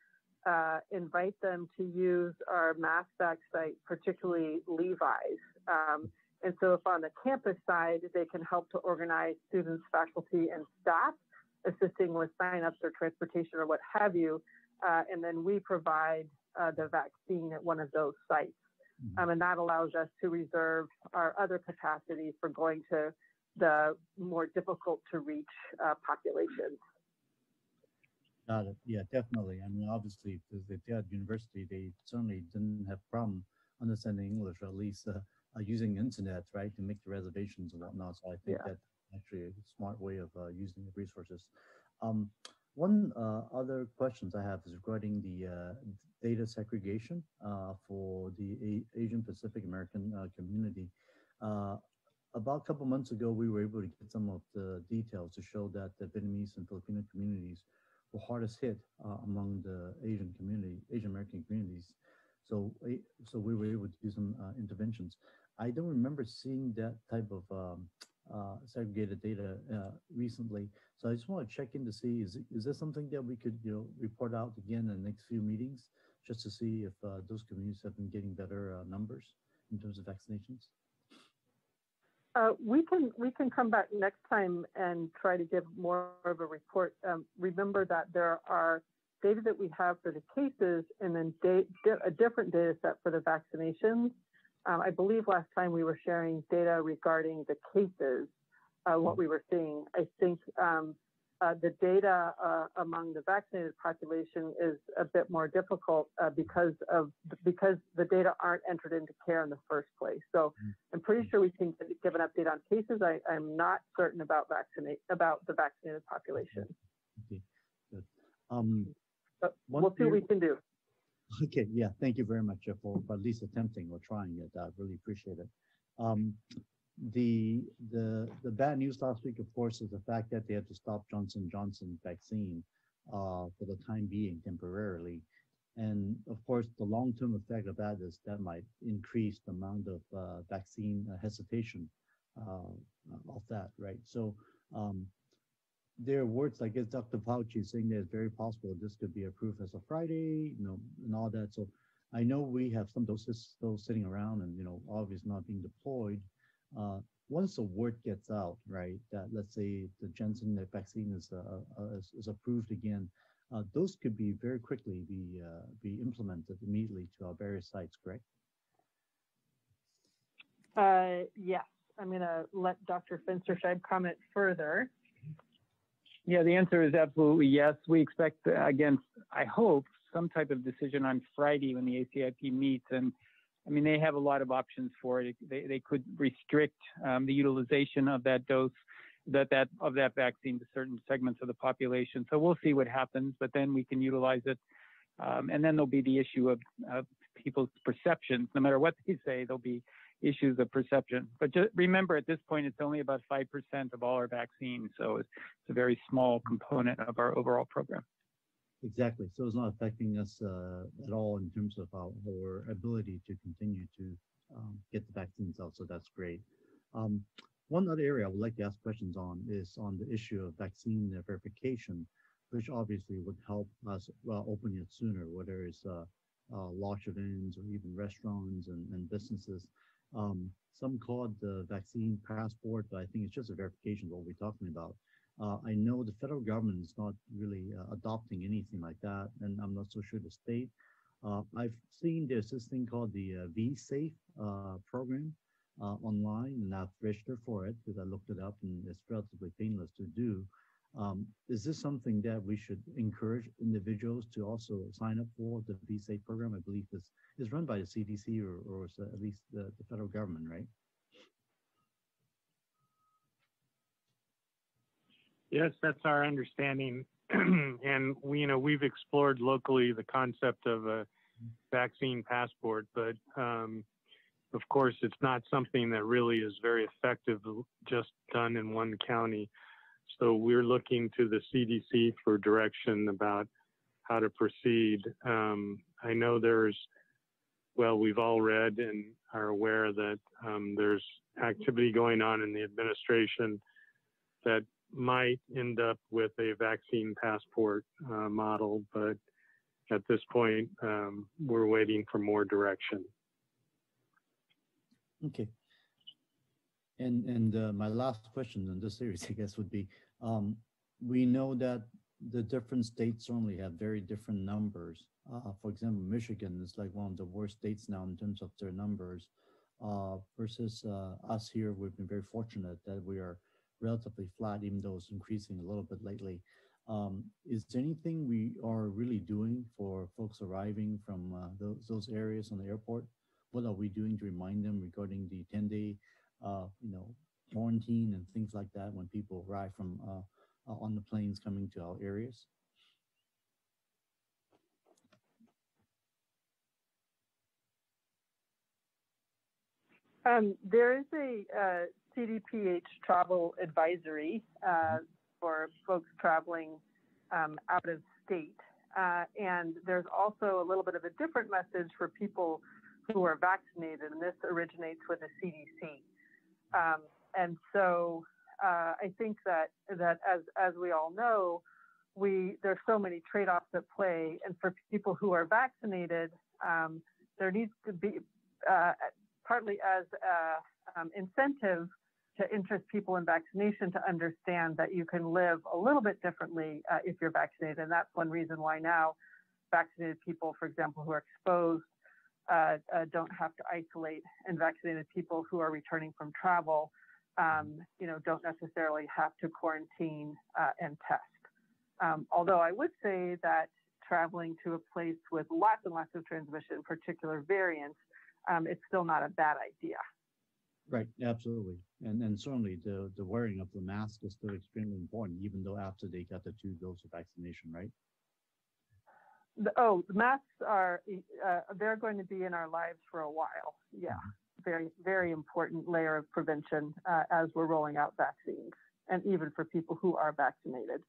uh, invite them to use our MassVac site, particularly Levi's. Um, and so, if on the campus side, they can help to organize students, faculty, and staff, assisting with signups or transportation or what have you, uh, and then we provide uh, the vaccine at one of those sites. Um, and that allows us to reserve our other capacity for going to the more difficult to reach uh, populations. Got it. Yeah, definitely. I mean, obviously, because they at university, they certainly didn't have problem understanding English, or at least uh, uh, using internet, right, to make the reservations and whatnot. So I think Yeah. that's actually a smart way of uh, using the resources. Um, one uh, other questions I have is regarding the uh, data segregation uh, for the A- Asian Pacific American uh, community. Uh, about a couple months ago, we were able to get some of the details to show that the Vietnamese and Filipino communities were hardest hit uh, among the Asian community, Asian American communities. So, so we were able to do some uh, interventions. I don't remember seeing that type of um, uh, segregated data uh, recently. So I just want to check in to see is is this something that we could you know report out again in the next few meetings, just to see if uh, those communities have been getting better uh, numbers in terms of vaccinations. Uh, we can we can come back next time and try to give more of a report. Um, remember that there are data that we have for the cases, and then da- di- a different data set for the vaccinations. Um, I believe last time we were sharing data regarding the cases, uh, what we were seeing. I think um, uh, the data uh, among the vaccinated population is a bit more difficult uh, because of because the data aren't entered into CAIR in the first place. So I'm pretty sure we can give an update on cases. I, I'm not certain about vaccinate about the vaccinated population, Okay, good. Um, but we'll see what we can do. Okay, yeah, thank you very much uh, for, for at least attempting or trying it. I really appreciate it. Um, the the the bad news last week, of course, is the fact that they had to stop Johnson Johnson vaccine uh, for the time being temporarily, and of course, the long term effect of that is that might increase the amount of uh, vaccine uh, hesitation uh, of that, right? So. Um, there are words like guess Dr. Fauci saying that it's very possible this could be approved as of Friday, you know, and all that. So I know we have some doses still sitting around and, you know, obviously not being deployed. Uh, once the word gets out, right, that let's say the Janssen vaccine is, uh, uh, is, is approved again, uh, those could be very quickly be, uh, be implemented immediately to our various sites, correct? Uh, yes, I'm going to let Dr. Fenstersheib comment further. Yeah, the answer is absolutely yes. We expect, uh, again, I hope, some type of decision on Friday when the ACIP meets. And I mean, they have a lot of options for it. They, they could restrict um, the utilization of that dose, that, that of that vaccine to certain segments of the population. So we'll see what happens, but then we can utilize it. Um, and then there'll be the issue of, people's perceptions. No matter what they say, there'll be issues of perception. But just remember, at this point, it's only about 5% of all our vaccines. So it's, it's a very small component of our overall program. Exactly. So it's not affecting us uh, at all in terms of our, our ability to continue to um, get the vaccines out. So that's great. Um, one other area I would like to ask questions on is on the issue of vaccine verification, which obviously would help us well, open it sooner, whether it's uh, uh, large events or even restaurants and, and businesses. Um, some call it the vaccine passport, but I think it's just a verification of what we're talking about. Uh, I know the federal government is not really uh, adopting anything like that, and I'm not so sure the state. Uh, I've seen there's this thing called the uh, V-Safe uh, program uh, online, and I've registered for it because I looked it up, and it's relatively painless to do. Um, is this something that we should encourage individuals to also sign up for the V-Safe program? I believe this is run by the CDC or, or at least the, the federal government, right? Yes, that's our understanding. and we, you know, we've explored locally the concept of a vaccine passport, but um, of course, it's not something that really is very effective just done in one county. So we're looking to the CDC for direction about how to proceed. Um, I know there's, well, we've all read and are aware that um, there's activity going on in the administration that might end up with a vaccine passport uh, model, but at this point, um, we're waiting for more direction. Okay. And and uh, my last question in this series, I guess, would be: um, We know that the different states only have very different numbers. Uh, for example, Michigan is like one of the worst states now in terms of their numbers. Uh, versus uh, us here, we've been very fortunate that we are relatively flat, even though it's increasing a little bit lately. Um, is there anything we are really doing for folks arriving from uh, those, those areas on the airport? What are we doing to remind them regarding the 10 day, uh, you know, quarantine and things like that when people arrive from uh, uh on the planes coming to our areas? Um, there is a uh, CDPH travel advisory uh, for folks traveling um, out of state. Uh, and there's also a little bit of a different message for people who are vaccinated, and this originates with the CDC. Um, and so uh, I think that that as as we all know, we there's so many trade-offs at play, and for people who are vaccinated, um, there needs to be uh, partly as a um, incentive to interest people in vaccination to understand that you can live a little bit differently uh, if you're vaccinated. And that's one reason why now vaccinated people, for example, who are exposed, uh, uh, don't have to isolate, and vaccinated people who are returning from travel, um, you know, don't necessarily have to quarantine uh, and test. Um, although I would say that traveling to a place with lots and lots of transmission, particular variants, um, it's still not a bad idea. Right, absolutely. And and certainly the, the wearing of the mask is still extremely important, even though after they got the two doses of vaccination, right? The, oh, the masks are, uh, they're going to be in our lives for a while. Yeah, mm-hmm. very, very important layer of prevention uh, as we're rolling out vaccines and even for people who are vaccinated.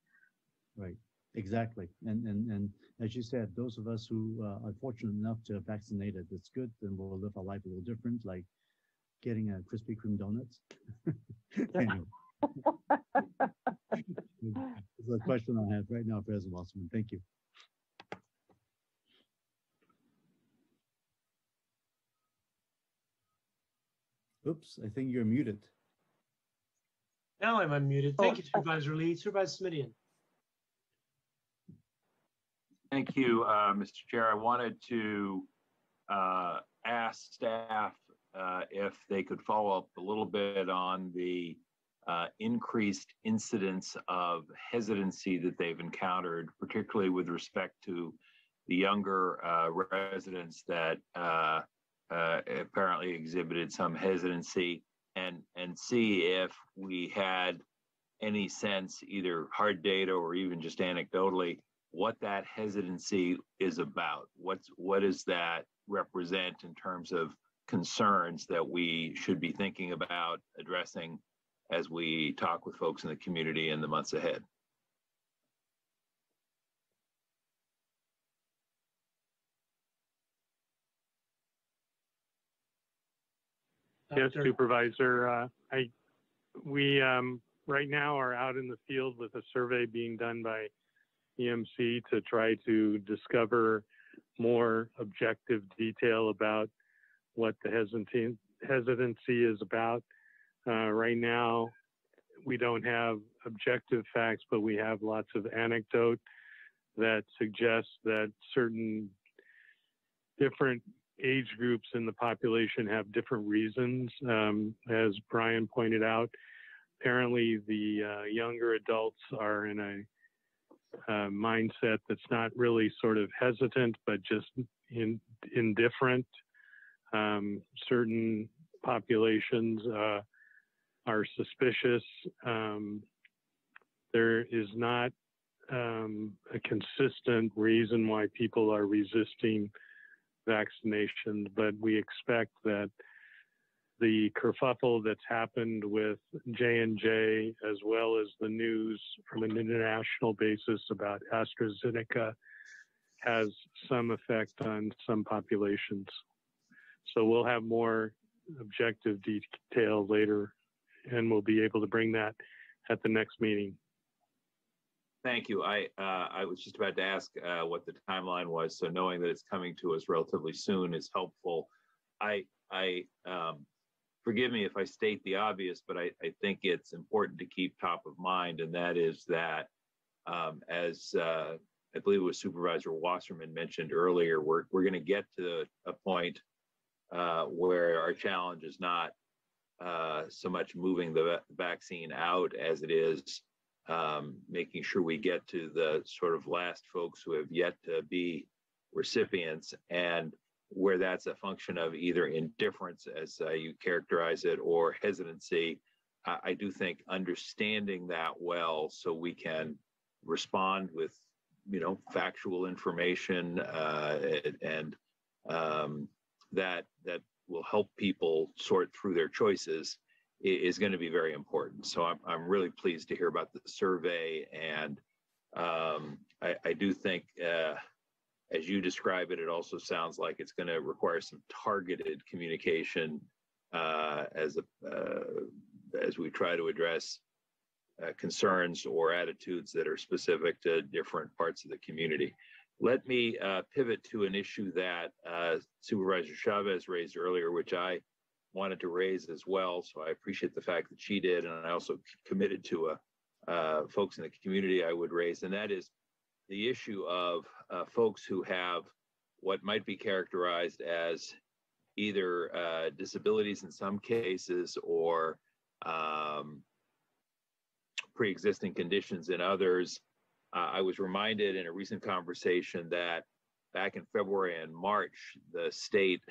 Right, exactly. And, and, and as you said, those of us who uh, are fortunate enough to have vaccinated, it's good, then we'll live our life a little different, like getting a Krispy Kreme donuts. anyway. It's a question I have right now, President Wasserman. Thank you. Oops, I think you're muted. Now I'm unmuted. Thank you, Supervisor Lee. Supervisor Simitian. Thank you, uh, Mr. Chair. I wanted to uh, ask staff uh, if they could follow up a little bit on the uh, increased incidence of hesitancy that they've encountered, particularly with respect to the younger uh, residents that uh, uh, apparently exhibited some hesitancy, and and see if we had any sense, either hard data or even just anecdotally, what that hesitancy is about. What's what does that represent in terms of concerns that we should be thinking about addressing as we talk with folks in the community in the months ahead. Yes, Supervisor. Uh, I we um, right now are out in the field with a survey being done by EMC to try to discover more objective detail about what the hesitancy, hesitancy is about. Uh, right now, we don't have objective facts, but we have lots of anecdote that suggests that certain different age groups in the population have different reasons. Um, as Brian pointed out, apparently the uh, younger adults are in a uh, mindset that's not really sort of hesitant, but just in, indifferent um, certain populations uh, are suspicious. Um, there is not um, a consistent reason why people are resisting vaccinations, but we expect that the kerfuffle that's happened with J and J, as well as the news from an international basis about AstraZeneca, has some effect on some populations. So we'll have more objective detail later, and we'll be able to bring that at the next meeting. Thank you. I uh, I was just about to ask uh, what the timeline was, so knowing that it's coming to us relatively soon is helpful. I I um, forgive me if I state the obvious, but I, I think it's important to keep top of mind, and that is that um, as uh, I believe it was Supervisor Wasserman mentioned earlier, we're we're going to get to a point uh, where our challenge is not uh, so much moving the vaccine out as it is um, making sure we get to the sort of last folks who have yet to be recipients and where that's a function of either indifference as uh, you characterize it or hesitancy. I, I, do think understanding that well so we can respond with you know factual information uh, and um, that that will help people sort through their choices is going to be very important. So I'm, I'm really pleased to hear about the survey. And um, I, I, do think, uh, as you describe it, it also sounds like it's going to require some targeted communication uh, as, a, uh, as we try to address uh, concerns or attitudes that are specific to different parts of the community. Let me uh, pivot to an issue that uh, Supervisor Chavez raised earlier, which I wanted to raise as well. So I appreciate the fact that she did, and I also committed to uh, folks in the community I would raise, and that is the issue of uh, folks who have what might be characterized as either uh, disabilities in some cases or um, pre-existing conditions in others. Uh, I was reminded in a recent conversation that back in February and March, the state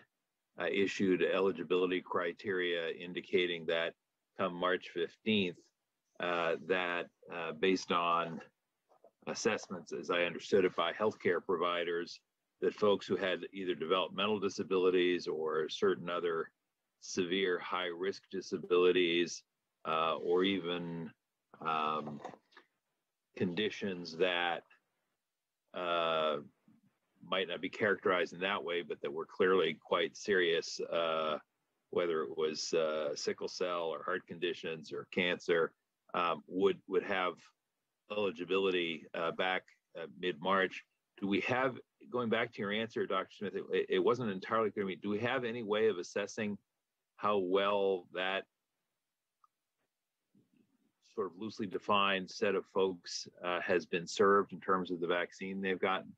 uh, issued eligibility criteria indicating that come March 15th, uh, that uh, based on assessments, as I understood it, by healthcare providers, that folks who had either developmental disabilities or certain other severe high risk disabilities uh, or even um, conditions that uh, might not be characterized in that way, but that were clearly quite serious, uh, whether it was uh, sickle cell or heart conditions or cancer, um, would would have eligibility uh, back uh, mid March. Do we have going back to your answer, Dr. Smith? It, it wasn't entirely clear to me. Do we have any way of assessing how well that sort of loosely defined set of folks uh, has been served in terms of the vaccine they've gotten?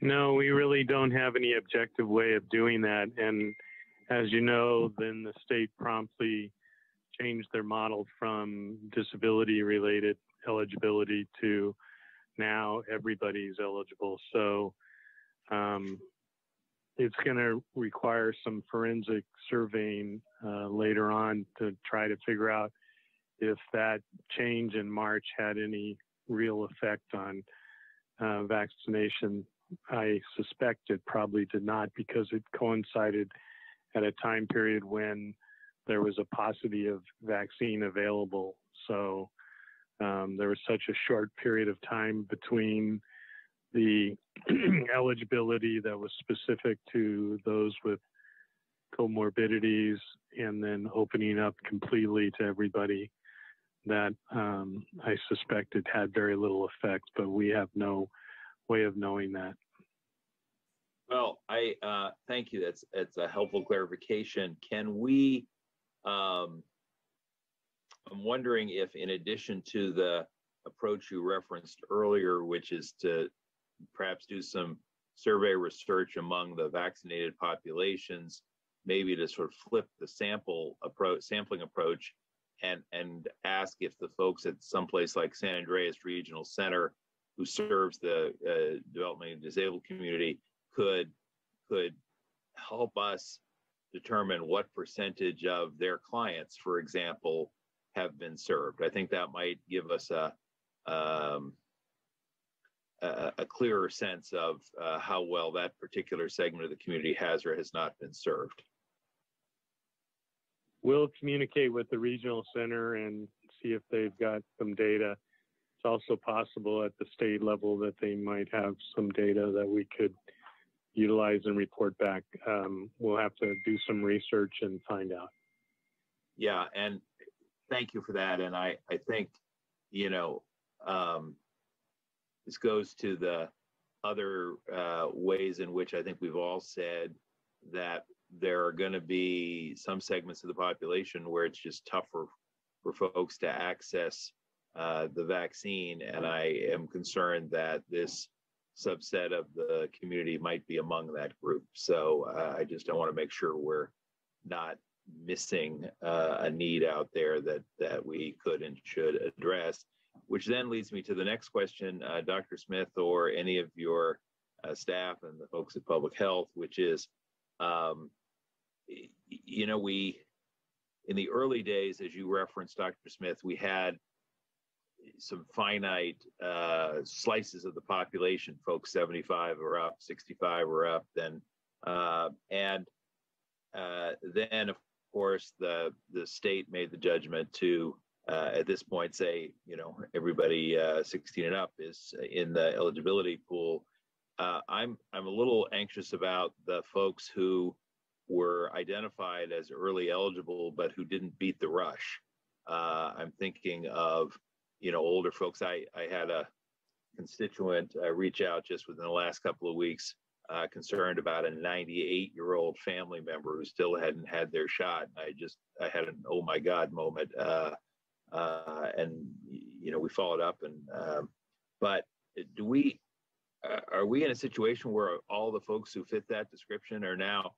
No, we really don't have any objective way of doing that. And as you know, then the state promptly changed their model from disability related eligibility to now everybody's eligible. So um, it's going to require some forensic surveying uh, later on to try to figure out if that change in March had any real effect on uh, vaccination I suspect it probably did not because it coincided at a time period when there was a paucity of vaccine available. So um, there was such a short period of time between the eligibility that was specific to those with comorbidities and then opening up completely to everybody that um, I suspect it had very little effect, but we have no way of knowing that. Well, I uh, thank you. That's that's a helpful clarification. Can we? Um, I'm wondering if, in addition to the approach you referenced earlier, which is to perhaps do some survey research among the vaccinated populations, maybe to sort of flip the sample approach, sampling approach, and and ask if the folks at someplace like San Andreas Regional Center, who serves the uh, developmentally disabled community, could could help us determine what percentage of their clients, for example, have been served. I think that might give us a, um, a, a clearer sense of uh, how well that particular segment of the community has or has not been served. We'll communicate with the regional center and see if they've got some data. It's also possible at the state level that they might have some data that we could utilize and report back. Um, we'll have to do some research and find out. Yeah, and thank you for that. And I, I think, you know, um, this goes to the other uh, ways in which I think we've all said that there are going to be some segments of the population where it's just tougher for folks to access uh, the vaccine. And I am concerned that this subset of the community might be among that group. So uh, I just don't want to make sure we're not missing uh, a need out there that that we could and should address. Which then leads me to the next question, uh, Dr. Smith, or any of your uh, staff and the folks at Public Health, which is, um, you know, we in the early days, as you referenced, Dr. Smith, we had some finite uh, slices of the population, folks 75 or up, 65 or up, then uh, and uh, then of course the the state made the judgment to uh, at this point say you know everybody uh, 16 and up is in the eligibility pool. Uh, I'm I'm a little anxious about the folks who were identified as early eligible but who didn't beat the rush. I'm thinking of you know, older folks. I, I had a constituent uh, reach out just within the last couple of weeks, uh, concerned about a 98 year old family member who still hadn't had their shot. I just, I had an oh my God moment. Uh, uh and, you know, we followed up and, um, but do we, uh, are we in a situation where all the folks who fit that description are now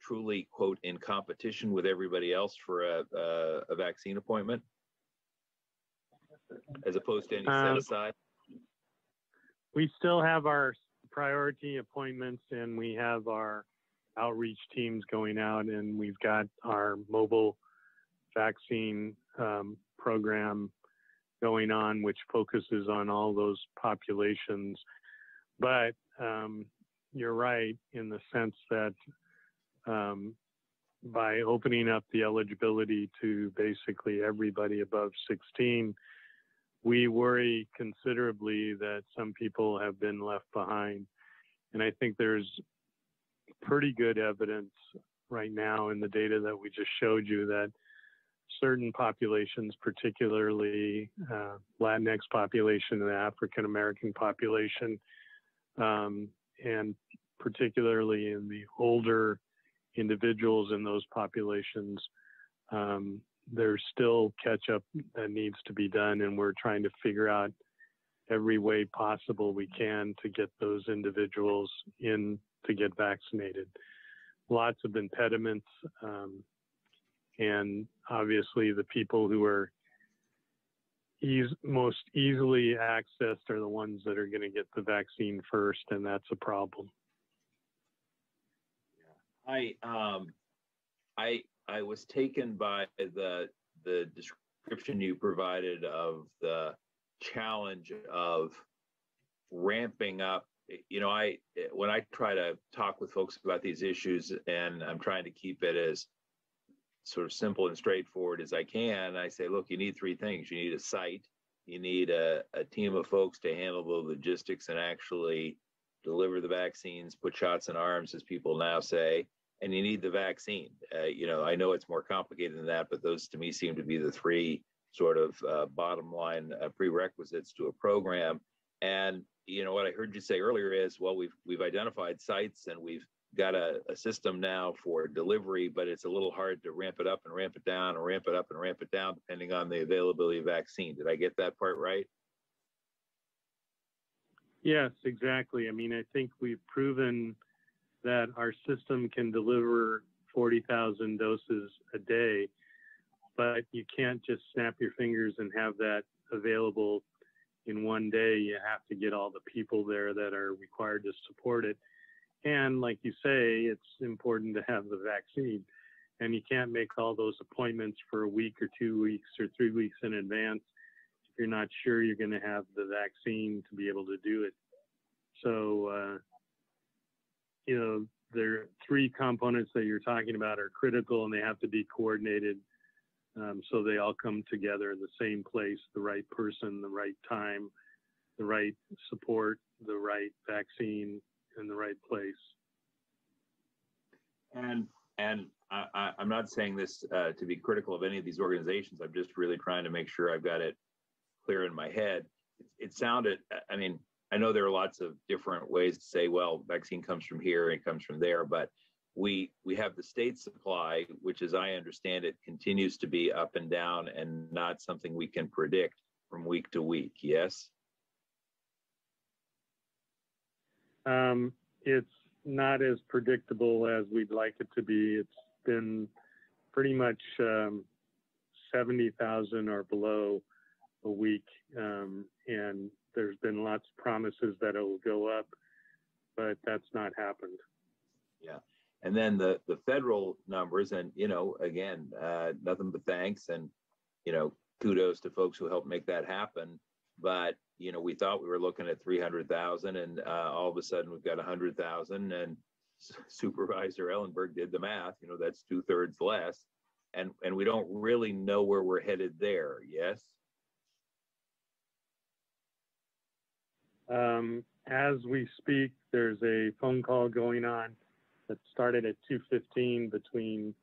truly quote in competition with everybody else for a, a, a vaccine appointment? as opposed to any set Um, aside? We still have our priority appointments and we have our outreach teams going out and we've got our mobile vaccine um, program going on, which focuses on all those populations. But um, you're right in the sense that um, by opening up the eligibility to basically everybody above 16, we worry considerably that some people have been left behind. And I think there's pretty good evidence right now in the data that we just showed you that certain populations, particularly uh, Latinx population and African American population, um, and particularly in the older individuals in those populations, um, there's still catch up that needs to be done, and we're trying to figure out every way possible we can to get those individuals in to get vaccinated. Lots of impediments, um, and obviously the people who are ease, most easily accessed are the ones that are going to get the vaccine first, and that's a problem. I um, I I was taken by the the description you provided of the challenge of ramping up you know i when i try to talk with folks about these issues and i'm trying to keep it as sort of simple and straightforward as i can i say look you need three things you need a site you need a, a team of folks to handle the logistics and actually deliver the vaccines put shots in arms as people now say and you need the vaccine. Uh, you know, I know it's more complicated than that, but those to me seem to be the three sort of uh, bottom line uh, prerequisites to a program. And you know what I heard you say earlier is, well, we've we've identified sites and we've got a, a system now for delivery, but it's a little hard to ramp it up and ramp it down and ramp it up and ramp it down depending on the availability of vaccine. Did I get that part right? Yes, exactly. I mean, I think we've proven that our system can deliver 40,000 doses a day, but you can't just snap your fingers and have that available in one day. You have to get all the people there that are required to support it. And like you say, it's important to have the vaccine. And you can't make all those appointments for a week or two weeks or three weeks in advance. If you're not sure you're going to have the vaccine to be able to do it. So, uh, you know, there are three components that you're talking about are critical and they have to be coordinated. Um, so they all come together in the same place, the right person, the right time, the right support, the right vaccine in the right place. And and I, I'm not saying this uh, to be critical of any of these organizations. I'm just really trying to make sure I've got it clear in my head. It, it sounded, I mean, I know there are lots of different ways to say, well, vaccine comes from here, it comes from there, but we we have the state supply, which, as I understand it, continues to be up and down and not something we can predict from week to week. Yes. Um, it's not as predictable as we'd like it to be. It's been pretty much um, 70,000 or below a week. Um, and there's been lots of promises that it will go up, but that's not happened. Yeah. And then the, the federal numbers, and, you know, again, uh, nothing but thanks and, you know, kudos to folks who helped make that happen. But, you know, we thought we were looking at 300,000 and uh, all of a sudden we've got 100,000 and Supervisor Ellenberg did the math, you know, that's two thirds less. And, and we don't really know where we're headed there. Yes. Um, as we speak, there's a phone call going on that started at 2.15 between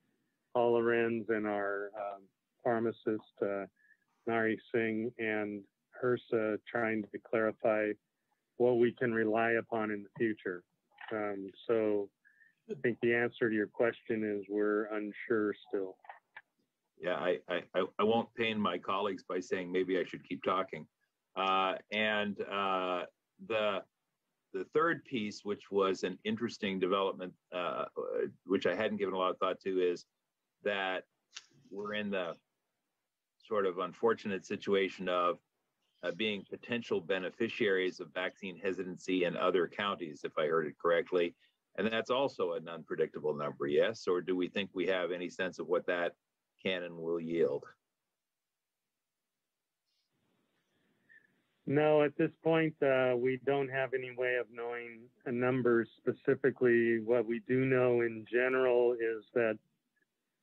Paul Lorenz and our um, pharmacist, uh, Nari Singh, and HRSA trying to clarify what we can rely upon in the future. Um, so I think the answer to your question is we're unsure still. Yeah, I, I, I won't pain my colleagues by saying maybe I should keep talking. Uh, and uh, the the third piece, which was an interesting development, uh, which I hadn't given a lot of thought to, is that we're in the sort of unfortunate situation of uh, being potential beneficiaries of vaccine hesitancy in other counties, if I heard it correctly. And that's also an unpredictable number, yes? Or do we think we have any sense of what that can and will yield? No, at this point, uh, we don't have any way of knowing a number specifically. What we do know in general is that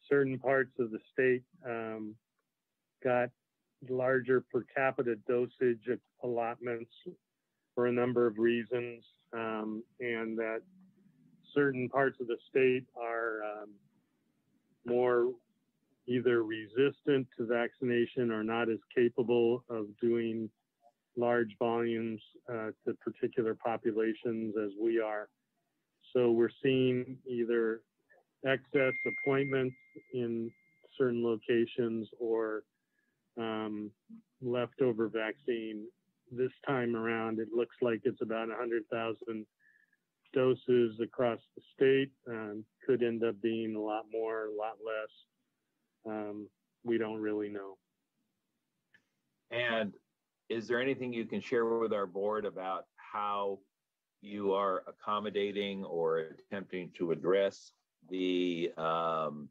certain parts of the state um, got larger per capita dosage allotments for a number of reasons, um, and that certain parts of the state are um, more either resistant to vaccination or not as capable of doing large volumes uh, to particular populations as we are. So we're seeing either excess appointments in certain locations or um, leftover vaccine. This time around, it looks like it's about 100,000 doses across the state. Um, could end up being a lot more, a lot less. Um, we don't really know. And is there anything you can share with our board about how you are accommodating or attempting to address the um,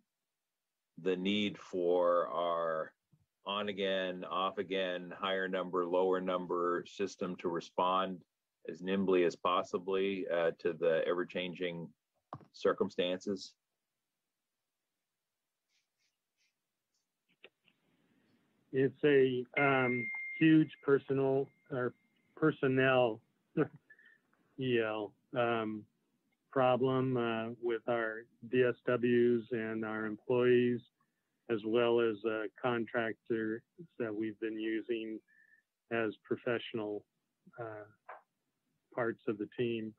the need for our on again, off again, higher number, lower number system to respond as nimbly as possibly uh, to the ever changing circumstances? It's a um, huge personal or personnel EL um, problem uh, with our DSWs and our employees, as well as uh, contractors that we've been using as professional uh, parts of the team.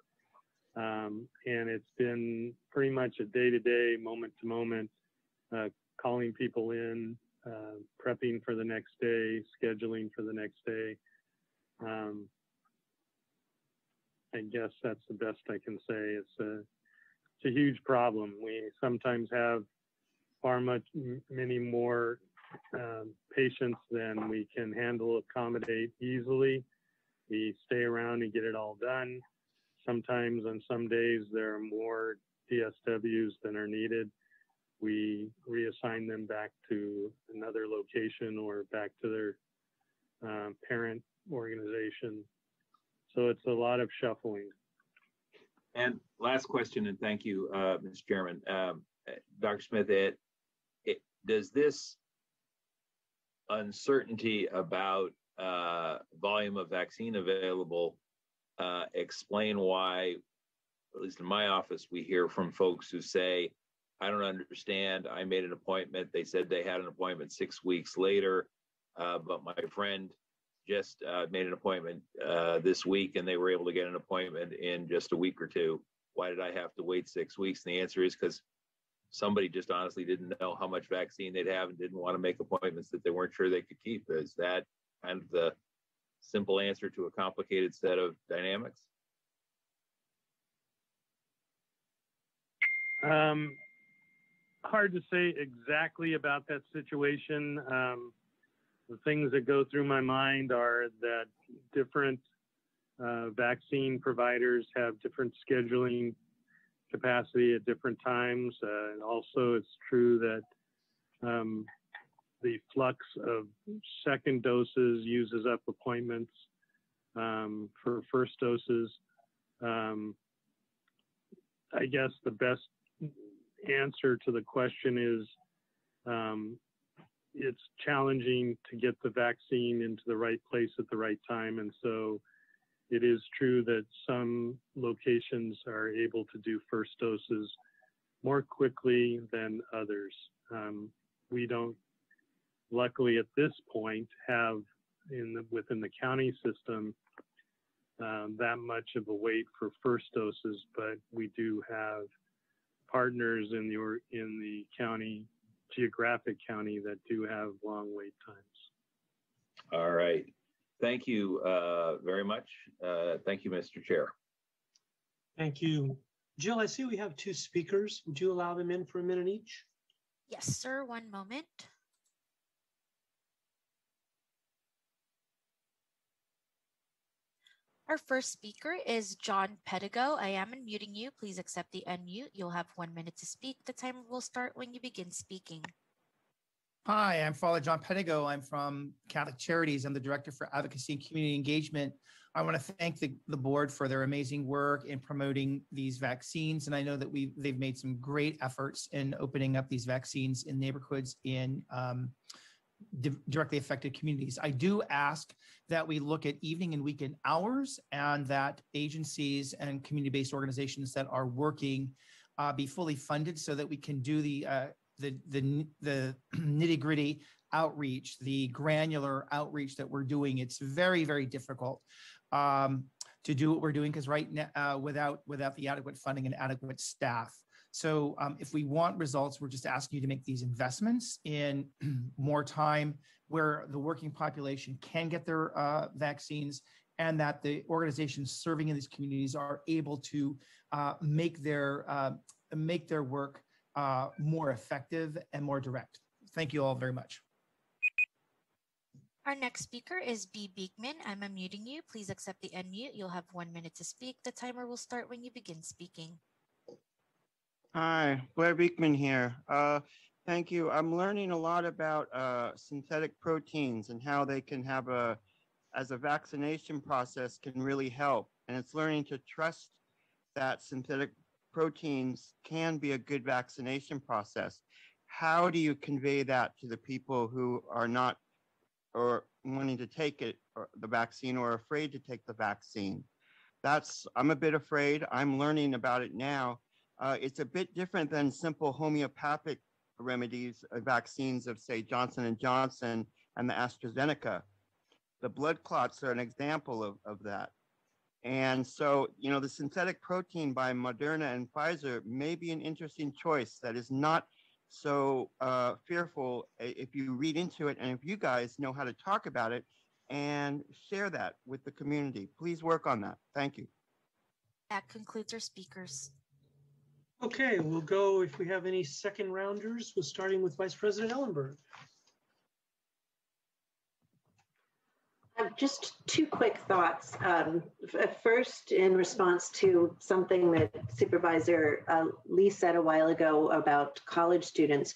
Um, and it's been pretty much a day to day, moment to moment, uh, calling people in, uh, prepping for the next day, scheduling for the next day. Um, I guess that's the best I can say. It's a it's a huge problem. We sometimes have far much many more um, patients than we can handle accommodate easily. We stay around and get it all done. Sometimes on some days there are more DSWs than are needed we reassign them back to another location or back to their uh, parent organization. So it's a lot of shuffling. And last question, and thank you, uh, Mr. Chairman. Um, Dr. Smith, it, it, does this uncertainty about uh, volume of vaccine available uh, explain why, at least in my office, we hear from folks who say, I don't understand. I made an appointment. They said they had an appointment six weeks later, uh, but my friend just uh, made an appointment uh, this week and they were able to get an appointment in just a week or two. Why did I have to wait six weeks? And the answer is because somebody just honestly didn't know how much vaccine they'd have and didn't want to make appointments that they weren't sure they could keep. Is that kind of the simple answer to a complicated set of dynamics? Um, hard to say exactly about that situation. Um, the things that go through my mind are that different uh, vaccine providers have different scheduling capacity at different times. Uh, and also, it's true that um, the flux of second doses uses up appointments um, for first doses. Um, I guess the best answer to the question is um, it's challenging to get the vaccine into the right place at the right time. And so it is true that some locations are able to do first doses more quickly than others. Um, we don't, luckily at this point, have in the, within the county system um, that much of a wait for first doses, but we do have partners in the in the county, geographic county that do have long wait times. All right. Thank you uh, very much. Uh, thank you, Mr. Chair. Thank you. Jill, I see we have two speakers. Would you allow them in for a minute each? Yes, sir. One moment. Our first speaker is John Pedigo. I am unmuting you. Please accept the unmute. You'll have one minute to speak. The timer will start when you begin speaking. Hi, I'm Father John Pedigo. I'm from Catholic Charities. I'm the Director for Advocacy and Community Engagement. I want to thank the, the board for their amazing work in promoting these vaccines. And I know that we they've made some great efforts in opening up these vaccines in neighborhoods in um, directly affected communities. I do ask that we look at evening and weekend hours and that agencies and community-based organizations that are working uh, be fully funded so that we can do the uh, the the, the nitty gritty outreach, the granular outreach that we're doing. It's very very difficult um, to do what we're doing because right now uh, without without the adequate funding and adequate staff. So um, if we want results, we're just asking you to make these investments in more time where the working population can get their uh, vaccines and that the organizations serving in these communities are able to uh, make their uh, make their work uh, more effective and more direct. Thank you all very much. Our next speaker is B. Beekman. I'm unmuting you. Please accept the unmute. You'll have one minute to speak. The timer will start when you begin speaking. Hi, Blair Beekman here. Uh, thank you. I'm learning a lot about uh, synthetic proteins and how they can have a, as a vaccination process, can really help. And it's learning to trust that synthetic proteins can be a good vaccination process. How do you convey that to the people who are not or wanting to take it, the vaccine, or afraid to take the vaccine? That's I'm a bit afraid. I'm learning about it now uh, it's a bit different than simple homeopathic remedies, uh, vaccines of say Johnson and Johnson and the AstraZeneca. The blood clots are an example of, of that. And so, you know, the synthetic protein by Moderna and Pfizer may be an interesting choice that is not so uh, fearful if you read into it and if you guys know how to talk about it and share that with the community. Please work on that. Thank you. That concludes our speakers. Okay, we'll go if we have any second rounders. We're starting with Vice President Ellenberg. Uh, just two quick thoughts. Um, first, in response to something that Supervisor uh, Lee said a while ago about college students,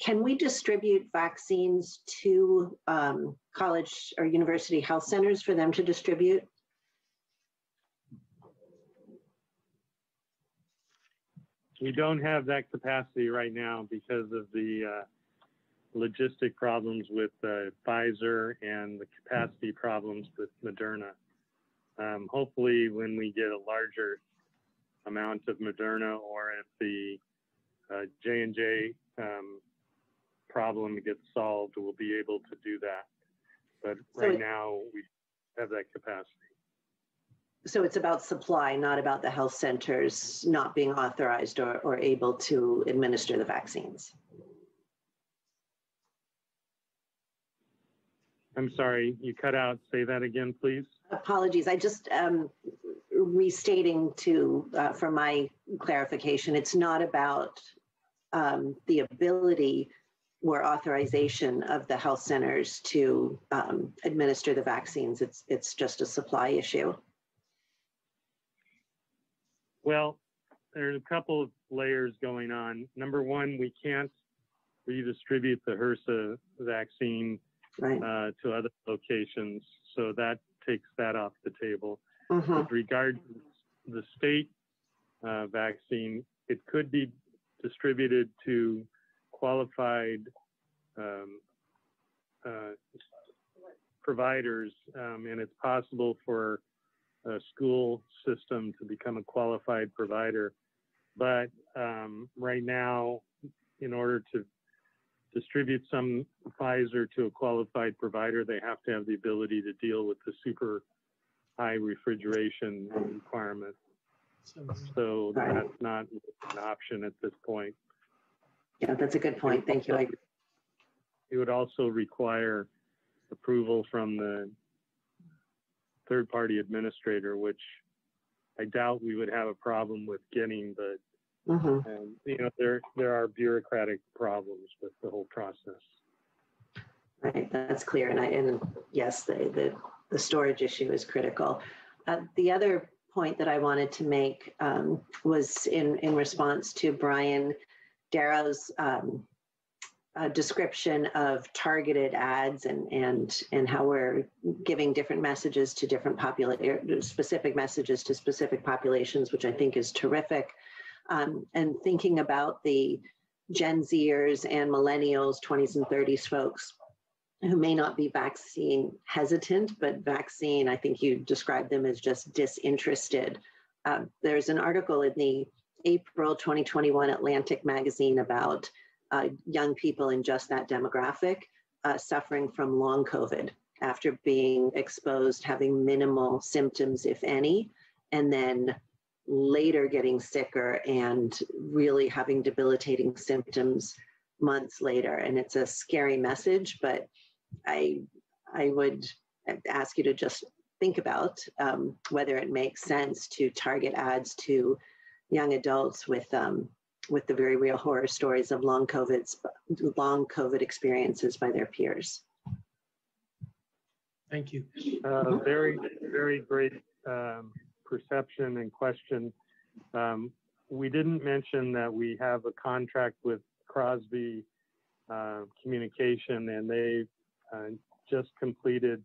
can we distribute vaccines to um, college or university health centers for them to distribute? We don't have that capacity right now because of the uh, logistic problems with uh, Pfizer and the capacity problems with Moderna. Um, hopefully, when we get a larger amount of Moderna, or if the uh, J and J um, problem gets solved, we'll be able to do that. But right it- now, we have that capacity. So it's about supply, not about the health centers not being authorized or, or able to administer the vaccines. I'm sorry, you cut out. Say that again, please. Apologies, I just um, restating to, uh, for my clarification, it's not about um, the ability or authorization of the health centers to um, administer the vaccines. It's, it's just a supply issue. Well, there's a couple of layers going on. Number one, we can't redistribute the HRSA vaccine uh, to other locations, so that takes that off the table. Mhm. With regard to the state uh, vaccine, it could be distributed to qualified um, uh, providers, um, and it's possible for a school system to become a qualified provider. But um, right now, in order to distribute some Pfizer to a qualified provider, they have to have the ability to deal with the super high refrigeration requirement. So that's not an option at this point. Yeah, that's a good point. Thank you. It would also require approval from the third-party administrator, which I doubt we would have a problem with getting, but Mhm. um, you know, there there are bureaucratic problems with the whole process. Right, that's clear. And I, and yes, the, the, the storage issue is critical. Uh, the other point that I wanted to make um, was in, in response to Brian Darrow's um, uh, description of targeted ads and, and, and how we're giving different messages to different population, specific messages to specific populations, which I think is terrific. Um, and thinking about the Gen Zers and millennials, 20s and 30s folks who may not be vaccine hesitant, but vaccine, I think you described them as just disinterested. Um, there's an article in the April 2021 Atlantic magazine about uh, young people in just that demographic uh, suffering from long COVID after being exposed, having minimal symptoms, if any, and then later getting sicker and really having debilitating symptoms months later. And it's a scary message, but I I would ask you to just think about um, whether it makes sense to target ads to young adults with um, with the very real horror stories of long COVID long COVID experiences by their peers. Thank you. Uh, very, very great um, perception and question. Um, we didn't mention that we have a contract with Crosby uh, Communication, and they uh, just completed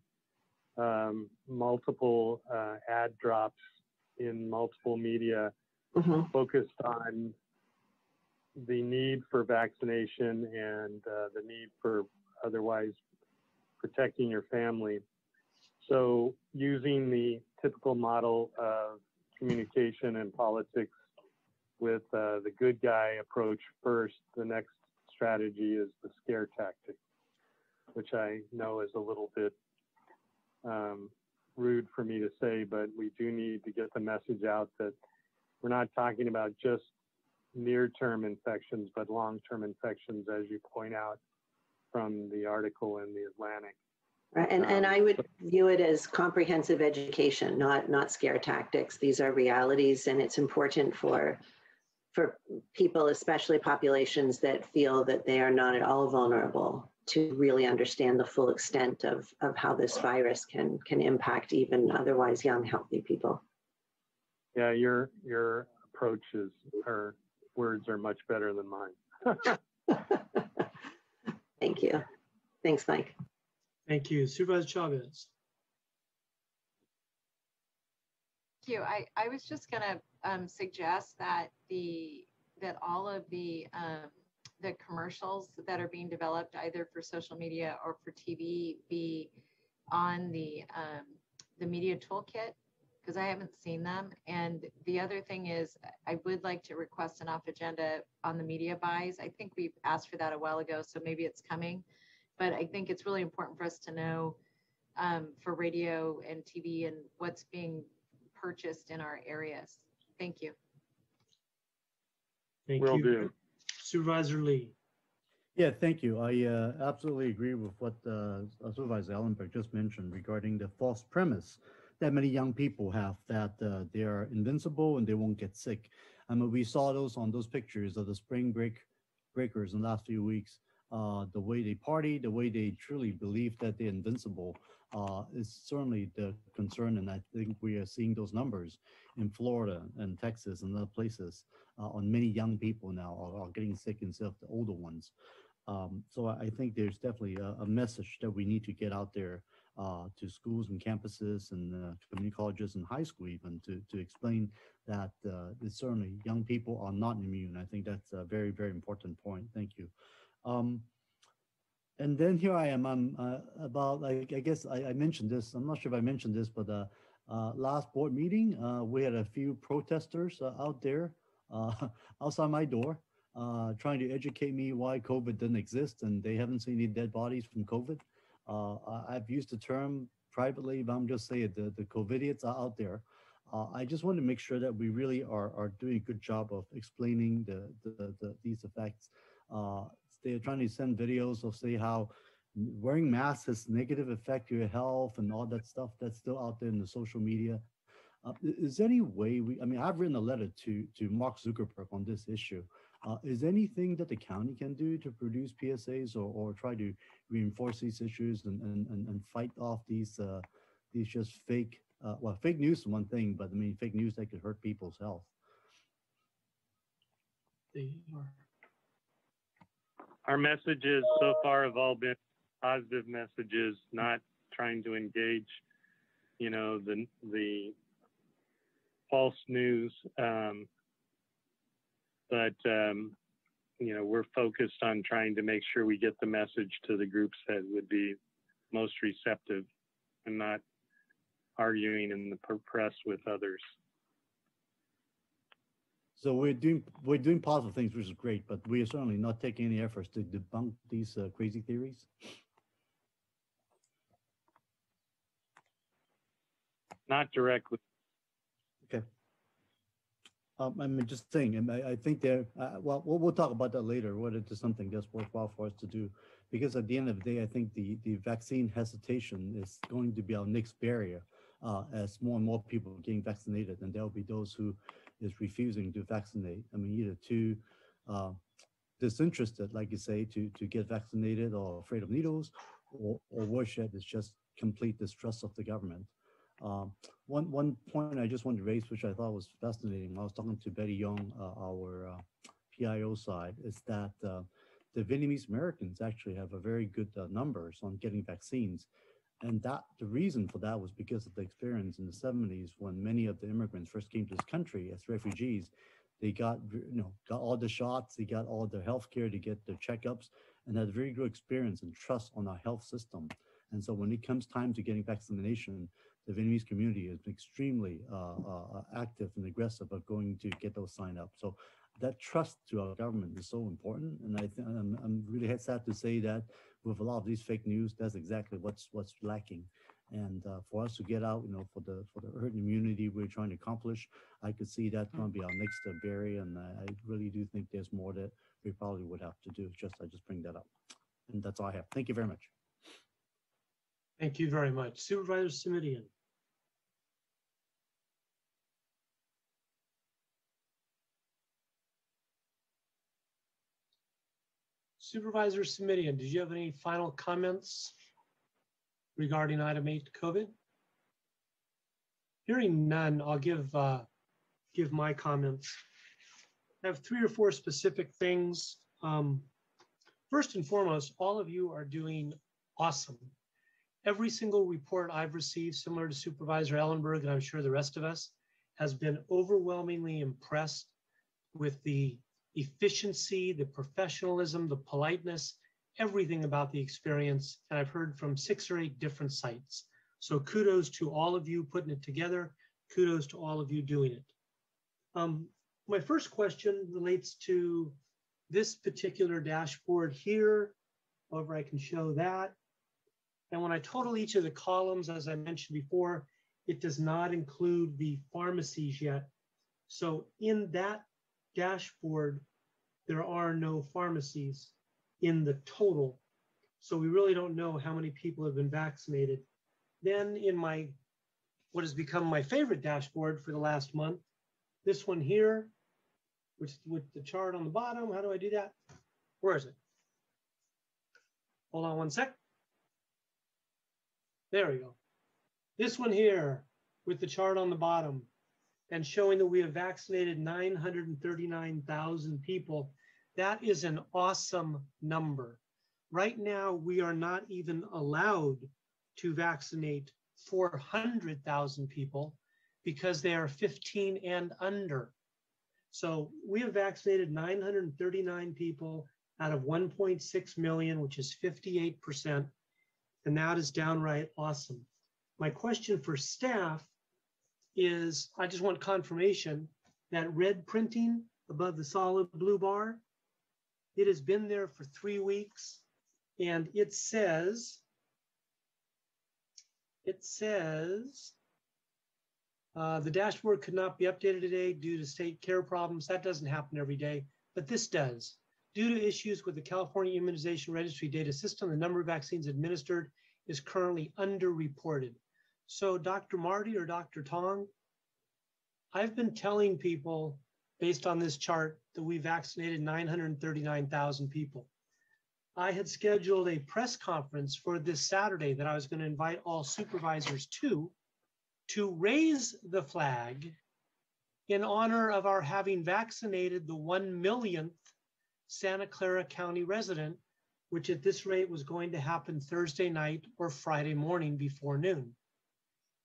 um, multiple uh, ad drops in multiple media focused on the need for vaccination and uh, the need for otherwise protecting your family. So, using the typical model of communication and politics with uh, the good guy approach first, the next strategy is the scare tactic, which I know is a little bit um, rude for me to say, but we do need to get the message out that we're not talking about just near term infections, but long term infections, as you point out from the article in the Atlantic. Right, and, and um, I would view it as comprehensive education, not not scare tactics. These are realities, and it's important for for people, especially populations that feel that they are not at all vulnerable, to really understand the full extent of of how this virus can can impact even otherwise young, healthy people. Yeah, your your approaches or words are much better than mine. Thank you. Thanks, Mike. Thank you. Supervisor Chavez. Thank you. I, I was just gonna um, suggest that the, that all of the, um, the commercials that are being developed either for social media or for TV be on the, um, the media toolkit, because I haven't seen them. And the other thing is, I would like to request an off agenda on the media buys. I think we've asked for that a while ago, so maybe it's coming. But I think it's really important for us to know um, for radio and TV and what's being purchased in our areas. Thank you. Thank Will you. do. Supervisor Lee. Yeah, thank you. I uh, absolutely agree with what uh, Supervisor Ellenberg just mentioned regarding the false premise that many young people have that uh, they are invincible and they won't get sick. I mean, we saw those on those pictures of the spring break breakers in the last few weeks. Uh, the way they party, the way they truly believe that they're invincible uh, is certainly the concern. And I think we are seeing those numbers in Florida and Texas and other places uh, on many young people now are, are getting sick instead of the older ones. Um, so I think there's definitely a, a message that we need to get out there uh, to schools and campuses and uh, community colleges and high school even to, to explain that uh, that certainly young people are not immune. I think that's a very, very important point. Thank you. Um, and then here I am. I'm uh, about. I, I guess I, I mentioned this. I'm not sure if I mentioned this, but uh, uh, last board meeting, uh, we had a few protesters uh, out there uh, outside my door, trying to educate me why COVID didn't exist, and they haven't seen any dead bodies from COVID. I- I've used the term privately, but I'm just saying the the COVIDiots are out there. I just want to make sure that we really are are doing a good job of explaining the the, the these effects. They're trying to send videos of say how wearing masks has negative effect to your health and all that stuff that's still out there in the social media. Uh, is there any way we? I mean, I've written a letter to to Mark Zuckerberg on this issue. Uh, is anything that the county can do to produce PSAs or, or try to reinforce these issues and, and, and, and fight off these uh, these just fake uh, well fake news is one thing, but I mean fake news that could hurt people's health. They are- Our messages so far have all been positive messages, not trying to engage, you know, the the false news. Um, but um, you know, we're focused on trying to make sure we get the message to the groups that would be most receptive, and not arguing in the press with others. So we're doing we're doing positive things, which is great, but we are certainly not taking any efforts to debunk these uh, crazy theories. Not directly. Okay. Um, I'm just saying, and I, I think there, uh, well, we'll, we'll talk about that later, whether it is something that's worthwhile for us to do. Because at the end of the day, I think the, the vaccine hesitation is going to be our next barrier uh, as more and more people are getting vaccinated, and there'll be those who is refusing to vaccinate. I mean, either too uh, disinterested, like you say, to, to get vaccinated or afraid of needles, or, or worse yet, is just complete distrust of the government. Um, one one point I just wanted to raise, which I thought was fascinating, I was talking to Betty Young, uh, our uh, PIO side, is that uh, the Vietnamese Americans actually have a very good uh, numbers on getting vaccines, and that the reason for that was because of the experience in the 70s when many of the immigrants first came to this country as refugees. They got you know got all the shots, they got all the health care, to get their checkups, and had a very good experience and trust on our health system. And so when it comes time to getting vaccination, the Vietnamese community is extremely uh, uh, active and aggressive of going to get those signed up. So that trust to our government is so important, and I think I'm, I'm really sad to say that with a lot of these fake news, that's exactly what's what's lacking. And uh, for us to get out, you know, for the for the herd immunity we're trying to accomplish, I could see that going to be our next uh, barrier, and I, I really do think there's more that we probably would have to do. Just I just bring that up, and that's all I have. Thank you very much. Thank you very much. Supervisor Simitian. Supervisor Simitian, did you have any final comments regarding item eight, COVID? Hearing none, I'll give, uh, give my comments. I have three or four specific things. Um, First and foremost, all of you are doing awesome. Every single report I've received, similar to Supervisor Ellenberg, and I'm sure the rest of us, has been overwhelmingly impressed with the efficiency, the professionalism, the politeness, everything about the experience. And I've heard from six or eight different sites. So kudos to all of you putting it together. Kudos to all of you doing it. Um, my first question relates to this particular dashboard here. However, I can show that. And when I total each of the columns, as I mentioned before, it does not include the pharmacies yet. So in that dashboard, there are no pharmacies in the total. So we really don't know how many people have been vaccinated. Then in my, what has become my favorite dashboard for the last month, this one here, which with the chart on the bottom, how do I do that? Where is it? Hold on one sec. There we go. This one here with the chart on the bottom and showing that we have vaccinated 939,000 people. That is an awesome number. Right now, we are not even allowed to vaccinate 400,000 people because they are 15 and under. So we have vaccinated 939 people out of 1.6 million, which is 58%. And that is downright awesome. My question for staff is I just want confirmation that red printing above the solid blue bar, it has been there for three weeks and it says, it says, uh, the dashboard could not be updated today due to state care problems. That doesn't happen every day, but this does. Due to issues with the California Immunization Registry data system, the number of vaccines administered is currently underreported. So Dr. Marty or Dr. Tong, I've been telling people based on this chart that we vaccinated 939,000 people. I had scheduled a press conference for this Saturday that I was going to invite all supervisors to, to raise the flag in honor of our having vaccinated the 1 millionth Santa Clara County resident, which at this rate was going to happen Thursday night or Friday morning before noon.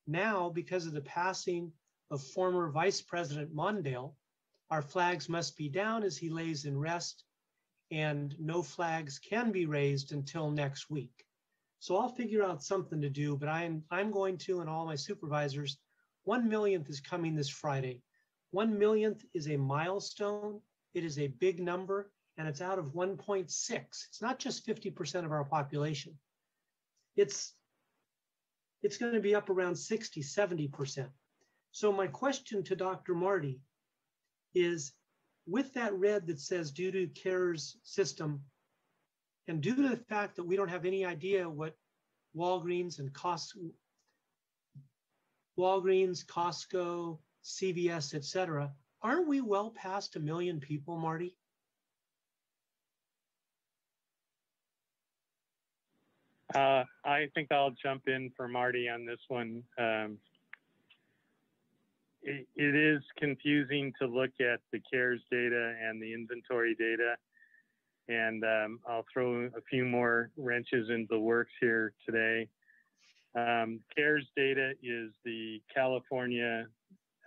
Now, because of the passing of former Vice President Mondale, our flags must be down as he lays in rest, and no flags can be raised until next week. So I'll figure out something to do, but I'm I'm going to, and all my supervisors, one millionth is coming this Friday. One millionth is a milestone. It is a big number, and it's out of 1.6. It's not just 50% of our population. It's it's going to be up around 60, 70%. So my question to Dr. Marty is with that red that says due to CAIR's system, and due to the fact that we don't have any idea what Walgreens and Costco, Walgreens, Costco, CVS, et cetera, aren't we well past a million people, Marty? Uh, I think I'll jump in for Marty on this one. Um, it, it is confusing to look at the CAIR's data and the inventory data. And um, I'll throw a few more wrenches into the works here today. Um, CAIR's data is the California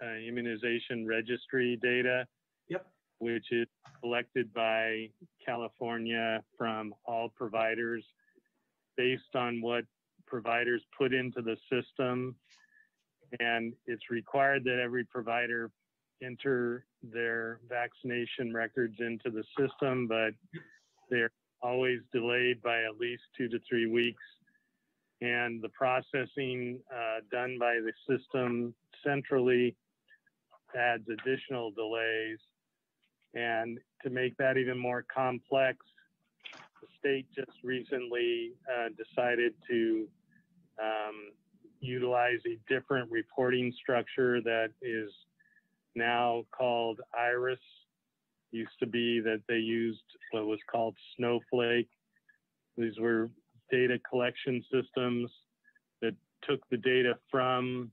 uh, Immunization Registry data, yep. which is collected by California from all providers based on what providers put into the system. And it's required that every provider enter their vaccination records into the system, but they're always delayed by at least two to three weeks. And the processing uh, done by the system centrally adds additional delays. And to make that even more complex, state just recently uh, decided to um, utilize a different reporting structure that is now called IRIS. Used to be that they used what was called Snowflake. These were data collection systems that took the data from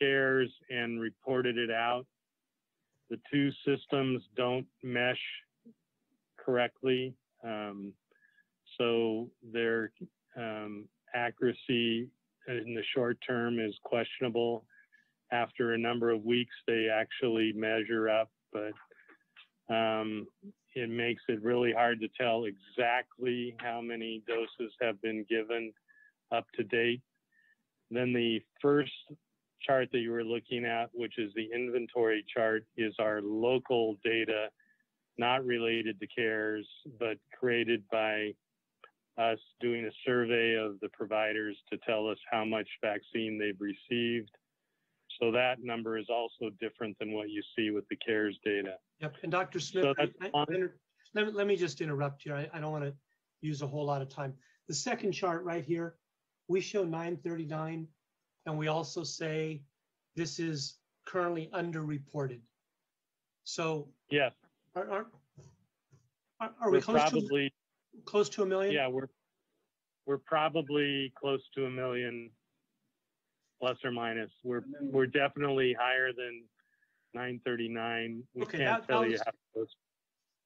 CAIR's and reported it out. The two systems don't mesh correctly. Um, so their um, accuracy in the short term is questionable. After a number of weeks, they actually measure up, but um, it makes it really hard to tell exactly how many doses have been given up to date. Then the first chart that you were looking at, which is the inventory chart, is our local data, not related to CAIR's, but created by us doing a survey of the providers to tell us how much vaccine they've received. So that number is also different than what you see with the CAIR's data. Yep, and Dr. Smith, So I- I- let, me- let me just interrupt here. I, I don't want to use a whole lot of time. The second chart right here, we show 939, and we also say this is currently underreported. So Yes, are, are, are- are we close to, probably, close to a million? yeah, we're, we're probably close to a million, plus or minus. We're, we're definitely higher than 939. We Okay, can't that- that tell you was- how close.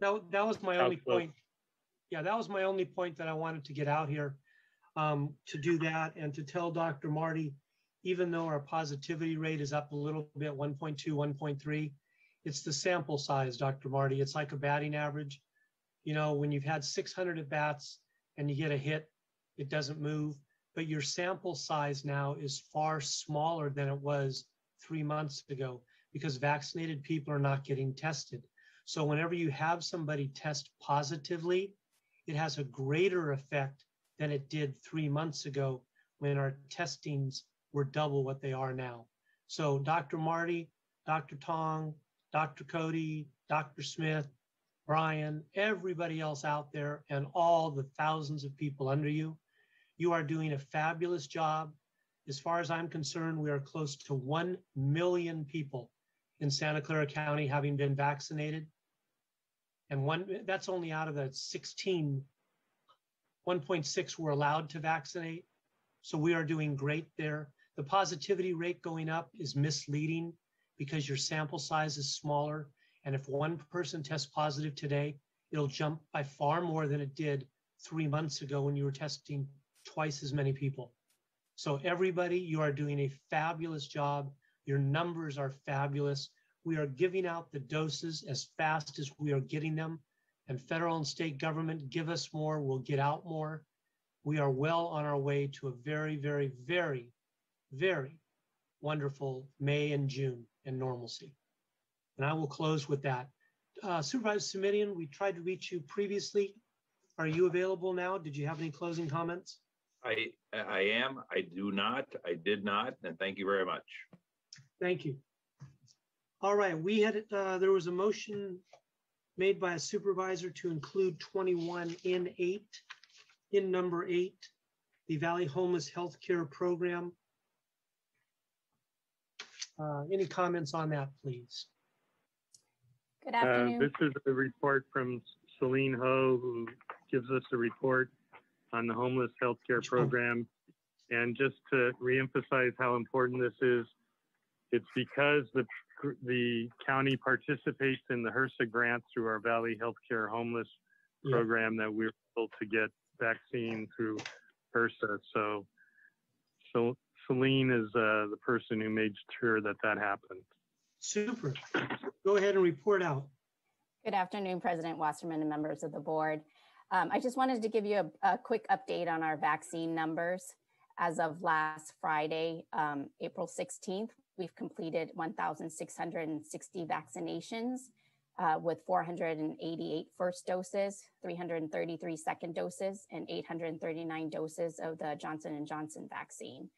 That, that was my only close? point. Yeah, that was my only point that I wanted to get out here. Um, to do that and to tell Dr. Marty, even though our positivity rate is up a little bit, 1.2, 1.3, it's the sample size, Dr. Marty. It's like a batting average. You know, when you've had 600 at bats and you get a hit, it doesn't move. But your sample size now is far smaller than it was three months ago because vaccinated people are not getting tested. So whenever you have somebody test positively, it has a greater effect than it did three months ago when our testings were double what they are now. So Dr. Marty, Dr. Tong, Dr. Cody, Dr. Smith, Brian, everybody else out there, and all the thousands of people under you, you are doing a fabulous job. As far as I'm concerned, we are close to 1 million people in Santa Clara County having been vaccinated. And one, that's only out of the 16, 1.6 were allowed to vaccinate. So we are doing great there. The positivity rate going up is misleading because your sample size is smaller. And if one person tests positive today, it'll jump by far more than it did three months ago when you were testing twice as many people. So everybody, you are doing a fabulous job. Your numbers are fabulous. We are giving out the doses as fast as we are getting them. And federal and state government give us more, we'll get out more. We are well on our way to a very, very, very, very wonderful May and June and normalcy. And I will close with that. Uh, Supervisor Simitian, we tried to reach you previously. Are you available now? Did you have any closing comments? I, I am, I do not, I did not, and thank you very much. Thank you. All right, we had, uh, there was a motion made by a supervisor to include 21 in eight, in number eight, the Valley Homeless Healthcare Program. Uh, Any comments on that, please? Good Uh. This is a report from Celine Ho, who gives us a report on the homeless healthcare program. And just to reemphasize how important this is, it's because the, the county participates in the HRSA grant through our Valley Healthcare Homeless Yeah. program that we're able to get vaccine through HRSA. So, so Celine is uh, the person who made sure that that happened. Super. Go ahead and report out. Good afternoon, President Wasserman and members of the board. Um, I just wanted to give you a, a quick update on our vaccine numbers. As of last Friday, um, April 16th, we've completed 1,660 vaccinations uh, with 488 first doses, 333 second doses, and 839 doses of the Johnson & Johnson vaccine.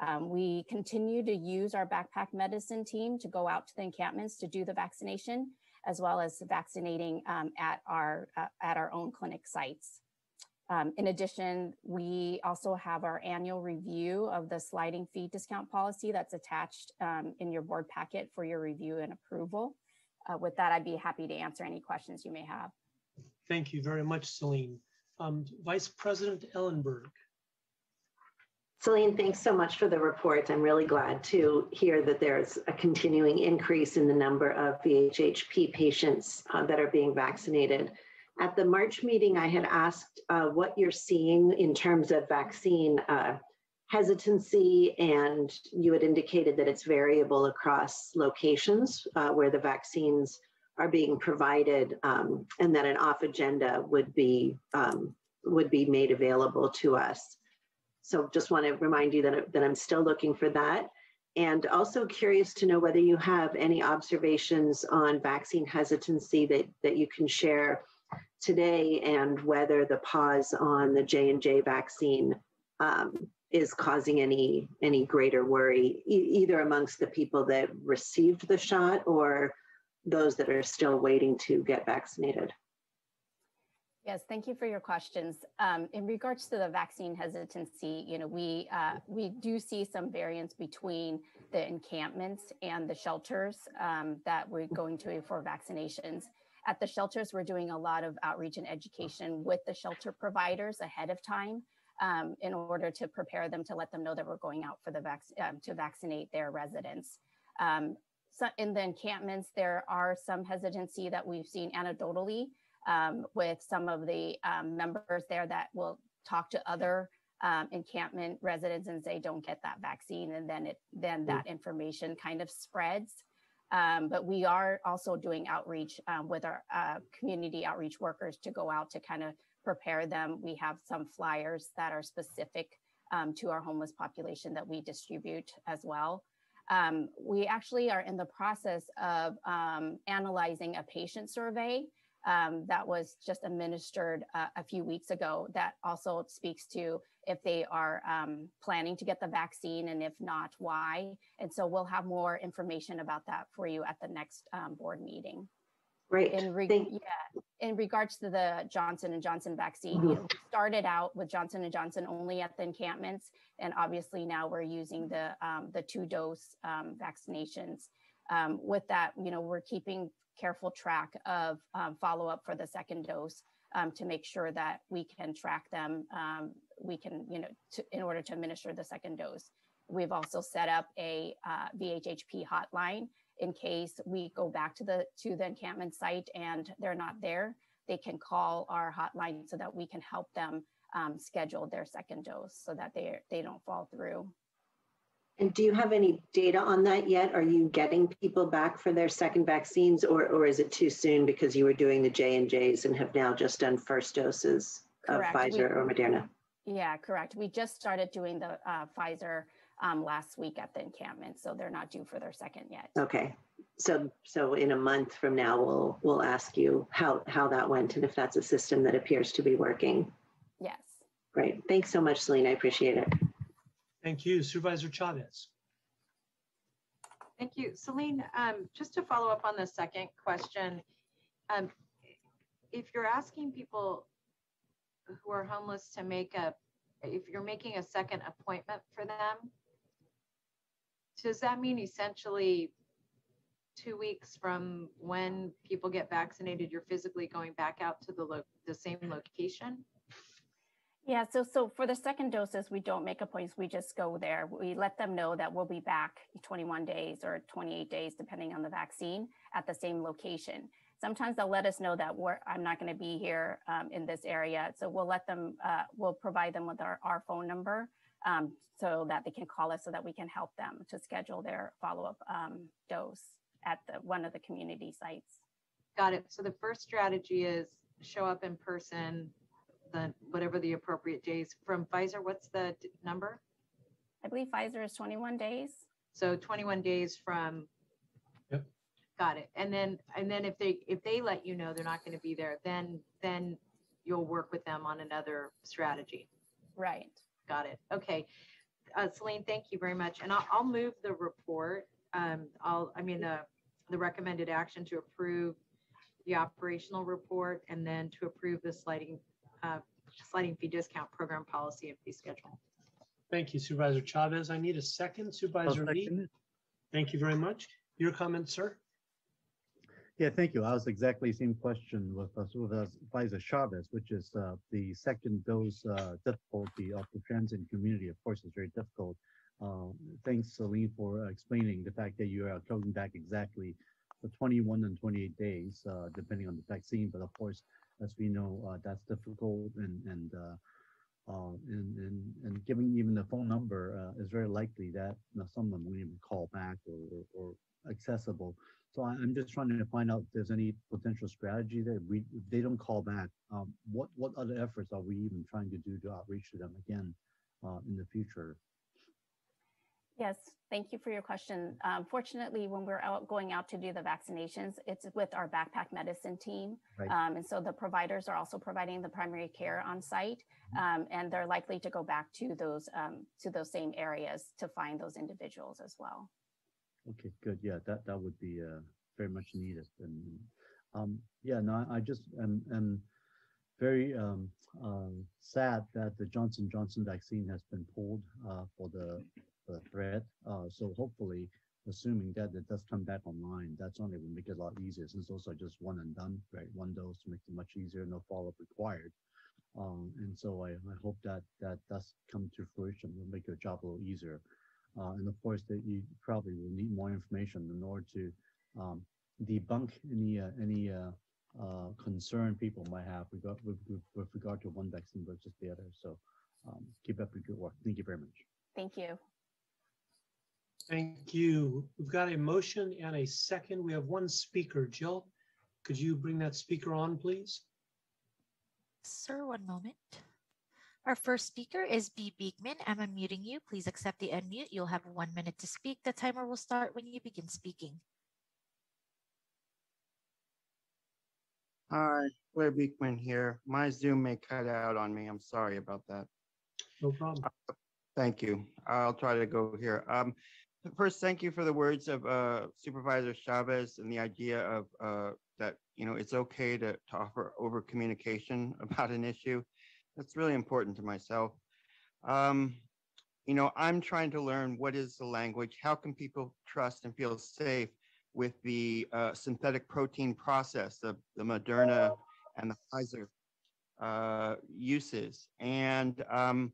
Um, we continue to use our backpack medicine team to go out to the encampments to do the vaccination, as well as vaccinating um, at our uh, at our own clinic sites. Um, in addition, we also have our annual review of the sliding fee discount policy that's attached um, in your board packet for your review and approval. Uh, with that, I'd be happy to answer any questions you may have. Thank you very much, Celine. Um, Vice President Ellenberg. Celine, thanks so much for the report. I'm really glad to hear that there's a continuing increase in the number of VHHP patients uh, that are being vaccinated. At the March meeting, I had asked uh, what you're seeing in terms of vaccine uh, hesitancy, and you had indicated that it's variable across locations uh, where the vaccines are being provided, um, and that an off agenda would be um, would be made available to us. So just want to remind you that, that I'm still looking for that. And also curious to know whether you have any observations on vaccine hesitancy that, that you can share today and whether the pause on the J&J vaccine um, is causing any, any greater worry, e either amongst the people that received the shot or those that are still waiting to get vaccinated. Yes, thank you for your questions. Um, in regards to the vaccine hesitancy, you know, we uh, we do see some variance between the encampments and the shelters um, that we're going to for vaccinations. At the shelters, we're doing a lot of outreach and education with the shelter providers ahead of time um, in order to prepare them to let them know that we're going out for the vac- um, to vaccinate their residents. Um, so in the encampments, there are some hesitancy that we've seen anecdotally um, with some of the um, members there that will talk to other um, encampment residents and say, don't get that vaccine. And then it, then that information kind of spreads. Um, but we are also doing outreach um, with our uh, community outreach workers to go out to kind of prepare them. We have some flyers that are specific um, to our homeless population that we distribute as well. Um, we actually are in the process of um, analyzing a patient survey um, that was just administered uh, a few weeks ago that also speaks to if they are um, planning to get the vaccine and if not, why. And so we'll have more information about that for you at the next um, board meeting. Great. In, re- yeah, in regards to the Johnson and Johnson vaccine, Mhm. you know, we started out with Johnson and Johnson only at the encampments, and obviously now we're using the um, the two dose um, vaccinations. Um, with that, you know, we're keeping careful track of um, follow up for the second dose um, to make sure that we can track them. Um, we can, you know, to, in order to administer the second dose. We've also set up a uh, VHHP hotline in case we go back to the to the encampment site and they're not there. They can call our hotline so that we can help them um, schedule their second dose so that they they don't fall through. And do you have any data on that yet? Are you getting people back for their second vaccines or, or is it too soon because you were doing the J and J's and have now just done first doses Correct. of Pfizer We- or Moderna? Yeah, correct. We just started doing the uh, Pfizer um, last week at the encampment, so they're not due for their second yet. Okay, so, so in a month from now, we'll, we'll ask you how, how that went and if that's a system that appears to be working. Yes. Great, thanks so much, Celine, I appreciate it. Thank you. Supervisor Chavez. Thank you. Celine, um, just to follow up on the second question, um, if you're asking people who are homeless to make a, if you're making a second appointment for them, does that mean essentially two weeks from when people get vaccinated, you're physically going back out to the the same location? Yeah, so so for the second doses, we don't make appointments. We just go there. We let them know that we'll be back 21 days or 28 days, depending on the vaccine, at the same location. Sometimes they'll let us know that we're I'm not going to be here um, in this area, so we'll let them. Uh, we'll provide them with our, our phone number um, so that they can call us, so that we can help them to schedule their follow up um, dose at the one of the community sites. Got it. So the first strategy is show up in person, the, whatever the appropriate days. From Pfizer, what's the d- number? I believe Pfizer is 21 days. So 21 days from. Yep. Got it. And then, and then if they, if they let you know they're not going to be there, then, then you'll work with them on another strategy. Right. Got it. Okay. Uh, Celine, thank you very much. And I'll, I'll move the report. Um, I'll, I mean, the, the recommended action to approve the operational report and then to approve the sliding, uh, sliding fee discount program policy and fee schedule. Thank you, Supervisor Chavez. I need a second, Supervisor Lee. Thank you very much. Your comment, sir? Yeah, thank you. I was exactly the same question with uh, Supervisor Chavez, which is uh, the second dose uh, difficulty of the transient community. Of course, is very difficult. Uh, thanks, Celine, for uh, explaining the fact that you are coming back exactly for 21 and 28 days, uh, depending on the vaccine. But of course, as we know, uh, that's difficult and and uh, uh, and, and and giving even the phone number is very likely that you know, someone will even call back or, or, or accessible. So I, I'm just trying to find out if there's any potential strategy that we if they don't call back. Um, what what other efforts are we even trying to do to outreach to them again in the future? Yes, thank you for your question. Um, fortunately, when we're out going out to do the vaccinations, it's with our backpack medicine team. Right. Um, and so the providers are also providing the primary care on site, um, and they're likely to go back to those um, to those same areas to find those individuals as well. Okay, good. Yeah, that that would be uh, very much needed. And um, yeah, no, I I just am, am very um, uh, sad that the Johnson Johnson vaccine has been pulled uh, for the the threat. Uh, so hopefully, assuming that it does come back online, that's only will make it a lot easier since those are just one and done, right? One dose makes it much easier, no follow up required. Um, and so I, I hope that that does come to fruition. Will make your job a little easier. Uh, and of course, that you probably will need more information in order to um, debunk any uh, any uh, uh, concern people might have regard, with, with, regard to one vaccine versus the other. So um, keep up the good work. Thank you very much. Thank you. Thank you. We've got a motion and a second. We have one speaker. Jill, could you bring that speaker on, please? Sir, one moment. Our first speaker is B. Beekman. I'm unmuting you. Please accept the unmute. You'll have one minute to speak. The timer will start when you begin speaking. Hi, Blair Beekman here. My Zoom may cut out on me. I'm sorry about that. No problem. Thank you. I'll try to go here. Um, first, thank you for the words of uh, Supervisor Chavez and the idea of uh, that you know it's okay to, to offer over communication about an issue. That's really important to myself. Um, you know, I'm trying to learn what is the language. How can people trust and feel safe with the uh, synthetic protein process, the, the Moderna and the Pfizer uh, uses? And um,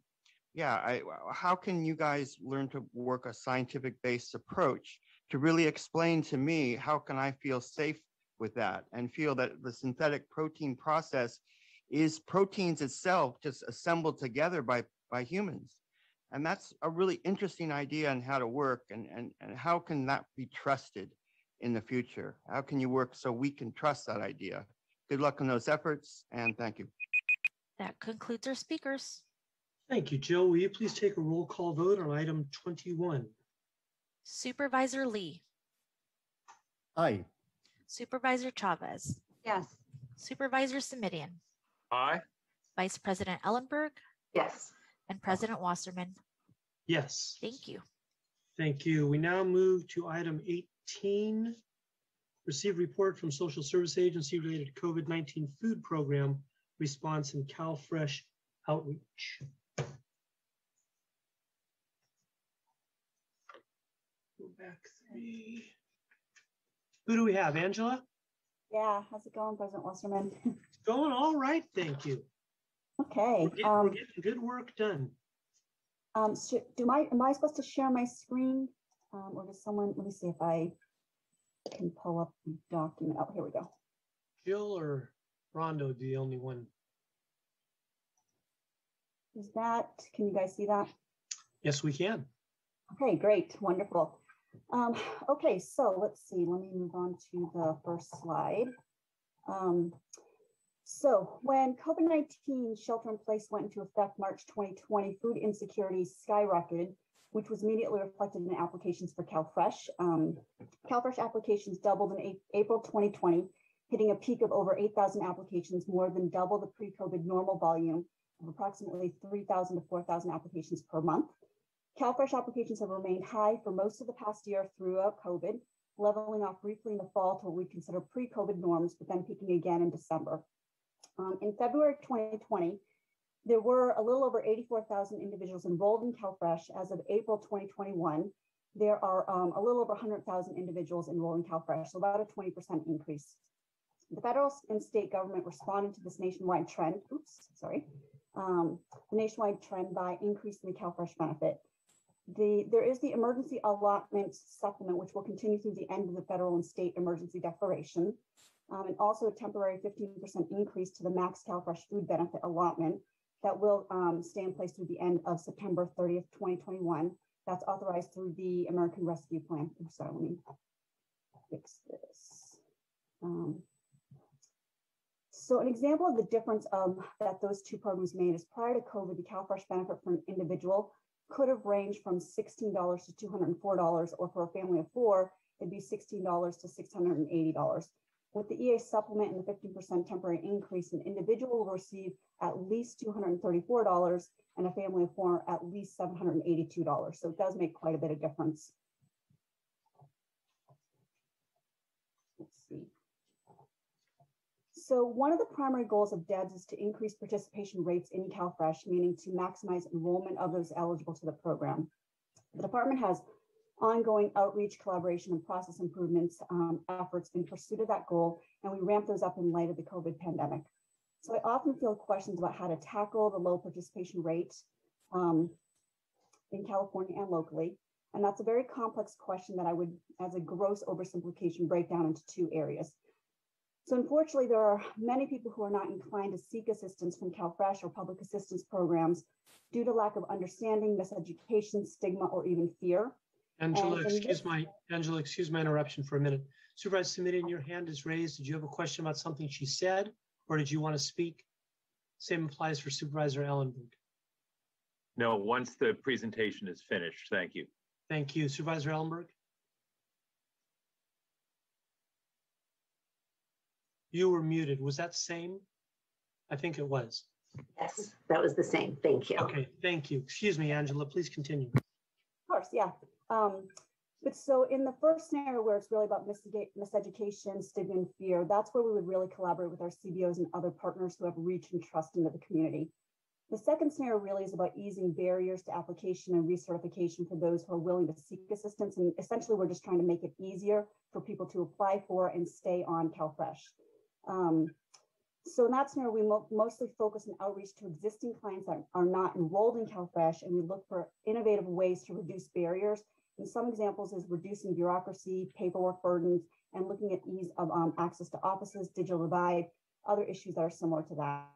yeah, I, how can you guys learn to work a scientific based approach to really explain to me how can I feel safe with that and feel that the synthetic protein process is proteins itself just assembled together by, by humans. And that's a really interesting idea on how to work and, and, and how can that be trusted in the future? How can you work so we can trust that idea? Good luck in those efforts and thank you. That concludes our speakers. Thank you, Jill. Will you please take a roll call vote on item 21? Supervisor Lee, Aye. Supervisor Chavez, Yes. Supervisor Simitian, Aye. Vice President Ellenberg, Yes. and President Wasserman. Yes. Thank you. Thank you. We now move to item 18. Receive report from Social Service Agency related to COVID-19 food program response and CalFresh outreach. Back three. Who do we have? Angela? Yeah, how's it going, President Wasserman? It's going all right, thank you. Okay. We're getting, we're Um, getting good work done. um, so do my, am I supposed to share my screen? Um, or does someone, let me see if I can pull up the document. Oh, here we go. Jill or Rondo, the only one? Is that, can you guys see that? Yes, we can. Okay, great, wonderful. Um, okay, so let's see, let me move on to the first slide. Um, so when COVID-19 shelter in place went into effect March 2020, food insecurity skyrocketed, which was immediately reflected in applications for CalFresh. Um, CalFresh applications doubled in April 2020, hitting a peak of over 8,000 applications, more than double the pre-COVID normal volume of approximately 3,000 to 4,000 applications per month. CalFresh applications have remained high for most of the past year throughout COVID, leveling off briefly in the fall to what we consider pre-COVID norms, but then peaking again in December. Um, in February 2020, there were a little over 84,000 individuals enrolled in CalFresh. As of April 2021, there are um, a little over 100,000 individuals enrolled in CalFresh, so about a 20% increase. The federal and state government responded to this nationwide trend. Oops, sorry. Um, the nationwide trend by increasing the CalFresh benefit. The, there is the emergency allotment supplement, which will continue through the end of the federal and state emergency declaration. um, and also a temporary 15% increase to the max CalFresh food benefit allotment that will um, stay in place through the end of September 30th, 2021. That's authorized through the American Rescue Plan. Sorry, let me fix this. Um, so an example of the difference um, that those two programs made is prior to COVID, the CalFresh benefit for an individual could have ranged from $16 to $204, or for a family of four, it'd be $16 to $680. With the EA supplement and the 15% temporary increase, an individual will receive at least $234 and a family of four at least $782. So it does make quite a bit of difference. Let's see. So one of the primary goals of DEBS is to increase participation rates in CalFresh, meaning to maximize enrollment of those eligible to the program. The department has ongoing outreach, collaboration, and process improvements um, efforts in pursuit of that goal, and we ramp those up in light of the COVID pandemic. So I often field questions about how to tackle the low participation rate um, in California and locally. And that's a very complex question that I would, as a gross oversimplification, break down into two areas. So unfortunately, there are many people who are not inclined to seek assistance from CalFresh or public assistance programs due to lack of understanding, miseducation, stigma, or even fear. Angela, And- and excuse this- my, Angela, excuse my interruption for a minute. Supervisor Simitian, your hand is raised. Did you have a question about something she said, or did you want to speak? Same applies for Supervisor Ellenberg. No, once the presentation is finished, thank you. Thank you. Supervisor Ellenberg? You were muted. Was that same? I think it was. Yes, that was the same. Thank you. Okay, thank you. Excuse me, Angela, please continue. Of course, yeah. Um, but so in the first scenario where it's really about misedu- miseducation, stigma, and fear, that's where we would really collaborate with our CBOs and other partners who have reach and trust into the community. The second scenario really is about easing barriers to application and recertification for those who are willing to seek assistance. And essentially, we're just trying to make it easier for people to apply for and stay on CalFresh. Um, so in that scenario, we mo- mostly focus on outreach to existing clients that are not enrolled in CalFresh, and we look for innovative ways to reduce barriers. And some examples is reducing bureaucracy, paperwork burdens, and looking at ease of um, access to offices, digital divide, other issues that are similar to that.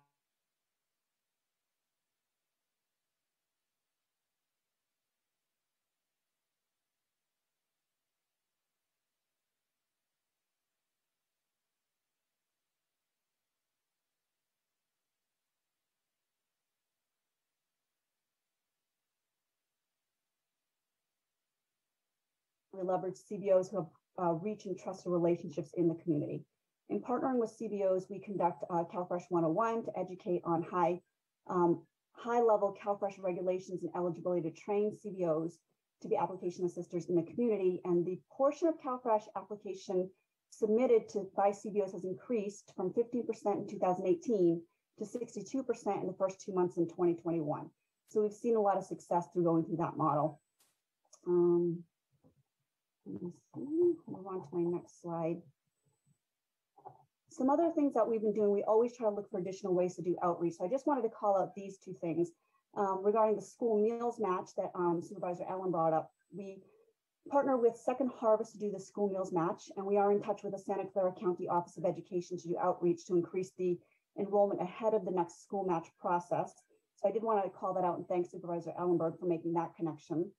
We leverage CBOs who have uh, reach and trusted relationships in the community. In partnering with CBOs, we conduct uh, CalFresh 101 to educate on high, um, high level CalFresh regulations and eligibility to train CBOs to be application assisters in the community. And the portion of CalFresh application submitted to by CBOs has increased from 15% in 2018 to 62% in the first two months in 2021. So we've seen a lot of success through going through that model. Um, let me see, move on to my next slide. Some other things that we've been doing, we always try to look for additional ways to do outreach. So I just wanted to call out these two things. Um, regarding the school meals match that um, Supervisor Allen brought up, we partner with Second Harvest to do the school meals match, and we are in touch with the Santa Clara County Office of Education to do outreach to increase the enrollment ahead of the next school match process. So I did want to call that out and thank Supervisor Ellenberg for making that connection.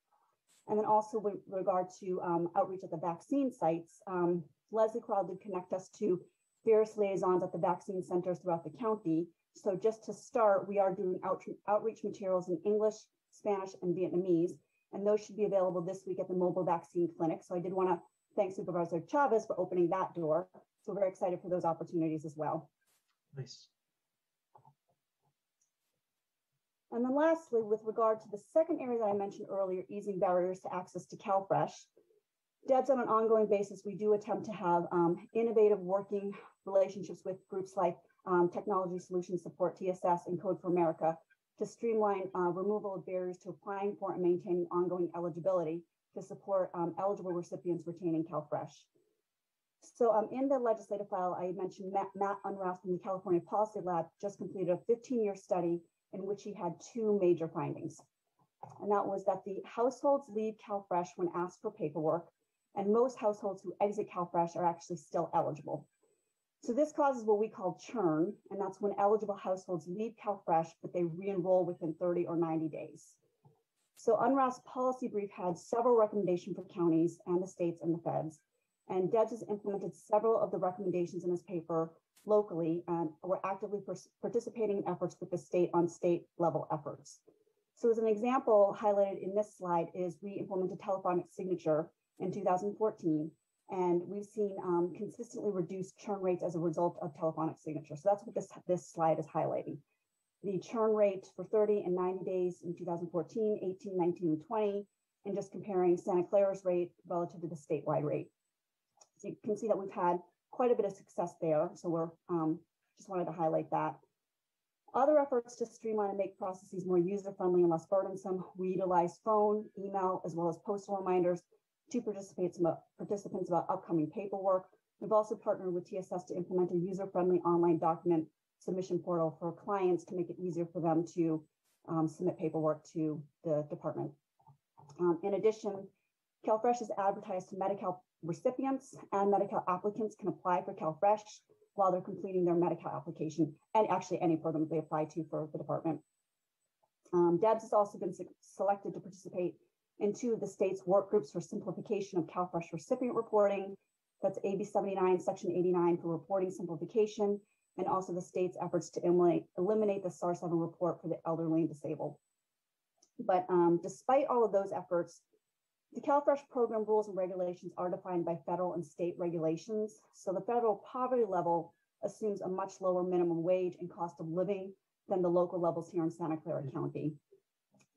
And then also with regard to um, outreach at the vaccine sites, um, Leslie Crowell did connect us to various liaisons at the vaccine centers throughout the county. So just to start, we are doing out, outreach materials in English, Spanish, and Vietnamese, and those should be available this week at the mobile vaccine clinic. So I did want to thank Supervisor Chavez for opening that door. So we're very excited for those opportunities as well. Nice. And then lastly, with regard to the second area that I mentioned earlier, easing barriers to access to CalFresh, DEBS on an ongoing basis, we do attempt to have um, innovative working relationships with groups like um, Technology Solutions Support, TSS, and Code for America to streamline uh, removal of barriers to applying for and maintaining ongoing eligibility to support um, eligible recipients retaining CalFresh. So um, in the legislative file, I mentioned Matt, Matt Unrath from the California Policy Lab just completed a 15-year study in which he had two major findings. And that was that the households leave CalFresh when asked for paperwork, and most households who exit CalFresh are actually still eligible. So this causes what we call churn, and that's when eligible households leave CalFresh, but they re-enroll within 30 or 90 days. So Unrath's policy brief had several recommendations for counties and the states and the feds. And DEBS has implemented several of the recommendations in this paper locally, and we're actively participating in efforts with the state on state level efforts. So as an example highlighted in this slide is we implemented telephonic signature in 2014, and we've seen um, consistently reduced churn rates as a result of telephonic signature. So that's what this, this slide is highlighting. The churn rate for 30 and 90 days in 2014, 18, 19, and 20, and just comparing Santa Clara's rate relative to the statewide rate. So you can see that we've had quite a bit of success there. So we're um, just wanted to highlight that. Other efforts to streamline and make processes more user-friendly and less burdensome, we utilize phone, email, as well as postal reminders to participants about, participants about upcoming paperwork. We've also partnered with TSS to implement a user-friendly online document submission portal for clients to make it easier for them to um, submit paperwork to the department. Um, in addition, CalFresh is advertised to Medi-Cal recipients and Medi-Cal applicants can apply for CalFresh while they're completing their Medi-Cal application and actually any program they apply to for the department. Um, DEBS has also been selected to participate in two of the state's work groups for simplification of CalFresh recipient reporting. That's AB 79, Section 89 for reporting simplification, and also the state's efforts to eliminate, eliminate the SAR 7 report for the elderly and disabled. But um, despite all of those efforts, the CalFresh program rules and regulations are defined by federal and state regulations. So the federal poverty level assumes a much lower minimum wage and cost of living than the local levels here in Santa Clara County.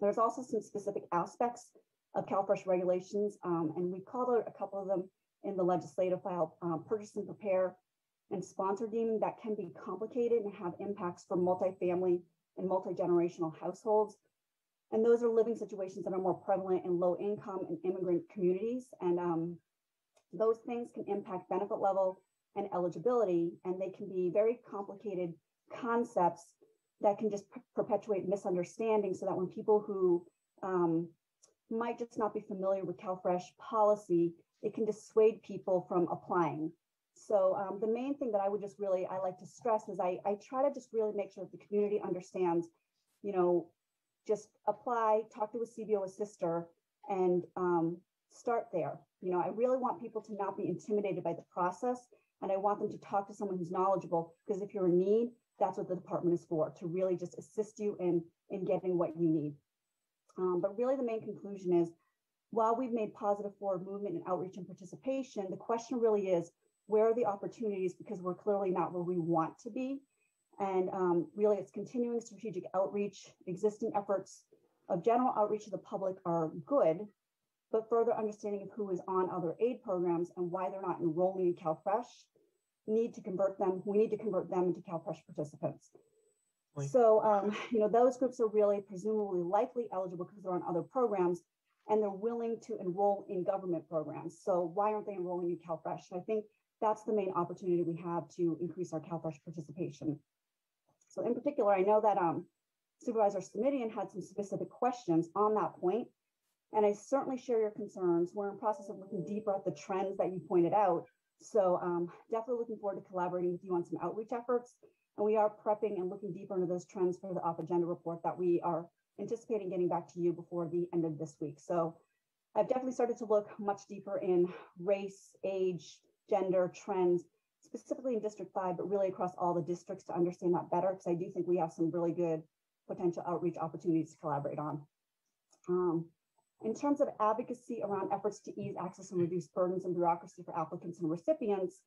There's also some specific aspects of CalFresh regulations, um, and we called out a couple of them in the legislative file, um, purchase and prepare and sponsor deeming that can be complicated and have impacts for multifamily and multi-generational households. And those are living situations that are more prevalent in low income and immigrant communities. And um, those things can impact benefit level and eligibility, and they can be very complicated concepts that can just perpetuate misunderstanding so that when people who um, might just not be familiar with CalFresh policy, it can dissuade people from applying. So um, the main thing that I would just really, I like to stress is I, I try to just really make sure that the community understands, you know, just apply, talk to a CBO assister, and um, start there. You know, I really want people to not be intimidated by the process, and I want them to talk to someone who's knowledgeable because if you're in need, that's what the department is for to really just assist you in in getting what you need. Um, but really, the main conclusion is while we've made positive forward movement in outreach and participation, the question really is where are the opportunities because we're clearly not where we want to be. And um, really, it's continuing strategic outreach. Existing efforts of general outreach to the public are good, but further understanding of who is on other aid programs and why they're not enrolling in CalFresh need to convert them. We need to convert them into CalFresh participants. So, um, you know, those groups are really presumably likely eligible because they're on other programs and they're willing to enroll in government programs. So why aren't they enrolling in CalFresh? I think that's the main opportunity we have to increase our CalFresh participation. So in particular, I know that um, Supervisor Simitian had some specific questions on that point, and I certainly share your concerns. We're in process of looking deeper at the trends that you pointed out. So um, definitely looking forward to collaborating with you on some outreach efforts. And we are prepping and looking deeper into those trends for the off agenda report that we are anticipating getting back to you before the end of this week. So I've definitely started to look much deeper in race, age, gender trends, specifically in District 5, but really across all the districts to understand that better, because I do think we have some really good potential outreach opportunities to collaborate on. Um, in terms of advocacy around efforts to ease access and reduce burdens and bureaucracy for applicants and recipients,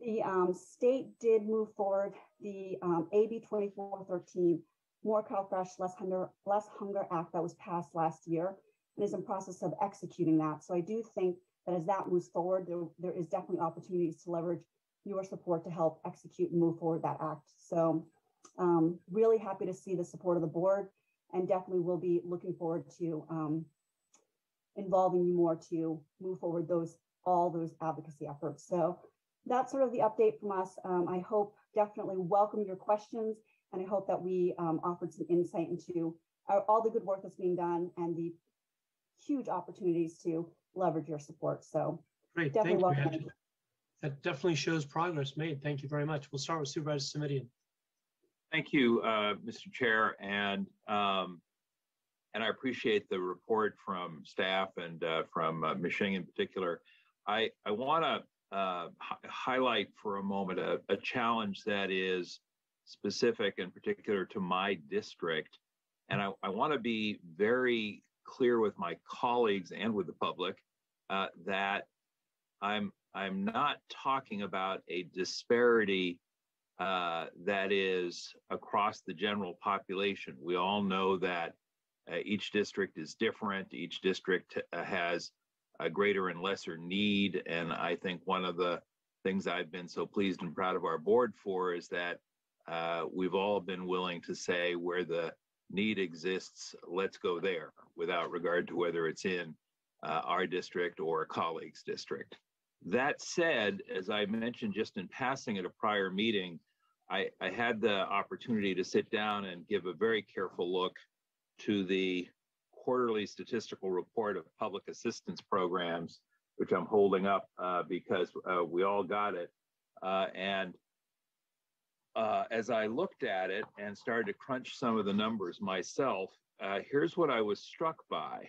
the um, state did move forward the um, AB 2413 More CalFresh, Less Hunger, Less Hunger Act that was passed last year and is in process of executing that. So I do think that as that moves forward, there, there is definitely opportunities to leverage your support to help execute and move forward that act. So um, really happy to see the support of the board and definitely will be looking forward to um, involving you more to move forward those all those advocacy efforts. So that's sort of the update from us. Um, I hope definitely welcome your questions and I hope that we um, offered some insight into our, all the good work that's being done and the huge opportunities to leverage your support. So Great, definitely thank you, welcome. Angela. That definitely shows progress made. Thank you very much. We'll start with Supervisor Simitian. Thank you, uh, Mr. Chair, and um, and I appreciate the report from staff and uh, from uh, Ms. Shing in particular. I I want to uh, highlight for a moment a, a challenge that is specific and particular to my district, and I, I want to be very clear with my colleagues and with the public uh, that I'm I'm not talking about a disparity uh, that is across the general population. We all know that uh, each district is different. Each district uh, has a greater and lesser need. And I think one of the things I've been so pleased and proud of our board for is that uh, we've all been willing to say where the need exists, let's go there without regard to whether it's in uh, our district or a colleague's district. That said, as I mentioned just in passing at a prior meeting, I, I had the opportunity to sit down and give a very careful look to the quarterly statistical report of public assistance programs, which I'm holding up uh, because uh, we all got it. Uh, and uh, as I looked at it and started to crunch some of the numbers myself, uh, here's what I was struck by.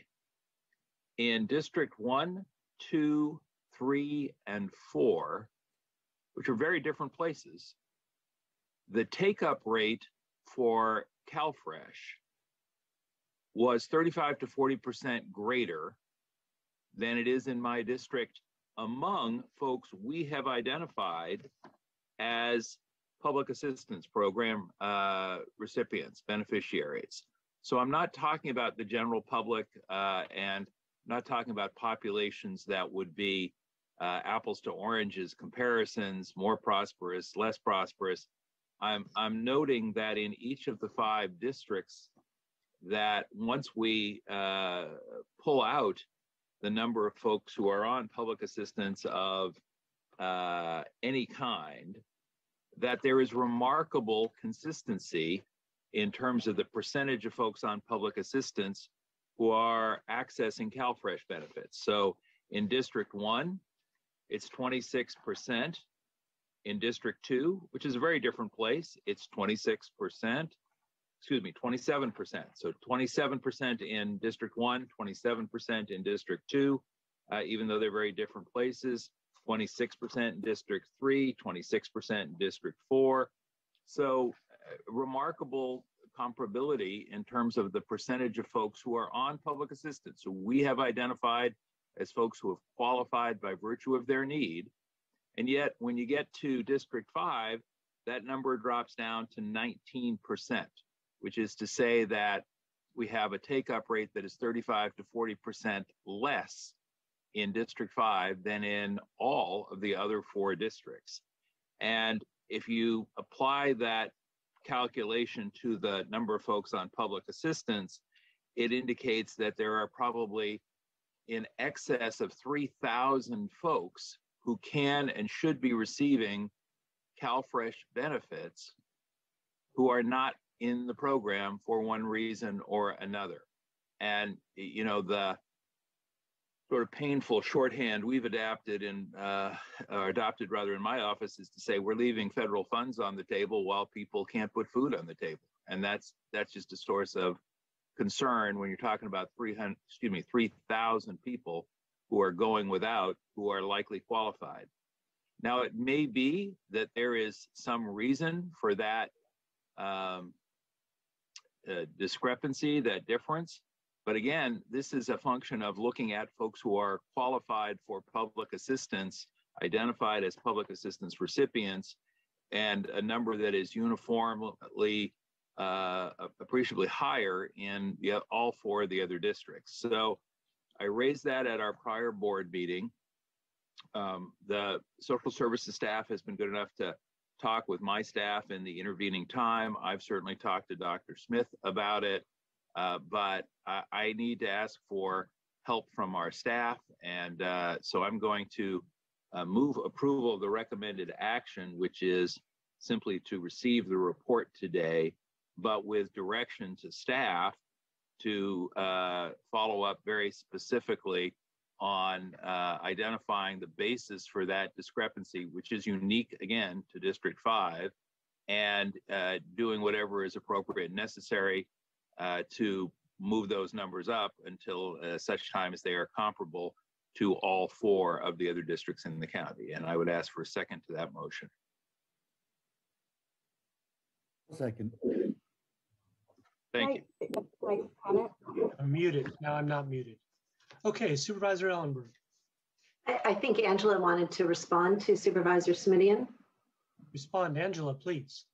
In District 1, 2, three, and four, which are very different places, the take up rate for CalFresh was 35 to 40% greater than it is in my district among folks we have identified as public assistance program uh, recipients, beneficiaries. So I'm not talking about the general public uh, and not talking about populations that would be uh, apples to oranges comparisons, more prosperous, less prosperous. I'm, I'm noting that in each of the five districts, that once we uh, pull out the number of folks who are on public assistance of uh, any kind, that there is remarkable consistency in terms of the percentage of folks on public assistance who are accessing CalFresh benefits. So in District 1, it's 26%. In District 2, which is a very different place, it's 26%. Excuse me, 27%. So 27% in District 1, 27% in District 2, uh, even though they're very different places. 26% in District 3, 26% in District 4. So uh, remarkable comparability in terms of the percentage of folks who are on public assistance. So we have identified as folks who have qualified by virtue of their need. And yet, when you get to District 5, that number drops down to 19%, which is to say that we have a take up rate that is 35 to 40% less in District 5 than in all of the other four districts. And if you apply that calculation to the number of folks on public assistance, it indicates that there are probably in excess of 3,000 folks who can and should be receiving CalFresh benefits who are not in the program for one reason or another. And, you know, the sort of painful shorthand we've adapted and uh, or adopted rather in my office is to say we're leaving federal funds on the table while people can't put food on the table. And that's that's just a source of concern when you're talking about 300, excuse me, 3,000 people who are going without who are likely qualified. Now, it may be that there is some reason for that um, uh, discrepancy, that difference. But again, this is a function of looking at folks who are qualified for public assistance, identified as public assistance recipients, and a number that is uniformly uh, appreciably higher in the, all four of the other districts. So I raised that at our prior board meeting. Um, the social services staff has been good enough to talk with my staff in the intervening time. I've certainly talked to Dr. Smith about it, uh, but I, I, need to ask for help from our staff. And uh, so I'm going to uh, move approval of the recommended action, which is simply to receive the report today but with direction to staff to uh, follow up very specifically on uh, identifying the basis for that discrepancy, which is unique again to District 5, and uh, doing whatever is appropriate and necessary uh, to move those numbers up until uh, such time as they are comparable to all four of the other districts in the county. And I would ask for a second to that motion. Second. Thank you. Like, comment? I'm muted. Now I'm not muted. Okay, Supervisor Ellenberg. I, I think Angela wanted to respond to Supervisor Simitian. Respond, Angela, please.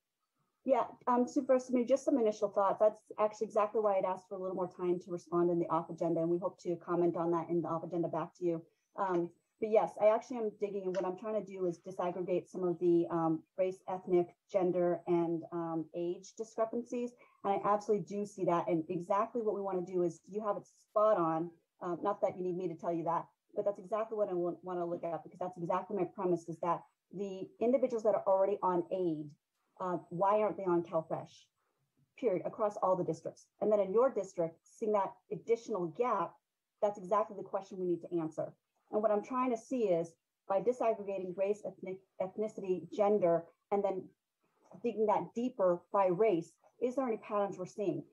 Yeah, um, Supervisor Simitian, just some initial thoughts. That's actually exactly why I'd asked for a little more time to respond in the off agenda, and we hope to comment on that in the off agenda back to you. Um, but yes, I actually am digging, and what I'm trying to do is disaggregate some of the um, race, ethnic, gender, and um, age discrepancies. And I absolutely do see that. And exactly what we want to do is you have it spot on. Um, not that you need me to tell you that, but that's exactly what I want, to look at because that's exactly my premise is that the individuals that are already on aid, uh, why aren't they on CalFresh? Period, across all the districts. And then in your district, seeing that additional gap, that's exactly the question we need to answer. And what I'm trying to see is by disaggregating race, ethnic, ethnicity, gender, and then digging that deeper by race, is there any patterns we're seeing?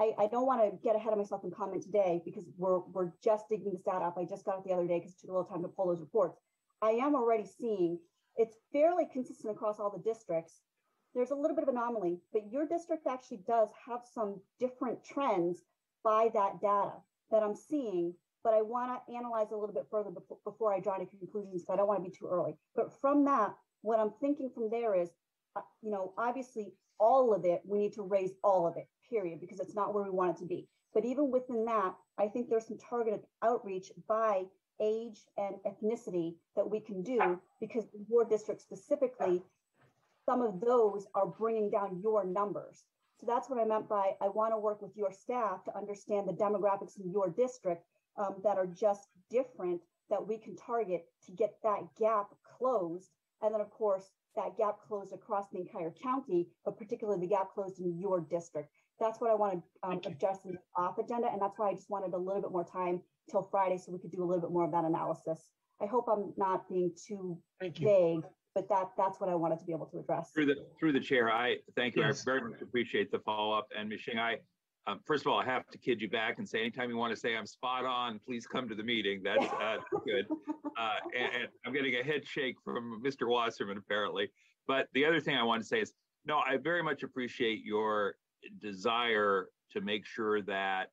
I, I don't want to get ahead of myself and comment today because we're, we're just digging this data up. I just got it the other day because it took a little time to pull those reports. I am already seeing it's fairly consistent across all the districts. There's a little bit of anomaly, but your district actually does have some different trends by that data that I'm seeing, but I want to analyze a little bit further before, before I draw any conclusions. So I don't want to be too early. But from that, what I'm thinking from there is, uh, you know, obviously all of it, we need to raise all of it, period, because it's not where we want it to be. But even within that, I think there's some targeted outreach by age and ethnicity that we can do because your district specifically, some of those are bringing down your numbers. So that's what I meant by I want to work with your staff to understand the demographics in your district um, that are just different that we can target to get that gap closed. And then, of course, that gap closed across the entire county, but particularly the gap closed in your district. That's what I want to um, address in the off agenda. And that's why I just wanted a little bit more time till Friday so we could do a little bit more of that analysis. I hope I'm not being too vague, but that that's what I wanted to be able to address. Through the through the chair, I thank you. Yes. I very much appreciate the follow up. And Ms. Shing, I um, first of all, I have to kid you back and say anytime you want to say I'm spot on, please come to the meeting. That's uh, good. Uh, and, and I'm getting a head shake from Mr. Wasserman apparently. But the other thing I want to say is, no, I very much appreciate your desire to make sure that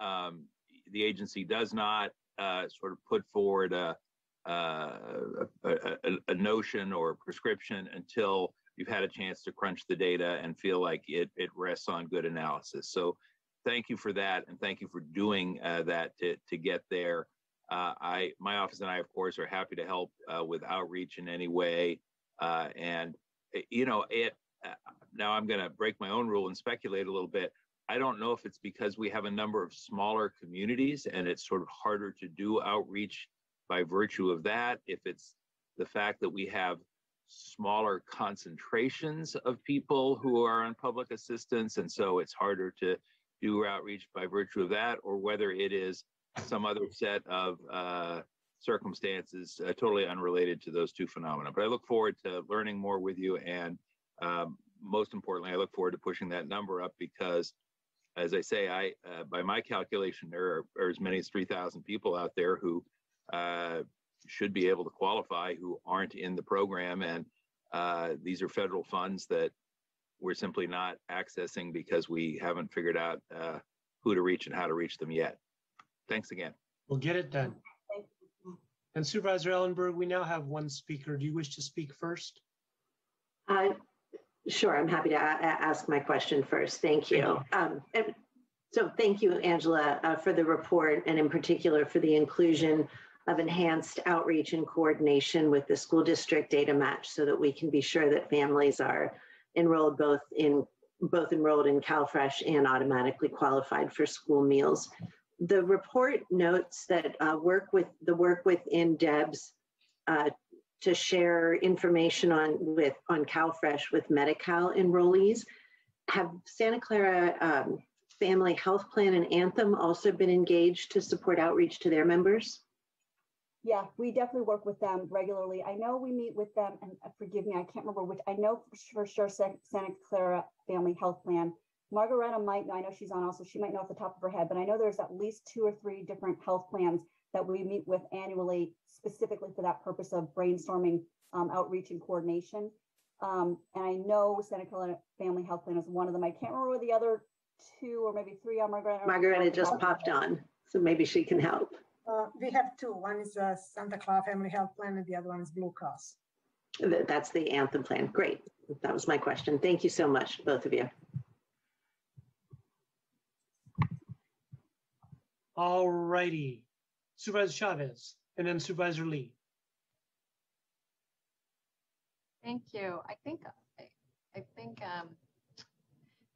um, the agency does not uh, sort of put forward a, uh, a, a, a notion or prescription until you've had a chance to crunch the data and feel like it, it rests on good analysis. So thank you for that. And thank you for doing uh, that to, to get there. Uh, I, my office and I, of course, are happy to help uh, with outreach in any way. Uh, and, eh, you know, it, uh, now I'm going to break my own rule and speculate a little bit. I don't know if it's because we have a number of smaller communities and it's sort of harder to do outreach by virtue of that. If it's the fact that we have smaller concentrations of people who are on public assistance, and so it's harder to do outreach by virtue of that, or whether it is some other set of uh, circumstances uh, totally unrelated to those two phenomena. But I look forward to learning more with you, and um, most importantly, I look forward to pushing that number up because, as I say, I uh, by my calculation, there are, are as many as 3,000 people out there who uh, should be able to qualify who aren't in the program. And uh, these are federal funds that we're simply not accessing because we haven't figured out uh, who to reach and how to reach them yet. Thanks again. We'll get it done. And Supervisor Ellenberg, we now have one speaker. Do you wish to speak first? Uh, sure, I'm happy to a- a- ask my question first. Thank you. Um, so thank you, Angela, uh, for the report and in particular for the inclusion of enhanced outreach and coordination with the school district data match so that we can be sure that families are enrolled both in both enrolled in CalFresh and automatically qualified for school meals. The report notes that uh, work with the work within DEBS uh, to share information on with on CalFresh with Medi-Cal enrollees. Have Santa Clara um, Family Health Plan and Anthem also been engaged to support outreach to their members? Yeah, we definitely work with them regularly. I know we meet with them, and uh, forgive me, I can't remember which. I know for sure Santa Clara Family Health Plan. Margareta might know. I know she's on also. She might know off the top of her head, but I know there's at least two or three different health plans that we meet with annually, specifically for that purpose of brainstorming, um, outreach, and coordination. Um, and I know Santa Clara Family Health Plan is one of them. I can't remember the other two or maybe three are Margareta. Margareta just popped on, so maybe she can help. Uh, we have two. One is uh, Santa Clara Family Health Plan, and the other one is Blue Cross. That's the Anthem plan. Great. That was my question. Thank you so much, both of you. All righty. Supervisor Chavez and then Supervisor Lee. Thank you. I think I, I think um,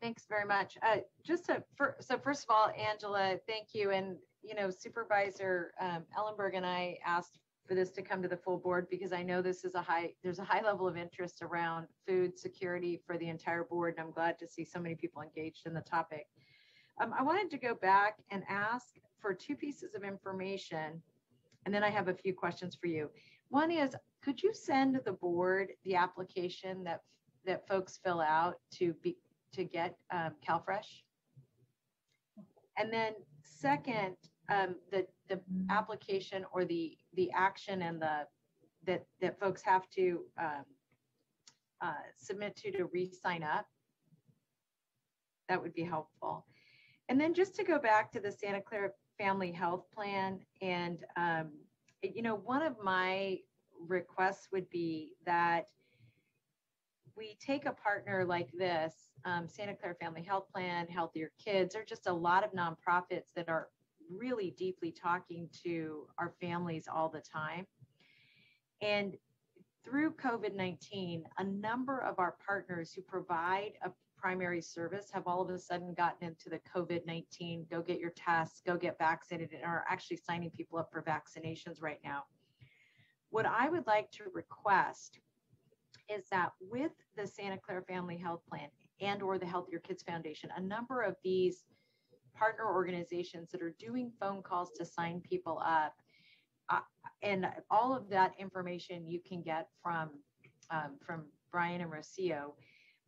thanks very much. Uh, just to, for, so first of all, Angela, thank you. And you know, Supervisor um, Ellenberg and I asked for this to come to the full board because I know this is a high, there's a high level of interest around food security for the entire board. And I'm glad to see so many people engaged in the topic. Um, I wanted to go back and ask for two pieces of information, and then I have a few questions for you. One is, could you send the board the application that that folks fill out to be to get um, CalFresh? And then second, um, the the application or the the action and the that that folks have to um, uh, submit to to re-sign up. That would be helpful. And then just to go back to the Santa Clara Family Health Plan, and um, you know, one of my requests would be that we take a partner like this, um, Santa Clara Family Health Plan, Healthier Kids, or just a lot of nonprofits that are really deeply talking to our families all the time. And through COVID 19, a number of our partners who provide a primary service have all of a sudden gotten into the COVID 19, go get your tests, go get vaccinated, and are actually signing people up for vaccinations right now. What I would like to request is that with the Santa Clara Family Health Plan and or the Healthier Kids Foundation, a number of these partner organizations that are doing phone calls to sign people up, uh, and all of that information you can get from um, from Brian and Rocio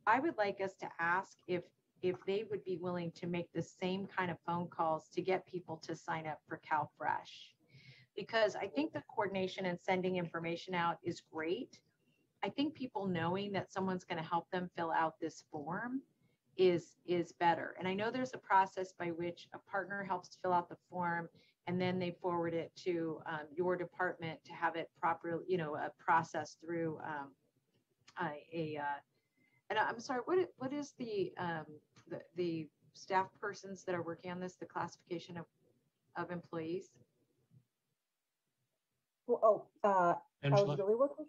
I would like us to ask if if they would be willing to make the same kind of phone calls to get people to sign up for CalFresh. Because I think the coordination and sending information out is great. I think people knowing that someone's going to help them fill out this form is is better. And I know there's a process by which a partner helps fill out the form and then they forward it to um, your department to have it properly, you know, uh, processed through um, a, a uh, and I'm sorry, what is, what is the, um, the, the staff persons that are working on this, the classification of, of employees? Well, oh, uh, eligibility workers?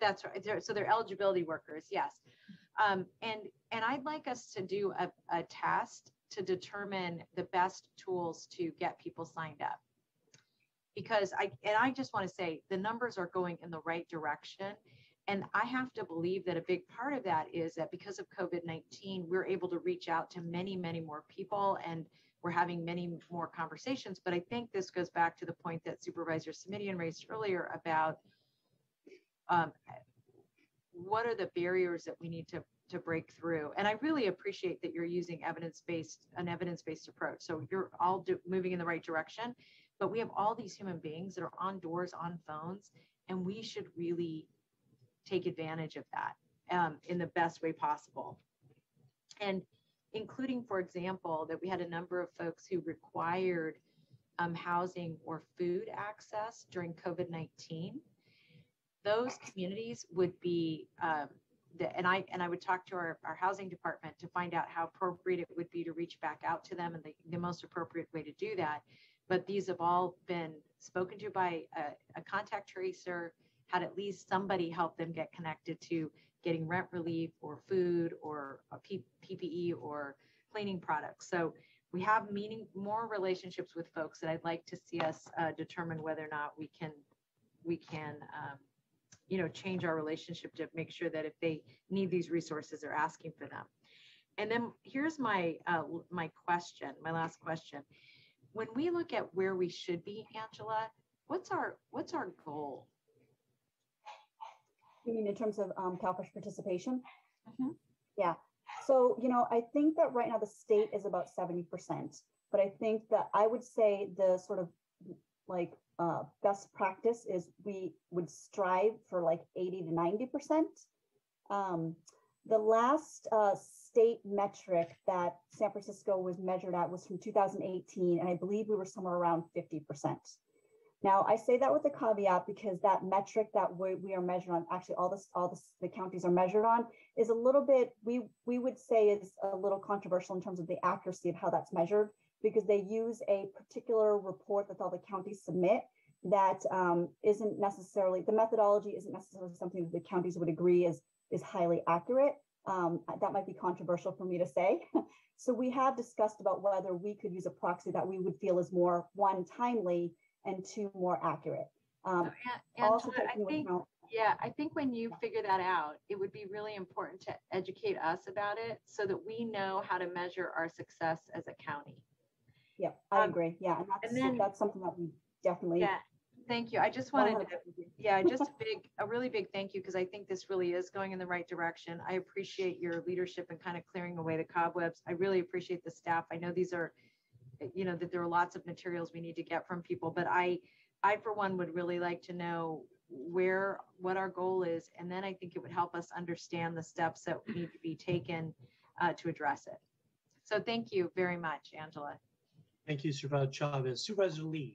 That's right. So they're eligibility workers, yes. Um, and and I'd like us to do a, a test to determine the best tools to get people signed up. Because I and I just want to say the numbers are going in the right direction. And I have to believe that a big part of that is that because of COVID 19, we're able to reach out to many, many more people and we're having many more conversations. But I think this goes back to the point that Supervisor Simitian raised earlier about um, what are the barriers that we need to, to break through. And I really appreciate that you're using evidence-based, an evidence-based approach. So you're all do, moving in the right direction, but we have all these human beings that are on doors, on phones, and we should really take advantage of that um, in the best way possible. And including, for example, that we had a number of folks who required um, housing or food access during COVID 19. Those communities would be, um, the, and I and I would talk to our, our housing department to find out how appropriate it would be to reach back out to them and the, the most appropriate way to do that. But these have all been spoken to by a, a contact tracer, had at least somebody help them get connected to getting rent relief or food or PPE or cleaning products. So we have meaning more relationships with folks that I'd like to see us uh, determine whether or not we can we can um, you know change our relationship to make sure that if they need these resources, they're asking for them. And then here's my uh, my question, my last question. When we look at where we should be, Angela, what's our what's our goal? You mean in terms of um, CalFresh participation? Mhm. Yeah. So, you know, I think that right now the state is about 70%, but I think that I would say the sort of like uh, best practice is we would strive for like 80 to 90%. Um, the last uh, state metric that San Francisco was measured at was from 2018, and I believe we were somewhere around 50%. Now, I say that with a caveat because that metric that we, we are measured on, actually all this, all this, the counties are measured on, is a little bit, we, we would say is a little controversial in terms of the accuracy of how that's measured, because they use a particular report that all the counties submit that um, not necessarily, the methodology isn't necessarily something that the counties would agree is, is highly accurate. Um, that might be controversial for me to say. so we have discussed about whether we could use a proxy that we would feel is more, one, timely, and two more accurate. Um, also Angela, I think, account- yeah, I think when you figure that out, it would be really important to educate us about it so that we know how to measure our success as a county. Yeah, I Um, agree. Yeah, and that's and then- that's something that we definitely. Yeah, thank you. I just wanted to, yeah, just a big, a really big thank you because I think this really is going in the right direction. I appreciate your leadership and kind of clearing away the cobwebs. I really appreciate the staff. I know these are, you know, that there are lots of materials we need to get from people, but I, I for one would really like to know where, what our goal is. And then I think it would help us understand the steps that need to be taken uh, to address it. So thank you very much, Angela. Thank you, Supervisor Chavez. Supervisor Lee.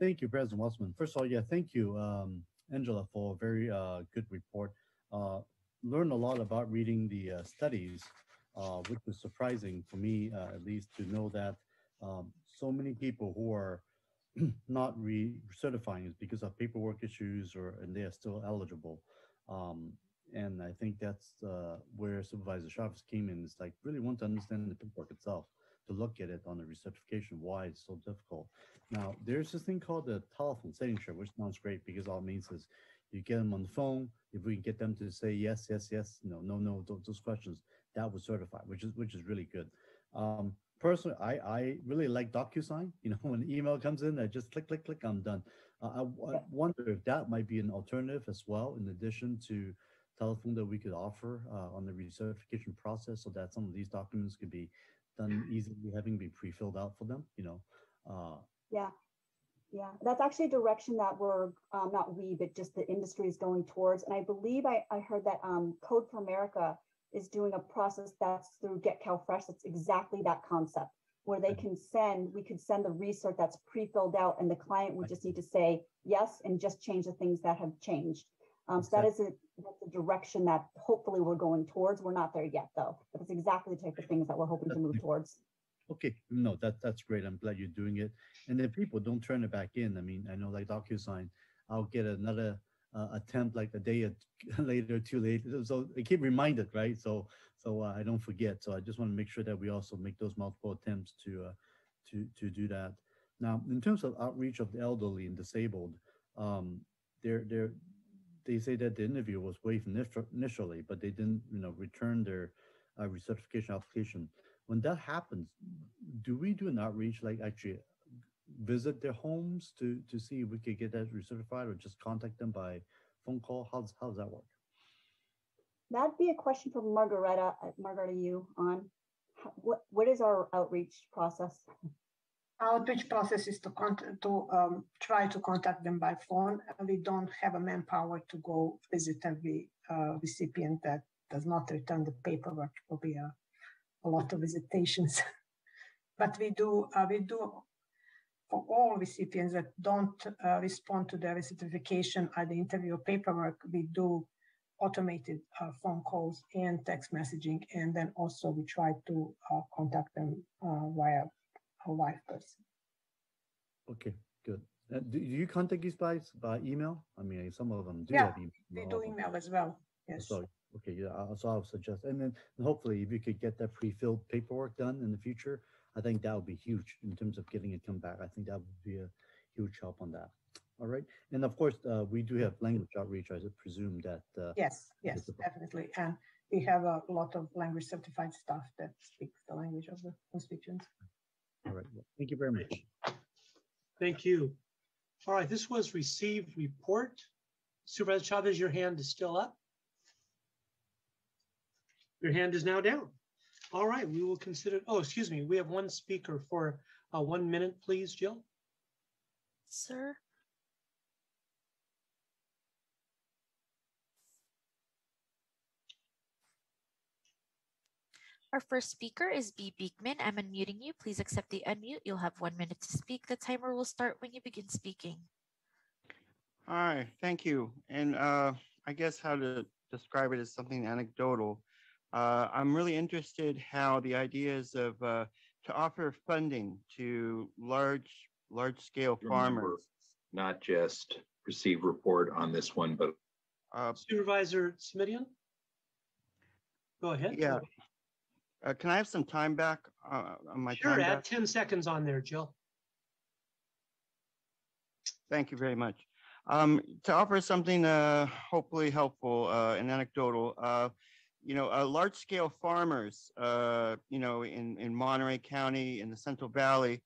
Thank you, President Wasserman. First of all, yeah, thank you, um, Angela, for a very uh, good report. Uh, learned a lot about reading the uh, studies, uh, which was surprising for me, uh, at least, to know that um, so many people who are not re-certifying is because of paperwork issues or and they are still eligible. Um, and I think that's uh, where Supervisor Chavez came in. Is like really want to understand the paperwork itself to look at it on the recertification, why it's so difficult. Now, there's this thing called the telephone signature, which sounds great because all it means is you get them on the phone. If we can get them to say yes, yes, yes, no, no, no, those, those questions, that would certify, which is which is really good. Um, personally, I I really like DocuSign. You know, when email comes in, I just click, click, click, I'm done. Uh, I, I wonder if that might be an alternative as well, in addition to telephone that we could offer uh, on the recertification process, so that some of these documents could be done easily, having be pre-filled out for them. You know, uh, Yeah, yeah, that's actually a direction that we're, um, not we, but just the industry is going towards. And I believe I, I heard that um, Code for America is doing a process that's through GetCalFresh. That's exactly that concept where they can send, we could send the research that's pre-filled out and the client would just need to say yes and just change the things that have changed. Um, so that is a, that's the direction that hopefully we're going towards. We're not there yet though, but it's exactly the type of things that we're hoping to move towards. Okay, no, that that's great. I'm glad you're doing it. And then people don't turn it back in, I mean, I know like DocuSign, I'll get another uh, attempt like a day later, too late. So- I keep reminded, right? So so uh, I don't forget. So I just want to make sure that we also make those multiple attempts to uh, to to do that. Now, in terms of outreach of the elderly and disabled, um, they're they say that the interview was waived initially, but they didn't, you know, return their uh, recertification application. When that happens, do we do an outreach, like actually visit their homes to to see if we could get that recertified, or just contact them by phone call? How's how does that work? That'd be a question for Margareta, uh, Margareta, you on what, what is our outreach process? Outreach process is to contact, to um, try to contact them by phone. and We don't have a manpower to go visit every uh, recipient that does not return the paperwork. It Will be a, a lot of visitations, but we do uh, we do for all recipients that don't uh, respond to their certification at the interview or paperwork. We do automated uh, phone calls and text messaging, and then also we try to uh, contact them uh, via a live person. Okay, good. Uh, do, do you contact these guys by email? I mean, some of them do Yeah, have email. Not do all of them. email as well. Yes. So, okay, yeah, so I'll suggest, and then hopefully if you could get that pre-filled paperwork done in the future, I think that would be huge in terms of getting it come back. I think that would be a huge help on that. All right, and of course, uh, we do have language outreach, I presume that. uh, Yes, yes, definitely. And we have a lot of language certified staff that speaks the language of the constituents. All right, well, thank you very much. Thank you. All right, this was received report. Supervisor Chavez, your hand is still up. Your hand is now down. All right, we will consider, oh, excuse me, we have one speaker for uh, one minute, please, Jill. Sir? Our first speaker is B. Beekman. I'm unmuting you. Please accept the unmute. You'll have one minute to speak. The timer will start when you begin speaking. Hi, thank you. And uh, I guess how to describe it is something anecdotal. Uh, I'm really interested how the ideas of uh, to offer funding to large large scale Remember, farmers. Not just receive report on this one, but Uh, Supervisor Simitian? Go ahead. yeah. Uh, can I have some time back uh, on my Sure, time add back? 10 seconds on there, Jill. Thank you very much. Um, to offer something uh, hopefully helpful uh, and anecdotal, uh, you know, uh, large-scale farmers, uh, you know, in, in Monterey County, in the Central Valley,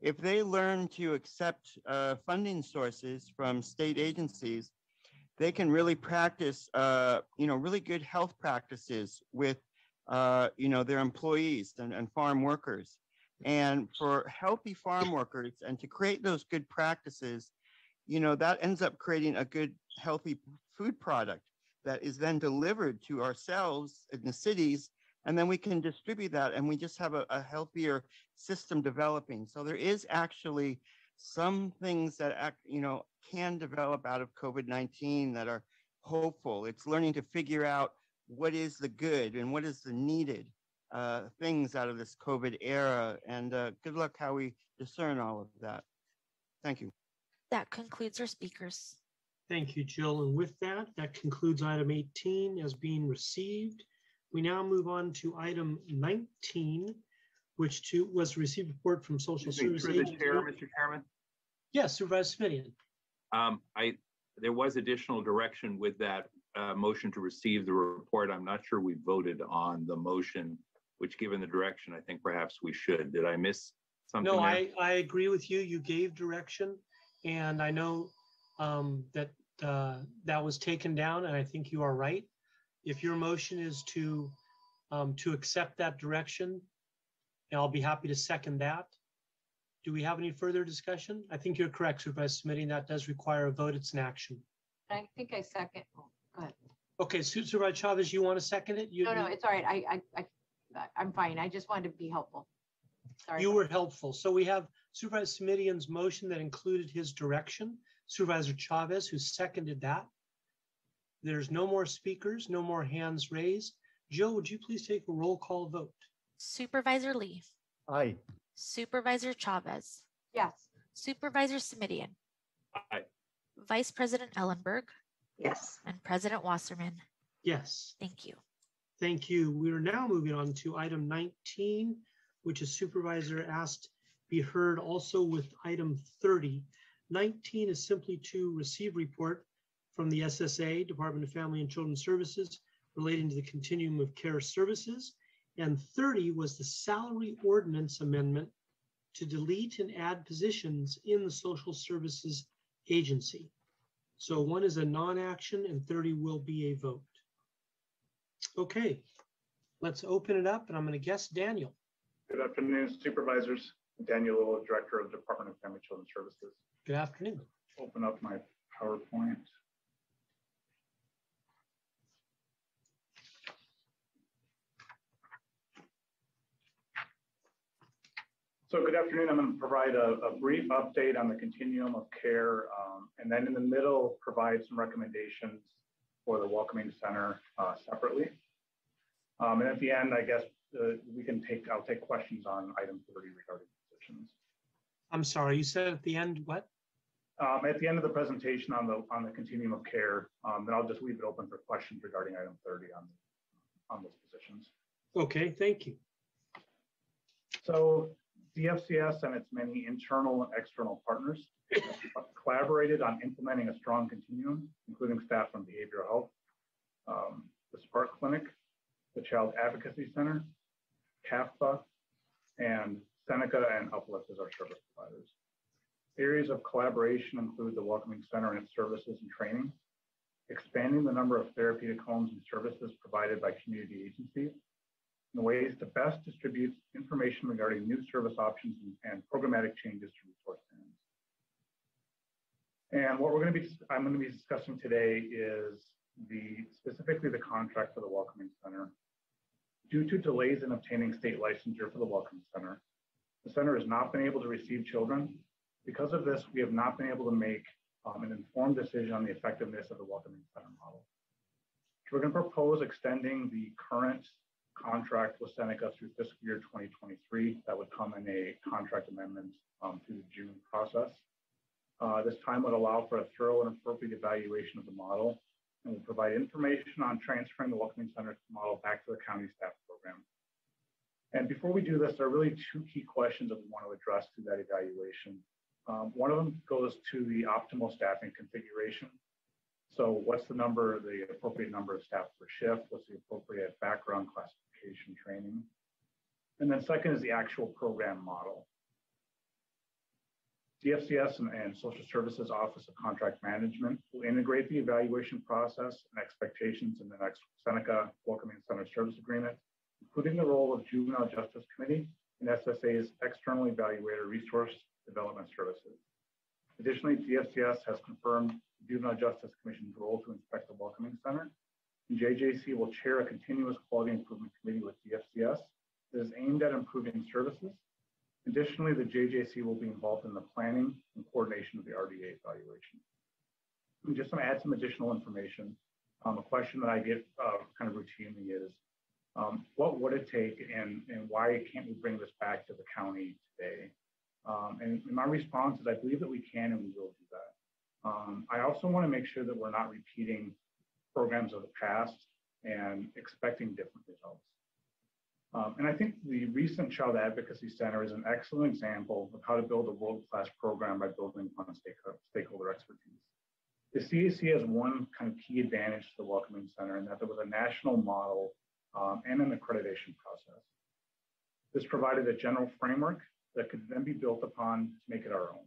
if they learn to accept uh, funding sources from state agencies, they can really practice, uh, you know, really good health practices with, uh, you know, their employees and, and farm workers. And for healthy farm workers and to create those good practices, you know, that ends up creating a good, healthy food product that is then delivered to ourselves in the cities. And then we can distribute that and we just have a, a healthier system developing. So there is actually some things that, act, you know, can develop out of COVID-19 that are hopeful. It's learning to figure out what is the good and what is the needed uh, things out of this COVID era. And uh, good luck how we discern all of that. Thank you. That concludes our speakers. Thank you, Jill. And with that, that concludes item 18 as being received. We now move on to item 19, which to, was received report from Social Excuse me, Service through the chair, Mr. Chairman. Yes, Supervisor Simitian. Um, I, there was additional direction with that uh, motion to receive the report. I'm not sure we voted on the motion, which given the direction, I think perhaps we should. Did I miss something? No, there? I, I agree with you. You gave direction. And I know um, that uh, that was taken down, and I think you are right. If your motion is to um, to accept that direction, and I'll be happy to second that. Do we have any further discussion? I think you're correct, Supervisor Simitian that does require a vote. It's an action. I think I second, go ahead. Okay, Supervisor Chavez, you want to second it? You- No, no, it's all right. I, I, I, I'm fine. I just wanted to be helpful. Sorry. You were helpful. So we have Supervisor Simitian's motion that included his direction. Supervisor Chavez, who seconded that. There's no more speakers, no more hands raised. Joe, would you please take a roll call vote? Supervisor Lee, Aye. Supervisor Chavez, Yes. Supervisor Simitian, Aye. Vice President Ellenberg, Yes. and President Wasserman. Yes. Thank you. Thank you. We are now moving on to item 19, which is supervisor asked be heard also with item 30. 19 is simply to receive report from the SSA, Department of Family and Children Services, relating to the continuum of care services. And 30 was the salary ordinance amendment to delete and add positions in the social services agency. So one is a non-action and 30 will be a vote. Okay, let's open it up and I'm going to guess Daniel. Good afternoon, supervisors. Daniel Little, Director of Department of Family and Children's Services. Good afternoon. Open up my PowerPoint. So good afternoon. I'm going to provide a, a brief update on the continuum of care, um, and then in the middle, provide some recommendations for the Welcoming Center uh, separately. Um, and at the end, I guess uh, we can take, I'll take questions on item 30 regarding positions. I'm sorry, you said at the end what? Um, at the end of the presentation on the on the continuum of care, um, then I'll just leave it open for questions regarding item 30 on on those positions. Okay, thank you. So DFCS and its many internal and external partners collaborated on implementing a strong continuum, including staff from behavioral health, um, the Spark Clinic, the Child Advocacy Center, CAFPA, and Seneca and Uplift as our service providers. Areas of collaboration include the Welcoming Center and its services and training, expanding the number of therapeutic homes and services provided by community agencies, and ways to best distribute information regarding new service options and, and programmatic changes to resource plans. And what we're going to be, I'm going to be discussing today is the specifically the contract for the Welcoming Center. Due to delays in obtaining state licensure for the Welcoming Center, the center has not been able to receive children. Because of this, we have not been able to make um, an informed decision on the effectiveness of the Welcoming Center model. So we're going to propose extending the current contract with Seneca through fiscal year 2023. That would come in a contract amendment um, through the June process. Uh, this time would allow for a thorough and appropriate evaluation of the model and will provide information on transferring the Welcoming Center model back to the county staff program. And before we do this, there are really two key questions that we want to address through that evaluation. Um, one of them goes to the optimal staffing configuration. So what's the number, the appropriate number of staff per shift? What's the appropriate background classification training? And then second is the actual program model. DFCS and, and, Social Services Office of Contract Management will integrate the evaluation process and expectations in the next Seneca Welcoming Center Service Agreement, including the role of Juvenile Justice Committee and SSA's external evaluator resource development services. Additionally, DFCS has confirmed the Juvenile Justice Commission's role to inspect the Welcoming Center, JJC will chair a continuous quality improvement committee with DFCS that is aimed at improving services Additionally, the JJC will be involved in the planning and coordination of the RDA evaluation. And just to add some additional information, um, a question that I get uh, kind of routinely is, um, what would it take and, and why can't we bring this back to the county today? Um, and, my response is I believe that we can and we will do that. Um, I also want to make sure that we're not repeating programs of the past and expecting different results. Um, and I think the recent Child Advocacy Center is an excellent example of how to build a world-class program by building upon stakeholder expertise. The CAC has one kind of key advantage to the Welcoming Center in that there was a national model um, and an accreditation process. This provided a general framework that could then be built upon to make it our own.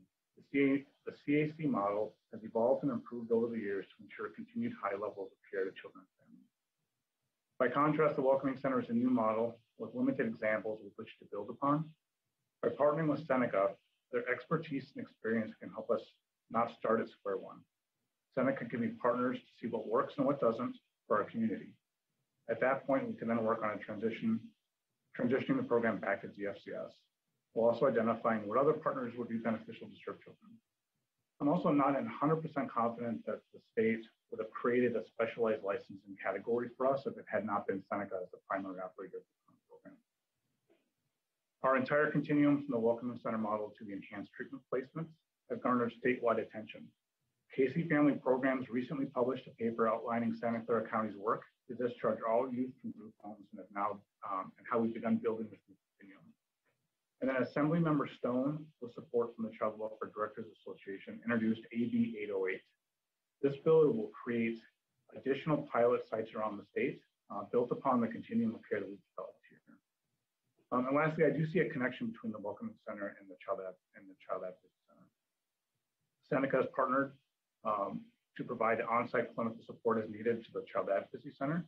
The, the CAC model has evolved and improved over the years to ensure continued high levels of care to children and families. By contrast, the Welcoming Center is a new model with limited examples with which to build upon. By partnering with Seneca, their expertise and experience can help us not start at square one. Seneca can be partners to see what works and what doesn't for our community. At that point, we can then work on a transition, transitioning the program back to DFCS, while also identifying what other partners would be beneficial to serve children. I'm also not 100% confident that the state would have created a specialized licensing category for us if it had not been Seneca as the primary operator of the program. our entire continuum from the Welcoming Center model to the enhanced treatment placements have garnered statewide attention. Casey Family Programs recently published a paper outlining Santa Clara County's work to discharge all youth from group homes and now um, and how we've begun building this new. And then Assembly Member Stone, with support from the Child Welfare Directors Association, introduced AB 808. This bill will create additional pilot sites around the state uh, built upon the continuum of care that we've developed. Um, and lastly, I do see a connection between the Welcoming Center and the Child, Ad and the Child Advocacy Center. Seneca has partnered um, to provide on-site clinical support as needed to the Child Advocacy Center.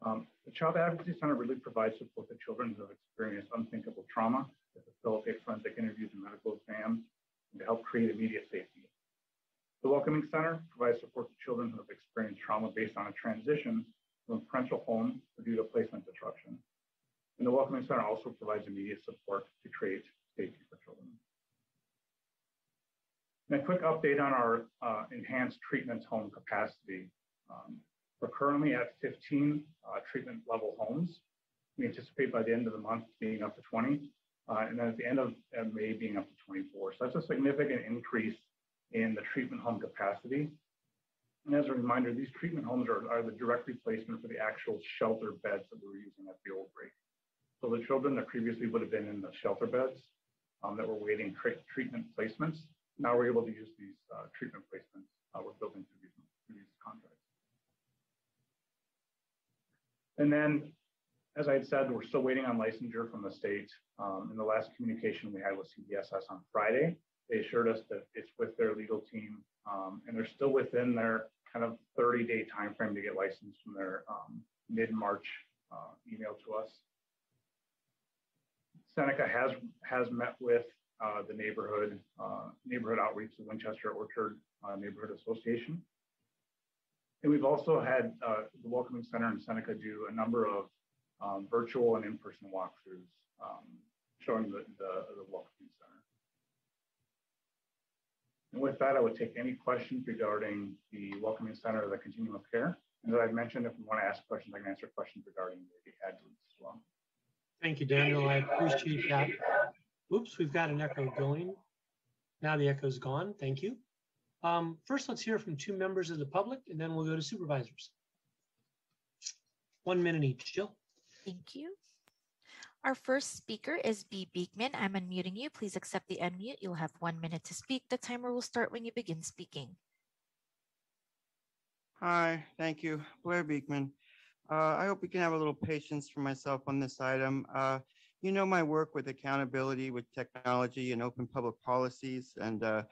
Um, the Child Advocacy Center really provides support to children who have experienced unthinkable trauma to facilitate forensic interviews and medical exams and to help create immediate safety. The Welcoming Center provides support to children who have experienced trauma based on a transition from a parental home due to placement disruption. And the Welcoming Center also provides immediate support to create safety for children. And a quick update on our uh, enhanced treatment home capacity. Um, we're currently at 15 uh, treatment level homes. We anticipate by the end of the month being up to 20, uh, and then at the end of May being up to 24. So that's a significant increase in the treatment home capacity. And as a reminder, these treatment homes are, are the direct replacement for the actual shelter beds that we were using at the old break. So the children that previously would have been in the shelter beds um, that were waiting treatment placements, now we're able to use these uh, treatment placements uh, we're building through these, through these contracts. And then, as I had said, we're still waiting on licensure from the state. Um, in the last communication we had with CDSS on Friday, they assured us that it's with their legal team, um, and they're still within their kind of 30-day timeframe to get licensed from their um, mid-March uh, email to us. Seneca has has met with uh, the neighborhood uh, neighborhood outreach, the Winchester Orchard uh, Neighborhood Association, and we've also had uh, the Welcoming Center in Seneca do a number of um, virtual and in-person walkthroughs um, showing the, the, the Welcoming Center. And with that, I would take any questions regarding the Welcoming Center or the continuum of care. And as I've mentioned, if you want to ask questions, I can answer questions regarding the adjuncts as well. Thank you, Daniel. I appreciate that. Oops, we've got an echo going. Now the echo's gone. Thank you. Um, first, let's hear from two members of the public, and then we'll go to supervisors. One minute each. Jill. Thank you. Our first speaker is B. Beekman. I'm unmuting you. Please accept the unmute. You'll have one minute to speak. The timer will start when you begin speaking. Hi, thank you. Blair Beekman. Uh, I hope we can have a little patience for myself on this item. Uh, you know my work with accountability with technology and open public policies, and uh,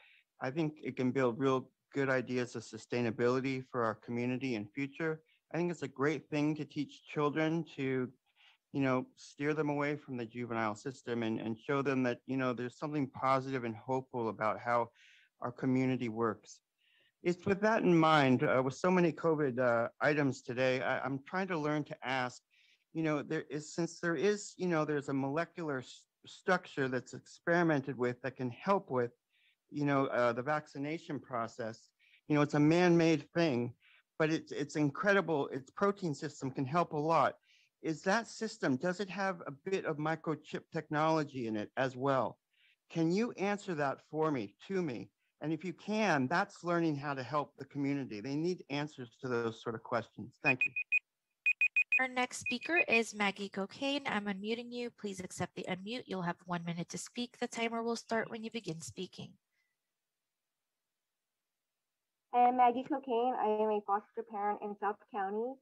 I think it can build real good ideas of sustainability for our community and future. I think it's a great thing to teach children to, you know, steer them away from the juvenile system and, and show them that, you know, there's something positive and hopeful about how our community works. It's with that in mind, uh, with so many COVID uh, items today, I, I'm trying to learn to ask, you know, there is, since there is, you know, there's a molecular structure that's experimented with that can help with, you know, uh, the vaccination process, you know, it's a man-made thing, but it's, it's incredible. Its protein system can help a lot. Is that system, does it have a bit of microchip technology in it as well? Can you answer that for me, to me? And if you can, that's learning how to help the community. They need answers to those sort of questions. Thank you. Our next speaker is Maggie Cocaine. I'm unmuting you. Please accept the unmute. You'll have one minute to speak. The timer will start when you begin speaking. I am Maggie Cocaine. I am a foster parent in South County.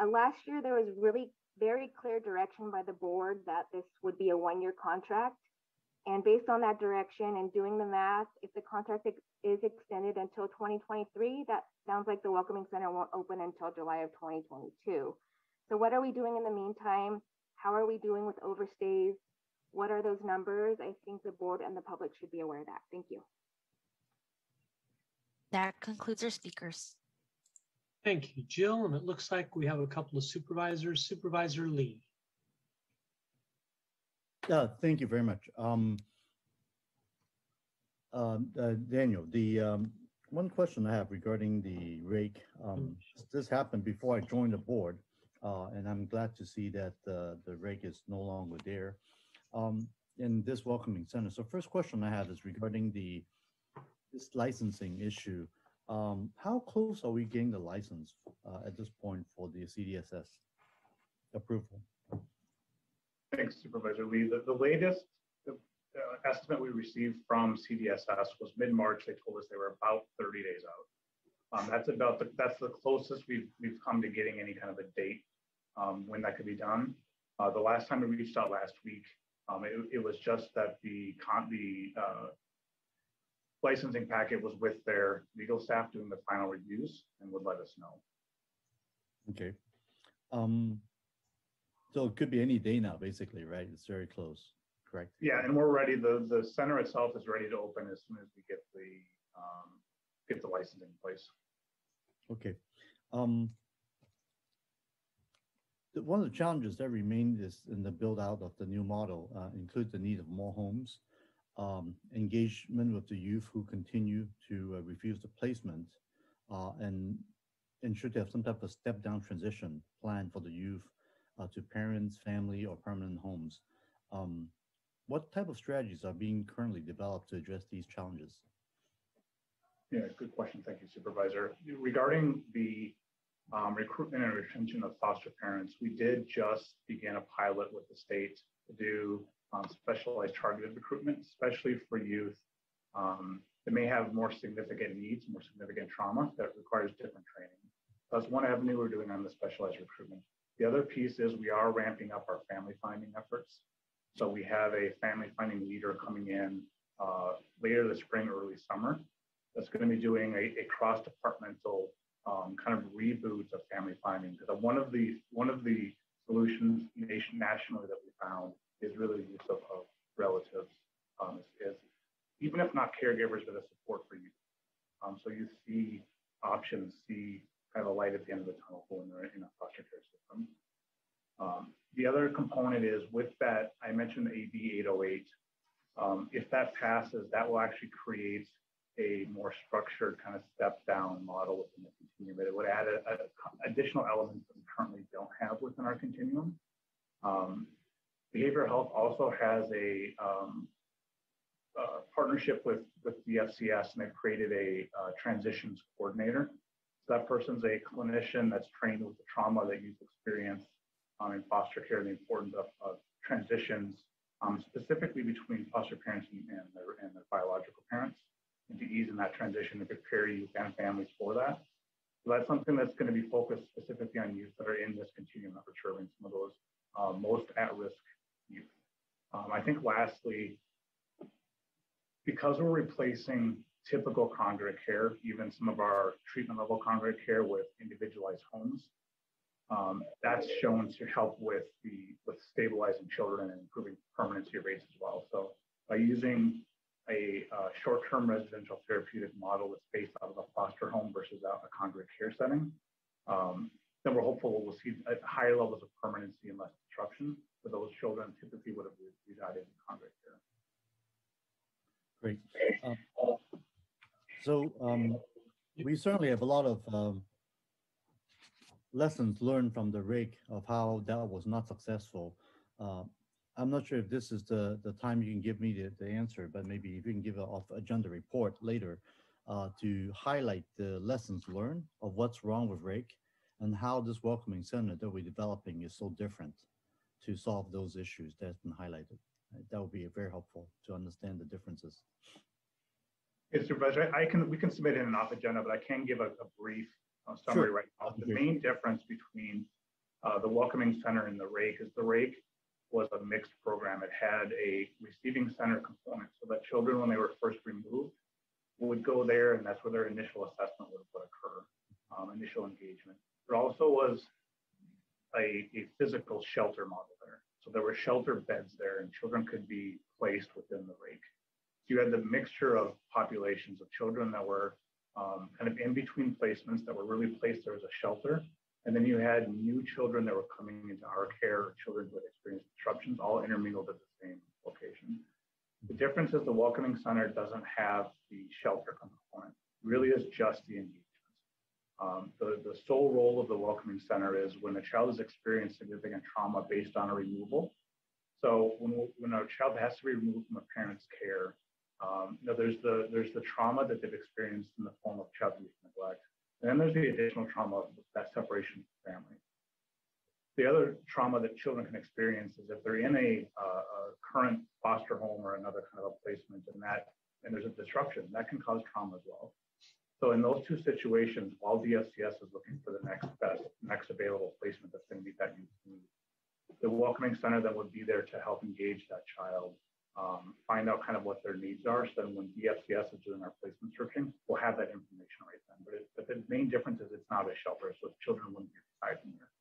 Uh, last year, there was really very clear direction by the board that this would be a one-year contract. And based on that direction and doing the math, if the contract is extended until 2023, that sounds like the Welcoming Center won't open until July of 2022. So what are we doing in the meantime? How are we doing with overstays? What are those numbers? I think the board and the public should be aware of that. Thank you. That concludes our speakers. Thank you, Jill. And it looks like we have a couple of supervisors. Supervisor Lee. Yeah, thank you very much. Um, uh, uh, Daniel, the um, one question I have regarding the RAIC, um, this happened before I joined the board, uh, and I'm glad to see that uh, the RAIC is no longer there um, in this welcoming center. So first question I have is regarding the this licensing issue. Um, how close are we getting the license uh, at this point for the CDSS approval? Thanks, Supervisor Lee. The, the latest the, uh, estimate we received from CDSS was mid-March. They told us they were about 30 days out. Um, that's about the, that's the closest we've we've come to getting any kind of a date um, when that could be done. Uh, the last time we reached out last week, um, it, it, was just that the con the uh, licensing packet was with their legal staff doing the final reviews and would let us know. Okay. Um, so it could be any day now, basically, right? It's very close, correct? Yeah, and we're ready. The the center itself is ready to open as soon as we get the um, get the licensing in place. Okay. Um, one of the challenges that remain is in the build out of the new model uh, includes the need of more homes, um, engagement with the youth who continue to uh, refuse the placement, uh, and ensure to have some type of step down transition plan for the youth uh, to parents, family, or permanent homes. Um, what type of strategies are being currently developed to address these challenges? Yeah, good question. Thank you, Supervisor. Regarding the um, recruitment and retention of foster parents, we did just begin a pilot with the state to do um, specialized targeted recruitment, especially for youth um, that may have more significant needs, more significant trauma that requires different training. That's one avenue we're doing on the specialized recruitment. The other piece is we are ramping up our family finding efforts. So we have a family finding leader coming in uh, later this spring, early summer. That's going to be doing a, a cross-departmental um, kind of reboot of family finding. Because one of the one of the solutions nation nationally that we found is really the use of, of relatives um, is, is, even if not caregivers, but a support for you. Um, so you see options, see kind of a light at the end of the tunnel when they're in a foster care system. Um, the other component is with that, I mentioned the AB 808. Um, if that passes, that will actually create a more structured kind of step down model within the continuum. It would add a, a, additional elements that we currently don't have within our continuum. Um, behavioral health also has a um, uh, partnership with, with the FCS and they've created a uh, transitions coordinator. So that person's a clinician that's trained with the trauma that you've experienced um, in foster care and the importance of, of transitions, um, specifically between foster parents and, and, their, and their biological parents, and to ease in that transition and prepare youth and families for that. So that's something that's going to be focused specifically on youth that are in this continuum of we're some of those uh, most at-risk Um, I think lastly, because we're replacing typical congregate care, even some of our treatment level congregate care with individualized homes, um, that's shown to help with the with stabilizing children and improving permanency rates as well. So by using a uh, short-term residential therapeutic model that's based out of a foster home versus a, a congregate care setting, um, then we're hopeful we'll see higher levels of permanency and less disruption for those children typically would have resided in congregate care. Great. Um, so um, we certainly have a lot of um, lessons learned from the RAIC of how that was not successful. Uh, I'm not sure if this is the, the time you can give me the, the answer, but maybe if you can give an off agenda report later uh, to highlight the lessons learned of what's wrong with RAIC and how this welcoming center that we're developing is so different to solve those issues that's been highlighted. That would be very helpful to understand the differences. Yes, Supervisor, I can we can submit it in an off agenda, but I can give a, a brief uh, summary sure. right now. The main difference between uh, the Welcoming Center and the RAIC is the RAIC was a mixed program. It had a receiving center component so that children, when they were first removed, would go there and that's where their initial assessment would, would occur, um, initial engagement. There also was a, a physical shelter model there. So there were shelter beds there and children could be placed within the RAIC. So you had the mixture of populations of children that were um, kind of in between placements that were really placed there as a shelter. And then you had new children that were coming into our care, children who had experienced disruptions, all intermingled at the same location. The difference is the Welcoming Center doesn't have the shelter component, it really is just the engagement. Um, the, the sole role of the Welcoming Center is when a child has experienced significant trauma based on a removal. So when, when a child has to be removed from a parent's care, um, you know, there's the there's the trauma that they've experienced in the form of child abuse and neglect, and then there's the additional trauma of that separation from family. The other trauma that children can experience is if they're in a, uh, a current foster home or another kind of a placement, and that and there's a disruption that can cause trauma as well. So in those two situations, while DFCS is looking for the next best, next available placement that's going to meet that need, the Welcoming Center then would be there to help engage that child, um, find out kind of what their needs are. So then when DFCS is doing our placement searching, we'll have that information right then. But, it, but the main difference is it's not a shelter, so children wouldn't be residing there.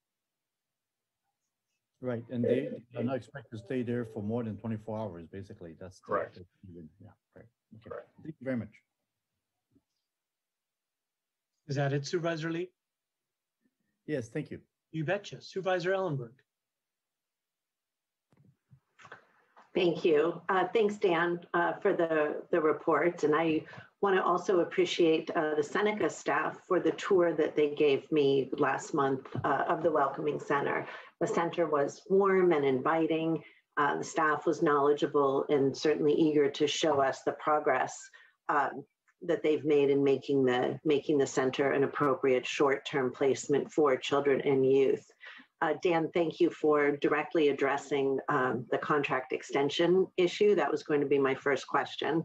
Right, and they are not expected to stay there for more than 24 hours, basically. That's correct. The, yeah, right. Okay. Correct. Thank you very much. Is that it, Supervisor Lee? Yes, thank you. You betcha. Supervisor Ellenberg. Thank you. Uh, thanks, Dan, uh, for the, the report. And I want to also appreciate uh, the Seneca staff for the tour that they gave me last month uh, of the Welcoming Center. The center was warm and inviting. Uh, the staff was knowledgeable and certainly eager to show us the progress um, that they've made in making the making the center an appropriate short-term placement for children and youth. Uh, Dan, thank you for directly addressing um, the contract extension issue. That was going to be my first question.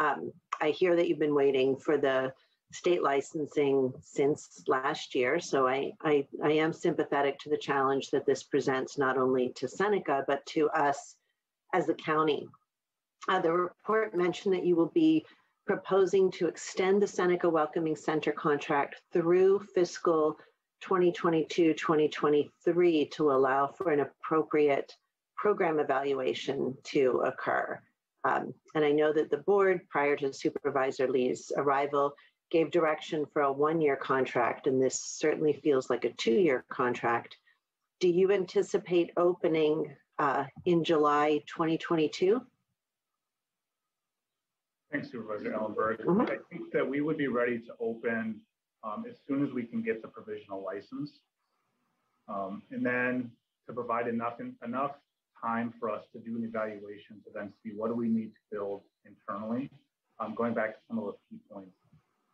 Um, I hear that you've been waiting for the state licensing since last year, so I, I, I am sympathetic to the challenge that this presents not only to Seneca, but to us as a county Uh, the report mentioned that you will be proposing to extend the Seneca Welcoming Center contract through fiscal 2022 2023 to allow for an appropriate program evaluation to occur. Um, and I know that the board, prior to Supervisor Lee's arrival, gave direction for a one year contract, and this certainly feels like a two year contract. Do you anticipate opening uh, in July 2022? Thanks, Supervisor Ellenberg. Mhm. I think that we would be ready to open um, as soon as we can get the provisional license. Um, and then to provide enough, enough time for us to do an evaluation to then see what do we need to build internally. Um, going back to some of those key points,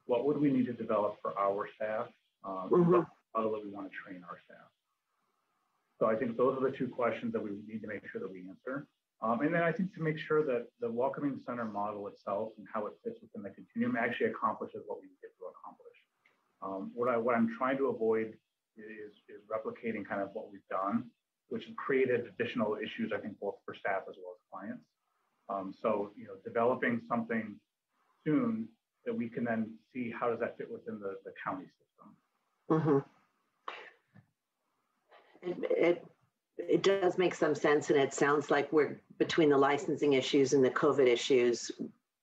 what would we need to develop for our staff? Um, Mhm. How do we want to train our staff? So I think those are the two questions that we need to make sure that we answer. Um, and then I think to make sure that the welcoming center model itself and how it fits within the continuum actually accomplishes what we get to accomplish. Um, what I what I'm trying to avoid is is replicating kind of what we've done, which has created additional issues I think both for staff as well as clients. Um, so you know, developing something soon that we can then see how does that fit within the, the county system. Mhm. It, it does make some sense, and it sounds like we're between the licensing issues and the COVID issues,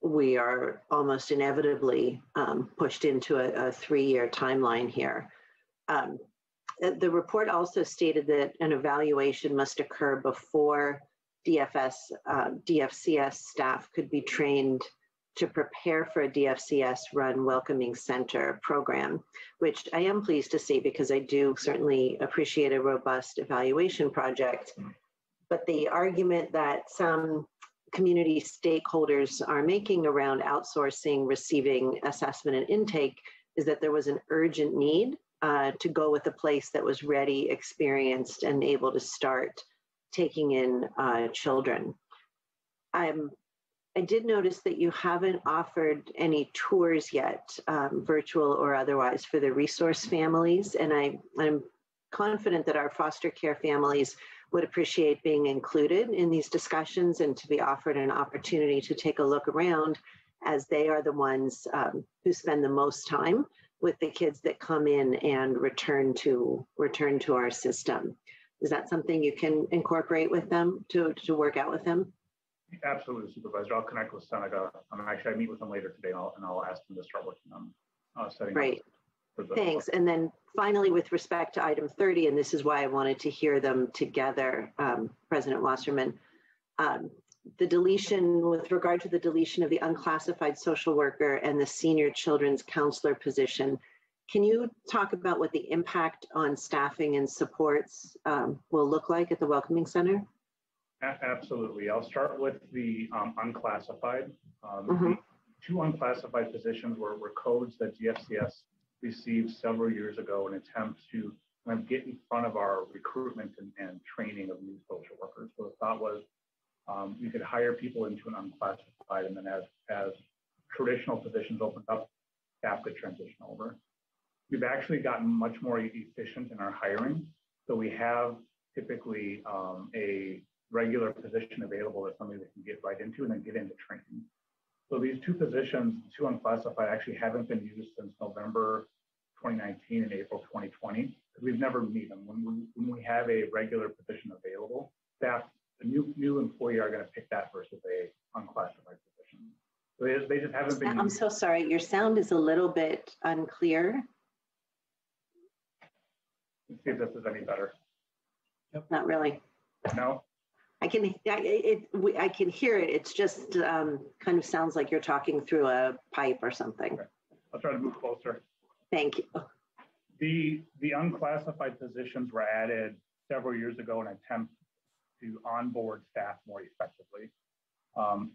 we are almost inevitably um, pushed into a, a three-year timeline here. Um, the report also stated that an evaluation must occur before DFS, uh, DFCS staff could be trained to prepare for a DFCS run welcoming center program, which I am pleased to see because I do certainly appreciate a robust evaluation project. But the argument that some community stakeholders are making around outsourcing, receiving assessment and intake is that there was an urgent need uh, to go with a place that was ready, experienced, and able to start taking in uh, children. I'm I did notice that you haven't offered any tours yet, um, virtual or otherwise, for the resource families. And I, I'm confident that our foster care families would appreciate being included in these discussions and to be offered an opportunity to take a look around as they are the ones um, who spend the most time with the kids that come in and return to return to our system. Is that something you can incorporate with them to, to work out with them? Absolutely, Supervisor. I'll connect with Seneca. Um, actually, I meet with them later today, and I'll, and I'll ask them to start working on uh, setting Great. up. for the- Thanks. And then finally, with respect to item 30, and this is why I wanted to hear them together, um, President Wasserman, um, the deletion, with regard to the deletion of the unclassified social worker and the senior children's counselor position, can you talk about what the impact on staffing and supports um, will look like at the Welcoming Center? Absolutely. I'll start with the um, unclassified. Um, Mhm. the Two unclassified positions were, were codes that DFCS received several years ago in attempt to kind of get in front of our recruitment and, and training of new social workers. So the thought was um, we could hire people into an unclassified and then as, as traditional positions opened up, staff could transition over. We've actually gotten much more efficient in our hiring. So we have typically um, a regular position available that somebody that can get right into and then get into training. So these two positions, two unclassified, actually haven't been used since November 2019 and April 2020 because we've never need them. When we, when we have a regular position available, staff, the new new employee are going to pick that versus a unclassified position. So they, they just haven't been. I'm used. so sorry, your sound is a little bit unclear. Let's see if this is any better. Not really. No? I can, I, it, we- I can hear it. It's just um, kind of sounds like you're talking through a pipe or something. I'll try to move closer. Thank you. The, the unclassified positions were added several years ago in an attempt to onboard staff more effectively. Um,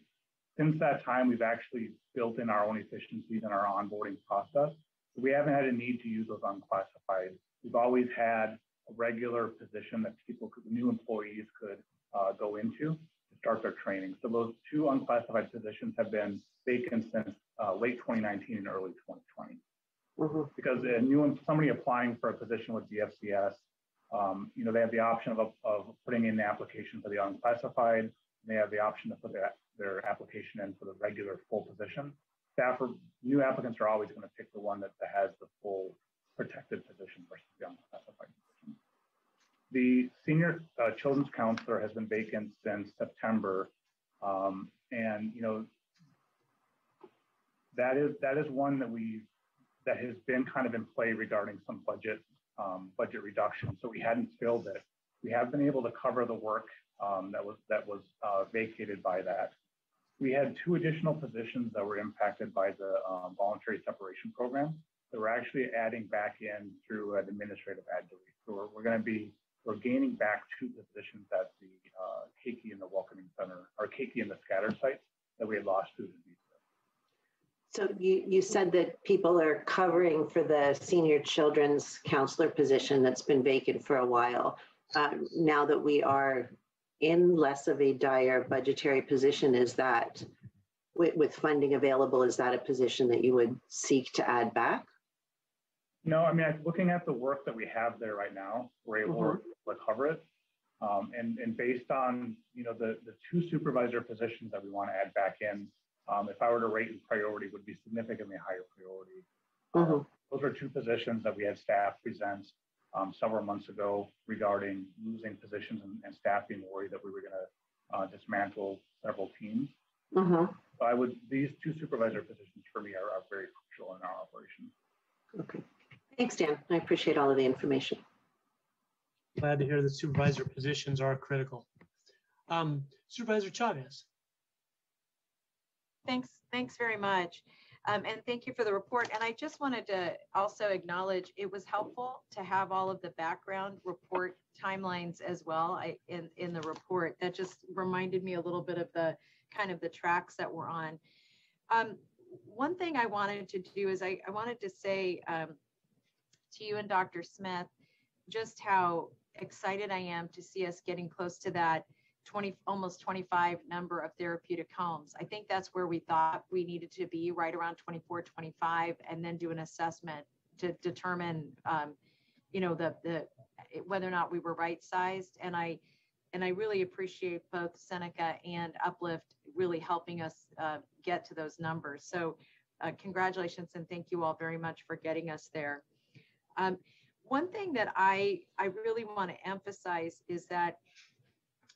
Since that time, we've actually built in our own efficiencies in our onboarding process. We haven't had a need to use those unclassified. We've always had a regular position that people, could, new employees could uh, go into to start their training. So those two unclassified positions have been vacant since uh, late 2019 and early 2020 Mhm. because a new somebody applying for a position with DFCS, um, you know, they have the option of, of putting in the application for the unclassified, They have the option to put their, their application in for the regular full position. Staff or new applicants are always going to pick the one that, that has the full protected position versus the position. The senior uh, children's counselor has been vacant since September. Um, and, you know, that is that is one that we that has been kind of in play regarding some budget um, budget reduction. So we hadn't filled it. We have been able to cover the work um, that was that was uh, vacated by that. We had two additional positions that were impacted by the um, voluntary separation program that we're actually adding back in through an administrative add delete. So we're, we're going to be we're gaining back two positions at the uh, Keiki and the Welcoming Center, or Keiki and the Scatter sites that we had lost through the visa. so you, you said that people are covering for the senior children's counselor position that's been vacant for a while. Uh, now that we are in less of a dire budgetary position, is that with, with funding available, is that a position that you would seek to add back? No, I mean, looking at the work that we have there right now, we're able mm-hmm. To cover it. Um, and, and based on, you know, the, the two supervisor positions that we want to add back in, um, if I were to rate in priority, would be significantly higher priority. Mm-hmm. those are two positions that we had staff present um, several months ago regarding losing positions and, and staff being worried that we were going to uh, dismantle several teams. Mm-hmm. So I would these two supervisor positions for me are, are very crucial in our operation. Okay, thanks, Dan. I appreciate all of the information. Glad to hear that supervisor positions are critical. Um, supervisor Chavez. Thanks, thanks very much. Um, and thank you for the report. And I just wanted to also acknowledge it was helpful to have all of the background report timelines as well I, in, in the report. That just reminded me a little bit of the kind of the tracks that we're on. Um, one thing I wanted to do is I, I wanted to say um, to you and Dr. Smith just how excited I am to see us getting close to that 20, almost 25 number of therapeutic homes. I think that's where we thought we needed to be right around 24, 25, and then do an assessment to determine, um, you know, the, the, whether or not we were right sized. And I, and I really appreciate both Seneca and Uplift really helping us uh, get to those numbers. So uh, congratulations and thank you all very much for getting us there. Um, one thing that I, I really want to emphasize is that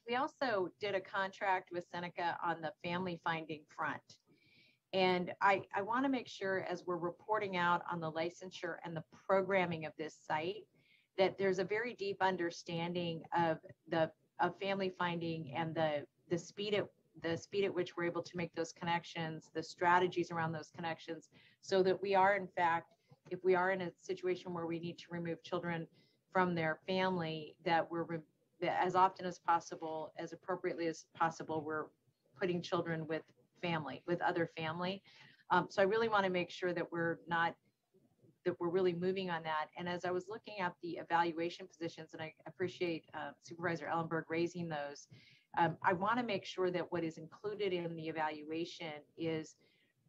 we also did a contract with Seneca on the family finding front. And I, I want to make sure as we're reporting out on the licensure and the programming of this site, that there's a very deep understanding of the of family finding and the the speed at the speed at which we're able to make those connections, the strategies around those connections, so that we are in fact, if we are in a situation where we need to remove children from their family, that we're as often as possible, as appropriately as possible, we're putting children with family, with other family. Um, so I really want to make sure that we're not that we're really moving on that. And as I was looking at the evaluation positions, and I appreciate uh, Supervisor Ellenberg raising those, um, I want to make sure that what is included in the evaluation is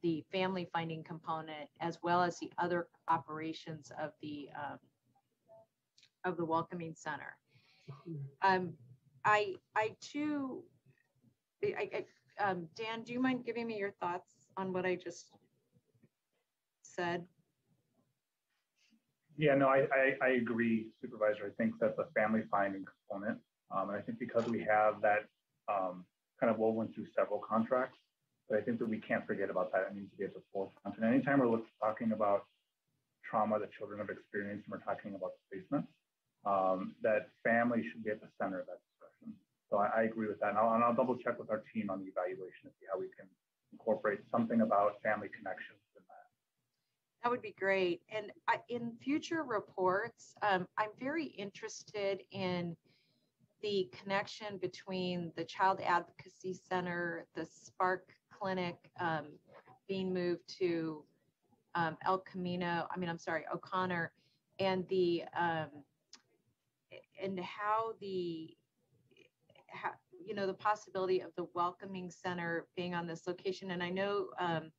the family finding component as well as the other operations of the um, of the welcoming center. Um, I, I too, I, I, um, Dan, do you mind giving me your thoughts on what I just said? Yeah, no, I, I, I agree, Supervisor. I think that the family finding component, um, and I think because we have that um, kind of woven through several contracts, but I think that we can't forget about that. It needs to be at the forefront. And anytime we're talking about trauma that children have experienced, and we're talking about displacement, um, that family should be at the center of that discussion. So I, I agree with that. And I'll, and I'll, double check with our team on the evaluation to see how we can incorporate something about family connections in that. That would be great. And I, in future reports, um, I'm very interested in the connection between the Child Advocacy Center, the Spark Clinic um, being moved to um, El Camino, I mean, I'm sorry, O'Connor, and the um, and how the how, you know the possibility of the welcoming center being on this location. And i know um,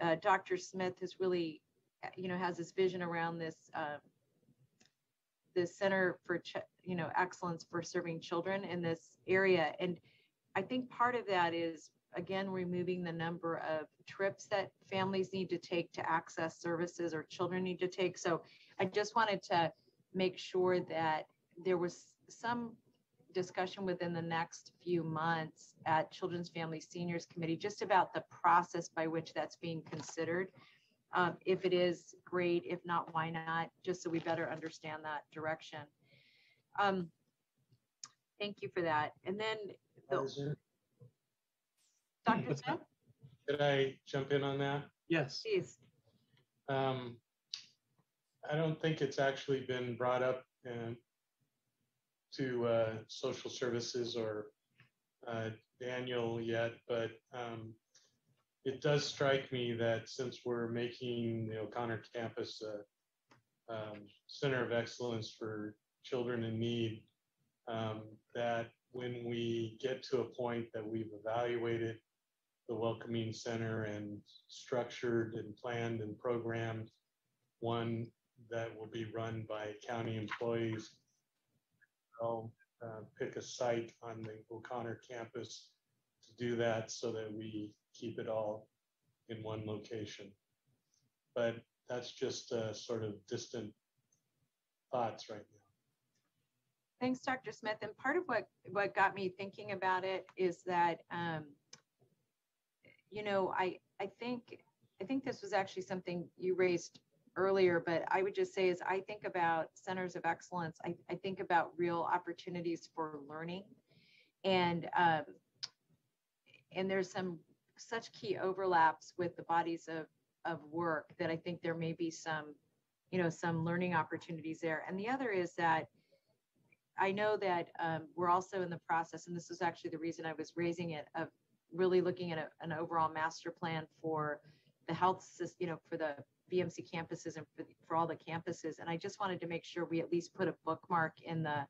uh, dr smith has really you know has this vision around this uh, this center for ch- you know excellence for serving children in this area. And I think part of that is, again, removing the number of trips that families need to take to access services or children need to take. So I just wanted to make sure that there was some discussion within the next few months at Children's Family Seniors Committee just about the process by which that's being considered. Um, if it is, great. If not, why not? Just so we better understand that direction. Um, thank you for that. And then the, Dr. Smith? Could I jump in on that? Yes. Please. Um, I don't think it's actually been brought up uh, to uh, social services or uh, Daniel yet, but um, it does strike me that since we're making the O'Connor campus a um, center of excellence for children in need, um, that when we get to a point that we've evaluated the welcoming center and structured and planned and programmed one that will be run by county employees. I'll uh, pick a site on the O'Connor campus to do that so that we keep it all in one location. But that's just uh, sort of distant thoughts right now. Thanks, Dr. Smith. And part of what, what got me thinking about it is that, um, you know, I, I think, I think this was actually something you raised earlier, but I would just say is I think about centers of excellence. I, I think about real opportunities for learning and, um, and there's some such key overlaps with the bodies of, of work that I think there may be some, you know, some learning opportunities there. And the other is that I know that um, we're also in the process, and this is actually the reason I was raising it, of really looking at a, an overall master plan for the health system, you know, for the VMC campuses and for, for all the campuses. And I just wanted to make sure we at least put a bookmark in the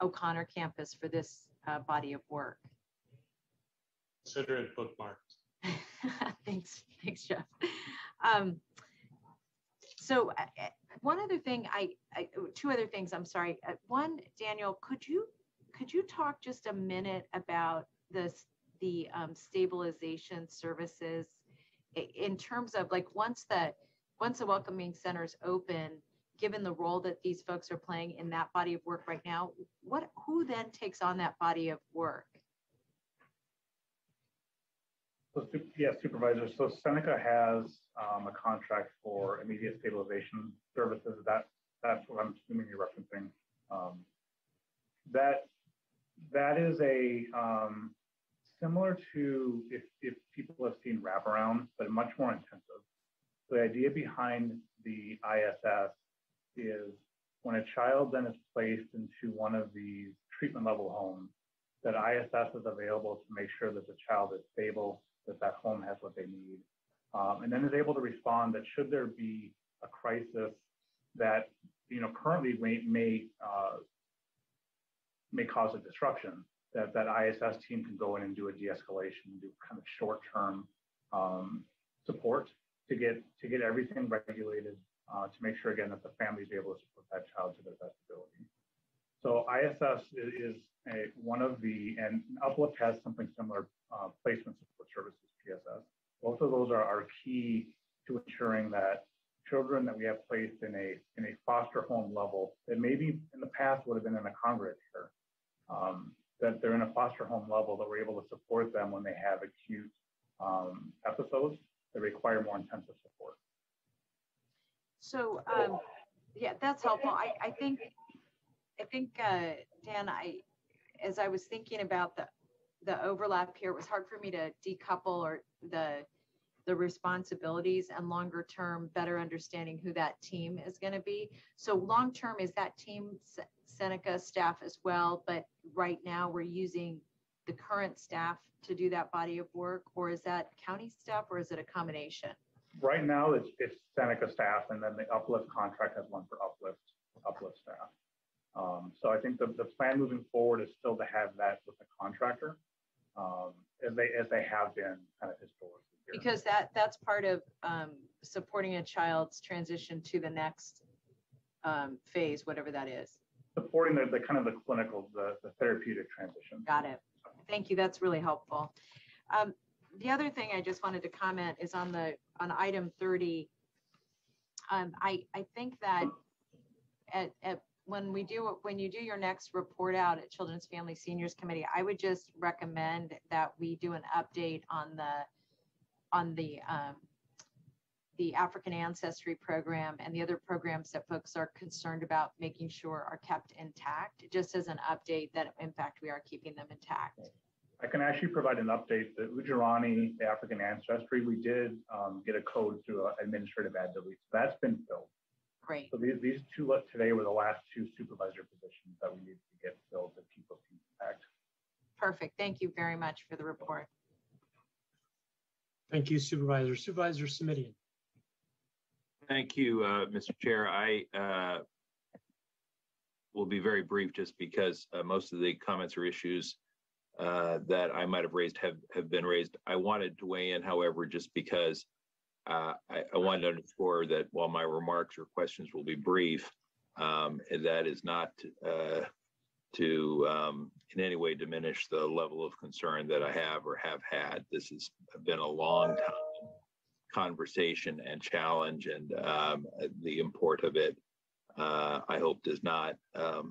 O'Connor campus for this uh, body of work. Consider it bookmarked. thanks, thanks, Jeff. Um, so uh, uh, one other thing, I, I, two other things. I'm sorry. Uh, one, Daniel, could you could you talk just a minute about this the um, stabilization services in terms of like once that once the welcoming centers open, given the role that these folks are playing in that body of work right now, what who then takes on that body of work? So, yeah, supervisor. So Seneca has um, a contract for immediate stabilization services. That that's what I'm assuming you're referencing. Um, that that is a um, similar to if if people have seen wraparound, but much more intensive. The idea behind the ISS is when a child then is placed into one of these treatment level homes, that ISS is available to make sure that the child is stable, that that home has what they need, um, and then is able to respond that should there be a crisis that you know currently may may, uh, may cause a disruption, that that ISS team can go in and do a de-escalation, do kind of short-term um, support to get to get everything regulated uh, to make sure again that the family is able to support that child to their best ability. So ISS is, a, one of the and Uplift has something similar uh, placement support services PSS. Both of those are, are key to ensuring that children that we have placed in a in a foster home level that maybe in the past would have been in a congregate care, um, that they're in a foster home level that we're able to support them when they have acute um, episodes that require more intensive support. So um, yeah, that's helpful. I, I think I think uh, Dan, I as I was thinking about the the overlap here, it was hard for me to decouple or the the responsibilities and longer term better understanding who that team is going to be. So long term is that team Seneca staff as well, but right now we're using the current staff to do that body of work, or is that county staff, or is it a combination? Right now, it's, it's Seneca staff, and then the Uplift contract has one for Uplift, Uplift staff. Um, so I think the, the plan moving forward is still to have that with the contractor, um, as they as they have been kind of historically. Here. Because that that's part of um, supporting a child's transition to the next um, phase, whatever that is. Supporting the, the kind of the clinical, the, the therapeutic transition. Got it. thank you. That's really helpful. Um, the other thing I just wanted to comment is on the, on item 30. Um, I, I think that at, at, when we do, when you do your next report out at Children's Family Seniors Committee, I would just recommend that we do an update on the, on the, um, the African Ancestry Program and the other programs that folks are concerned about making sure are kept intact, just as an update that in fact we are keeping them intact. I can actually provide an update. The Ujarani African Ancestry, we did um, get a code through uh, administrative ad delete. So that's been filled. Great. So these, these two today were the last two supervisor positions that we needed to get filled to keep us intact. Perfect. Thank you very much for the report. Thank you, Supervisor. Supervisor Simitian. Thank you, uh, Mr. Chair. I uh, will be very brief just because uh, most of the comments or issues uh, that I might have raised have, have been raised. I wanted to weigh in, however, just because uh, I, I, wanted to underscore that while my remarks or questions will be brief, um, that is not uh, to um, in any way diminish the level of concern that I have or have had. This has been a long time conversation and challenge, and um, the import of it, uh, I hope, does not um,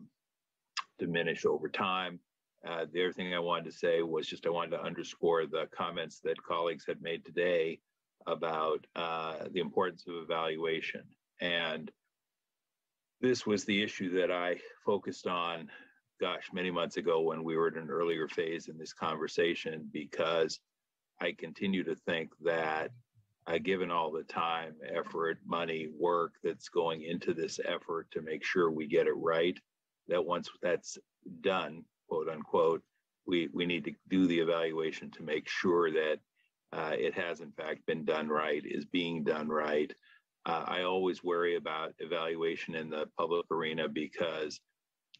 diminish over time. Uh, the other thing I wanted to say was just I wanted to underscore the comments that colleagues had made today about uh, the importance of evaluation. And this was the issue that I focused on, gosh, many months ago when we were in an earlier phase in this conversation, because I continue to think that uh, given all the time, effort, money, work that's going into this effort to make sure we get it right, that once that's done, quote unquote, we, we need to do the evaluation to make sure that uh, it has in fact been done right, is being done right. Uh, I always worry about evaluation in the public arena because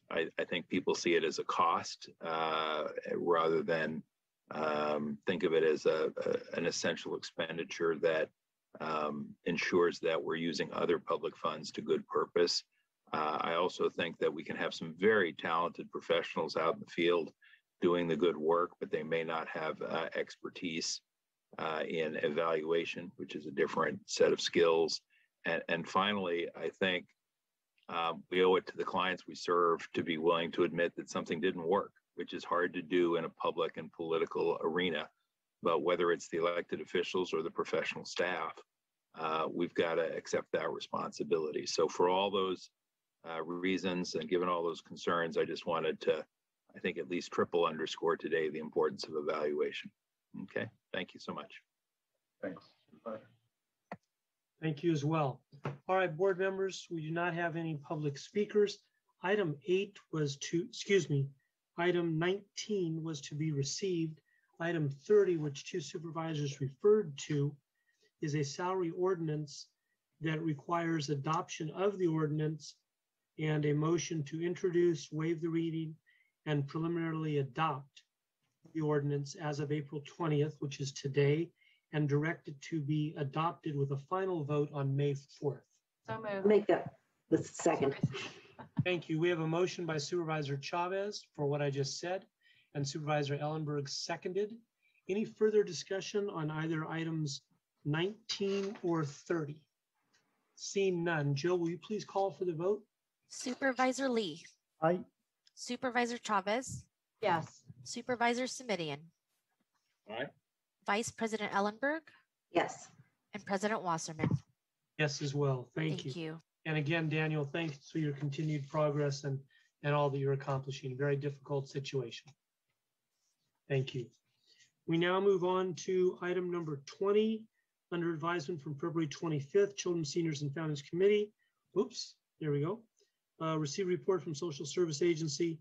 I, I think people see it as a cost uh, rather than um, think of it as a, a, an essential expenditure that um, ensures that we're using other public funds to good purpose. Uh, I also think that we can have some very talented professionals out in the field doing the good work, but they may not have uh, expertise uh, in evaluation, which is a different set of skills. And, and finally, I think um, we owe it to the clients we serve to be willing to admit that something didn't work which is hard to do in a public and political arena. But whether it's the elected officials or the professional staff, uh, we've got to accept that responsibility. So, for all those uh, reasons and given all those concerns, I just wanted to, I think, at least triple underscore today the importance of evaluation. Okay, thank you so much. Thanks. Bye. Thank you as well. All right, board members, we do not have any public speakers. Item eight was to, excuse me, Item 19 was to be received. Item 30, which two supervisors referred to, is a salary ordinance that requires adoption of the ordinance and a motion to introduce, waive the reading, and preliminarily adopt the ordinance as of April 20th, which is today, and directed to be adopted with a final vote on May 4th. So moved. Make that the second. Thank you. We have a motion by Supervisor Chavez for what I just said, and Supervisor Ellenberg seconded. Any further discussion on either items 19 or 30? Seeing none. Jill, will you please call for the vote? Supervisor Lee. Aye. Supervisor Chavez. Yes. Supervisor Simitian. Aye. Vice President Ellenberg. Yes. And President Wasserman. Yes, as well. Thank, you. Thank you. you. And again, Daniel, thanks for your continued progress and, and all that you're accomplishing. Very difficult situation. Thank you. We now move on to item number 20, under advisement from February 25th, Children, Seniors, and Families Committee. Oops, there we go. Uh, receive report from Social Service Agency,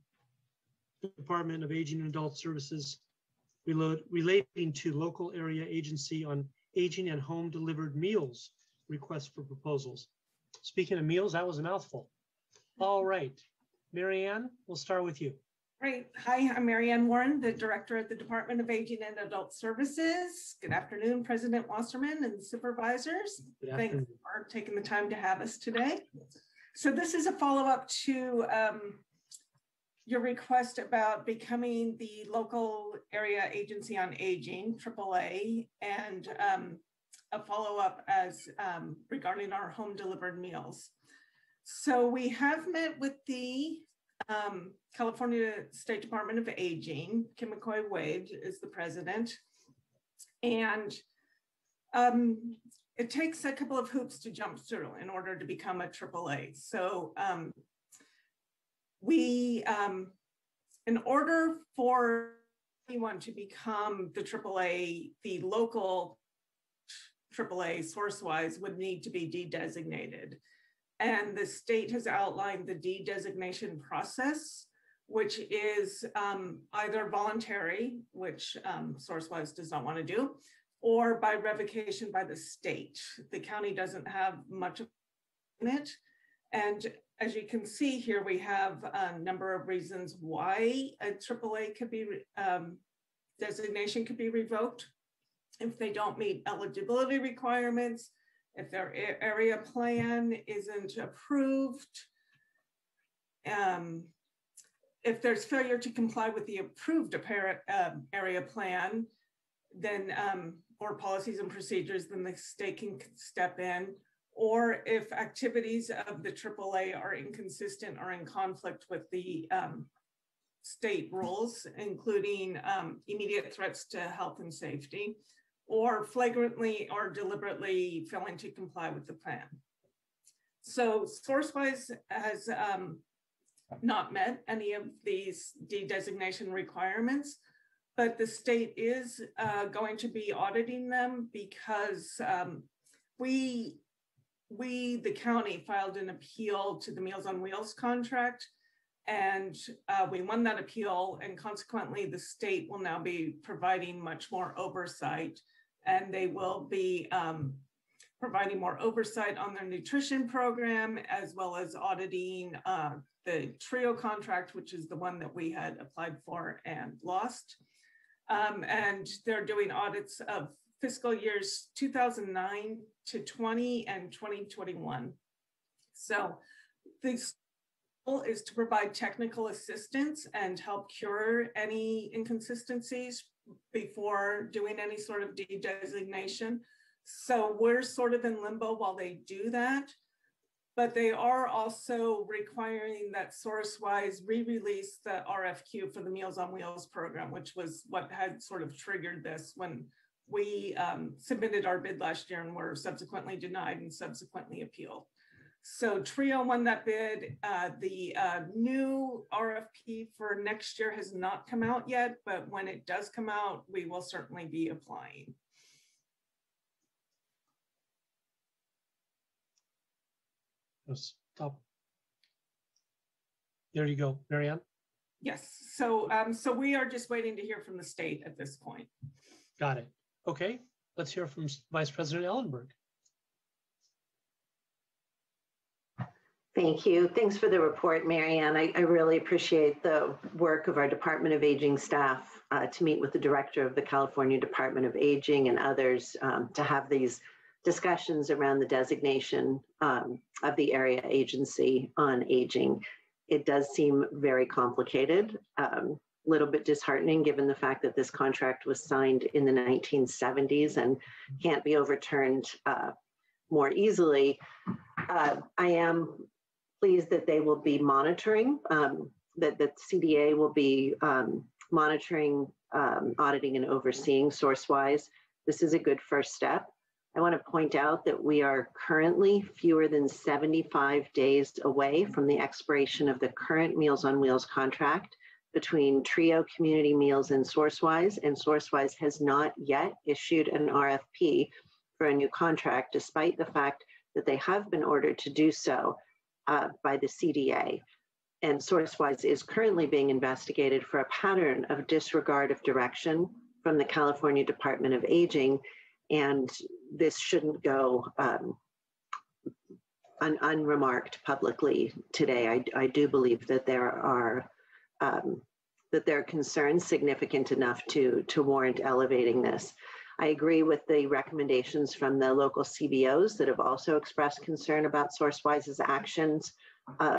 Department of Aging and Adult Services, relating to local area agency on aging and home delivered meals request for proposals. Speaking of meals, that was a mouthful. All right, Marianne, we'll start with you. Great. Hi, I'm Marianne Warren, the Director at the Department of Aging and Adult Services. Good afternoon, President Wasserman and supervisors. Thanks for taking the time to have us today. So this is a follow-up to um, your request about becoming the local area agency on aging, AAA, and um, a follow-up as um, regarding our home delivered meals. So we have met with the um, California State Department of Aging. Kim McCoy Wade is the president. And um, it takes a couple of hoops to jump through in order to become a AAA. So um, we, um, in order for anyone to become the AAA, the local AAA SourceWise would need to be de-designated. And the state has outlined the de-designation process, which is um, either voluntary, which um, SourceWise does not want to do, or by revocation by the state. The county doesn't have much in it. And as you can see here, we have a number of reasons why a AAA could be um, designation could be revoked if they don't meet eligibility requirements, if their area plan isn't approved, um, if there's failure to comply with the approved um, area plan, then um, or policies and procedures, then the state can step in. Or if activities of the AAA are inconsistent or in conflict with the um, state rules, including um, immediate threats to health and safety, or flagrantly or deliberately failing to comply with the plan. So SourceWise has um, not met any of these de-designation requirements, but the state is uh, going to be auditing them because um, we, we, the county, filed an appeal to the Meals on Wheels contract and uh, we won that appeal and consequently the state will now be providing much more oversight and they will be um, providing more oversight on their nutrition program as well as auditing uh, the TRIO contract, which is the one that we had applied for and lost. Um, and they're doing audits of fiscal years 2009 to 20 and 2021. So the goal is to provide technical assistance and help cure any inconsistencies before doing any sort of de-designation. So we're sort of in limbo while they do that. But they are also requiring that SourceWise re-release the RFQ for the Meals on Wheels program, which was what had sort of triggered this when we um, submitted our bid last year and were subsequently denied and subsequently appealed. So Trio won that bid. Uh, the uh, new RFP for next year has not come out yet, but when it does come out, we will certainly be applying. Stop. There you go, Marianne. Yes, so um, so we are just waiting to hear from the state at this point. Got it. Okay, let's hear from Vice President Ellenberg. Thank you. Thanks for the report, Marianne. I, I, really appreciate the work of our Department of Aging staff uh, to meet with the director of the California Department of Aging and others um, to have these discussions around the designation um, of the area agency on aging. It does seem very complicated, a um, little bit disheartening given the fact that this contract was signed in the 1970s and can't be overturned uh, more easily. Uh, I am pleased that they will be monitoring, um, that the CDA will be um, monitoring, um, auditing, and overseeing SourceWise. This is a good first step. I want to point out that we are currently fewer than 75 days away from the expiration of the current Meals on Wheels contract between Trio Community Meals and SourceWise, and SourceWise has not yet issued an RFP for a new contract, despite the fact that they have been ordered to do so uh, by the CDA. And SourceWise is currently being investigated for a pattern of disregard of direction from the California Department of Aging. And this shouldn't go um, un- unremarked publicly today. I, I, do believe that there are um, that there are concerns significant enough to to warrant elevating this. I agree with the recommendations from the local CBOs that have also expressed concern about SourceWise's actions. Uh,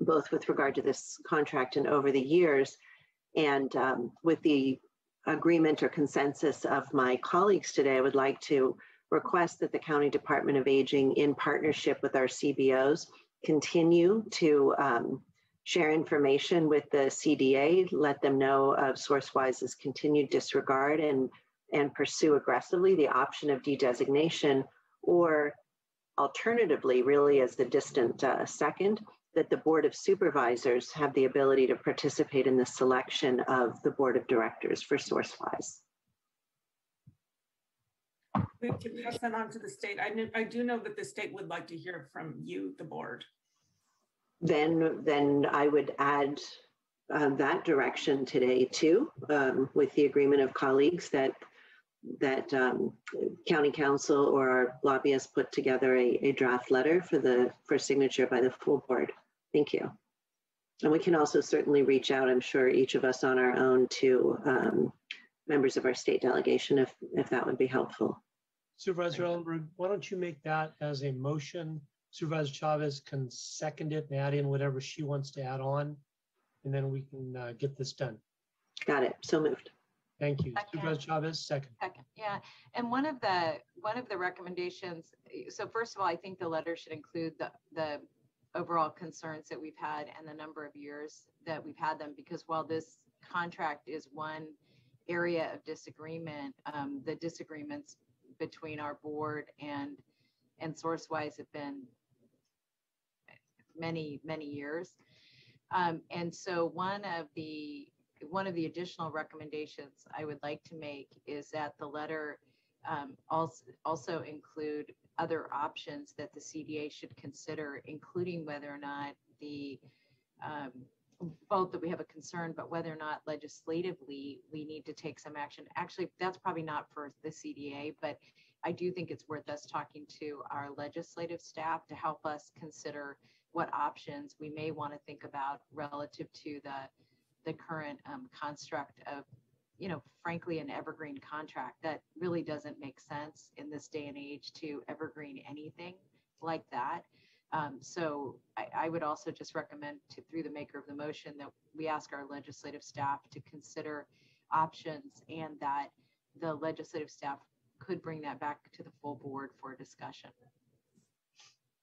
both with regard to this contract and over the years. And um, with the agreement or consensus of my colleagues today, I would like to request that the County Department of Aging, in partnership with our CBOs, continue to um, share information with the CDA, let them know of SourceWise's continued disregard and, and pursue aggressively the option of dedesignation, or alternatively, really as the distant uh, second, that the Board of Supervisors have the ability to participate in the selection of the Board of Directors for SourceWise. We can pass that on to the state. I, kn- I do know that the state would like to hear from you, the board. Then, then I would add uh, that direction today too, um, with the agreement of colleagues that that um, county counsel or our lobbyists put together a, a draft letter for the for signature by the full board. Thank you. And we can also certainly reach out, I'm sure each of us on our own to um, members of our state delegation if, if that would be helpful. Supervisor Ellenberg, why don't you make that as a motion? Supervisor Chavez can second it and add in whatever she wants to add on, and then we can uh, get this done. Got it. So moved. Thank you. Second. Supervisor Chavez, second. Second, yeah. And one of the, one of the recommendations, so first of all, I think the letter should include the, the overall concerns that we've had and the number of years that we've had them, because while this contract is one area of disagreement, um, the disagreements between our board and, and SourceWise have been many, many years. Um, and so one of the one of the additional recommendations I would like to make is that the letter um, also, also include other options that the CDA should consider, including whether or not the um, both that we have a concern, but whether or not legislatively we need to take some action. Actually, that's probably not for the CDA, but I do think it's worth us talking to our legislative staff to help us consider what options we may want to think about relative to the the current um, construct of, you know, frankly, an evergreen contract that really doesn't make sense in this day and age to evergreen anything like that. Um, so I, I, would also just recommend to, through the maker of the motion that we ask our legislative staff to consider options and that the legislative staff could bring that back to the full board for discussion.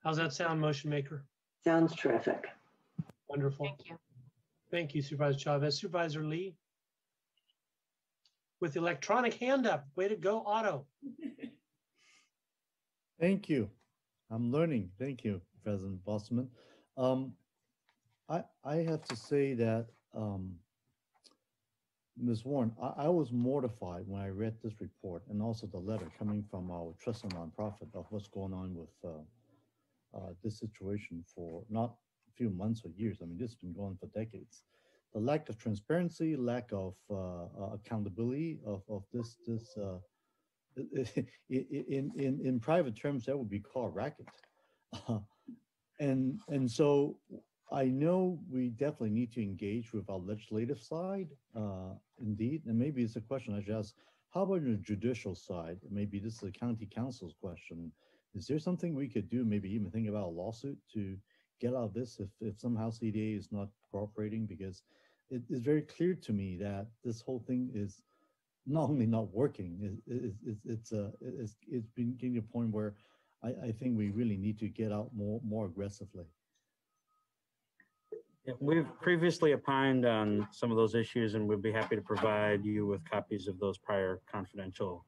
How's that sound, motion maker? Sounds terrific. Wonderful. Thank you. Thank you, Supervisor Chavez. Supervisor Lee? With electronic hand up. Way to go, Otto. Thank you. I'm learning. Thank you, President Wasserman. Um, I, I have to say that, um, Ms. Warren, I, I was mortified when I read this report and also the letter coming from our trust and nonprofit of what's going on with uh, uh, this situation for not few months or years. I mean, this has been going for decades. The lack of transparency, lack of uh, uh, accountability of, of this this uh, in in in private terms that would be called racket. and and so I know we definitely need to engage with our legislative side, uh, indeed, and maybe it's a question I should ask. How about the judicial side? Maybe this is a county counsel's question. Is there something we could do? Maybe even think about a lawsuit to get out of this if, if somehow CDA is not cooperating because it is very clear to me that this whole thing is not only not working, it, it, it, it's, uh, it's, it's been getting to a point where I, I think we really need to get out more, more aggressively. We've previously opined on some of those issues and we'd be happy to provide you with copies of those prior confidential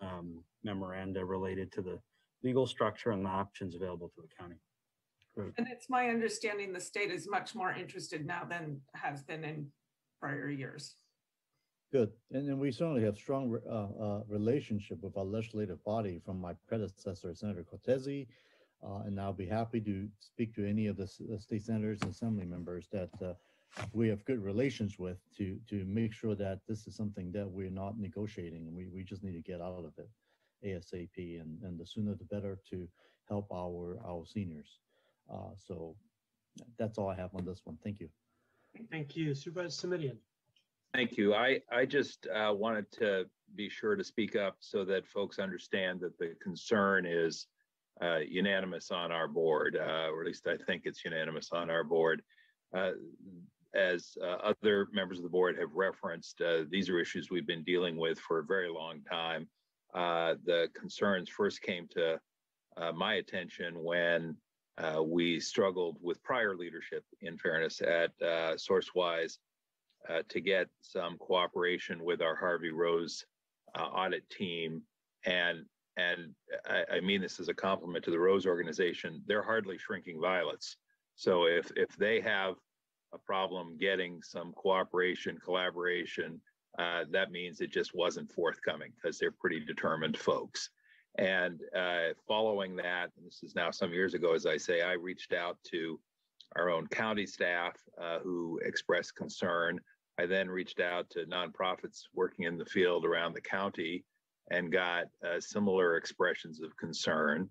um, memoranda related to the legal structure and the options available to the county. And it's my understanding the state is much more interested now than has been in prior years. Good. And then we certainly have strong uh, uh, relationship with our legislative body from my predecessor, Senator Cortese. Uh, and I'll be happy to speak to any of the, the state senators and assembly members that uh, we have good relations with to to make sure that this is something that we're not negotiating we, we just need to get out of it ASAP and, and the sooner the better to help our our seniors. Uh, so that's all I have on this one. Thank you. Thank you. Supervisor Simitian. Thank you. I, I just uh, wanted to be sure to speak up so that folks understand that the concern is uh, unanimous on our board, uh, or at least I think it's unanimous on our board. uh, as uh, other members of the board have referenced, uh, these are issues we've been dealing with for a very long time. Uh, the concerns first came to uh, my attention when uh, we struggled with prior leadership, in fairness, at uh, SourceWise to get some cooperation with our Harvey Rose audit team. And and I, I mean this as a compliment to the Rose organization. They're hardly shrinking violets. So if if they have a problem getting some cooperation, collaboration, uh, that means it just wasn't forthcoming because they're pretty determined folks. And uh, following that, this is now some years ago, as I say, I reached out to our own county staff uh, who expressed concern. I then reached out to nonprofits working in the field around the county and got uh, similar expressions of concern.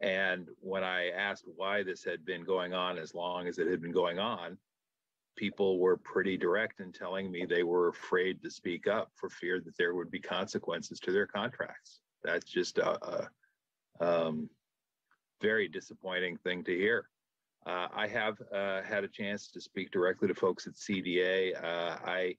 And when I asked why this had been going on as long as it had been going on, people were pretty direct in telling me they were afraid to speak up for fear that there would be consequences to their contracts. That's just a, a um, very disappointing thing to hear. Uh, I have uh, had a chance to speak directly to folks at CDA. Uh, I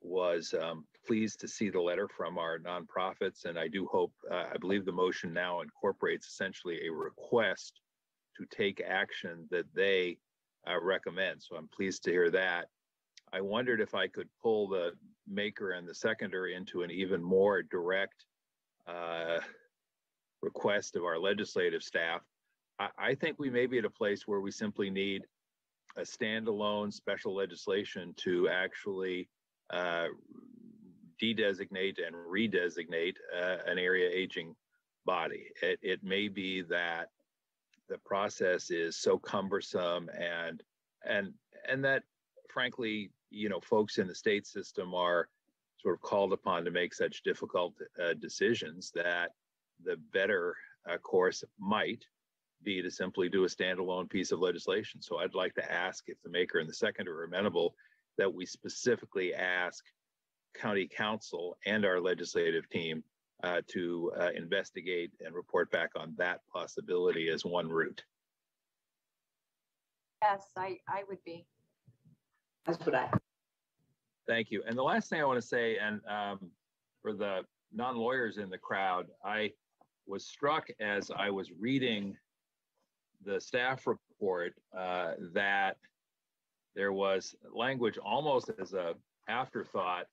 was um, pleased to see the letter from our nonprofits, and I do hope, uh, I believe the motion now incorporates essentially a request to take action that they uh, recommend. So I'm pleased to hear that. I wondered if I could pull the maker and the seconder into an even more direct uh, request of our legislative staff. I, I think we may be at a place where we simply need a standalone special legislation to actually uh, de-designate and redesignate uh, an area aging body. It, it may be that the process is so cumbersome and and and that frankly you know folks in the state system are sort of called upon to make such difficult uh, decisions that the better uh, course might be to simply do a standalone piece of legislation so i'd like to ask if the maker and the second are amenable that we specifically ask county counsel and our legislative team uh, to uh, investigate and report back on that possibility as one route. Yes, I, I would be. That's what I. Thank you. And the last thing I want to say, and um, for the non-lawyers in the crowd, I was struck as I was reading the staff report uh, that there was language almost as a afterthought,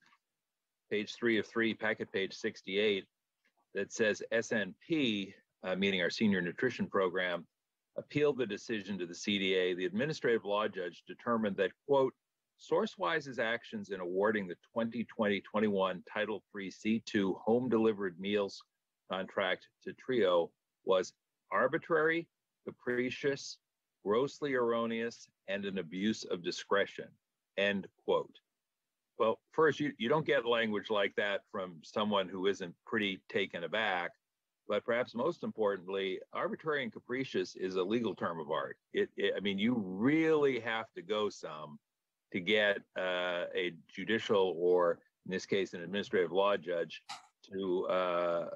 page three of three, packet page 68, that says SNP, uh, meaning our senior nutrition program, appealed the decision to the CDA. The administrative law judge determined that, quote, SourceWise's actions in awarding the 2020-21 Title III C2 home delivered meals contract to Trio was arbitrary, capricious, grossly erroneous, and an abuse of discretion, end quote. Well, first, you, you don't get language like that from someone who isn't pretty taken aback. But perhaps most importantly, arbitrary and capricious is a legal term of art. It, it I mean, you really have to go some to get uh, a judicial or, in this case, an administrative law judge to uh,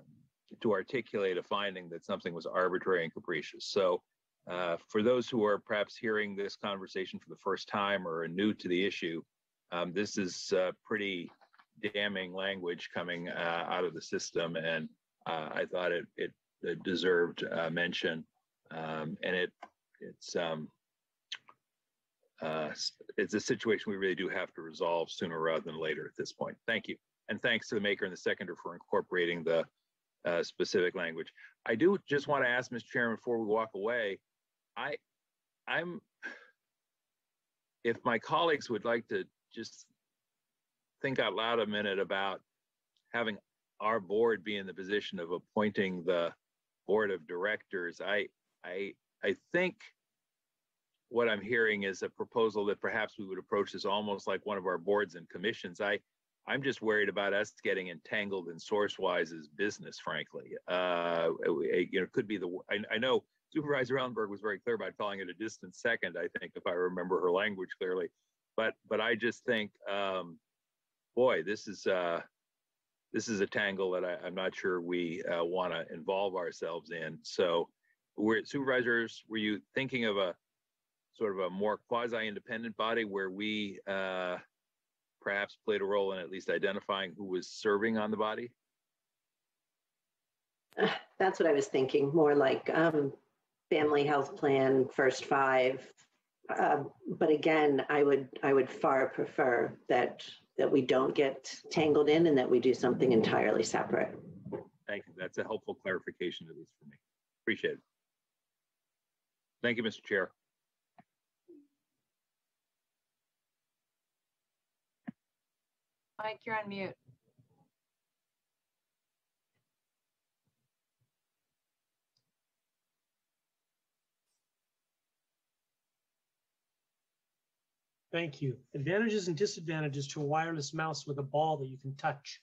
to articulate a finding that something was arbitrary and capricious. So, uh, for those who are perhaps hearing this conversation for the first time or are new to the issue, um, this is uh, pretty damning language coming uh, out of the system, and uh, I thought it it, deserved mention, um, and it it's um, uh, it's a situation we really do have to resolve sooner rather than later at this point. Thank you, and thanks to the maker and the seconder for incorporating the uh, specific language. I do just want to ask, Mr. Chairman, before we walk away, I I'm if my colleagues would like to just think out loud a minute about having our board be in the position of appointing the board of directors. I I I think what I'm hearing is a proposal that perhaps we would approach this almost like one of our boards and commissions. I I'm just worried about us getting entangled in SourceWise's business, frankly. Uh, you know, it could be the I, I know Supervisor Ellenberg was very clear about calling it a distant second. I think, if I remember her language clearly, but but I just think, um, boy, this is uh, this is a tangle that I, am not sure we uh, want to involve ourselves in. So, we're supervisors. Were you thinking of a sort of a more quasi-independent body where we uh, perhaps played a role in at least identifying who was serving on the body? Uh, That's what I was thinking, more like um, family health plan, first five. Uh, But again, I would, I would far prefer that, that we don't get tangled in and that we do something entirely separate. Thank you. That's a helpful clarification, at least for me. Appreciate it. Thank you, Mr. Chair. Mike, you're on mute. Thank you. Advantages and disadvantages to a wireless mouse with a ball that you can touch.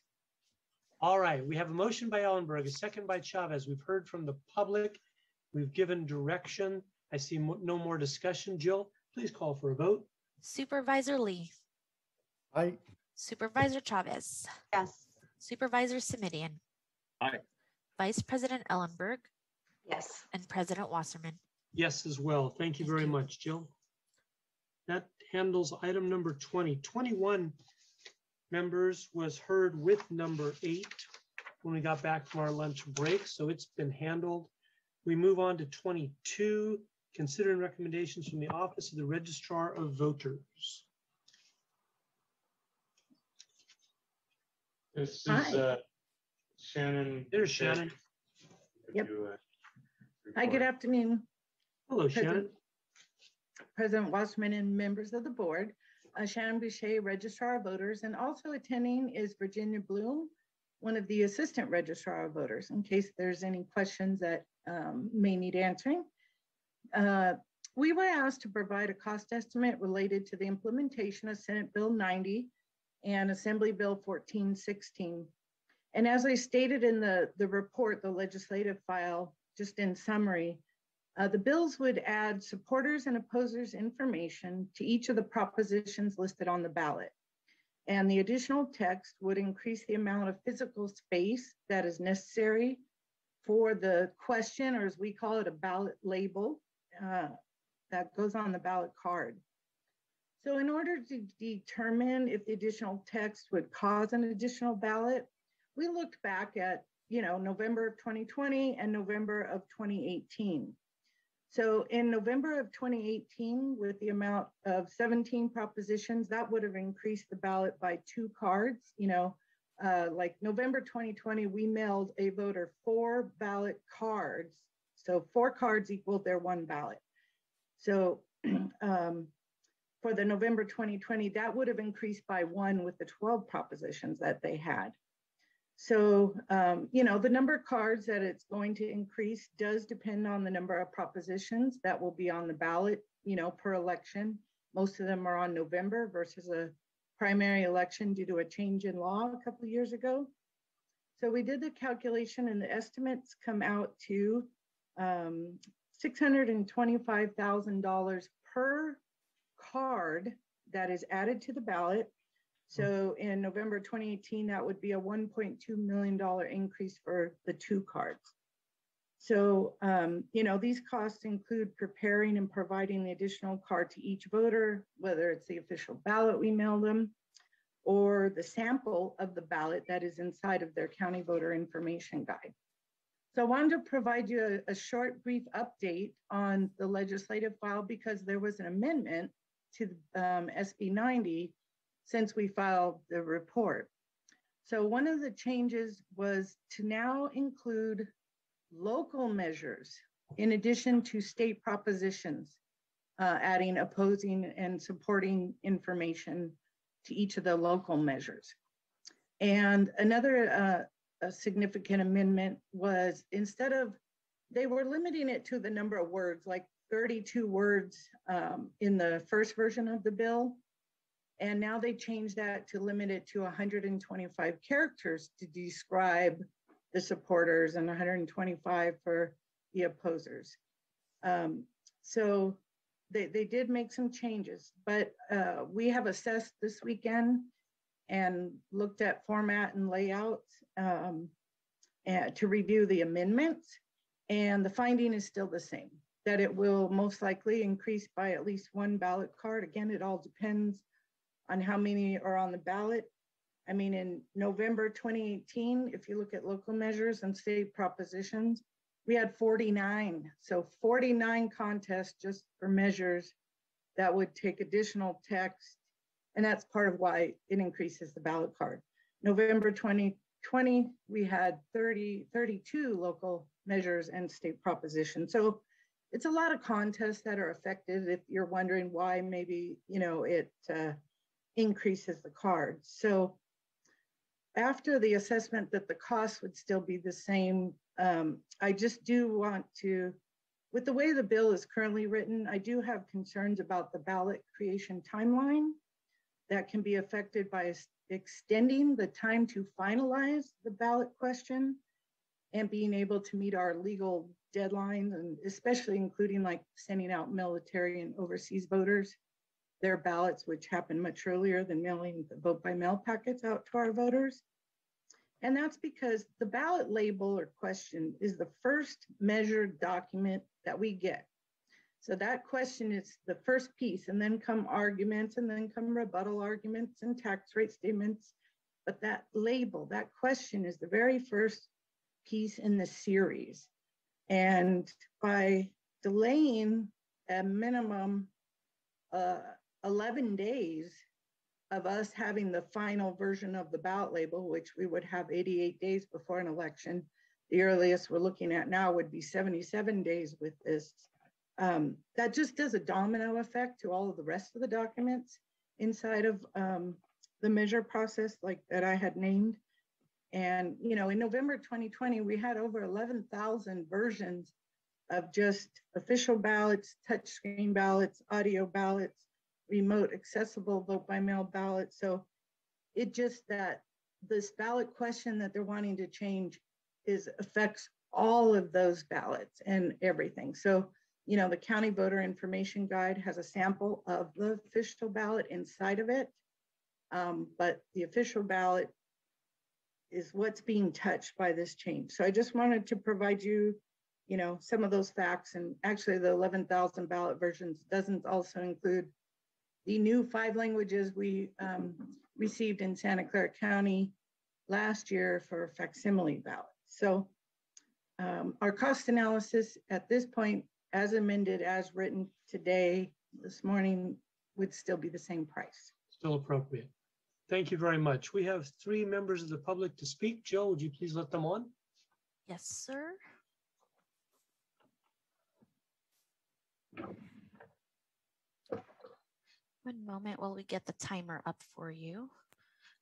All right, we have a motion by Ellenberg, a second by Chavez. We've heard from the public. We've given direction. I see mo- no more discussion. Jill, please call for a vote. Supervisor Lee, Aye. Supervisor Chavez, Yes. Supervisor Simitian, Aye. Vice President Ellenberg, Yes. and President Wasserman. Yes, as well. Thank you very much, Jill. That handles item number 20. 21 members was heard with number eight when we got back from our lunch break, so it's been handled. We move on to 22, considering recommendations from the Office of the Registrar of Voters. This is Hi. uh, Shannon. There's Shannon. Yep. to, uh, Hi, good report. afternoon. Hello, President- Shannon. President Wasserman and members of the board. Uh, Shannon Bushey, Registrar of Voters, and also attending is Virginia Bloom, one of the Assistant Registrar of Voters, in case there's any questions that um, may need answering. Uh, We were asked to provide a cost estimate related to the implementation of Senate Bill 90 and Assembly Bill 1416. And as I stated in the, the report, the legislative file, just in summary, uh, the bills would add supporters and opposers information to each of the propositions listed on the ballot. And the additional text would increase the amount of physical space that is necessary for the question, or as we call it, a ballot label uh, that goes on the ballot card. So in order to determine if the additional text would cause an additional ballot, we looked back at, you know, November of 2020 and November of 2018. So in November of 2018, with the amount of 17 propositions, that would have increased the ballot by two cards. You know, uh, like November 2020, we mailed a voter four ballot cards. So four cards equaled their one ballot. So um, for the November 2020, that would have increased by one with the 12 propositions that they had. So, um, you know, the number of cards that it's going to increase does depend on the number of propositions that will be on the ballot, you know, per election. Most of them are on November versus a primary election due to a change in law a couple years ago. So we did the calculation and the estimates come out to um, $625,000 per card that is added to the ballot. So in November 2018, that would be a $1.2 million increase for the two cards. So, um, you know, these costs include preparing and providing the additional card to each voter, whether it's the official ballot we mail them or the sample of the ballot that is inside of their county voter information guide. So I wanted to provide you a, a short, brief update on the legislative file because there was an amendment to um, SB 90 since we filed the report. So one of the changes was to now include local measures in addition to state propositions, uh, adding opposing and supporting information to each of the local measures. And another uh, significant amendment was instead of, they were limiting it to the number of words, like 32 words um, in the first version of the bill. And now they changed that to limit it to 125 characters to describe the supporters and 125 for the opposers. Um, so they, they did make some changes, but uh, we have assessed this weekend and looked at format and layout um, to review the amendments. And the finding is still the same. That it will most likely increase by at least one ballot card. Again, it all depends on how many are on the ballot. I mean, in November 2018, if you look at local measures and state propositions, we had 49. So 49 contests just for measures that would take additional text. And that's part of why it increases the ballot card. November 2020, we had 30, 32 local measures and state propositions. So it's a lot of contests that are affected if you're wondering why maybe, you know, it uh, increases the card. So after the assessment that the cost would still be the same, um, I just do want to, with the way the bill is currently written, I do have concerns about the ballot creation timeline that can be affected by extending the time to finalize the ballot question and being able to meet our legal deadlines and especially including like sending out military and overseas voters their ballots, which happen much earlier than mailing the vote by mail packets out to our voters. And that's because the ballot label or question is the first measured document that we get. So that question is the first piece, and then come arguments, and then come rebuttal arguments and tax rate statements. But that label, that question is the very first piece in the series. And by delaying a minimum uh, 11 days of us having the final version of the ballot label, which we would have 88 days before an election. The earliest we're looking at now would be 77 days with this. Um, that just does a domino effect to all of the rest of the documents inside of um, the measure process like that I had named. And, you know, in November 2020, we had over 11,000 versions of just official ballots, touchscreen ballots, audio ballots, remote accessible vote by mail ballots. So it just that this ballot question that they're wanting to change is affects all of those ballots and everything. So, you know, the county voter information guide has a sample of the official ballot inside of it. Um, but the official ballot is what's being touched by this change. So I just wanted to provide you, you know, some of those facts. And actually the 11,000 ballot versions doesn't also include the new five languages we um, received in Santa Clara County last year for facsimile ballots. So um, our cost analysis at this point, as amended, as written today, this morning, would still be the same price. Still appropriate. Thank you very much. We have three members of the public to speak. Joe, would you please let them on? Yes, sir. One moment while we get the timer up for you.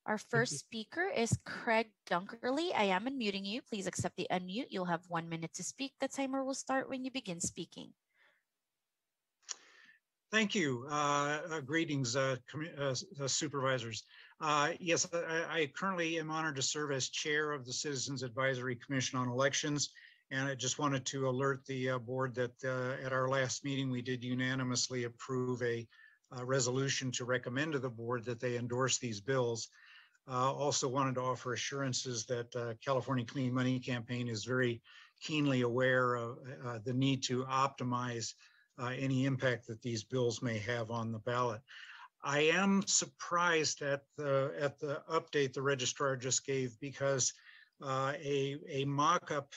Our first speaker is Craig Dunkerley. I am unmuting you. Please accept the unmute. You'll have one minute to speak. The timer will start when you begin speaking. Thank you. Uh, uh, greetings, uh, uh, uh supervisors. Uh, yes, I, I, currently am honored to serve as chair of the Citizens Advisory Commission on Elections. And I just wanted to alert the board that at our last meeting, we did unanimously approve a uh, resolution to recommend to the board that they endorse these bills. Uh, also wanted to offer assurances that uh, California Clean Money Campaign is very keenly aware of uh, the need to optimize uh, any impact that these bills may have on the ballot. I am surprised at the at the update the registrar just gave because uh, a a mock-up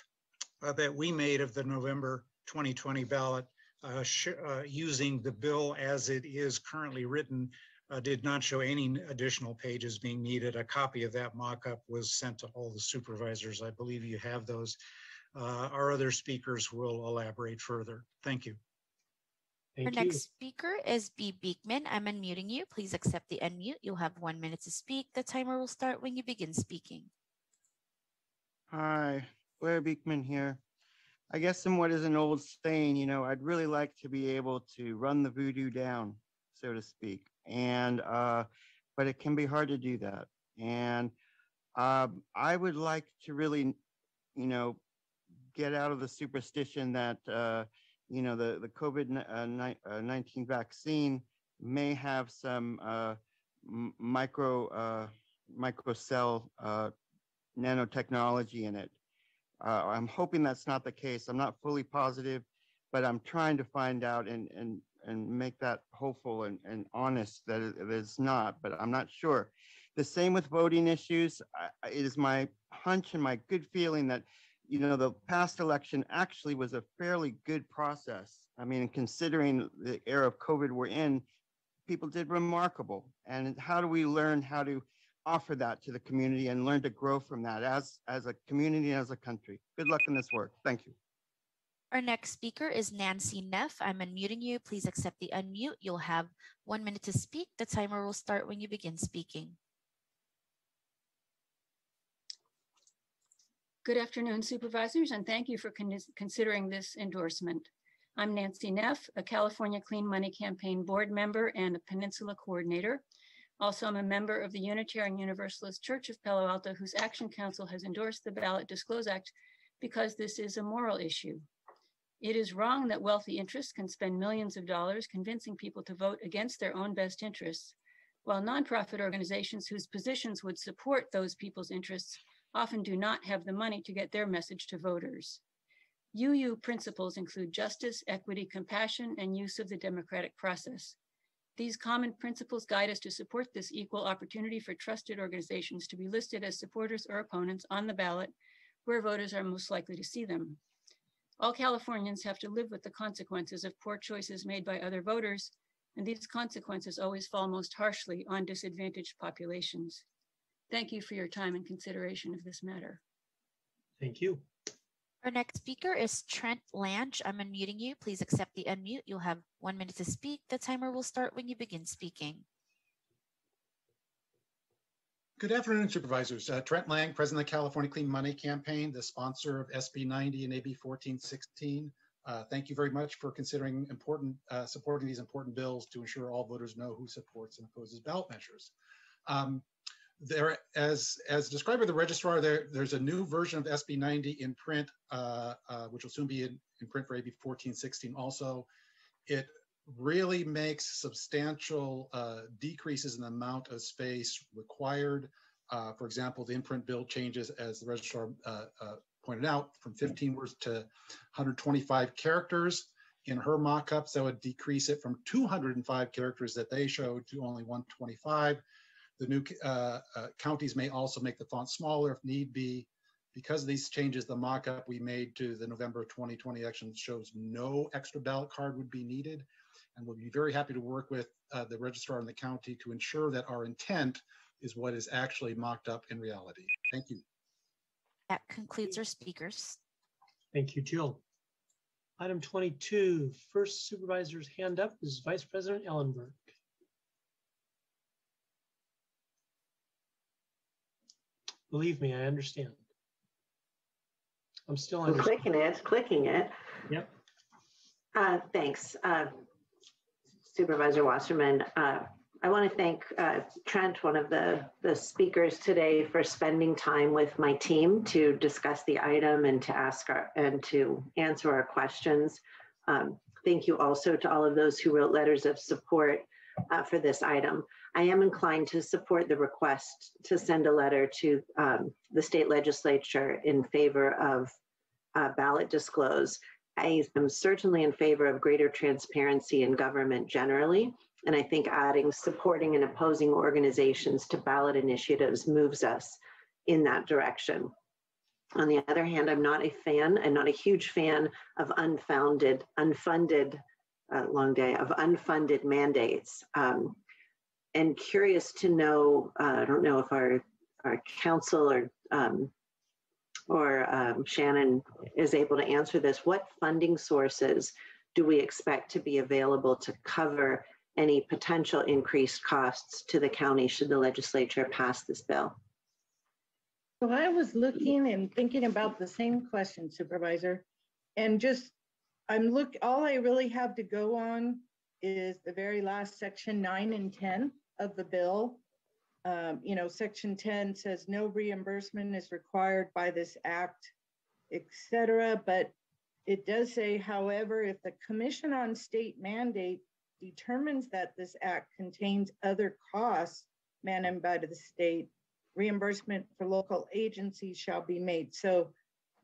that we made of the November 2020 ballot uh, uh, using the bill as it is currently written uh, did not show any additional pages being needed. A copy of that mock-up was sent to all the supervisors. I believe you have those. Uh, our other speakers will elaborate further. Thank you. Thank Our you. next speaker is B. Beekman. I'm unmuting you. Please accept the unmute. You'll have one minute to speak. The timer will start when you begin speaking. Hi, Blair Beekman here. I guess somewhat as an old saying, you know, I'd really like to be able to run the voodoo down, so to speak. And, uh, but it can be hard to do that. And um, I would like to really, you know, get out of the superstition that, uh, you know, the, the COVID uh, uh 19 vaccine may have some uh, micro, uh, microcell uh, nanotechnology in it. Uh, I'm hoping that's not the case. I'm not fully positive, but I'm trying to find out and and and make that hopeful and, and honest that it is not, but I'm not sure. The same with voting issues. I- It is my hunch and my good feeling that, you know, the past election actually was a fairly good process. I mean, considering the era of COVID we're in, people did remarkable. And how do we learn how to offer that to the community and learn to grow from that as, as a community and as a country? Good luck in this work. Thank you. Our next speaker is Nancy Neff. I'm unmuting you. Please accept the unmute. You'll have one minute to speak. The timer will start when you begin speaking. Good afternoon, supervisors, and thank you for con- considering this endorsement. I'm Nancy Neff, a California Clean Money Campaign board member and a Peninsula coordinator. Also, I'm a member of the Unitarian Universalist Church of Palo Alto, whose Action Council has endorsed the Ballot Disclose Act because this is a moral issue. It is wrong that wealthy interests can spend millions of dollars convincing people to vote against their own best interests, while nonprofit organizations whose positions would support those people's interests often do not have the money to get their message to voters. UU principles include justice, equity, compassion, and use of the democratic process. These common principles guide us to support this equal opportunity for trusted organizations to be listed as supporters or opponents on the ballot where voters are most likely to see them. All Californians have to live with the consequences of poor choices made by other voters, and these consequences always fall most harshly on disadvantaged populations. Thank you for your time and consideration of this matter. Thank you. Our next speaker is Trent Lange. I'm unmuting you. Please accept the unmute. You'll have one minute to speak. The timer will start when you begin speaking. Good afternoon, supervisors. Uh, Trent Lange, President of the California Clean Money Campaign, the sponsor of SB 90 and AB 1416. Uh, thank you very much for considering important, uh, supporting these important bills to ensure all voters know who supports and opposes ballot measures. Um, there, as as described by the registrar, there there's a new version of SB 90 in print, uh, uh, which will soon be in, in print for AB 1416. Also, it really makes substantial uh, decreases in the amount of space required. Uh, for example, the imprint bill changes, as the registrar uh, uh, pointed out, from 15 words to 125 characters. In her mock-ups, that would decrease it from 205 characters that they showed to only 125. The new uh, uh, counties may also make the font smaller if need be. Because of these changes, the mock-up we made to the November 2020 election shows no extra ballot card would be needed. And we'll be very happy to work with uh, the registrar in the county to ensure that our intent is what is actually mocked up in reality. Thank you. That concludes our speakers. Thank you, Jill. Item 22, first supervisor's hand up is Vice President Ellenberg. Believe me, I understand. I'm still I'm clicking it, clicking it. Yep. Uh, thanks, uh, Supervisor Wasserman. Uh, I want to thank uh, Trent, one of the, the speakers today, for spending time with my team to discuss the item and to ask our, and to answer our questions. Um, thank you also to all of those who wrote letters of support uh, for this item. I am inclined to support the request to send a letter to um, the state legislature in favor of uh, ballot disclose. I am certainly in favor of greater transparency in government generally. And I think adding supporting and opposing organizations to ballot initiatives moves us in that direction. On the other hand, I'm not a fan, I'm not a huge fan of unfounded, unfunded, uh, long day, of unfunded mandates. Um, and curious to know, uh, I don't know if our, our counsel or um, or um, Shannon is able to answer this. What funding sources do we expect to be available to cover any potential increased costs to the county should the legislature pass this bill? So I was looking and thinking about the same question, Supervisor, and just I'm look. All I really have to go on is the very last section nine and ten of the bill. Um, you know, section 10 says no reimbursement is required by this act, etc. But it does say, however, if the Commission on State Mandate determines that this act contains other costs mandated by the state, reimbursement for local agencies shall be made. So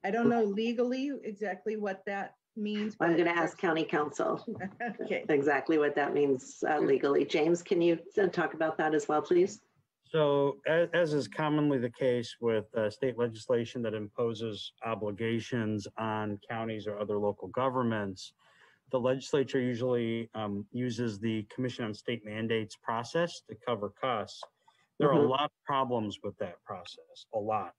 I don't know legally exactly what that means. I'm going to ask county counsel Okay. exactly what that means uh, legally. James, can you uh, talk about that as well, please? So as, as is commonly the case with uh, state legislation that imposes obligations on counties or other local governments, the legislature usually um, uses the Commission on State Mandates process to cover costs. There are a Mhm. lot of problems with that process, a lot.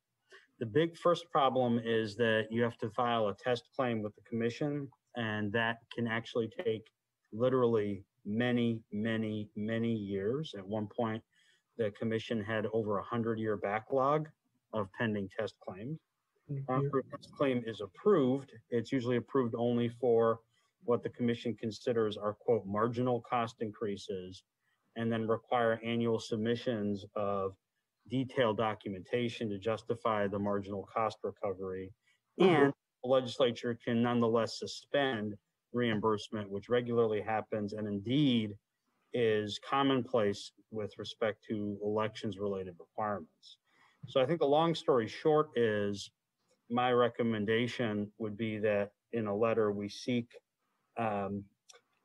The big first problem is that you have to file a test claim with the commission, and that can actually take literally many, many, many years. At one point, the commission had over a hundred-year backlog of pending test claims. Mm-hmm. After a test claim is approved, it's usually approved only for what the commission considers are quote marginal cost increases and then require annual submissions of detailed documentation to justify the marginal cost recovery. And the legislature can nonetheless suspend reimbursement, which regularly happens and indeed is commonplace with respect to elections related requirements. So I think the long story short is my recommendation would be that in a letter, we seek um,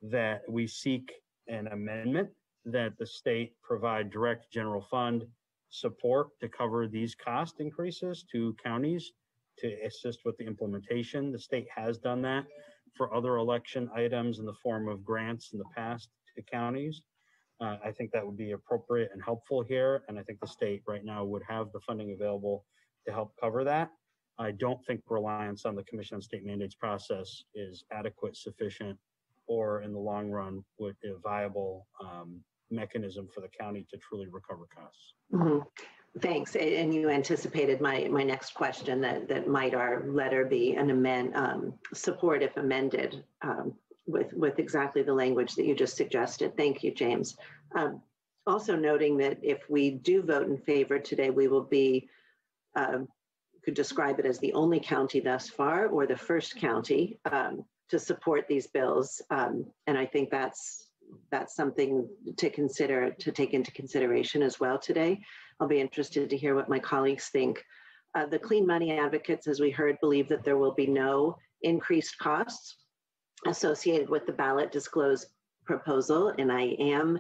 that we seek an amendment that the state provide direct general fund support to cover these cost increases to counties to assist with the implementation. The state has done that for other election items in the form of grants in the past to counties. Uh, I think that would be appropriate and helpful here, and I think the state right now would have the funding available to help cover that. I don't think reliance on the Commission on State Mandates process is adequate, sufficient, or in the long run, would be viable um, mechanism for the county to truly recover costs. Mhm. Thanks. And you anticipated my, my next question that, that might our letter be an amend, um, support if amended um, with, with exactly the language that you just suggested. Thank you, James. Um, Also noting that if we do vote in favor today, we will be, um, could describe it as the only county thus far or the first county um, to support these bills. Um, And I think that's, that's something to consider, to take into consideration as well today. I'll be interested to hear what my colleagues think. Uh, the Clean Money Advocates, as we heard, believe that there will be no increased costs associated with the ballot disclosed proposal, and I am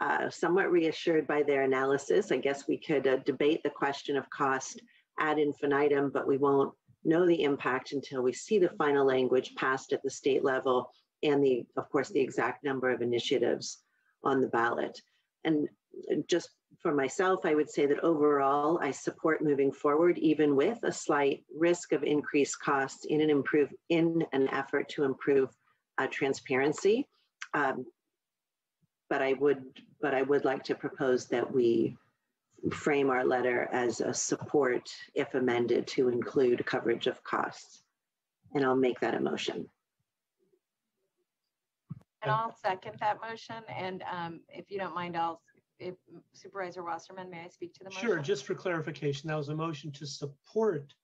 uh, somewhat reassured by their analysis. I guess we could uh, debate the question of cost ad infinitum, but we won't know the impact until we see the final language passed at the state level and the, of course, the exact number of initiatives on the ballot. And just for myself, I would say that overall, I support moving forward, even with a slight risk of increased costs in an improve in an effort to improve uh, transparency. Um, but I would, but I would like to propose that we frame our letter as a support, if amended, to include coverage of costs. And I'll make that a motion. And I'll second that motion. And um, if you don't mind, I'll, if Supervisor Wasserman, may I speak to the motion? Sure, just for clarification, that was a motion to support,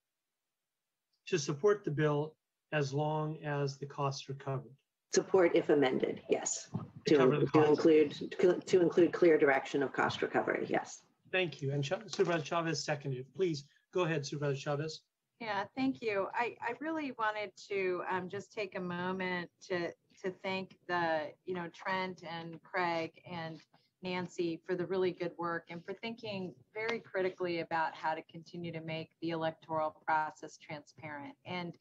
to support the bill as long as the costs are covered. Support if amended, yes. To cover To, the to cost. include, to include clear direction of cost recovery, yes. Thank you. And Cha- Supervisor Chavez seconded. Please go ahead, Supervisor Chavez. Yeah, thank you. I, I really wanted to um, just take a moment to, to thank the, you know, Trent and Craig and Nancy for the really good work and for thinking very critically about how to continue to make the electoral process transparent. And,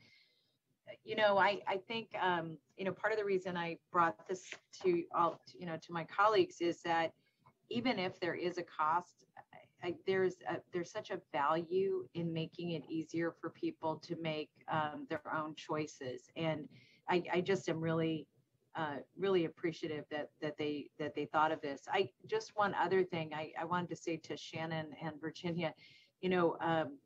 you know, I, I think, um, you know, part of the reason I brought this to all, you know, to my colleagues is that even if there is a cost, I, there's a, there's such a value in making it easier for people to make um, their own choices, and I, I just am really uh, really appreciative that that they that they thought of this. I just one other thing I, I wanted to say to Shannon and Virginia, you know. Um,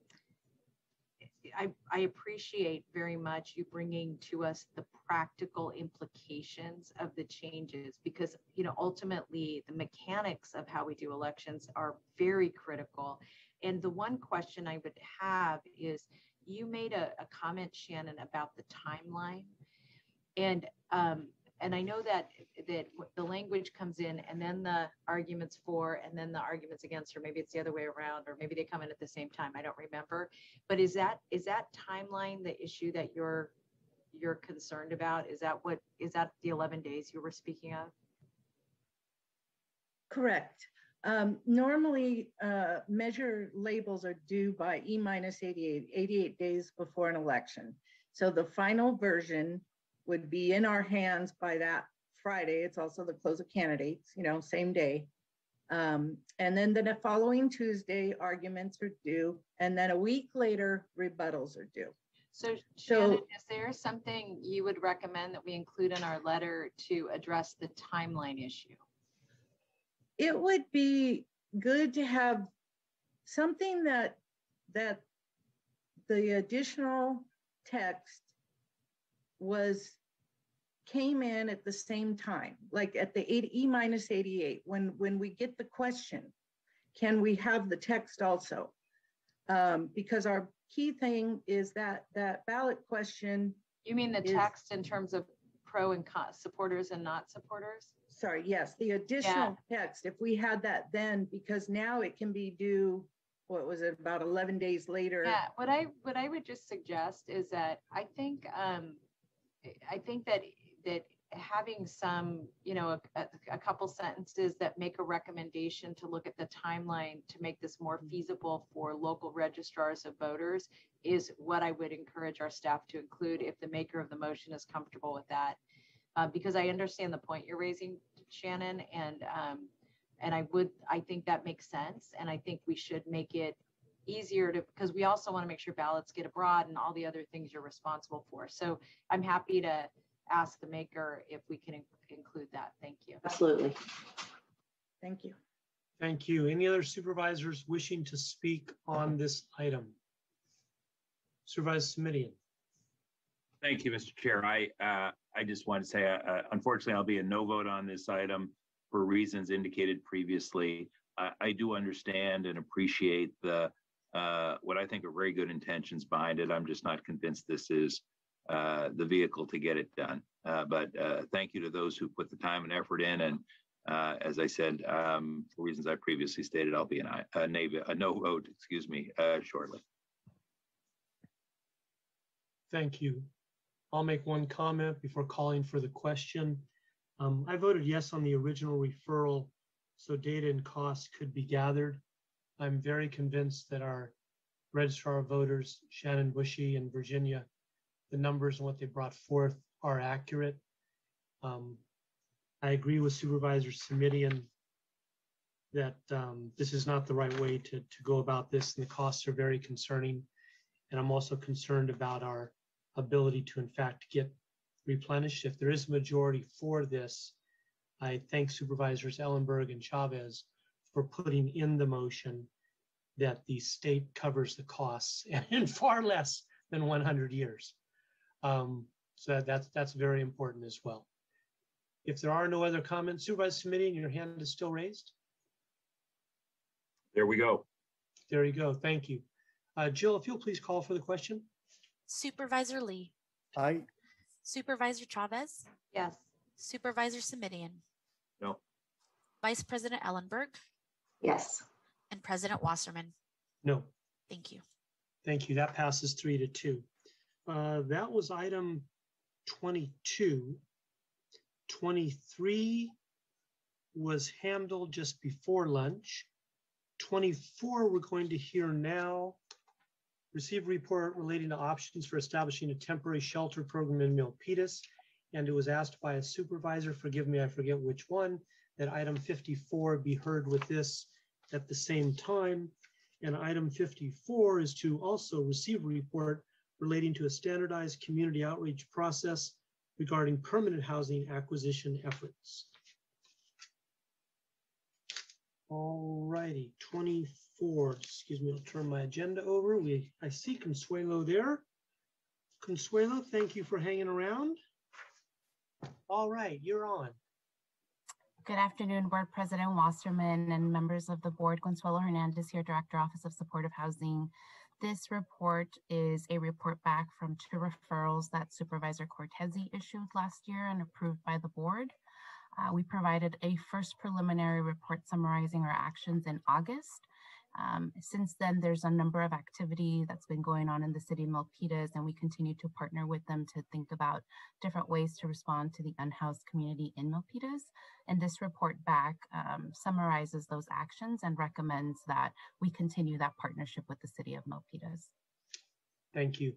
I, I appreciate very much you bringing to us the practical implications of the changes because you know ultimately the mechanics of how we do elections are very critical. And the one question i would have is you made a, a comment shannon about the timeline. And um, and I know that that the language comes in and then the arguments for and then the arguments against, or maybe it's the other way around, or maybe they come in at the same time. I don't remember. But is that is that timeline the issue that you're you're concerned about? Is that what, is that the 11 days you were speaking of? Correct. Um, normally, uh, measure labels are due by E minus 88, 88 days before an election. So the final version would be in our hands by that Friday. It's also the close of candidates, you know, same day. Um, and then the following Tuesday, arguments are due. And then a week later, rebuttals are due. So So- Shannon, is there something you would recommend that we include in our letter to address the timeline issue? it would be good to have something that that the additional text was came in at the same time like at the 8 e minus 88 when when we get the question can we have the text also um, because our key thing is that that ballot question You mean the is- text in terms of pro and con, supporters and not supporters? sorry, yes, the additional text, if we had that then, because now it can be due, what was it, about 11 days later? Yeah, what I, what I would just suggest is that I think, um, I think that, that having some, you know, a, a couple sentences that make a recommendation to look at the timeline to make this more feasible for local registrars of voters is what I would encourage our staff to include if the maker of the motion is comfortable with that. Uh, because I understand the point you're raising, Shannon, and, um, and I would, I think that makes sense. And I think we should make it easier to, because we also want to make sure ballots get abroad and all the other things you're responsible for. So I'm happy to ask the maker if we can in- include that. Thank you. Absolutely. Thank you. Thank you. Any other supervisors wishing to speak on this item? Supervisor Simitian. Thank you, Mr. Chair. I, uh, I just want to say, uh, uh, unfortunately, I'll be a no vote on this item for reasons indicated previously. I, I do understand and appreciate the, uh, what I think are very good intentions behind it. I'm just not convinced this is, uh, the vehicle to get it done. Uh, but, uh, thank you to those who put the time and effort in. And, uh, as I said, um, for reasons I previously stated, I'll be an, aye- a, no vote, excuse me, shortly. Thank you. I'll make one comment before calling for the question. Um, I voted yes on the original referral, so data and costs could be gathered. I'm very convinced that our registrar voters, Shannon Bushey in Virginia, the numbers and what they brought forth are accurate. Um, I agree with Supervisor Simitian that um, this is not the right way to, to go about this, and the costs are very concerning. And I'm also concerned about our ability to in fact get replenished. If there is a majority for this, I thank Supervisors Ellenberg and Chavez for putting in the motion that the state covers the costs and in far less than 100 years. Um, so that's that's very important as well. If there are no other comments, Supervisor Smitty, your hand is still raised. There we go. There you go. Thank you. Uh, Jill, if you'll please call for the question. Supervisor Lee, Aye, Supervisor Chavez, Yes. Supervisor Simitian, No. Vice President Ellenberg, Yes. and President Wasserman. No. Thank you. Thank you. That passes three to two. Uh, That was item 22. 23 was handled just before lunch. 24, we're going to hear now. Receive report relating to options for establishing a temporary shelter program in Milpitas. And it was asked by a supervisor, forgive me, I forget which one, that item 54 be heard with this at the same time. And item 54 is to also receive a report relating to a standardized community outreach process regarding permanent housing acquisition efforts. All righty, 24, excuse me, I'll turn my agenda over. We, I see Consuelo there. Consuelo, thank you for hanging around. All right, you're on. Good afternoon, Board President Wasserman and members of the board. Consuelo Hernandez here, Director, Office of Supportive Housing. This report is a report back from two referrals that Supervisor Cortese issued last year and approved by the board. Uh, we provided a first preliminary report summarizing our actions in August. Um, since then, there's a number of activity that's been going on in the city of Milpitas, and we continue to partner with them to think about different ways to respond to the unhoused community in Milpitas. And this report back um, summarizes those actions and recommends that we continue that partnership with the city of Milpitas. Thank you.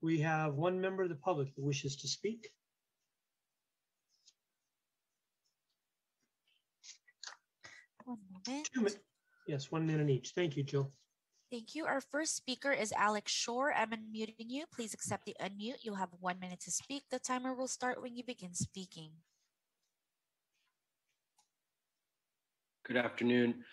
We have one member of the public that wishes to speak. One moment. Two min- Yes, one minute each. Thank you, Jill. Thank you. Our first speaker is Alex Shore. I'm unmuting you. Please accept the unmute. You'll have one minute to speak. The timer will start when you begin speaking. Good afternoon.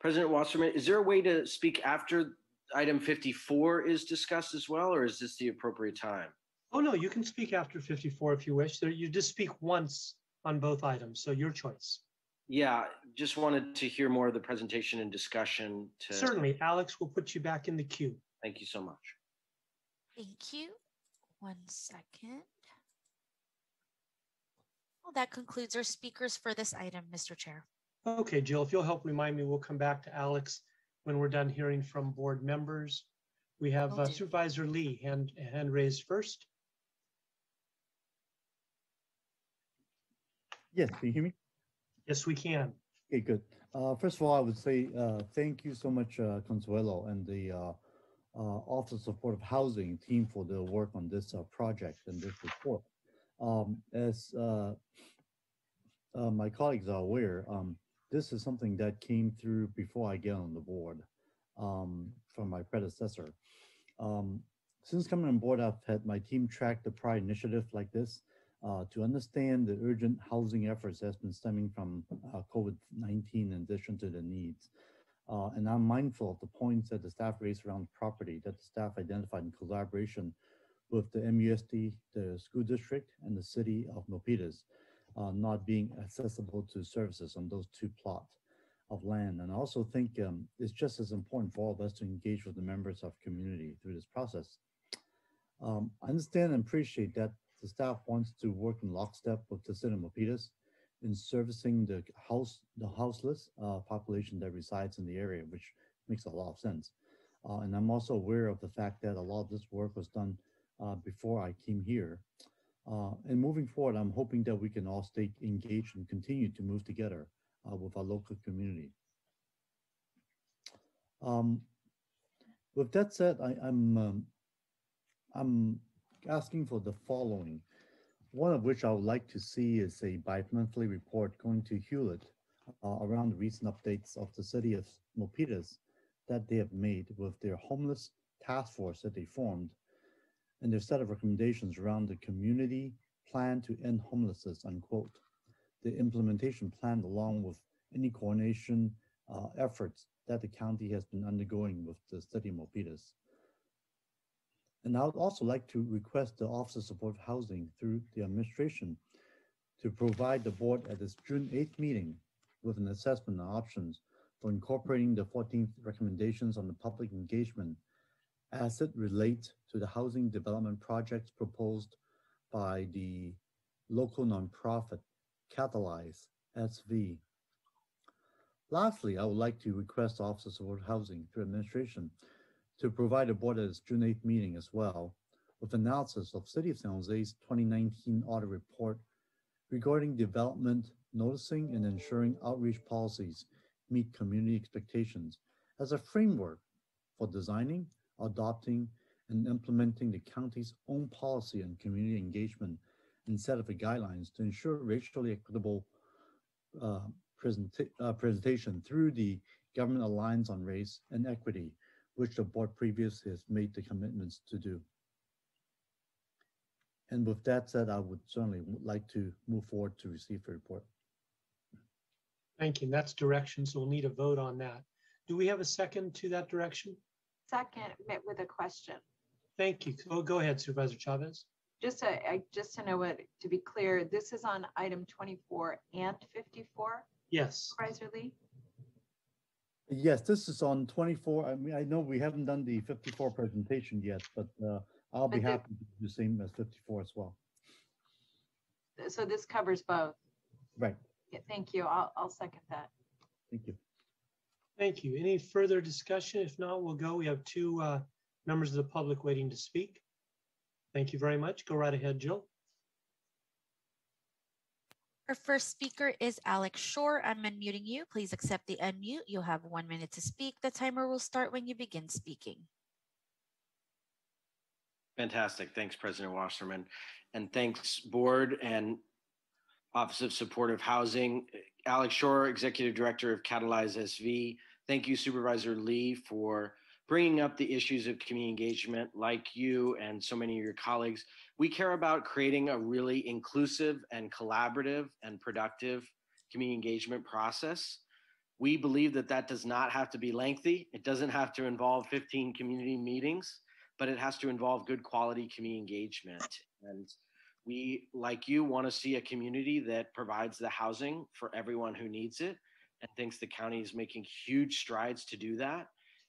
President Wasserman, is there a way to speak after item 54 is discussed as well, or is this the appropriate time? Oh, no, you can speak after 54 if you wish. You just speak once on both items, so your choice. Yeah, just wanted to hear more of the presentation and discussion to. Certainly, Alex will put you back in the queue. Thank you so much. Thank you. One second. Well, that concludes our speakers for this item, Mr. Chair. Okay, Jill, if you'll help remind me, we'll come back to Alex when we're done hearing from board members. We have uh. Supervisor Lee, hand, hand raised first. Yes, can you hear me? Yes, we can. Okay, good. Uh, first of all, I would say uh, thank you so much, uh, Consuelo and the uh, uh, Office of Supportive Housing team for the work on this uh, project and this report. Um, as my colleagues are aware, um, this is something that came through before I get on the board um, from my predecessor. Um, since coming on board, I've had my team track the prior initiative like this uh, to understand the urgent housing efforts that's been stemming from uh, COVID-19 in addition to the needs. Uh, and I'm mindful of the points that the staff raised around property that the staff identified in collaboration with the MUSD, the school district, and the city of Milpitas, uh, not being accessible to services on those two plots of land. And I also think um, it's just as important for all of us to engage with the members of community through this process. Um, I understand and appreciate that the staff wants to work in lockstep with the city of Milpitas in servicing the house, the houseless uh, population that resides in the area, which makes a lot of sense. Uh, and I'm also aware of the fact that a lot of this work was done uh, before I came here. Uh, and moving forward, I'm hoping that we can all stay engaged and continue to move together uh, with our local community. Um, with that said, I, I'm um, I'm asking for the following. One of which I would like to see is a bi-monthly report going to HLUET uh, around the recent updates of the city of Milpitas that they have made with their homeless task force that they formed and their set of recommendations around the community plan to end homelessness, unquote. The implementation plan along with any coordination uh, efforts that the county has been undergoing with the city of Milpitas. And I would also like to request the Office of Support Housing through the administration to provide the board at its June 8th meeting with an assessment of options for incorporating the 14th recommendations on the public engagement as it relates to the housing development projects proposed by the local nonprofit Catalyze SV. Lastly, I would like to request the Office of Support Housing through administration to provide the board at its June 8th meeting as well with analysis of City of San Jose's 2019 audit report regarding development, noticing, and ensuring outreach policies meet community expectations as a framework for designing, adopting, and implementing the county's own policy and community engagement and set of guidelines to ensure racially equitable uh, presenta- uh, presentation through the Government Alliance on Race and Equity which the board previously has made the commitments to do. And with that said, I would certainly like to move forward to receive the report. Thank you. That's direction, so we'll need a vote on that. Do we have a second to that direction? Second, met with a question. Thank you. Go, go ahead, Supervisor Chavez. Just to, I, just to know what, to be clear, this is on item 24 and 54, Yes. Supervisor Lee? Yes, this is on 24. I mean, I know we haven't done the 54 presentation yet, but uh, I'll be But happy to do the same as 54 as well. So this covers both. Right. Yeah, Thank you. I'll, I'll second that. Thank you. Thank you. Any further discussion? If not, we'll go. We have two uh, members of the public waiting to speak. Thank you very much. Go right ahead, Jill. Our first speaker is Alex Shore. I'm unmuting you. Please accept the unmute. You'll have one minute to speak. The timer will start when you begin speaking. Fantastic. Thanks, President Wasserman. And thanks, board and Office of Supportive Housing. Alex Shore, Executive Director of Catalyze SV. Thank you, Supervisor Lee, for bringing up the issues of community engagement. Like you and so many of your colleagues, we care about creating a really inclusive and collaborative and productive community engagement process. We believe that that does not have to be lengthy. It doesn't have to involve 15 community meetings, but it has to involve good quality community engagement. And we, like you, want to see a community that provides the housing for everyone who needs it and thinks the county is making huge strides to do that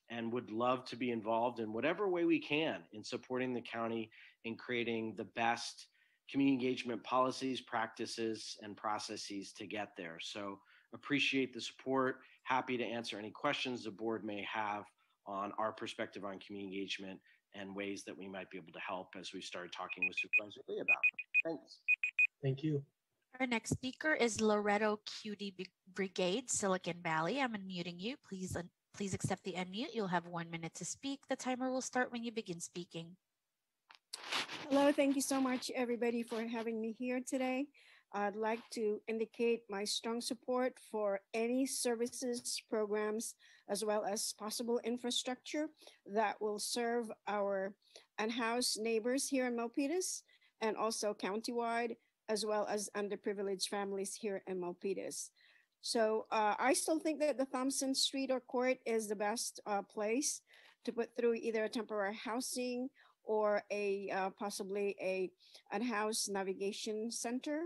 and would love to be involved in whatever way we can in supporting the county in creating the best community engagement policies, practices, and processes to get there. So appreciate the support. Happy to answer any questions the board may have on our perspective on community engagement and ways that we might be able to help as we started talking with Supervisor Lee about. Thanks. Thank you. Our next speaker is Loretto Cutie Brigade, Silicon Valley. I'm unmuting you. Please, please accept the unmute. You'll have one minute to speak. The timer will start when you begin speaking. Hello, thank you so much, everybody, for having me here today. I'd like to indicate my strong support for any services, programs, as well as possible infrastructure that will serve our unhoused neighbors here in Milpitas and also countywide, as well as underprivileged families here in Milpitas. So uh, I still think that the Thompson Street or Court is the best uh, place to put through either a temporary housing or a uh, possibly a unhoused navigation center.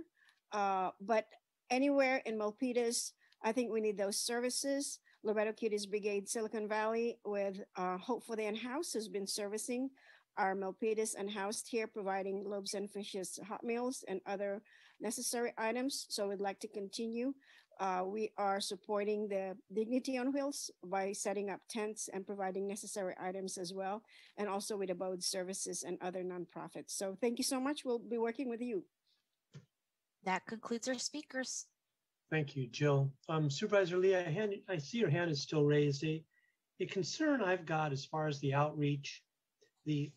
Uh, but anywhere in Milpitas, I think we need those services. Loretto Cuties Brigade Silicon Valley with uh, Hope for the Unhoused has been servicing our Milpitas Unhoused here, providing Loaves and Fishes hot meals and other necessary items. So we'd like to continue. Uh, we are supporting the Dignity on Wheels by setting up tents and providing necessary items as well, and also with abode services and other nonprofits. So thank you so much. We'll be working with you. That concludes our speakers. Thank you, Jill. Um, Supervisor Lee, I, hand, I see your hand is still raised. A, a concern I've got as far as the outreach, the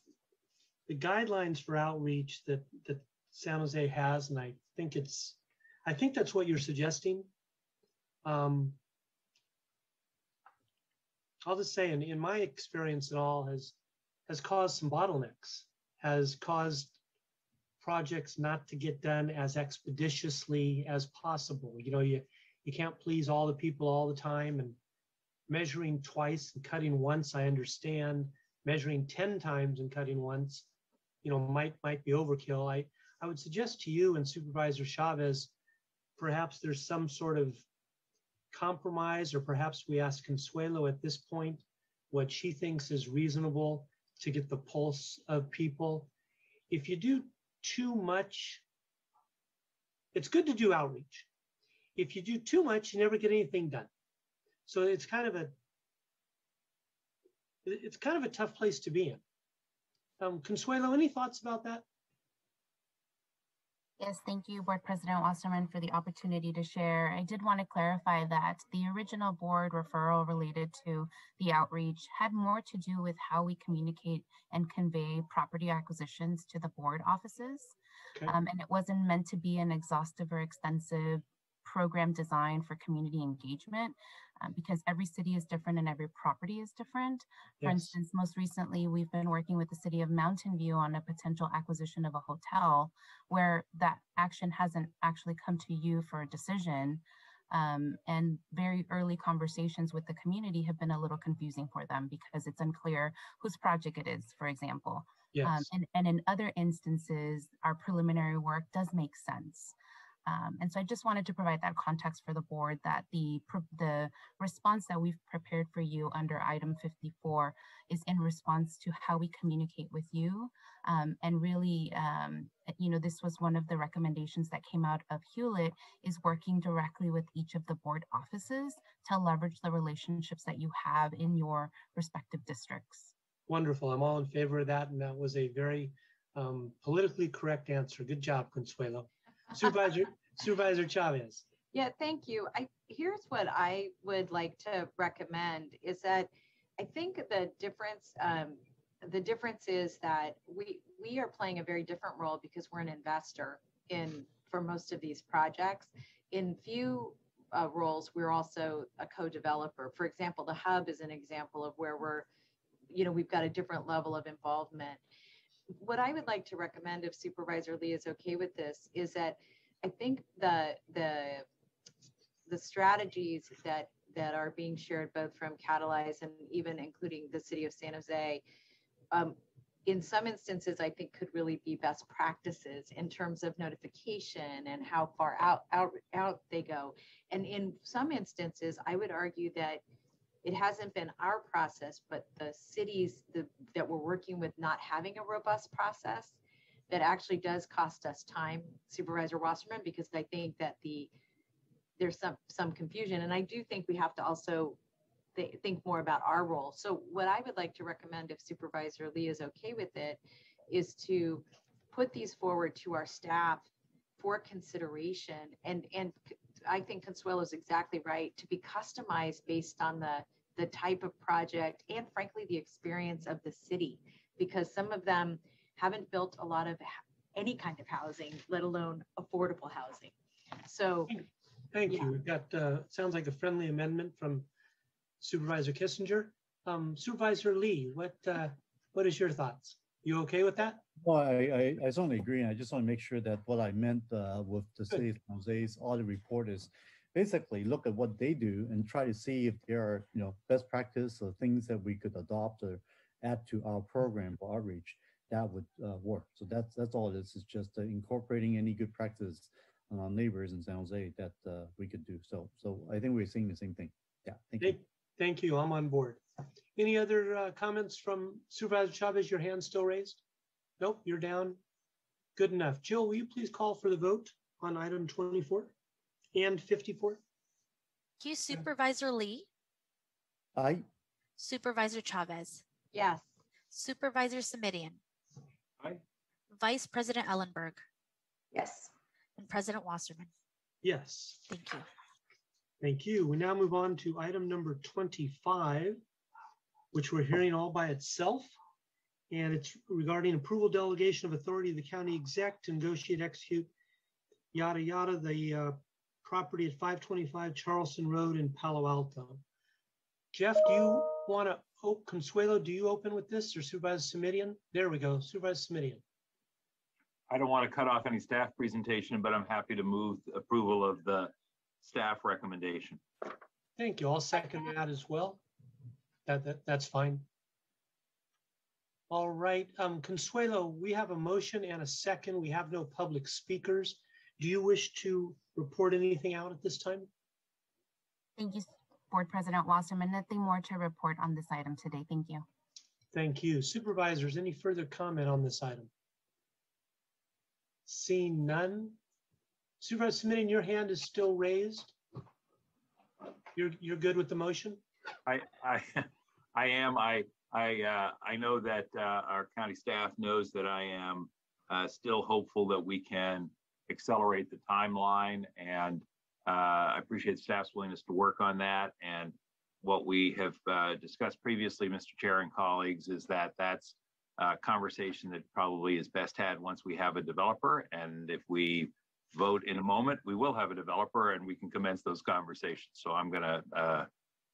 the guidelines for outreach that that San Jose has, and I think it's, I think that's what you're suggesting. Um, I'll just say, in, in my experience, it all has has caused some bottlenecks, has caused projects not to get done as expeditiously as possible. You know, you you can't please all the people all the time and measuring twice and cutting once, I understand. Measuring 10 times and cutting once, you know, might might be overkill. I, I would suggest to you and Supervisor Chavez, perhaps there's some sort of compromise, or perhaps we ask Consuelo at this point what she thinks is reasonable to get the pulse of people. If you do too much, it's good to do outreach. If you do too much, you never get anything done. So it's kind of a it's kind of a tough place to be in. Um, Consuelo, any thoughts about that? Yes, thank you, Board President Wasserman, for the opportunity to share. I did want to clarify that the original board referral related to the outreach had more to do with how we communicate and convey property acquisitions to the board offices. Okay. Um, and it wasn't meant to be an exhaustive or extensive program design for community engagement um, because every city is different and every property is different. For instance, most recently, we've been working with the city of Mountain View on a potential acquisition of a hotel where that action hasn't actually come to you for a decision. Um, and very early conversations with the community have been a little confusing for them because it's unclear whose project it is, for example. Um, yes. Um, and, and in other instances, our preliminary work does make sense. Um, and so I just wanted to provide that context for the board that the, the response that we've prepared for you under item 54 is in response to how we communicate with you. Um, and really, um, you know, this was one of the recommendations that came out of HLUET is working directly with each of the board offices to leverage the relationships that you have in your respective districts. Wonderful. I'm all in favor of that. And that was a very um, politically correct answer. Good job, Consuelo. Supervisor, Supervisor Chavez. Yeah, thank you. I here's what I would like to recommend is that I think the difference um, the difference is that we we are playing a very different role because we're an investor in for most of these projects. In few uh, roles, we're also a co-developer. For example, the hub is an example of where we're, you know, we've got a different level of involvement what I would like to recommend, if Supervisor Lee is okay with this, is that I think the the the strategies that that are being shared both from Catalyze and even including the city of San Jose, um, in some instances, I think could really be best practices in terms of notification and how far out out out they go. And in some instances, I would argue that it hasn't been our process, but the cities the, that we're working with not having a robust process that actually does cost us time, Supervisor Wasserman, because I think that the there's some some confusion, and I do think we have to also th- think more about our role. So what I would like to recommend, if Supervisor Lee is okay with it, is to put these forward to our staff for consideration and and I think Consuelo is exactly right. To be customized based on the the type of project and frankly the experience of the city. Because some of them haven't built a lot of any kind of housing let alone affordable housing. So thank yeah. you. We've got uh, sounds like a friendly amendment from supervisor kissinger. Um, supervisor lee what uh, what is your thoughts you okay with that well i i, I certainly agree and i just want to make sure that what i meant uh, with the city of San jose's audit report is basically look at what they do and try to see if there are you know best practice or things that we could adopt or add to our program for outreach that would uh, work. So that's that's all this is just uh, incorporating any good practice on our neighbors in San Jose that uh, we could do. So so I think we're seeing the same thing. Yeah. Thank, thank you. Thank you. I'm on board. Any other uh, comments from Supervisor Chavez? Your hand still raised? Nope, you're down. Good enough. Jill, will you please call for the vote on item 24? and 54? Thank you, Supervisor Lee. Aye. Supervisor Chavez. Yes. Supervisor Simitian. Aye. Vice President Ellenberg. Yes. And President Wasserman. Yes. Thank you. Thank you. We now move on to item number 25, which we're hearing all by itself. And it's regarding approval delegation of authority of the county exec to negotiate, execute, yada, yada, the uh, property at 525 Charleston Road in Palo Alto. Jeff, do you want to, oh, Consuelo, do you open with this or Supervisor Simitian? There we go, Supervisor Simitian. I don't want to cut off any staff presentation, but I'm happy to move approval of the staff recommendation. Thank you. I'll second that as well. That, that That's fine. All right, um, Consuelo, we have a motion and a second. We have no public speakers. Do you wish to report anything out at this time? Thank you, Board President Wasserman. Nothing more to report on this item today. Thank you. Thank you. Supervisors, any further comment on this item? Seeing none. Supervisor Simitian your hand is still raised. You're you're good with the motion? I I I am. I I uh, I know that uh, our county staff knows that I am uh, still hopeful that we can accelerate the timeline. And uh, I appreciate staff's willingness to work on that. And what we have uh, discussed previously, Mr. Chair and colleagues, is that that's a conversation that probably is best had once we have a developer. And if we vote in a moment, we will have a developer and we can commence those conversations. So I'm going to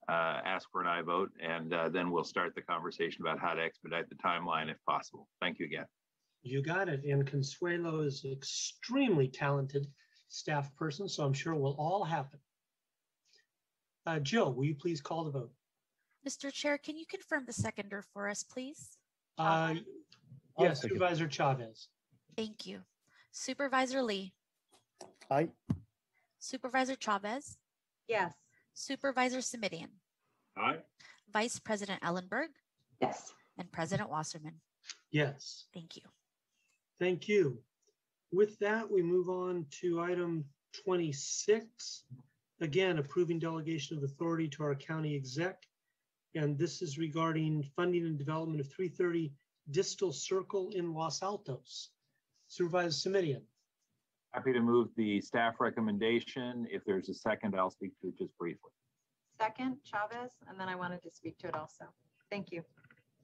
uh, uh, ask for an I vote, and uh, then we'll start the conversation about how to expedite the timeline if possible. Thank you again. You got it. And Consuelo is an extremely talented staff person, so I'm sure it will all happen. Uh, Jill, will you please call the vote? Mr. Chair, can you confirm the seconder for us, please? Uh, yes, Supervisor Chavez. Thank you. Supervisor Lee. Aye. Supervisor Chavez, Yes. Supervisor Simitian, Aye. Vice President Ellenberg, Yes. and President Wasserman. Yes. Thank you. Thank you. With that, we move on to item 26. Again, approving delegation of authority to our county exec. And this is regarding funding and development of 330 Distel Circle in Los Altos. Supervisor Simitian. Happy to move the staff recommendation. If there's a second, I'll speak to it just briefly. Second, Chavez, and then I wanted to speak to it also. Thank you.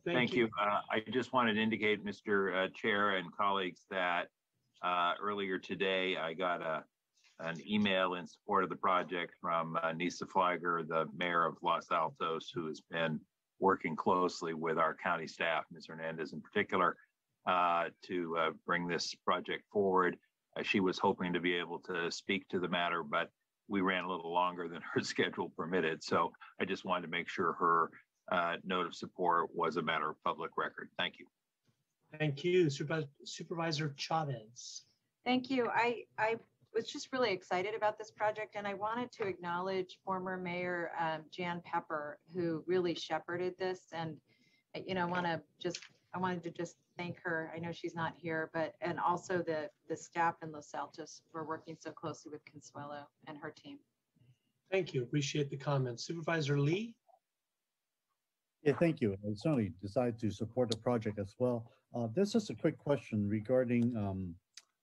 Thank you. Uh, I just wanted to indicate, Mr. uh, Chair and colleagues, that uh, earlier today, I got a, an email in support of the project from uh, Neysa Fligor, the mayor of Los Altos, who has been working closely with our county staff, Ms. Hernandez in particular, uh, to uh, bring this project forward. Uh, She was hoping to be able to speak to the matter, but we ran a little longer than her schedule permitted. So I just wanted to make sure her uh, note of support was a matter of public record. Thank you. Thank you. Supervisor Supervisor Chavez. Thank you. I, I was just really excited about this project and I wanted to acknowledge former Mayor um, Jan Pepper, who really shepherded this. And, you know, I want to just, I wanted to just thank her. I know she's not here, but, and also the, the staff in Los Altos for working so closely with Consuelo and her team. Thank you. Appreciate the comments. Supervisor Lee. Yeah, thank you. I certainly decided to support the project as well. Uh, this is a quick question regarding um,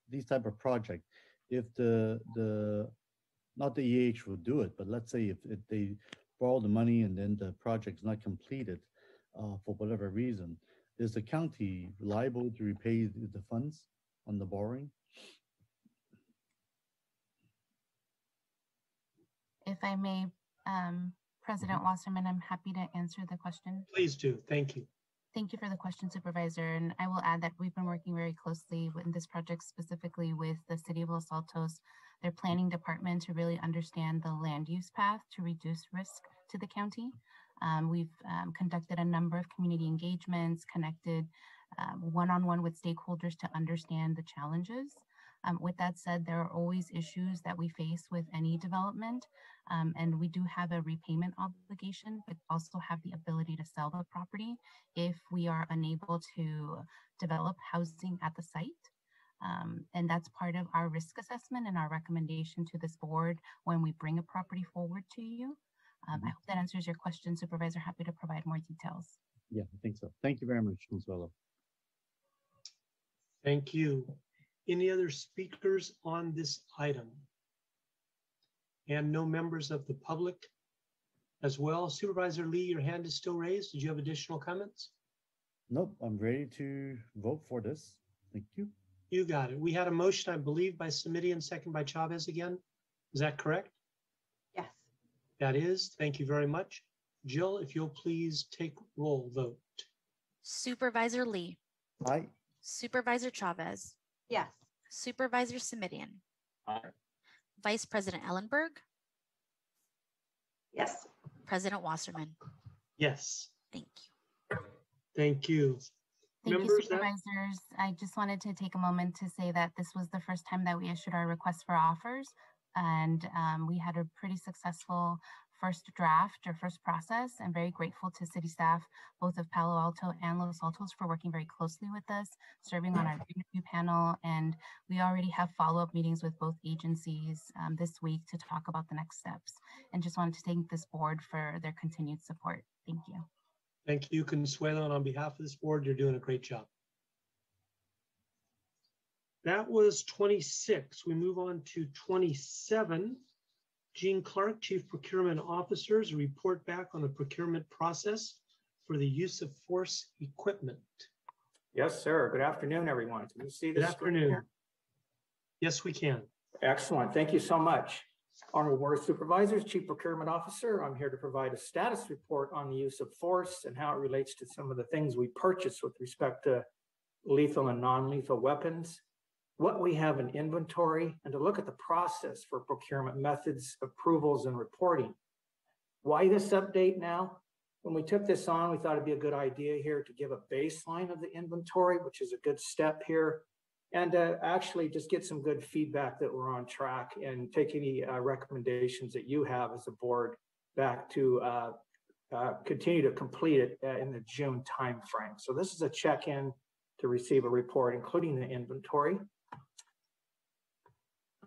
these type of project. If the the not the EH will do it, but let's say if, if they borrow the money and then the project's not completed uh, for whatever reason, is the county liable to repay the, the funds on the borrowing? If I may, um, President Wasserman, I'm happy to answer the question. Please do. Thank you. Thank you for the question, Supervisor. And I will add that we've been working very closely with this project specifically with the City of Los Altos, their planning department to really understand the land use path to reduce risk to the county. Um, we've um, conducted a number of community engagements, connected um, one-on-one with stakeholders to understand the challenges. Um, with that said, there are always issues that we face with any development, um, and we do have a repayment obligation, but also have the ability to sell the property if we are unable to develop housing at the site. Um, and that's part of our risk assessment and our recommendation to this board when we bring a property forward to you. Um, I hope that answers your question, Supervisor. Happy to provide more details. Yeah, I think so. Thank you very much, Consuelo. Thank you. Any other speakers on this item? And no members of the public as well. Supervisor Lee, your hand is still raised. Did you have additional comments? Nope, I'm ready to vote for this. Thank you. You got it. We had a motion, I believe, by Simitian, second by Chavez again. Is that correct? Yes. That is. Thank you very much. Jill, if you'll please take roll vote. Supervisor Lee, Aye. Supervisor Chavez, Yes. Supervisor Simitian, Aye. Vice President Ellenberg, Yes. President Wasserman. Yes. Thank you. Thank you. Thank you, Members, that- supervisors. I just wanted to take a moment to say that this was the first time that we issued our request for offers. And um, we had a pretty successful first draft or first process. I'm very grateful to city staff, both of Palo Alto and Los Altos for working very closely with us, serving on our review panel. And we already have follow-up meetings with both agencies um, this week to talk about the next steps. And just wanted to thank this board for their continued support. Thank you. Thank you, Consuelo, and on behalf of this board, you're doing a great job. That was 26. We move on to 27. Gene Clark, Chief Procurement Officers, report back on the procurement process for the use of force equipment. Yes, sir. Good afternoon, everyone. Can you see Good this? screen afternoon. Yes, we can. Excellent. Thank you so much. Honorable Board of Supervisors, Chief Procurement Officer, I'm here to provide a status report on the use of force and how it relates to some of the things we purchase with respect to lethal and non-lethal weapons, what we have in inventory, and to look at the process for procurement methods, approvals, and reporting. Why this update now? When we took this on, we thought it'd be a good idea here to give a baseline of the inventory, which is a good step here. and uh, actually just get some good feedback that we're on track and take any uh, recommendations that you have as a board back to uh, uh, continue to complete it uh, in the June timeframe. So this is a check-in to receive a report, including the inventory.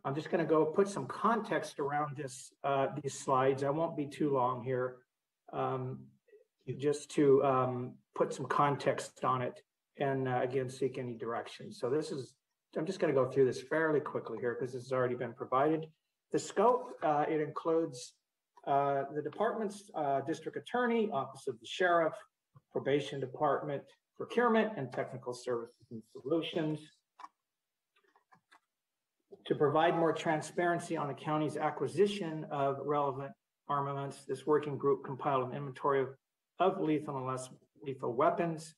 I'm just going to go put some context around this uh, these slides. I won't be too long here, um, just to um, put some context on it and uh, again, seek any direction. So this is, I'm just going to go through this fairly quickly here because this has already been provided. The scope, uh, it includes uh, the department's uh, district attorney, office of the sheriff, probation department, procurement and technical services and solutions. To provide more transparency on the county's acquisition of relevant armaments, this working group compiled an inventory of, of lethal and less lethal weapons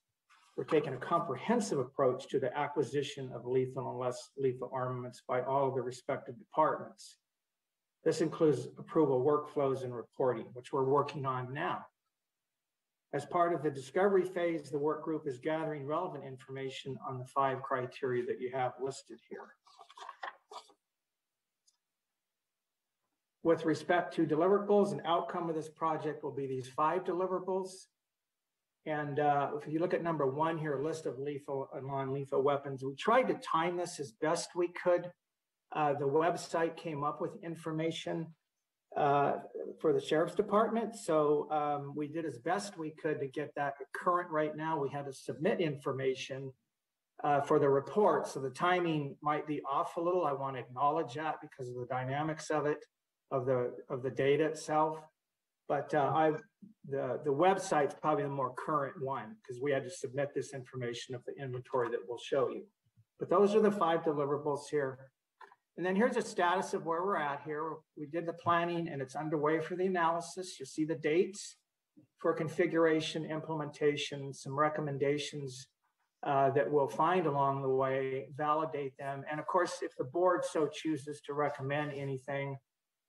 we're taking a comprehensive approach to the acquisition of lethal and less lethal armaments by all of the respective departments. This includes approval workflows and reporting, which we're working on now. As part of the discovery phase, the work group is gathering relevant information on the five criteria that you have listed here. With respect to deliverables, an outcome of this project will be these five deliverables. And uh, if you look at number one here, list of lethal and non-lethal weapons, we tried to time this as best we could. Uh, the website came up with information uh, for the sheriff's department. So um, we did as best we could to get that current right now. We had to submit information uh, for the report. So the timing might be off a little. I want to acknowledge that because of the dynamics of it, of the, of the data itself. But uh, I, the, the website's probably the more current one because we had to submit this information of the inventory that we'll show you. But those are the five deliverables here. And then here's a status of where we're at here. We did the planning and it's underway for the analysis. You'll see the dates for configuration, implementation, some recommendations uh, that we'll find along the way, validate them. And of course, if the board so chooses to recommend anything,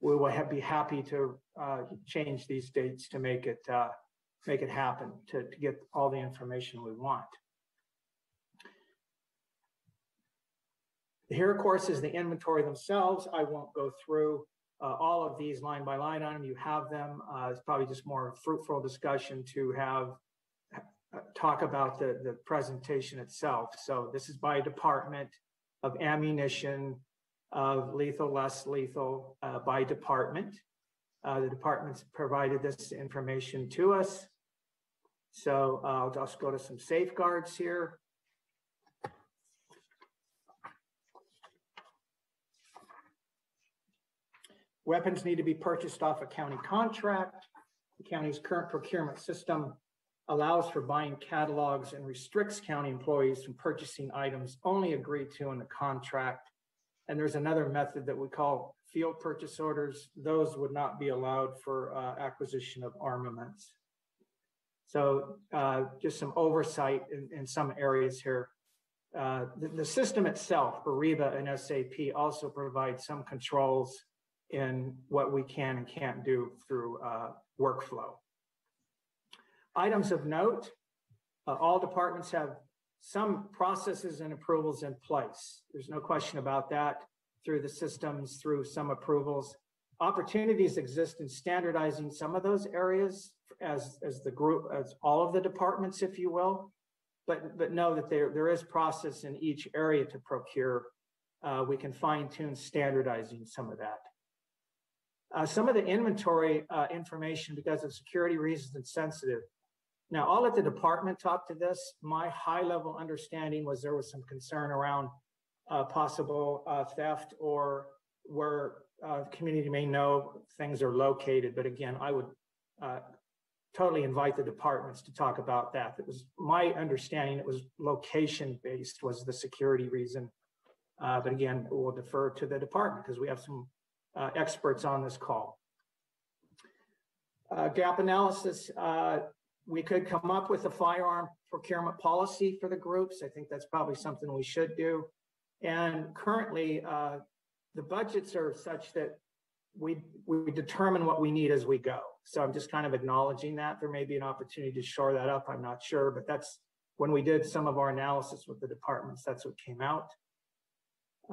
we will have, be happy to uh, change these dates to make it uh, make it happen to, to get all the information we want. Here, of course, is the inventory themselves. I won't go through uh, all of these line by line on them. You have them. Uh, it's probably just more fruitful discussion to have uh, talk about the, the presentation itself. So this is by department of ammunition, of lethal, less lethal uh, by department. Uh, the departments provided this information to us. So uh, I'll just go to some safeguards here. Weapons need to be purchased off a county contract. The county's current procurement system allows for buying catalogs and restricts county employees from purchasing items only agreed to in the contract and there's another method that we call field purchase orders. Those would not be allowed for uh, acquisition of armaments. So uh, just some oversight in, in some areas here. Uh, the, the, system itself, Ariba and SAP, also provide some controls in what we can and can't do through uh, workflow. Items of note, uh, all departments have some processes and approvals in place. There's no question about that through the systems, through some approvals. Opportunities exist in standardizing some of those areas as, as the group, as all of the departments, if you will. But, but know that there, there is process in each area to procure. Uh, we can fine tune standardizing some of that. Uh, some of the inventory uh, information, because of security reasons and sensitive, now, I'll let the department talk to this. My high level understanding was there was some concern around uh, possible uh, theft or where uh, community may know things are located. But again, I would uh, totally invite the departments to talk about that. It was my understanding it was location based was the security reason. Uh, but again, we'll defer to the department because we have some uh, experts on this call. gap analysis, we could come up with a firearm procurement policy for the groups. I think that's probably something we should do. And currently, uh, the budgets are such that we we determine what we need as we go. So I'm just kind of acknowledging that there may be an opportunity to shore that up. I'm not sure, but that's when we did some of our analysis with the departments. That's what came out.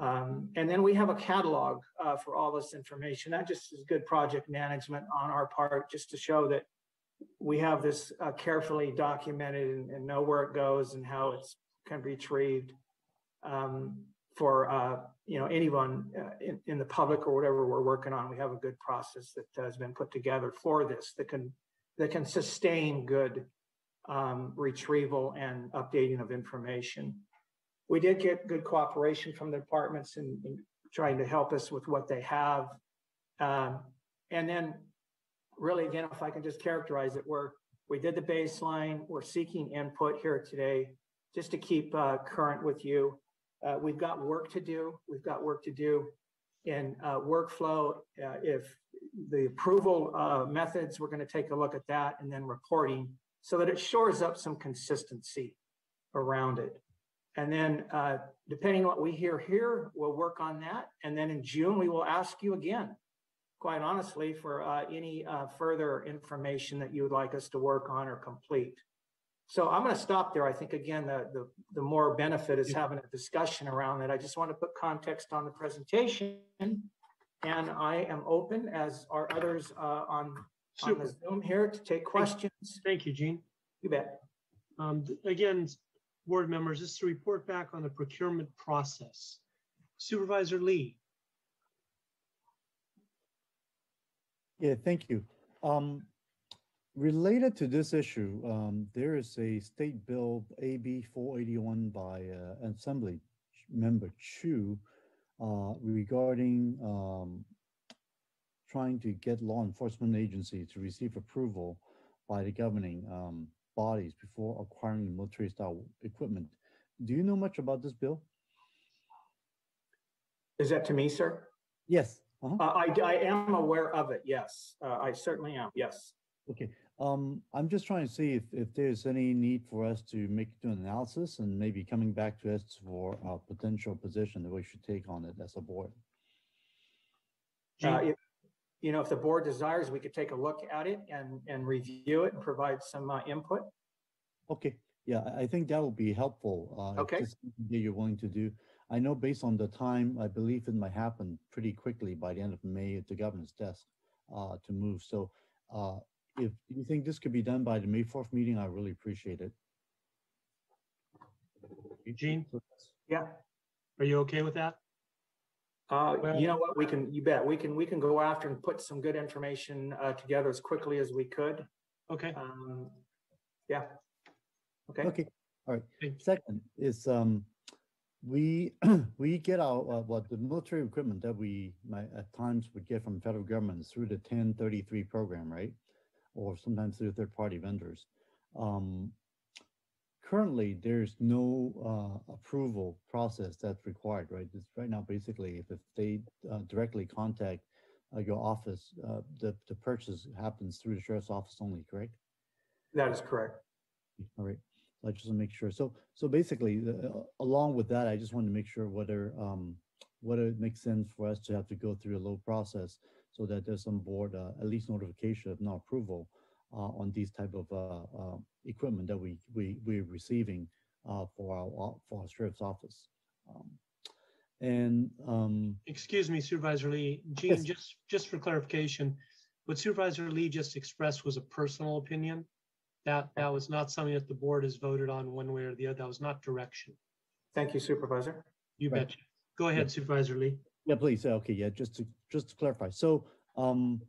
Um, and then we have a catalog uh, for all this information. That just is good project management on our part, just to show that we have this uh, carefully documented and, and, know where it goes and how it's can be retrieved um, for uh, you know anyone uh, in, in, the public or whatever we're working on. We have a good process that has been put together for this that can that can sustain good um, retrieval and updating of information. We did get good cooperation from the departments in, in trying to help us with what they have. Um, and then really, again, if I can just characterize it, we're, we did the baseline, we're seeking input here today just to keep uh, current with you. Uh, we've got work to do. We've got work to do in uh, workflow. Uh, if the approval uh, methods, we're going to take a look at that and then reporting so that it shores up some consistency around it. And then uh, depending on what we hear here, we'll work on that. And then in June, we will ask you again, quite honestly, for uh, any uh, further information that you would like us to work on or complete. So I'm going to stop there. I think, again, the, the, the more benefit is having a discussion around it. I just want to put context on the presentation. And I am open, as are others uh, on, on the Zoom here, to take questions. Thank you, Gene. You bet. Um, again, board members, this is to report back on the procurement process. Supervisor Lee. Yeah, thank you. Um, related to this issue, um, there is a state bill AB 481 by uh, Assembly Member Chiu uh, regarding um, trying to get law enforcement agencies to receive approval by the governing um, bodies before acquiring military style equipment. Do you know much about this bill? Is that to me, sir? Yes. Uh-huh. Uh, I, I am aware of it. Yes, uh, I certainly am. Yes. Okay. Um, I'm just trying to see if, if there's any need for us to make do an analysis and maybe coming back to us for a potential position that we should take on it as a board. Uh, if, you know, if the board desires, we could take a look at it and, and review it and provide some uh, input. Okay, yeah, I think that would be helpful. Uh, okay. That you're willing to do. I know based on the time, I believe it might happen pretty quickly by the end of May at the governor's desk uh, to move. So uh, if you think this could be done by the May 4th meeting, I really appreciate it. Eugene? Yeah. Are you okay with that? Uh, well, you know what? We can. You bet. We can. We can go after and put some good information uh, together as quickly as we could. Okay. Um, yeah. Okay. Okay. All right. Second is um, we we get our uh, what the military equipment that we might, at times would get from federal government through the 1033 program, right? Or sometimes through third party vendors. Um, currently there's no uh, approval process that's required, right? It's right now, basically, if, if they uh, directly contact uh, your office, uh, the, the purchase happens through the sheriff's office only, correct? That is correct. All right. I just want to make sure. So, so basically, uh, along with that, I just want to make sure whether um, whether it makes sense for us to have to go through a low process so that there's some board uh, at least notification of no approval uh, on these type of uh, uh, equipment that we we we're receiving for our for our sheriff's office. Um, and um, excuse me, Supervisor Lee, Gene, yes. just just for clarification, what Supervisor Lee just expressed was a personal opinion. That that was not something that the board has voted on one way or the other. That was not direction. Thank you, Supervisor. You right. betcha. Go ahead, yeah. Supervisor Lee. Yeah, please. Okay, yeah, just to just to clarify. So um,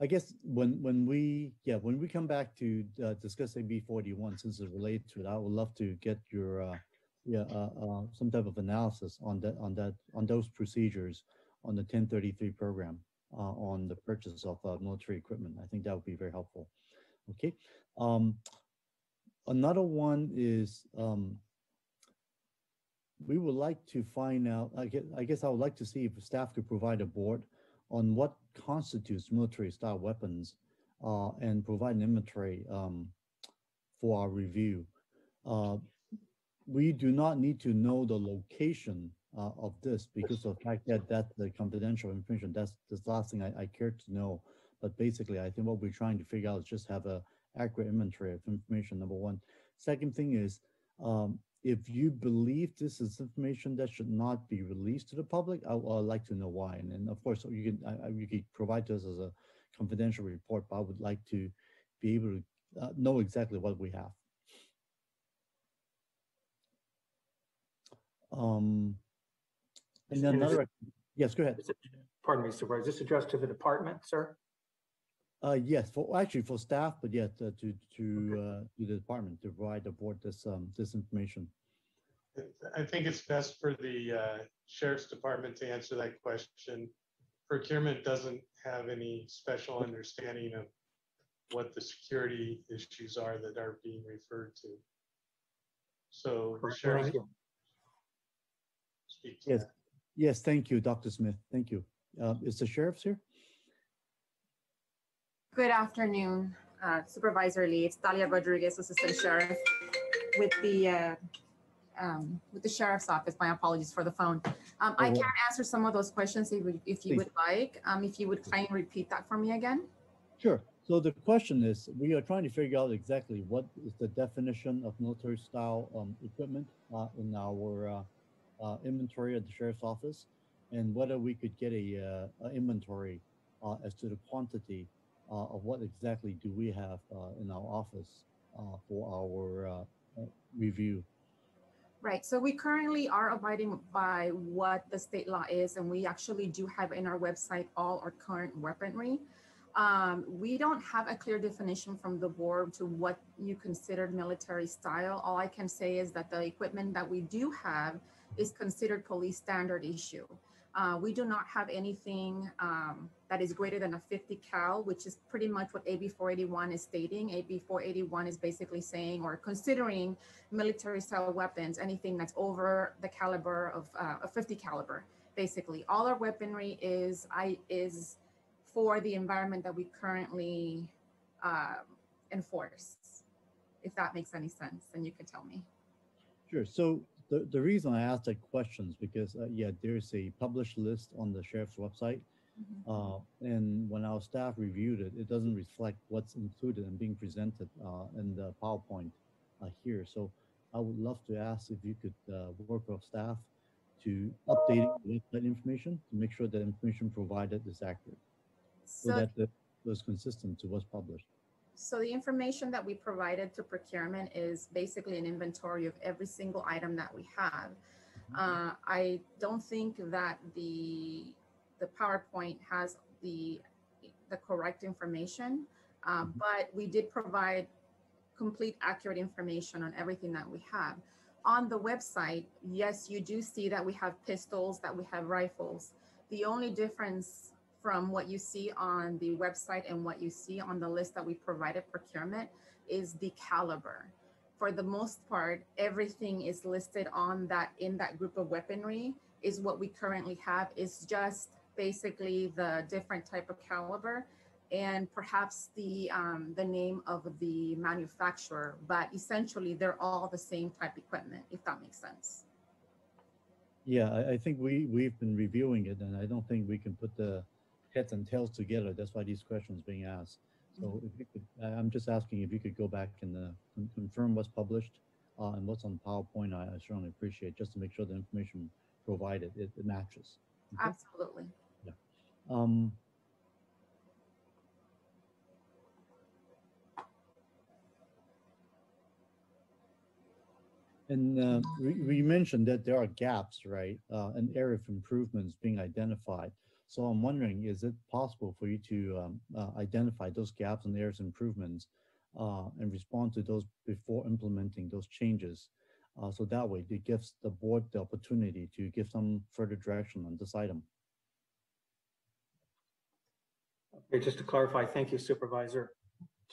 I guess when when we yeah when we come back to uh, discuss AB 41 since it's related to it, I would love to get your uh, yeah uh, uh, some type of analysis on that on that on those procedures on the 1033 program uh, on the purchase of uh, military equipment. I think that would be very helpful. Okay. Um, another one is um, we would like to find out. I guess, I guess I would like to see if staff could provide a board on what constitutes military style weapons uh, and provide an inventory um, for our review. Uh, we do not need to know the location uh, of this because of the fact that that's the confidential information. That's the last thing I, I care to know. But basically, I think what we're trying to figure out is just have a accurate inventory of information, number one. Second thing is, um, if you believe this is information that should not be released to the public, I would like to know why. And then, of course, you can I, you could provide to us as a confidential report, but I would like to be able to uh, know exactly what we have. Um, and then another, yes, go ahead. Pardon me, Supervisor, is this addressed to the department, sir? Uh, yes, for actually for staff, but yet uh, to to uh, to the department to provide the board this um this information. I think it's best for the uh, sheriff's department to answer that question. Procurement doesn't have any special understanding of what the security issues are that are being referred to. So sheriff. Speak to Yes, that. yes, thank you, Dr. Smith. Thank you. Uh, is the sheriff's here? Good afternoon, uh, Supervisor Lee. It's Talia Rodriguez, Assistant Sheriff with the uh, um, with the Sheriff's Office. My apologies for the phone. Um, I can answer some of those questions if, you- if you Please. would like. Um, If you would kindly repeat that for me again. Sure. So the question is, we are trying to figure out exactly what is the definition of military style um, equipment uh, in our uh, uh, inventory at the sheriff's office, and whether we could get a, uh, a inventory uh, as to the quantity of what exactly do we have uh, in our office uh, for our uh, uh, review. Right, so we currently are abiding by what the state law is, and we actually do have in our website all our current weaponry. Um, we don't have a clear definition from the board to what you considered military style. All I can say is that the equipment that we do have is considered police standard issue. Uh, we do not have anything um, that is greater than a 50 cal, which is pretty much what AB 481 is stating. AB 481 is basically saying or considering military style weapons, anything that's over the caliber of uh, a 50 caliber. Basically, all our weaponry is I is for the environment that we currently uh, enforce. If that makes any sense, then you could tell me. Sure. So the, the reason I asked that question is because, uh, yeah, there's a published list on the sheriff's website. Uh, and when our staff reviewed it, it doesn't reflect what's included and being presented uh, in the PowerPoint uh, here. So I would love to ask if you could uh, work with staff to update the website information to make sure that information provided is accurate so, So- that it was consistent to what's published. So the information that we provided to procurement is basically an inventory of every single item that we have. Uh, I don't think that the, the PowerPoint has the, the correct information, uh, but we did provide complete accurate information on everything that we have. On the website, yes, you do see that we have pistols, that we have rifles. The only difference from what you see on the website and what you see on the list that we provided procurement is the caliber. For the most part, everything is listed on that in that group of weaponry is what we currently have is just basically the different type of caliber and perhaps the um, the name of the manufacturer, but essentially they're all the same type equipment, if that makes sense. Yeah, I, I think we, we've been reviewing it and I don't think we can put the heads and tails together. That's why these questions being asked. So if you could, I'm just asking if you could go back and uh, confirm what's published uh, and what's on PowerPoint, I I certainly appreciate, just to make sure the information provided, it it matches. Okay? Absolutely. Um, And uh, we, we mentioned that there are gaps, right? Uh, an area of improvements being identified. So I'm wondering, is it possible for you to um, uh, identify those gaps and areas of improvements uh, and respond to those before implementing those changes? Uh, so that way it gives the board the opportunity to give some further direction on this item. Okay, just to clarify, thank you Supervisor.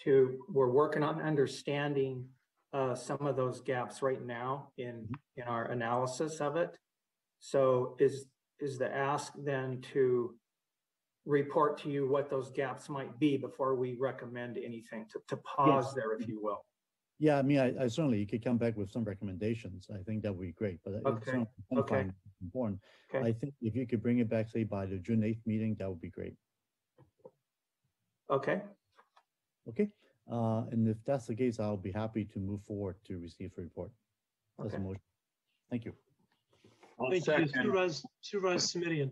To, we're working on understanding uh, some of those gaps right now in, in our analysis of it. So is, is the ask then to report to you what those gaps might be before we recommend anything, to, to pause Yes. there if you will? Yeah, I mean, I, I certainly, you could come back with some recommendations. I think that would be great, but Okay, okay. important. Okay. I think if you could bring it back, say, by the June 8th meeting, that would be great. Okay, Okay, uh, and if that's the case, I'll be happy to move forward to receive a report. That's a Okay. motion. Thank you. I'll Thank you, second. Supervisor, Supervisor Simitian.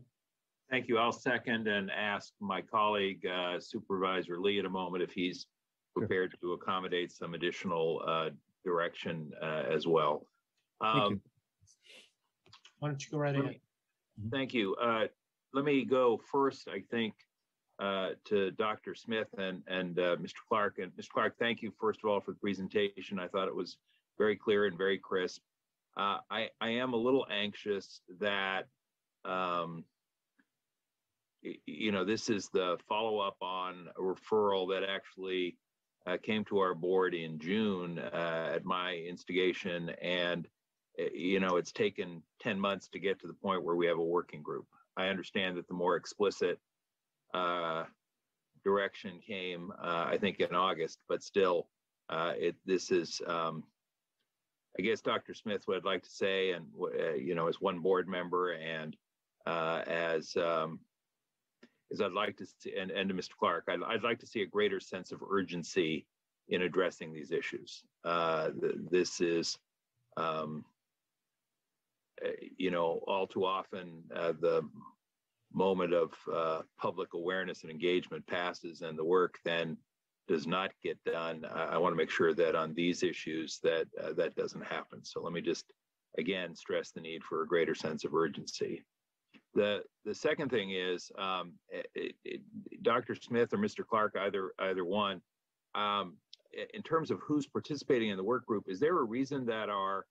Thank you. I'll second and ask my colleague uh, Supervisor Lee in a moment if he's prepared to accommodate some additional uh, direction uh, as well. Thank you. Um, Why don't you go right Let ahead? me- Thank you. Uh, Let me go first, I think, uh, to Dr. Smith and, and uh, Mr. Clark. And Mr. Clark, thank you, first of all, for the presentation. I thought it was very clear and very crisp. Uh, I, I am a little anxious that, um, you know, this is the follow-up on a referral that actually uh, came to our board in June uh, at my instigation. And you know, it's taken 10 months to get to the point where we have a working group. I understand that the more explicit uh, direction came, uh, I think, in August, but still, uh, it this is, um, I guess, Dr. Smith, I'd like to say, and uh, you know, as one board member and uh, as um, I'd like to see, and, and to Mr. Clark, I'd, I'd like to see a greater sense of urgency in addressing these issues. Uh, th- this is, um, you know, all too often uh, the moment of uh, public awareness and engagement passes and the work then does not get done. I, I want to make sure that on these issues that uh, that doesn't happen. So let me just again stress the need for a greater sense of urgency. The the second thing is um, it, it, Dr. Smith or Mr. Clark, either either one. Um, in terms of who's participating in the work group, is there a reason that our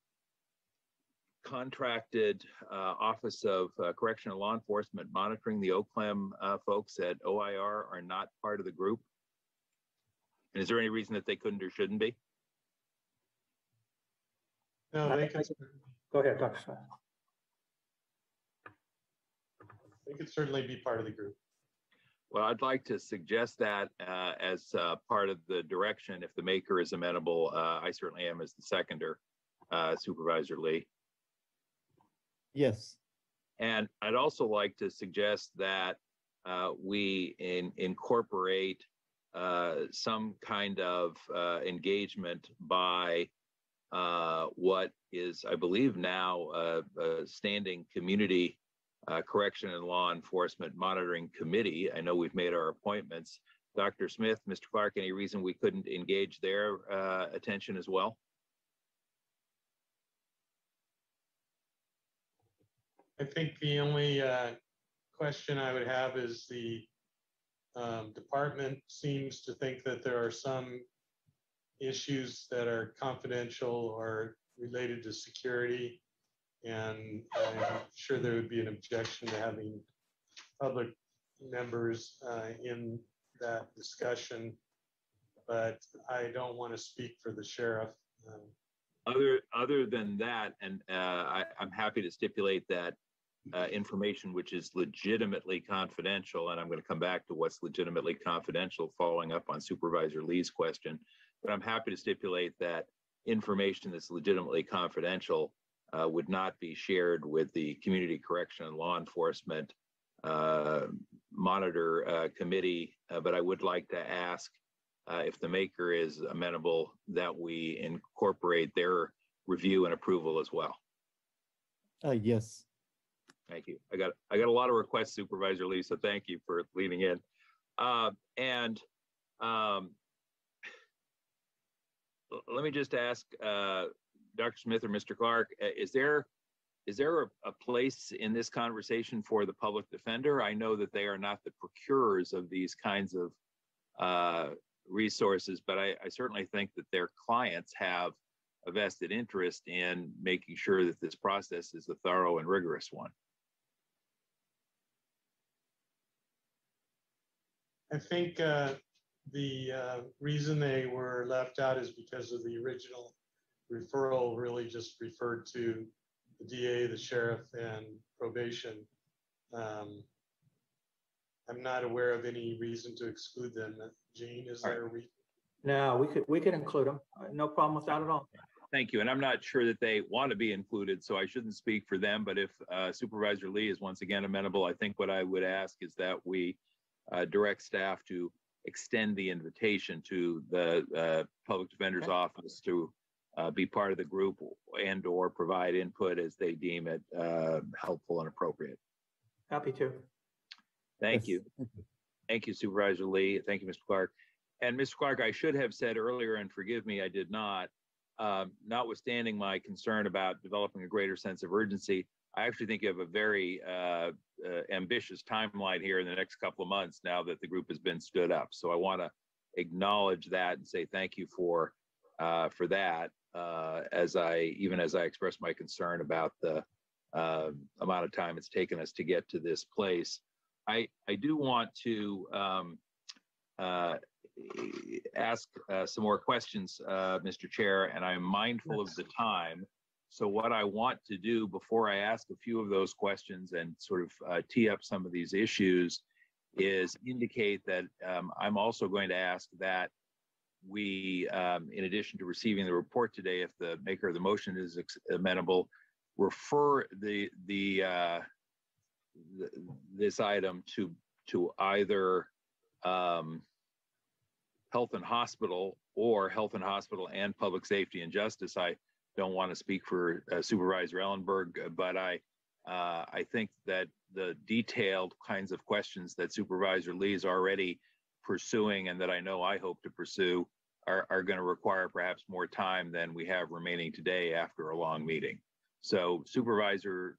contracted uh, Office of uh, Correctional Law Enforcement monitoring the OCLEM uh, folks at OIR are not part of the group? And is there any reason that they couldn't or shouldn't be? No, they could, Go ahead, Dr. Smith. they could certainly be part of the group. Well, I'd like to suggest that uh, as uh, part of the direction, if the maker is amenable, uh, I certainly am as the seconder, uh, Supervisor Lee. Yes. And I'd also like to suggest that uh, we in, incorporate uh, some kind of uh, engagement by uh, what is, I believe, now uh, a standing community uh, correction and law enforcement monitoring committee. I know we've made our appointments. Dr. Smith, Mr. Clark, any reason we couldn't engage their attention as well? I think the only uh, question I would have is the um, department seems to think that there are some issues that are confidential or related to security. And I'm sure there would be an objection to having public members uh, in that discussion. But I don't want to speak for the sheriff. Um, Other, other than that, and uh, I, I'm happy to stipulate that uh, information which is legitimately confidential, and I'm going to come back to what's legitimately confidential, following up on Supervisor Lee's question. But I'm happy to stipulate that information that's legitimately confidential uh, would not be shared with the Community Correction and Law Enforcement uh, Monitor uh, Committee. Uh, but I would like to ask uh, if the maker is amenable that we incorporate their review and approval as well. Yes. Thank you. I got I got a lot of requests, Supervisor Lee, so thank you for leading in. Uh, and um, let me just ask uh, Dr. Smith or Mr. Clark, uh, is there is there a, a place in this conversation for the public defender? I know that they are not the procurers of these kinds of uh, resources, but I, I certainly think that their clients have a vested interest in making sure that this process is a thorough and rigorous one. I think uh, the uh, reason they were left out is because of the original referral really just referred to the DA, the sheriff, and probation. Um, I'm not aware of any reason to exclude them. Gene, is there a reason? No, we could, we could include them. No problem with that at all. Thank you. And I'm not sure that they want to be included, so I shouldn't speak for them. But if uh, Supervisor Lee is once again amenable, I think what I would ask is that we uh, direct staff to extend the invitation to the uh, Public Defender's Office to uh, be part of the group and or provide input as they deem it uh, helpful and appropriate. Happy to. Thank you. Thank you, Supervisor Lee. Thank you, Mr. Clark. And Mr. Clark, I should have said earlier, and forgive me, I did not, um, notwithstanding my concern about developing a greater sense of urgency, I actually think you have a very uh, uh, ambitious timeline here in the next couple of months now that the group has been stood up. So I want to acknowledge that and say thank you for uh, for that. Uh, as I even as I express my concern about the uh, amount of time it's taken us to get to this place, I I do want to um, uh, ask some more questions, Mr. Chair, and I'm mindful of the time. So what I want to do before I ask a few of those questions and sort of uh, tee up some of these issues is indicate that um, I'm also going to ask that we, um, in addition to receiving the report today, if the maker of the motion is amenable, refer the the, uh, the this item to to either um, health and hospital or health and hospital and public safety and justice. I don't want to speak for uh, Supervisor Ellenberg, but I uh, I think that the detailed kinds of questions that Supervisor Lee is already pursuing and that I know I hope to pursue are, are going to require perhaps more time than we have remaining today after a long meeting. So Supervisor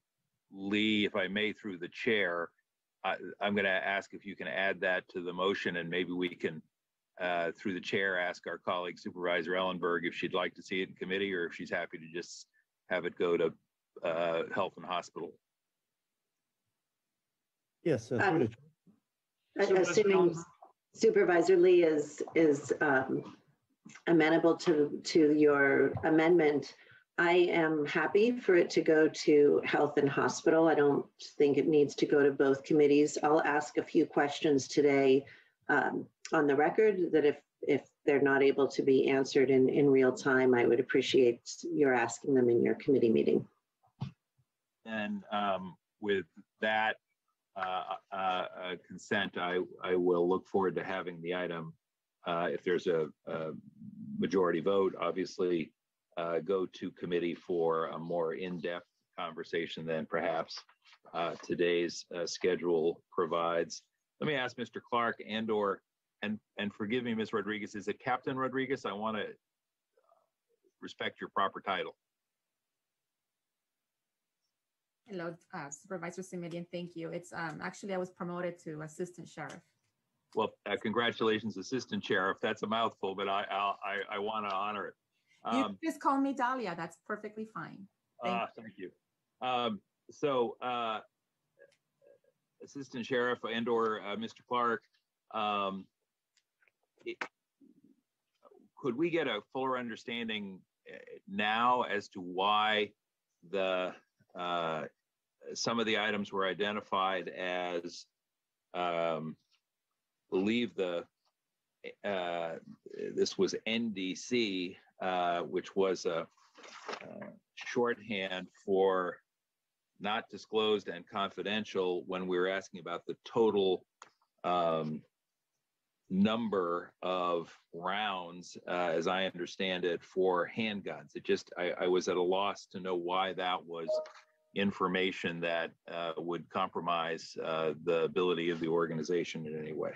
Lee, if I may, through the chair, I, I'm going to ask if you can add that to the motion and maybe we can uh, through the chair, ask our colleague Supervisor Ellenberg if she'd like to see it in committee or if she's happy to just have it go to uh, health and hospital. Yes. Uh, um, assuming Supervisor Lee is is um, amenable to to your amendment, I am happy for it to go to health and hospital. I don't think it needs to go to both committees. I'll ask a few questions today um, on the record that if if they're not able to be answered in, in real time, I would appreciate your asking them in your committee meeting. And um, with that uh, uh, uh, consent, I, I will look forward to having the item, uh, if there's a, a, majority vote, obviously uh, go to committee for a more in-depth conversation than perhaps uh, today's schedule provides. Let me ask Mr. Clark and or and and forgive me, Ms. Rodriguez, is it Captain Rodriguez? I want to respect your proper title. Hello, uh, Supervisor Simitian. Thank you. It's um, actually I was promoted to assistant sheriff. Well, uh, congratulations, assistant sheriff. That's a mouthful, but I I'll, i I want to honor it. Um, you just call me Dahlia. That's perfectly fine. Thank uh, you. Thank you. Um, so, uh, assistant sheriff and or uh, Mr. Clark, um, could we get a fuller understanding eh, now as to why the uh, some of the items were identified as um, believe the uh, this was NDC, uh, which was a uh, shorthand for not disclosed and confidential when we were asking about the total um, number of rounds, uh, as I understand it, for handguns. It just, I, I, was at a loss to know why that was information that uh, would compromise uh, the ability of the organization in any way.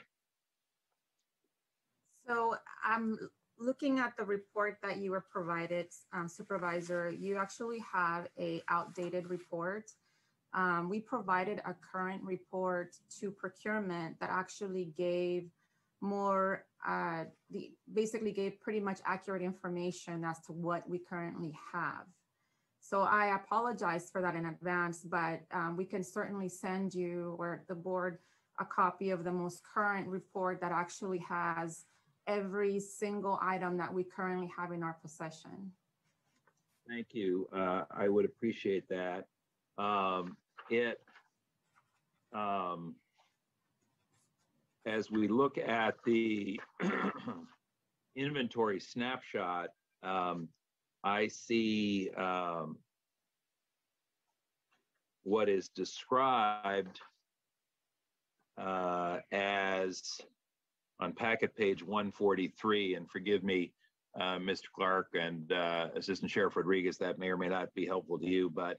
So I'm looking at the report that you were provided, um, Supervisor. You actually have a outdated report. Um, we provided a current report to procurement that actually gave more uh, the basically gave pretty much accurate information as to what we currently have. So I apologize for that in advance, but um, we can certainly send you or the board a copy of the most current report that actually has every single item that we currently have in our possession. Thank you. Uh, I would appreciate that. Um, it um, as we look at the inventory snapshot, um, I see um, what is described uh, as on packet page 143, and forgive me, uh, Mr. Clark and uh, Assistant Sheriff Rodriguez, that may or may not be helpful to you, but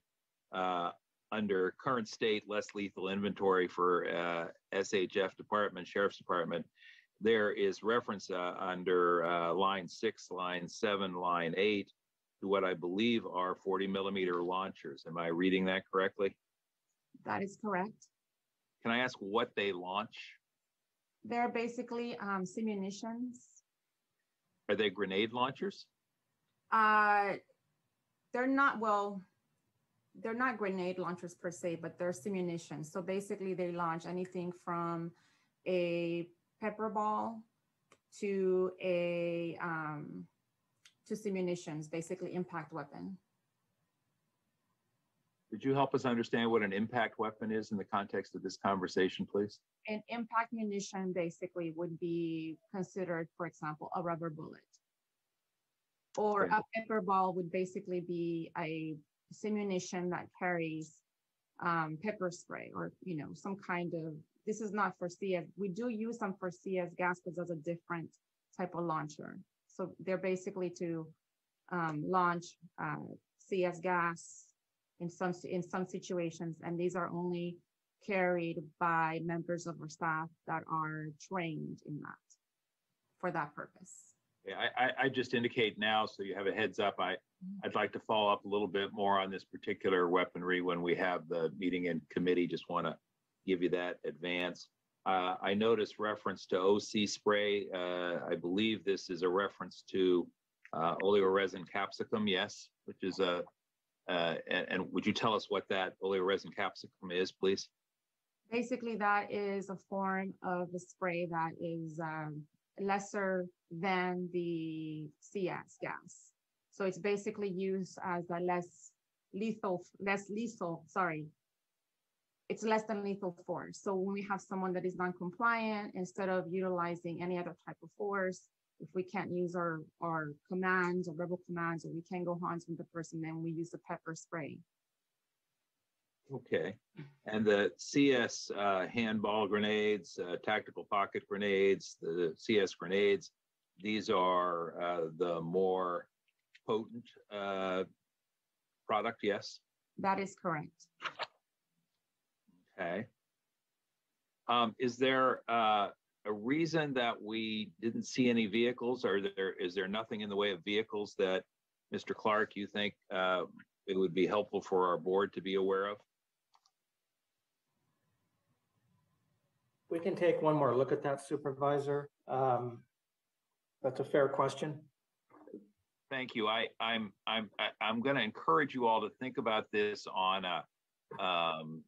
uh, under current state less lethal inventory for uh, SHF Department, Sheriff's Department, there is reference uh, under uh, line six, line seven, line eight to what I believe are 40 millimeter launchers. Am I reading that correctly? That is correct. Can I ask what they launch? They're basically um, simunitions. Are they grenade launchers? Uh, they're not, well, they're not grenade launchers per se, but they're simunitions. So basically they launch anything from a pepper ball to a, um, to simunitions, basically impact weapon. Could you help us understand what an impact weapon is in the context of this conversation, please? An impact munition basically would be considered, for example, a rubber bullet. Or Okay. a pepper ball would basically be a simunition that carries um, pepper spray or, you know, some kind of, this is not for CS. We do use them for CS gas, but that's a different type of launcher. So they're basically to um, launch uh, CS gas in some in some situations, and these are only carried by members of our staff that are trained in that for that purpose. Yeah, I, I just indicate now, so you have a heads up, I, I'd like to follow up a little bit more on this particular weaponry when we have the meeting in committee. Just want to give you that advance. Uh, I noticed reference to OC spray. Uh, I believe this is a reference to uh, oleoresin capsicum, yes, which is a, uh, and, and would you tell us what that oleoresin capsicum is, please? Basically, that is a form of a spray that is um, lesser than the CS gas. So it's basically used as a less lethal, less lethal, sorry. It's less than lethal force. So when we have someone that is non-compliant, instead of utilizing any other type of force, if we can't use our, our commands or rebel commands, or we can't go hands with the person, then we use the pepper spray. Okay, and the CS uh, handball grenades, uh, tactical pocket grenades, the CS grenades, these are uh, the more potent uh, product, yes? That is correct. Okay. Um, is there uh, a reason that we didn't see any vehicles? Or there is there nothing in the way of vehicles that Mr. Clark, you think uh, it would be helpful for our board to be aware of? We can take one more look at that supervisor. Um, That's a fair question. Thank you. I, I'm, I'm, I'm going to encourage you all to think about this on a, um,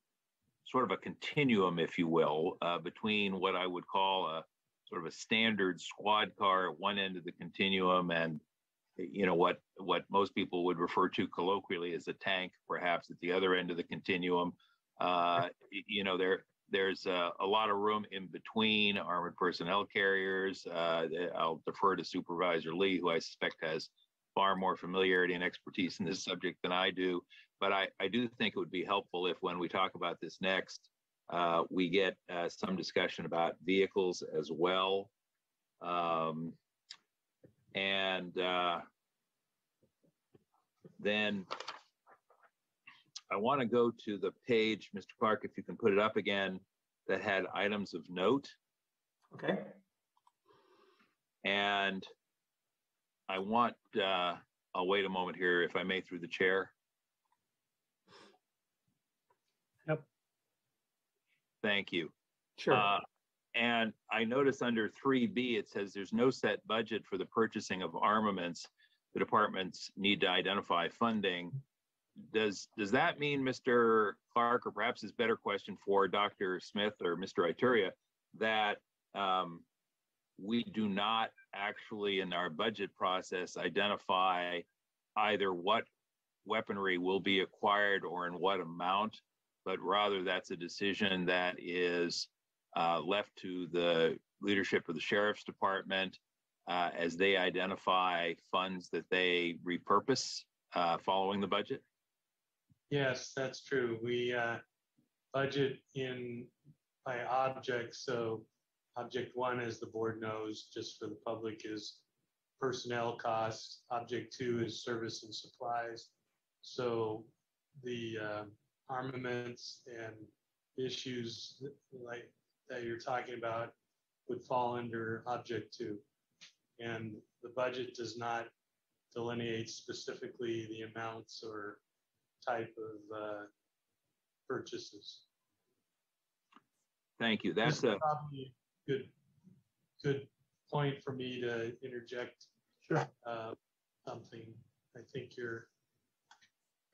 sort of a continuum, if you will, uh, between what I would call a sort of a standard squad car at one end of the continuum and, you know, what, what most people would refer to colloquially as a tank, perhaps at the other end of the continuum. Uh, you know, there, there's a, a lot of room in between armored personnel carriers. Uh, I'll defer to Supervisor Lee, who I suspect has far more familiarity and expertise in this subject than I do. But I, I do think it would be helpful if, when we talk about this next, uh, we get uh, some discussion about vehicles as well. Um, and uh, then I want to go to the page, Mr. Clark, if you can put it up again, that had items of note. Okay. And I want, uh, I'll wait a moment here, if I may, through the chair. Yep. Thank you. Sure. Uh, And I notice under three B, it says there's no set budget for the purchasing of armaments. The departments need to identify funding. Does, does that mean, Mr. Clark, or perhaps it's a better question for Dr. Smith or Mr. Ituria, that um, we do not actually in our budget process identify either what weaponry will be acquired or in what amount, but rather that's a decision that is uh, left to the leadership of the sheriff's department uh, as they identify funds that they repurpose uh, following the budget? Yes, that's true. We uh, budget in by object. So object one, as the board knows, just for the public, is personnel costs. Object two is service and supplies. So the uh, armaments and issues that- like that you're talking about would fall under object two. And the budget does not delineate specifically the amounts or type of uh, purchases. Thank you. That's is a, probably a good, good point for me to interject uh, something. I think you're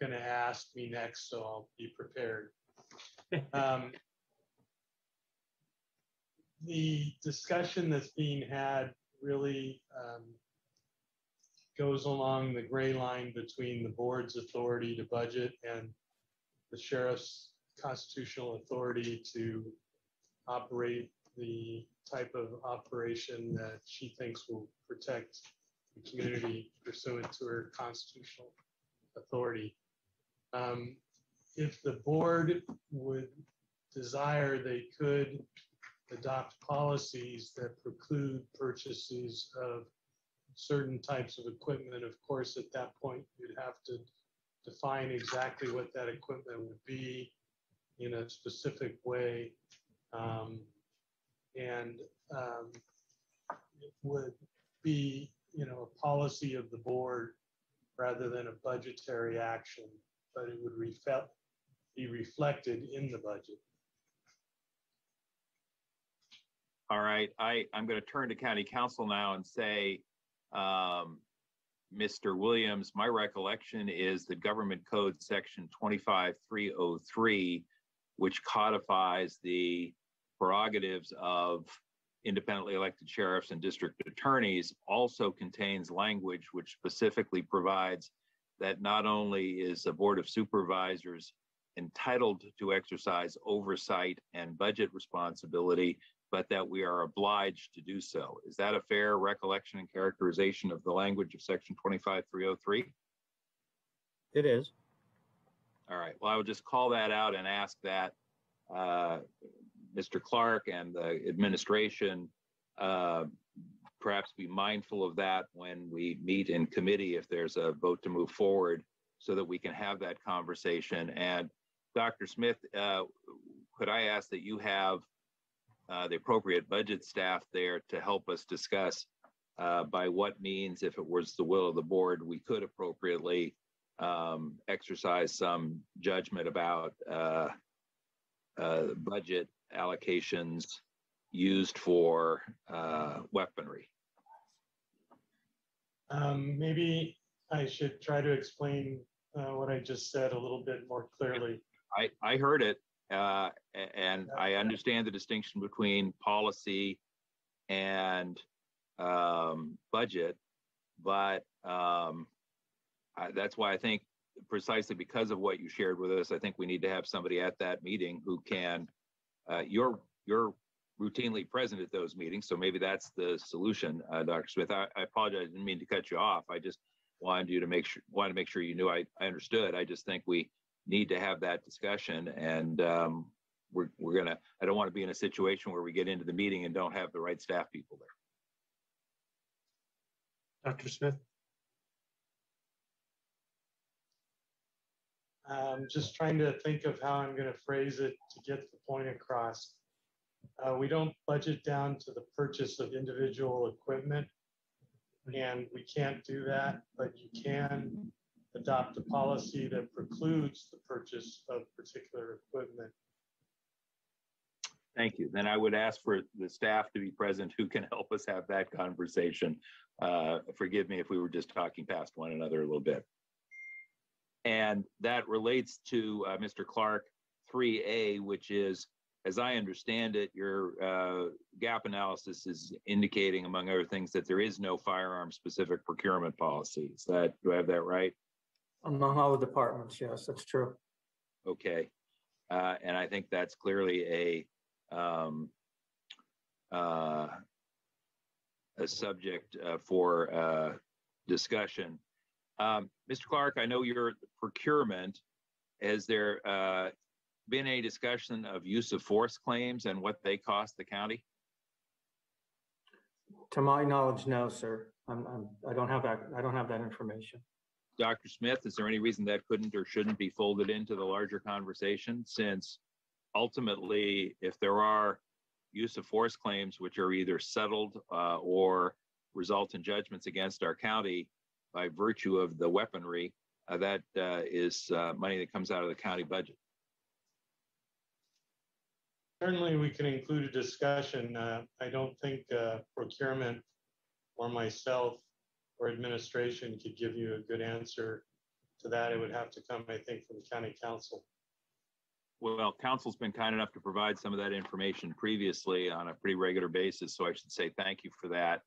gonna ask me next, so I'll be prepared. Um, The discussion that's being had really um, goes along the gray line between the board's authority to budget and the sheriff's constitutional authority to operate the type of operation that she thinks will protect the community pursuant to her constitutional authority. Um, If the board would desire, they could adopt policies that preclude purchases of certain types of equipment. Of course, at that point, you'd have to define exactly what that equipment would be in a specific way. Um, And um, it would be, you know, a policy of the board rather than a budgetary action, but it would reflect, be reflected in the budget. all right. I, I'm going to turn to county counsel now and say, um, Mr. Williams, my recollection is the government code section 25303, which codifies the prerogatives of independently elected sheriffs and district attorneys, also contains language which specifically provides that not only is the Board of Supervisors entitled to exercise oversight and budget responsibility, but that we are obliged to do so. Is that a fair recollection and characterization of the language of section 25303? It is. All right, well, I would just call that out and ask that uh, Mr. Clark and the administration uh, perhaps be mindful of that when we meet in committee if there's a vote to move forward so that we can have that conversation. And Dr. Smith, uh, could I ask that you have uh, the appropriate budget staff there to help us discuss uh, by what means, if it was the will of the board, we could appropriately um, exercise some judgment about uh, uh, budget allocations used for uh, weaponry. Um, Maybe I should try to explain uh, what I just said a little bit more clearly. I, I heard it, uh, and I understand the distinction between policy and um, budget, but um, I, that's why I think precisely because of what you shared with us, I think we need to have somebody at that meeting who can. Uh, you're you're routinely present at those meetings, so maybe that's the solution, uh, Dr. Smith. I, I apologize, I didn't mean to cut you off. I just wanted you to make sure wanted to make sure you knew I, I understood. I just think we need to have that discussion, and um, we're we're gonna. I don't want to be in a situation where we get into the meeting and don't have the right staff people there. Dr. Smith? I'm just trying to think of how I'm going to phrase it to get the point across. Uh, we don't budget down to the purchase of individual equipment, and we can't do that, but you can adopt a policy that precludes the purchase of particular equipment. Thank you. Then I would ask for the staff to be present who can help us have that conversation. Uh, forgive me if we were just talking past one another a little bit. And that relates to uh, Mr. Clark 3A, which is, as I understand it, your uh, gap analysis is indicating, among other things, that there is no firearm specific procurement policy. Is that, do I have that right? Among all the departments, yes, that's true. Okay. Uh, and I think that's clearly a um, uh, a subject uh, for uh, discussion. Um, Mr. Clark, I know your procurement. Has there uh, been a discussion of use of force claims and what they cost the county? To my knowledge, no, sir. I'm, I'm, I don't have that, I don't have that information. Dr. Smith, is there any reason that couldn't or shouldn't be folded into the larger conversation? Since ultimately, if there are use of force claims which are either settled uh, or result in judgments against our county by virtue of the weaponry, uh, that uh, is uh, money that comes out of the county budget. Certainly, we can include a discussion. Uh, I don't think uh, procurement or myself or administration could give you a good answer to that. It would have to come, I think, from the county counsel. Well, counsel's been kind enough to provide some of that information previously on a pretty regular basis, so I should say thank you for that.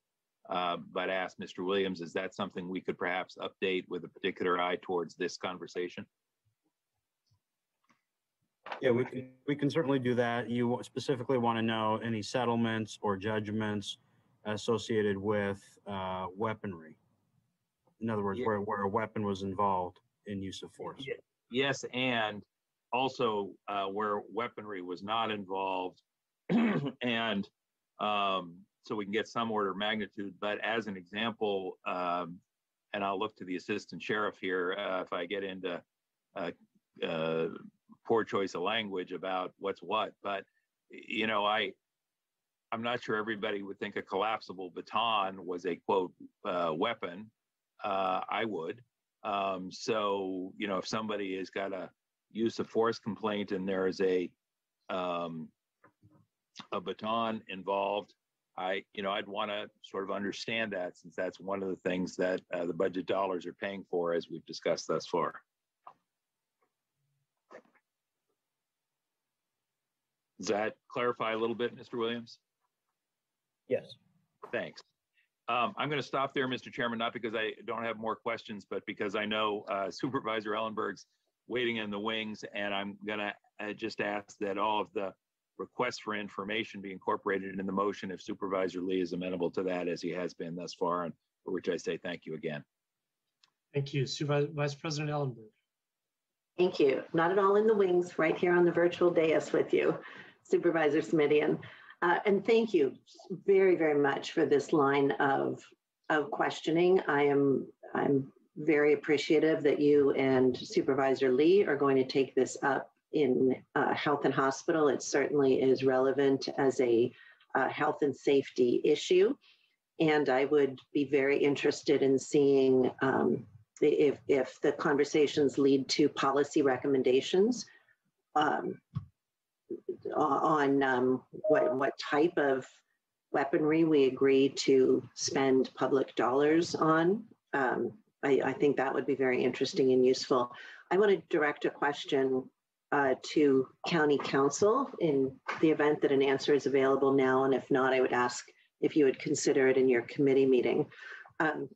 Uh, but ask Mr. Williams, is that something we could perhaps update with a particular eye towards this conversation? Yeah, we can, we can certainly do that. You specifically want to know any settlements or judgments associated with uh, weaponry. In other words, Yeah. where, where a weapon was involved in use of force. Ye- Yes, and also uh, where weaponry was not involved. and um, so we can get some order of magnitude. But as an example, um, and I'll look to the assistant sheriff here uh, if I get into uh, uh, poor choice of language about what's what. But you know, I I'm not sure everybody would think a collapsible baton was a quote uh, weapon. Uh, I would. Um, so you know, if somebody has got a use of force complaint and there is a um, a baton involved, I you know I'd want to sort of understand that since that's one of the things that uh, the budget dollars are paying for, as we've discussed thus far. Does that clarify a little bit, Mr. Williams? Yes. Thanks. Um, I'm going to stop there, Mr. Chairman, not because I don't have more questions, but because I know uh, Supervisor Ellenberg's waiting in the wings, and I'm going to uh, just ask that all of the requests for information be incorporated in the motion if Supervisor Lee is amenable to that, as he has been thus far, and for which I say thank you again. Thank you. Supervisor Vice President Ellenberg. Thank you. Not at all in the wings, right here on the virtual dais with you, Supervisor Simitian. Uh, and thank you very, very much for this line of, of questioning. I am I'm very appreciative that you and Supervisor Lee are going to take this up in uh, health and hospital. It certainly is relevant as a uh, health and safety issue. And I would be very interested in seeing um, if, if the conversations lead to policy recommendations um, on um, what, what type of weaponry we agree to spend public dollars on. Um, I, I, think that would be very interesting and useful. I want to direct a question uh, to County counsel in the event that an answer is available now, and if not, I would ask if you would consider it in your committee meeting. Um,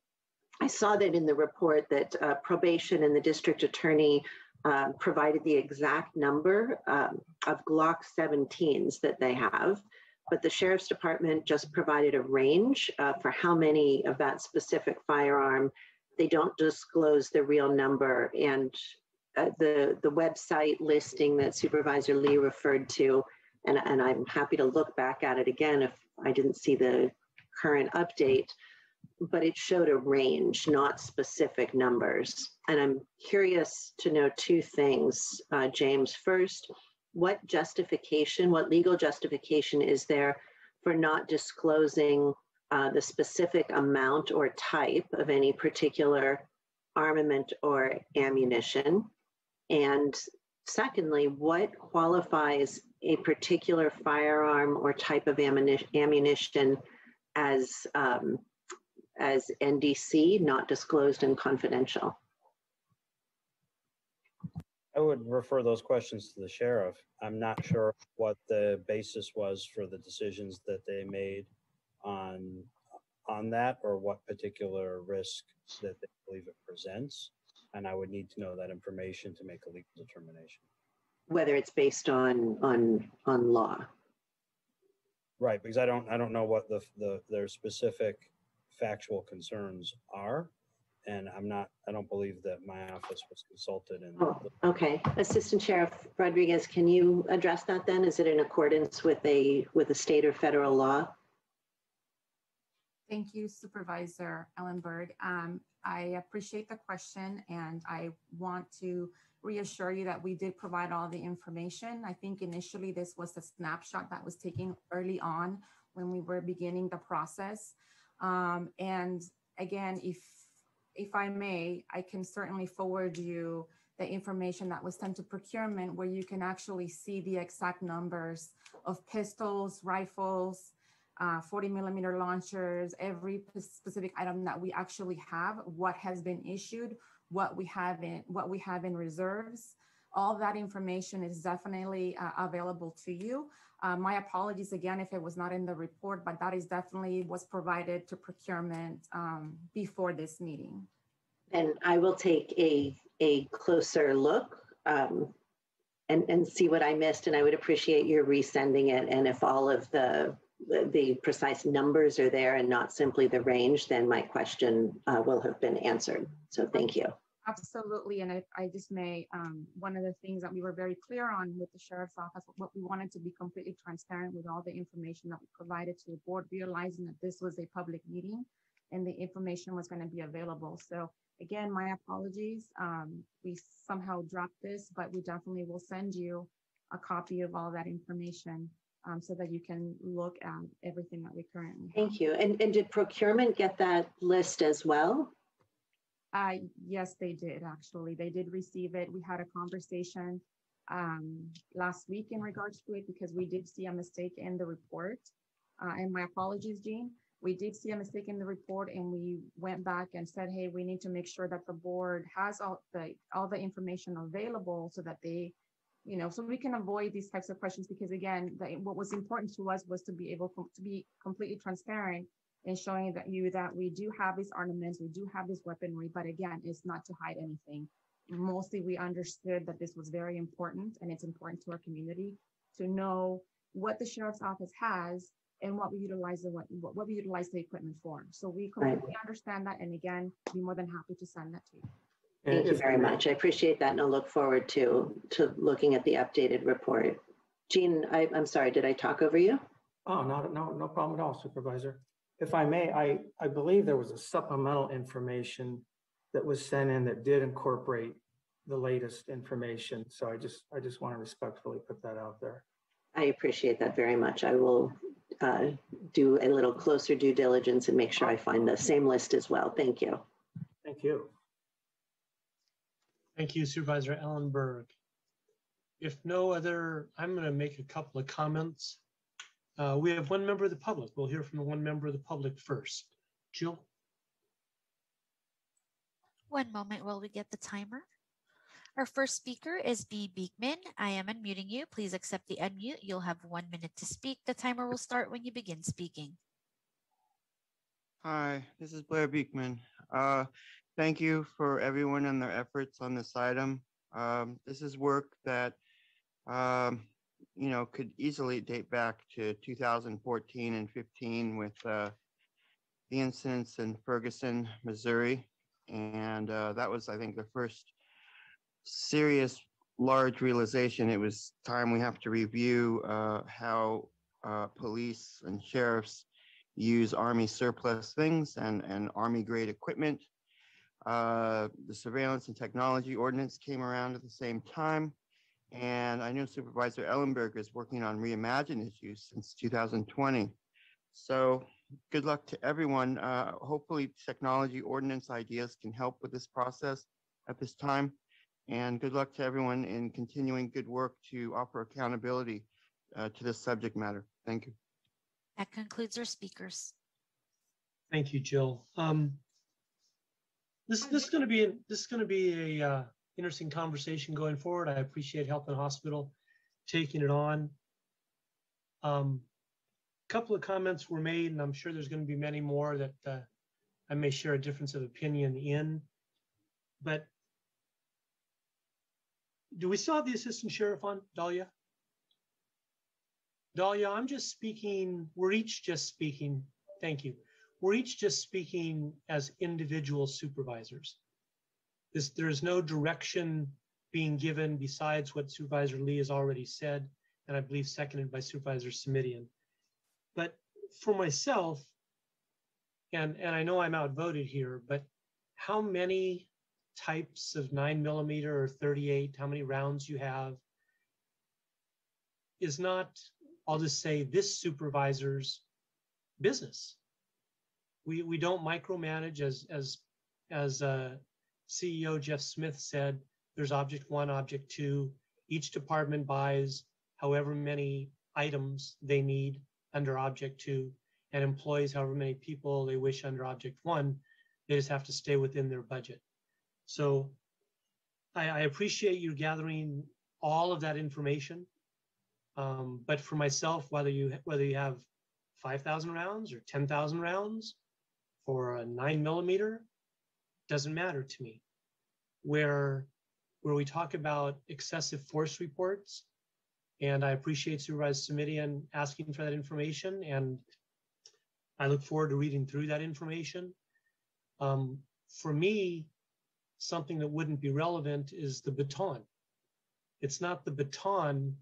I saw that in the report that uh, probation and the district attorney um, provided the exact number um, of Glock 17s that they have, but the sheriff's department just provided a range uh, for how many of that specific firearm. They don't disclose the real number, and uh, the the website listing that Supervisor Lee referred to, and, and I'm happy to look back at it again if I didn't see the current update but it showed a range, not specific numbers. And I'm curious to know two things, uh, James. First, what justification, what legal justification is there for not disclosing uh, the specific amount or type of any particular armament or ammunition? And secondly, what qualifies a particular firearm or type of ammunition as um, as NDC, not disclosed and confidential? I would refer those questions to the sheriff. I'm not sure what the basis was for the decisions that they made on on that or what particular risk that they believe it presents. And I would need to know that information to make a legal determination. Whether it's based on on on law. Right, because I don't I don't know what the the their specific factual concerns are. And I'm not, I don't believe that my office was consulted in. Oh, okay. Assistant Sheriff Rodriguez, can you address that then? Is it in accordance with a with a state or federal law? Thank you, Supervisor Ellenberg. Um, I appreciate the question and I want to reassure you that we did provide all the information. I think initially this was a snapshot that was taken early on when we were beginning the process. Um, and again, if if I may, I can certainly forward you the information that was sent to procurement where you can actually see the exact numbers of pistols, rifles, uh, 40 millimeter launchers, every specific item that we actually have, what has been issued, what we have in what we have in reserves. All that information is definitely uh, available to you. Uh, my apologies again if it was not in the report, but that is definitely was provided to procurement um, before this meeting. And I will take a, a closer look um, and, and see what I missed. And I would appreciate your resending it. And if all of the, the, precise numbers are there and not simply the range, then my question uh, will have been answered. So thank you. Absolutely. And I, I just may, um, one of the things that we were very clear on with the sheriff's office, what we wanted to be completely transparent with all the information that we provided to the board, realizing that this was a public meeting and the information was going to be available. So again, my apologies. Um, we somehow dropped this, but we definitely will send you a copy of all that information um, so that you can look at everything that we currently have. Thank you. And, and did procurement get that list as well? Uh, yes, they did actually. They did receive it. We had a conversation um, last week in regards to it because we did see a mistake in the report. Uh, and my apologies, Jean. We did see a mistake in the report and we went back and said, hey, we need to make sure that the board has all the all the information available so that they, you know, so we can avoid these types of questions because again, the, what was important to us was to be able to be completely transparent and showing that you that we do have these armaments we do have this weaponry, but again, it's not to hide anything. Mostly we understood that this was very important and it's important to our community to know what the sheriff's office has and what we utilize the what, what we utilize the equipment for. So we completely right. understand that and again, be more than happy to send that to you. Thank you very much. I appreciate that and I'll look forward to to looking at the updated report. Jean, I, I'm sorry, did I talk over you? Oh, no, no, no problem at all, Supervisor if I may, I, I believe there was a supplemental information that was sent in that did incorporate the latest information. So I just, I just want to respectfully put that out there. I appreciate that very much. I will uh, do a little closer due diligence and make sure I find the same list as well. Thank you. Thank you. Thank you, Supervisor Ellenberg. If no other, I'm going to make a couple of comments. Uh, we have one member of the public. We'll hear from the one member of the public first. Jill? One moment while we get the timer. Our first speaker is B. Beekman. I am unmuting you. Please accept the unmute. You'll have one minute to speak. The timer will start when you begin speaking. Hi, this is Blair Beekman. Uh, thank you for everyone and their efforts on this item. Um, this is work that um, you know, could easily date back to 2014 and 15 with uh, the incidents in Ferguson, Missouri. And uh, that was, I think, the first serious, large realization. It was time we have to review uh, how uh, police and sheriffs use Army surplus things and, and Army grade equipment. Uh, the surveillance and technology ordinance came around at the same time. And I know Supervisor Ellenberg is working on reimagine issues since 2020. So good luck to everyone. Uh, hopefully technology ordinance ideas can help with this process at this time. And good luck to everyone in continuing good work to offer accountability uh, to this subject matter. Thank you. That concludes our speakers. Thank you, Jill. Um, this this is going to be an, this is going to be a uh, interesting conversation going forward. I appreciate Health and Hospital taking it on. A um, couple of comments were made, and I'm sure there's going to be many more that uh, I may share a difference of opinion in. But do we still have the assistant sheriff on, Dahlia? Dahlia, I'm just speaking, we're each just speaking, thank you. We're each just speaking as individual supervisors. This, there is no direction being given besides what Supervisor Lee has already said, and I believe seconded by Supervisor Simitian. But for myself, and, and I know I'm outvoted here, but how many types of nine millimeter or 38, how many rounds you have is not, I'll just say, this supervisor's business. We, we don't micromanage as, as, as uh, CEO Jeff Smith said, there's object one, object two. Each department buys however many items they need under object two and employs however many people they wish under object one. They just have to stay within their budget. So I, I appreciate you gathering all of that information. Um, but for myself, whether you whether you have 5,000 rounds or 10,000 rounds for a nine millimeter, doesn't matter to me. Where where we talk about excessive force reports, and I appreciate Supervisor Simitian asking for that information, and I look forward to reading through that information. Um, for me, something that wouldn't be relevant is the baton. It's not the baton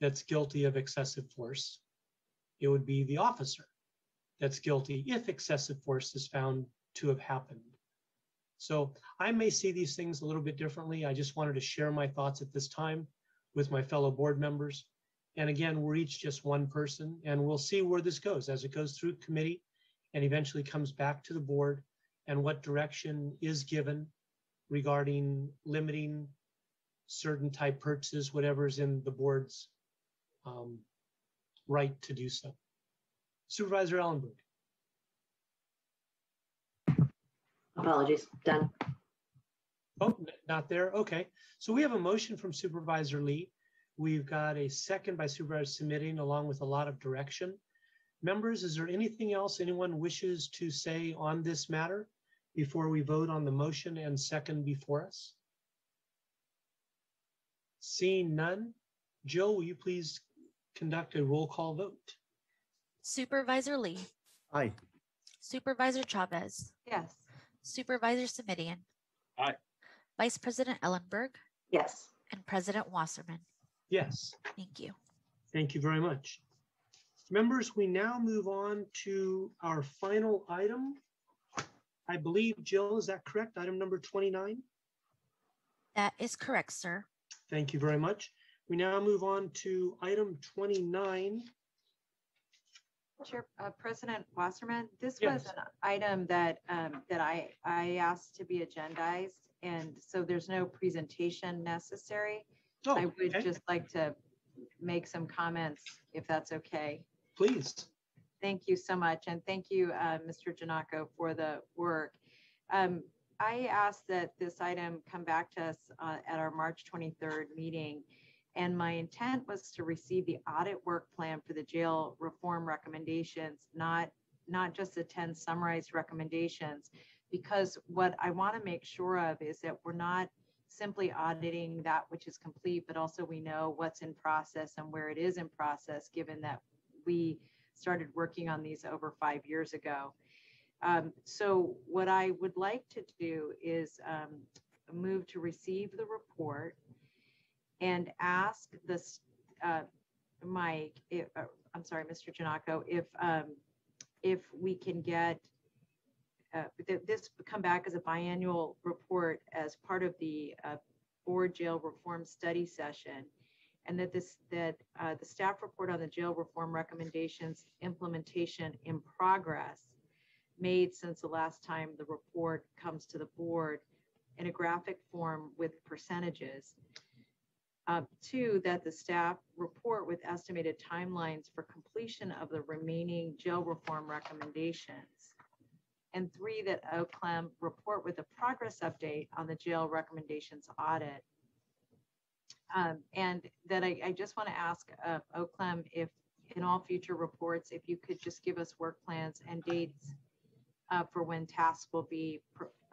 that's guilty of excessive force. It would be the officer that's guilty if excessive force is found to have happened. So I may see these things a little bit differently. I just wanted to share my thoughts at this time with my fellow board members. And again, we're each just one person, and we'll see where this goes as it goes through committee and eventually comes back to the board and what direction is given regarding limiting certain type purchases, whatever's in the board's um, right to do so. Supervisor Ellenberg. Apologies, done. Oh, not there. Okay. So we have a motion from Supervisor Lee. We've got a second by Supervisor Simitian along with a lot of direction. Members, is there anything else anyone wishes to say on this matter before we vote on the motion and second before us? Seeing none, Joe, will you please conduct a roll call vote? Supervisor Lee, Aye. Supervisor Chavez, Yes. Supervisor Simitian, Aye. Vice President Ellenberg, Yes. and President Wasserman. Yes. Thank you. Thank you very much. Members, we now move on to our final item. I believe, Jill, is that correct? Item number 29? That is correct, sir. Thank you very much. We now move on to item 29. Chair, uh, President Wasserman, this Yes. was an item that, um, that I, I asked to be agendized, and so there's no presentation necessary. Oh, I would okay. just like to make some comments, if that's okay. Please. Thank you so much, and thank you, uh, Mr. Gennaco, for the work. Um, I asked that this item come back to us uh, at our March 23rd meeting, and my intent was to receive the audit work plan for the jail reform recommendations, not, not just the 10 summarized recommendations, because what I want to make sure of is that we're not simply auditing that which is complete, but also we know what's in process and where it is in process, given that we started working on these over five years ago. Um, so what I would like to do is um, move to receive the report and ask this, uh, Mike, if, uh, I'm sorry, Mr. Gennaco, if um, if we can get uh, th- this come back as a biannual report as part of the uh, board jail reform study session and that this that uh, the staff report on the jail reform recommendations implementation in progress made since the last time the report comes to the board in a graphic form with percentages. Uh, two, that the staff report with estimated timelines for completion of the remaining jail reform recommendations. And three, that OCLEM report with a progress update on the jail recommendations audit. Um, and that I, I just want to ask uh, OCLEM if in all future reports, if you could just give us work plans and dates uh, for when tasks will be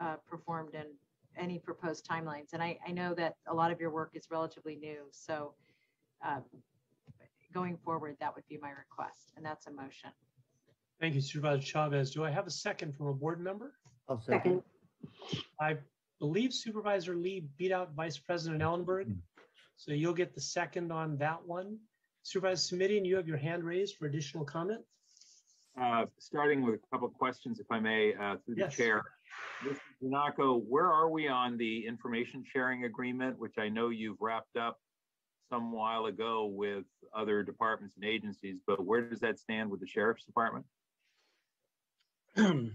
uh, performed and any proposed timelines. And I, I know that a lot of your work is relatively new, so um, going forward, that would be my request, and that's a motion. Thank you, Supervisor Chavez. Do I have a second from a board member? I'll Second. I believe Supervisor Lee beat out Vice President Ellenberg. So you'll get the second on that one. Supervisor Simitian, you have your hand raised for additional comment? Uh, starting with a couple of questions, if I may, uh, through the Yes. chair. Mr. Gennaco, where are we on the information sharing agreement, which I know you've wrapped up some while ago with other departments and agencies, but where does that stand with the sheriff's department?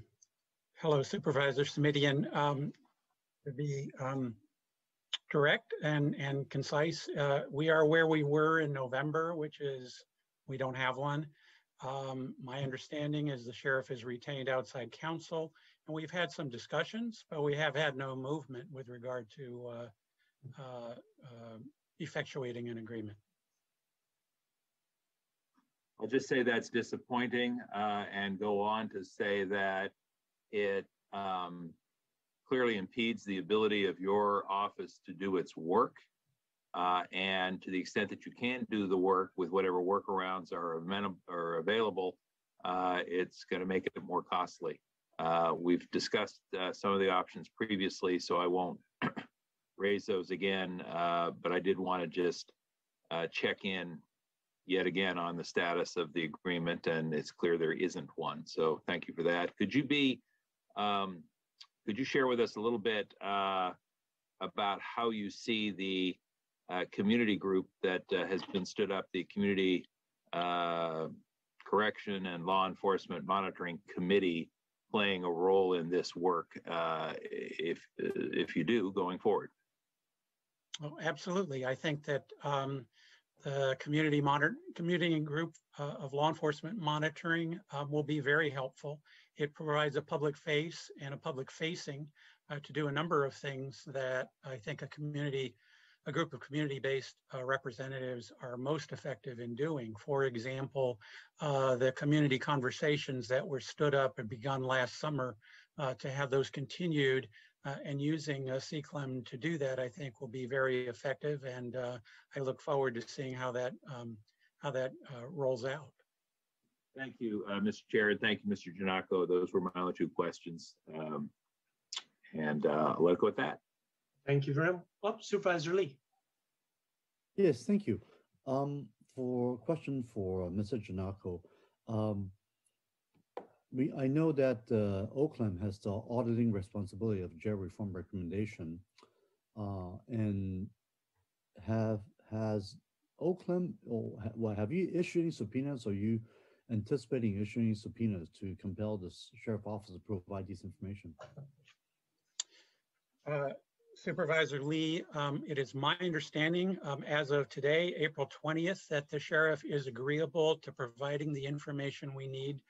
Hello Supervisor Simitian. Um, to be um, direct and, and concise, uh, we are where we were in November, which is we don't have one. Um, my understanding is the sheriff has retained outside counsel and we've had some discussions, but we have had no movement with regard to uh, uh, effectuating an agreement. I'll just say that's disappointing uh, and go on to say that it um, clearly impedes the ability of your office to do its work. Uh, and to the extent that you can do the work with whatever workarounds are, are available, uh, it's going to make it more costly. Uh, we've discussed uh, some of the options previously, so I won't raise those again. Uh, but I did want to just uh, check in yet again on the status of the agreement, and it's clear there isn't one. So thank you for that. Could you be, um, could you share with us a little bit uh, about how you see the uh, community group that has been stood up, the Community Correction and Law Enforcement Monitoring Committee, playing a role in this work, uh, if if you do going forward? Oh, absolutely. I think that um, the community monitor, community group uh, of law enforcement monitoring uh, will be very helpful. It provides a public face and a public facing uh, to do a number of things that I think a community, a group of community-based uh, representatives are most effective in doing. For example, uh, the community conversations that were stood up and begun last summer uh, to have those continued uh, and using uh, CCLEM to do that, I think will be very effective. And uh, I look forward to seeing how that um, how that uh, rolls out. Thank you, Mr. Chair, and thank you, Mr. Gennaco. Those were my only two questions. Um, and uh, I'll let it go with that. Thank you very much. Oh, Supervisor Lee. Yes, thank you. Um, for question for uh, Mr. Gennaco, um, we I know that uh, OCLEM has the auditing responsibility of jail reform recommendation, uh, and have has OCLEM or ha- well, have you issued any subpoenas? Or are you anticipating issuing subpoenas to compel the sheriff office to provide this information? Uh, Supervisor Lee, um, it is my understanding um, as of today, April 20th, that the sheriff is agreeable to providing the information we need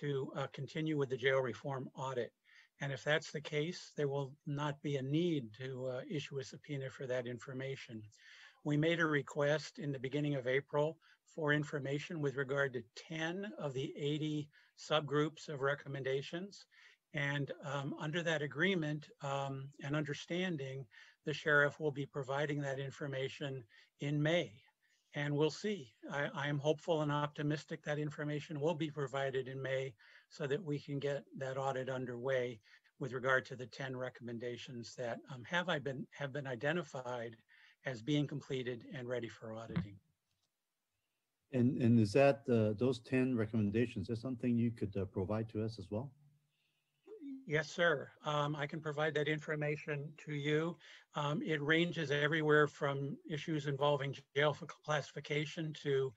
to uh, continue with the jail reform audit. And if that's the case, there will not be a need to uh, issue a subpoena for that information. We made a request in the beginning of April for information with regard to 10 of the 80 subgroups of recommendations. And um, under that agreement um, and understanding, the sheriff will be providing that information in May. And we'll see. I, am hopeful and optimistic that information will be provided in May so that we can get that audit underway with regard to the 10 recommendations that um, have I been have been identified as being completed and ready for auditing. And and is that uh, those ten recommendations? Is something you could uh, provide to us as well? Yes, sir. Um, I can provide that information to you. Um, it ranges everywhere from issues involving jail classification to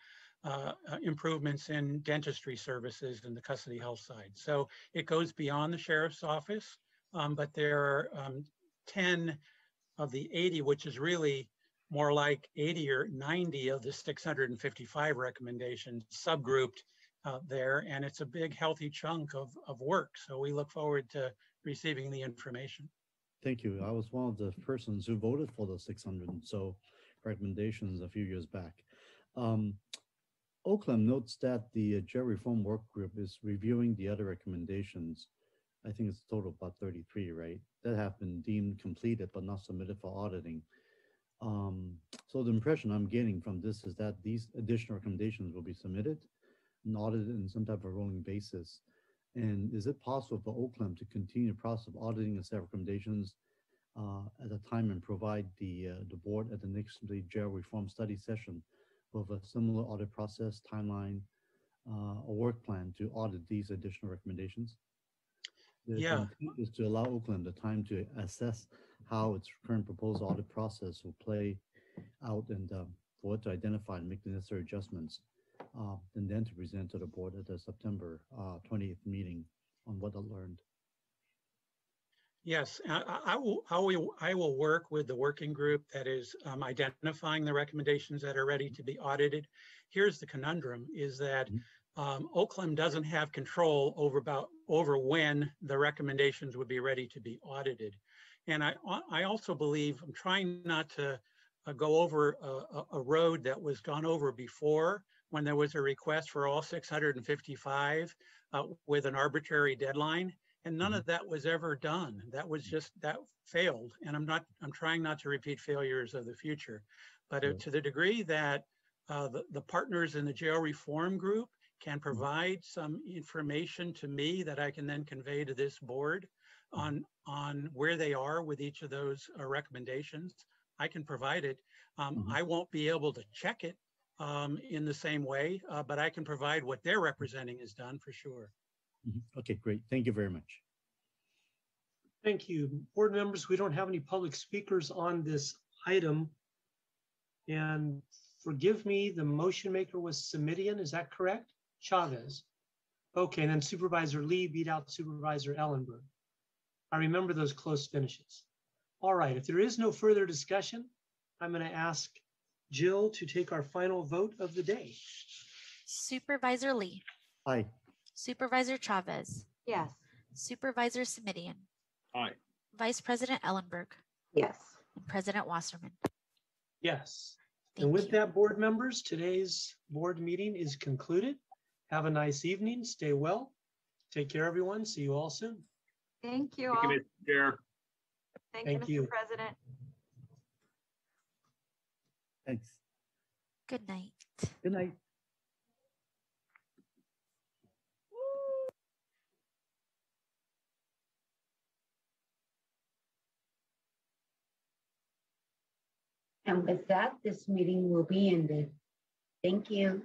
uh, uh, improvements in dentistry services and the custody health side. So it goes beyond the sheriff's office, um, but there are um, 10 of the 80, which is really more like 80 or 90 of the 655 recommendations subgrouped uh, there, and it's a big, healthy chunk of, of work. So we look forward to receiving the information. Thank you. I was one of the persons who voted for the 600 and so recommendations a few years back. Um, OCLEM notes that the jail reform work group is reviewing the other recommendations. I think it's a total about 33, right? That have been deemed completed but not submitted for auditing. Um, so the impression I'm getting from this is that these additional recommendations will be submitted audited in some type of rolling basis. And is it possible for OCLEM to continue the process of auditing a set of recommendations uh, at a time and provide the uh, the board at the next the jail reform study session with a similar audit process timeline uh, a work plan to audit these additional recommendations. The Yeah. Is to allow OCLEM the time to assess how its current proposed audit process will play out and um, for it to identify and make the necessary adjustments. Uh, And then to present to the board at the September uh, 20th meeting on what I learned. Yes, I, I- will, I will, I will work with the working group that is um, identifying the recommendations that are ready to be audited. Here's the conundrum is that um, OCLEM doesn't have control over about, over when the recommendations would be ready to be audited. And I, I also believe, I'm trying not to uh, go over a- a road that was gone over before when there was a request for all 655 uh, with an arbitrary deadline. And none of that was ever done. That was just, that failed. And I'm not, I'm trying not to repeat failures of the future. But uh, to the degree that uh, the, the partners in the jail reform group can provide some information to me that I can then convey to this board on, on where they are with each of those uh, recommendations, I can provide it. Um, I won't be able to check it um, in the same way, uh, but I can provide what they're representing is done for sure. Mhm. Okay, great. Thank you very much. Thank you. Board members, we don't have any public speakers on this item. And forgive me, the motion maker was Simitian, is that correct? Chavez. Okay, and then Supervisor Lee beat out Supervisor Ellenberg. I remember those close finishes. All right, if there is no further discussion, I'm going to ask Jill to take our final vote of the day. Supervisor Lee, Aye. Supervisor Chavez, Yes. Supervisor Simitian, Aye. Vice President Ellenberg, Yes. and President Wasserman. Yes. Thank And with that, board members, today's board meeting is concluded. Have a nice evening. Stay well. Take care, everyone. See you all soon. Thank you Thank all. you, Mr. Chair. Thank you, Thank you. Mr. President. Thanks. Good night. Good night. And with that, this meeting will be ended. Thank you.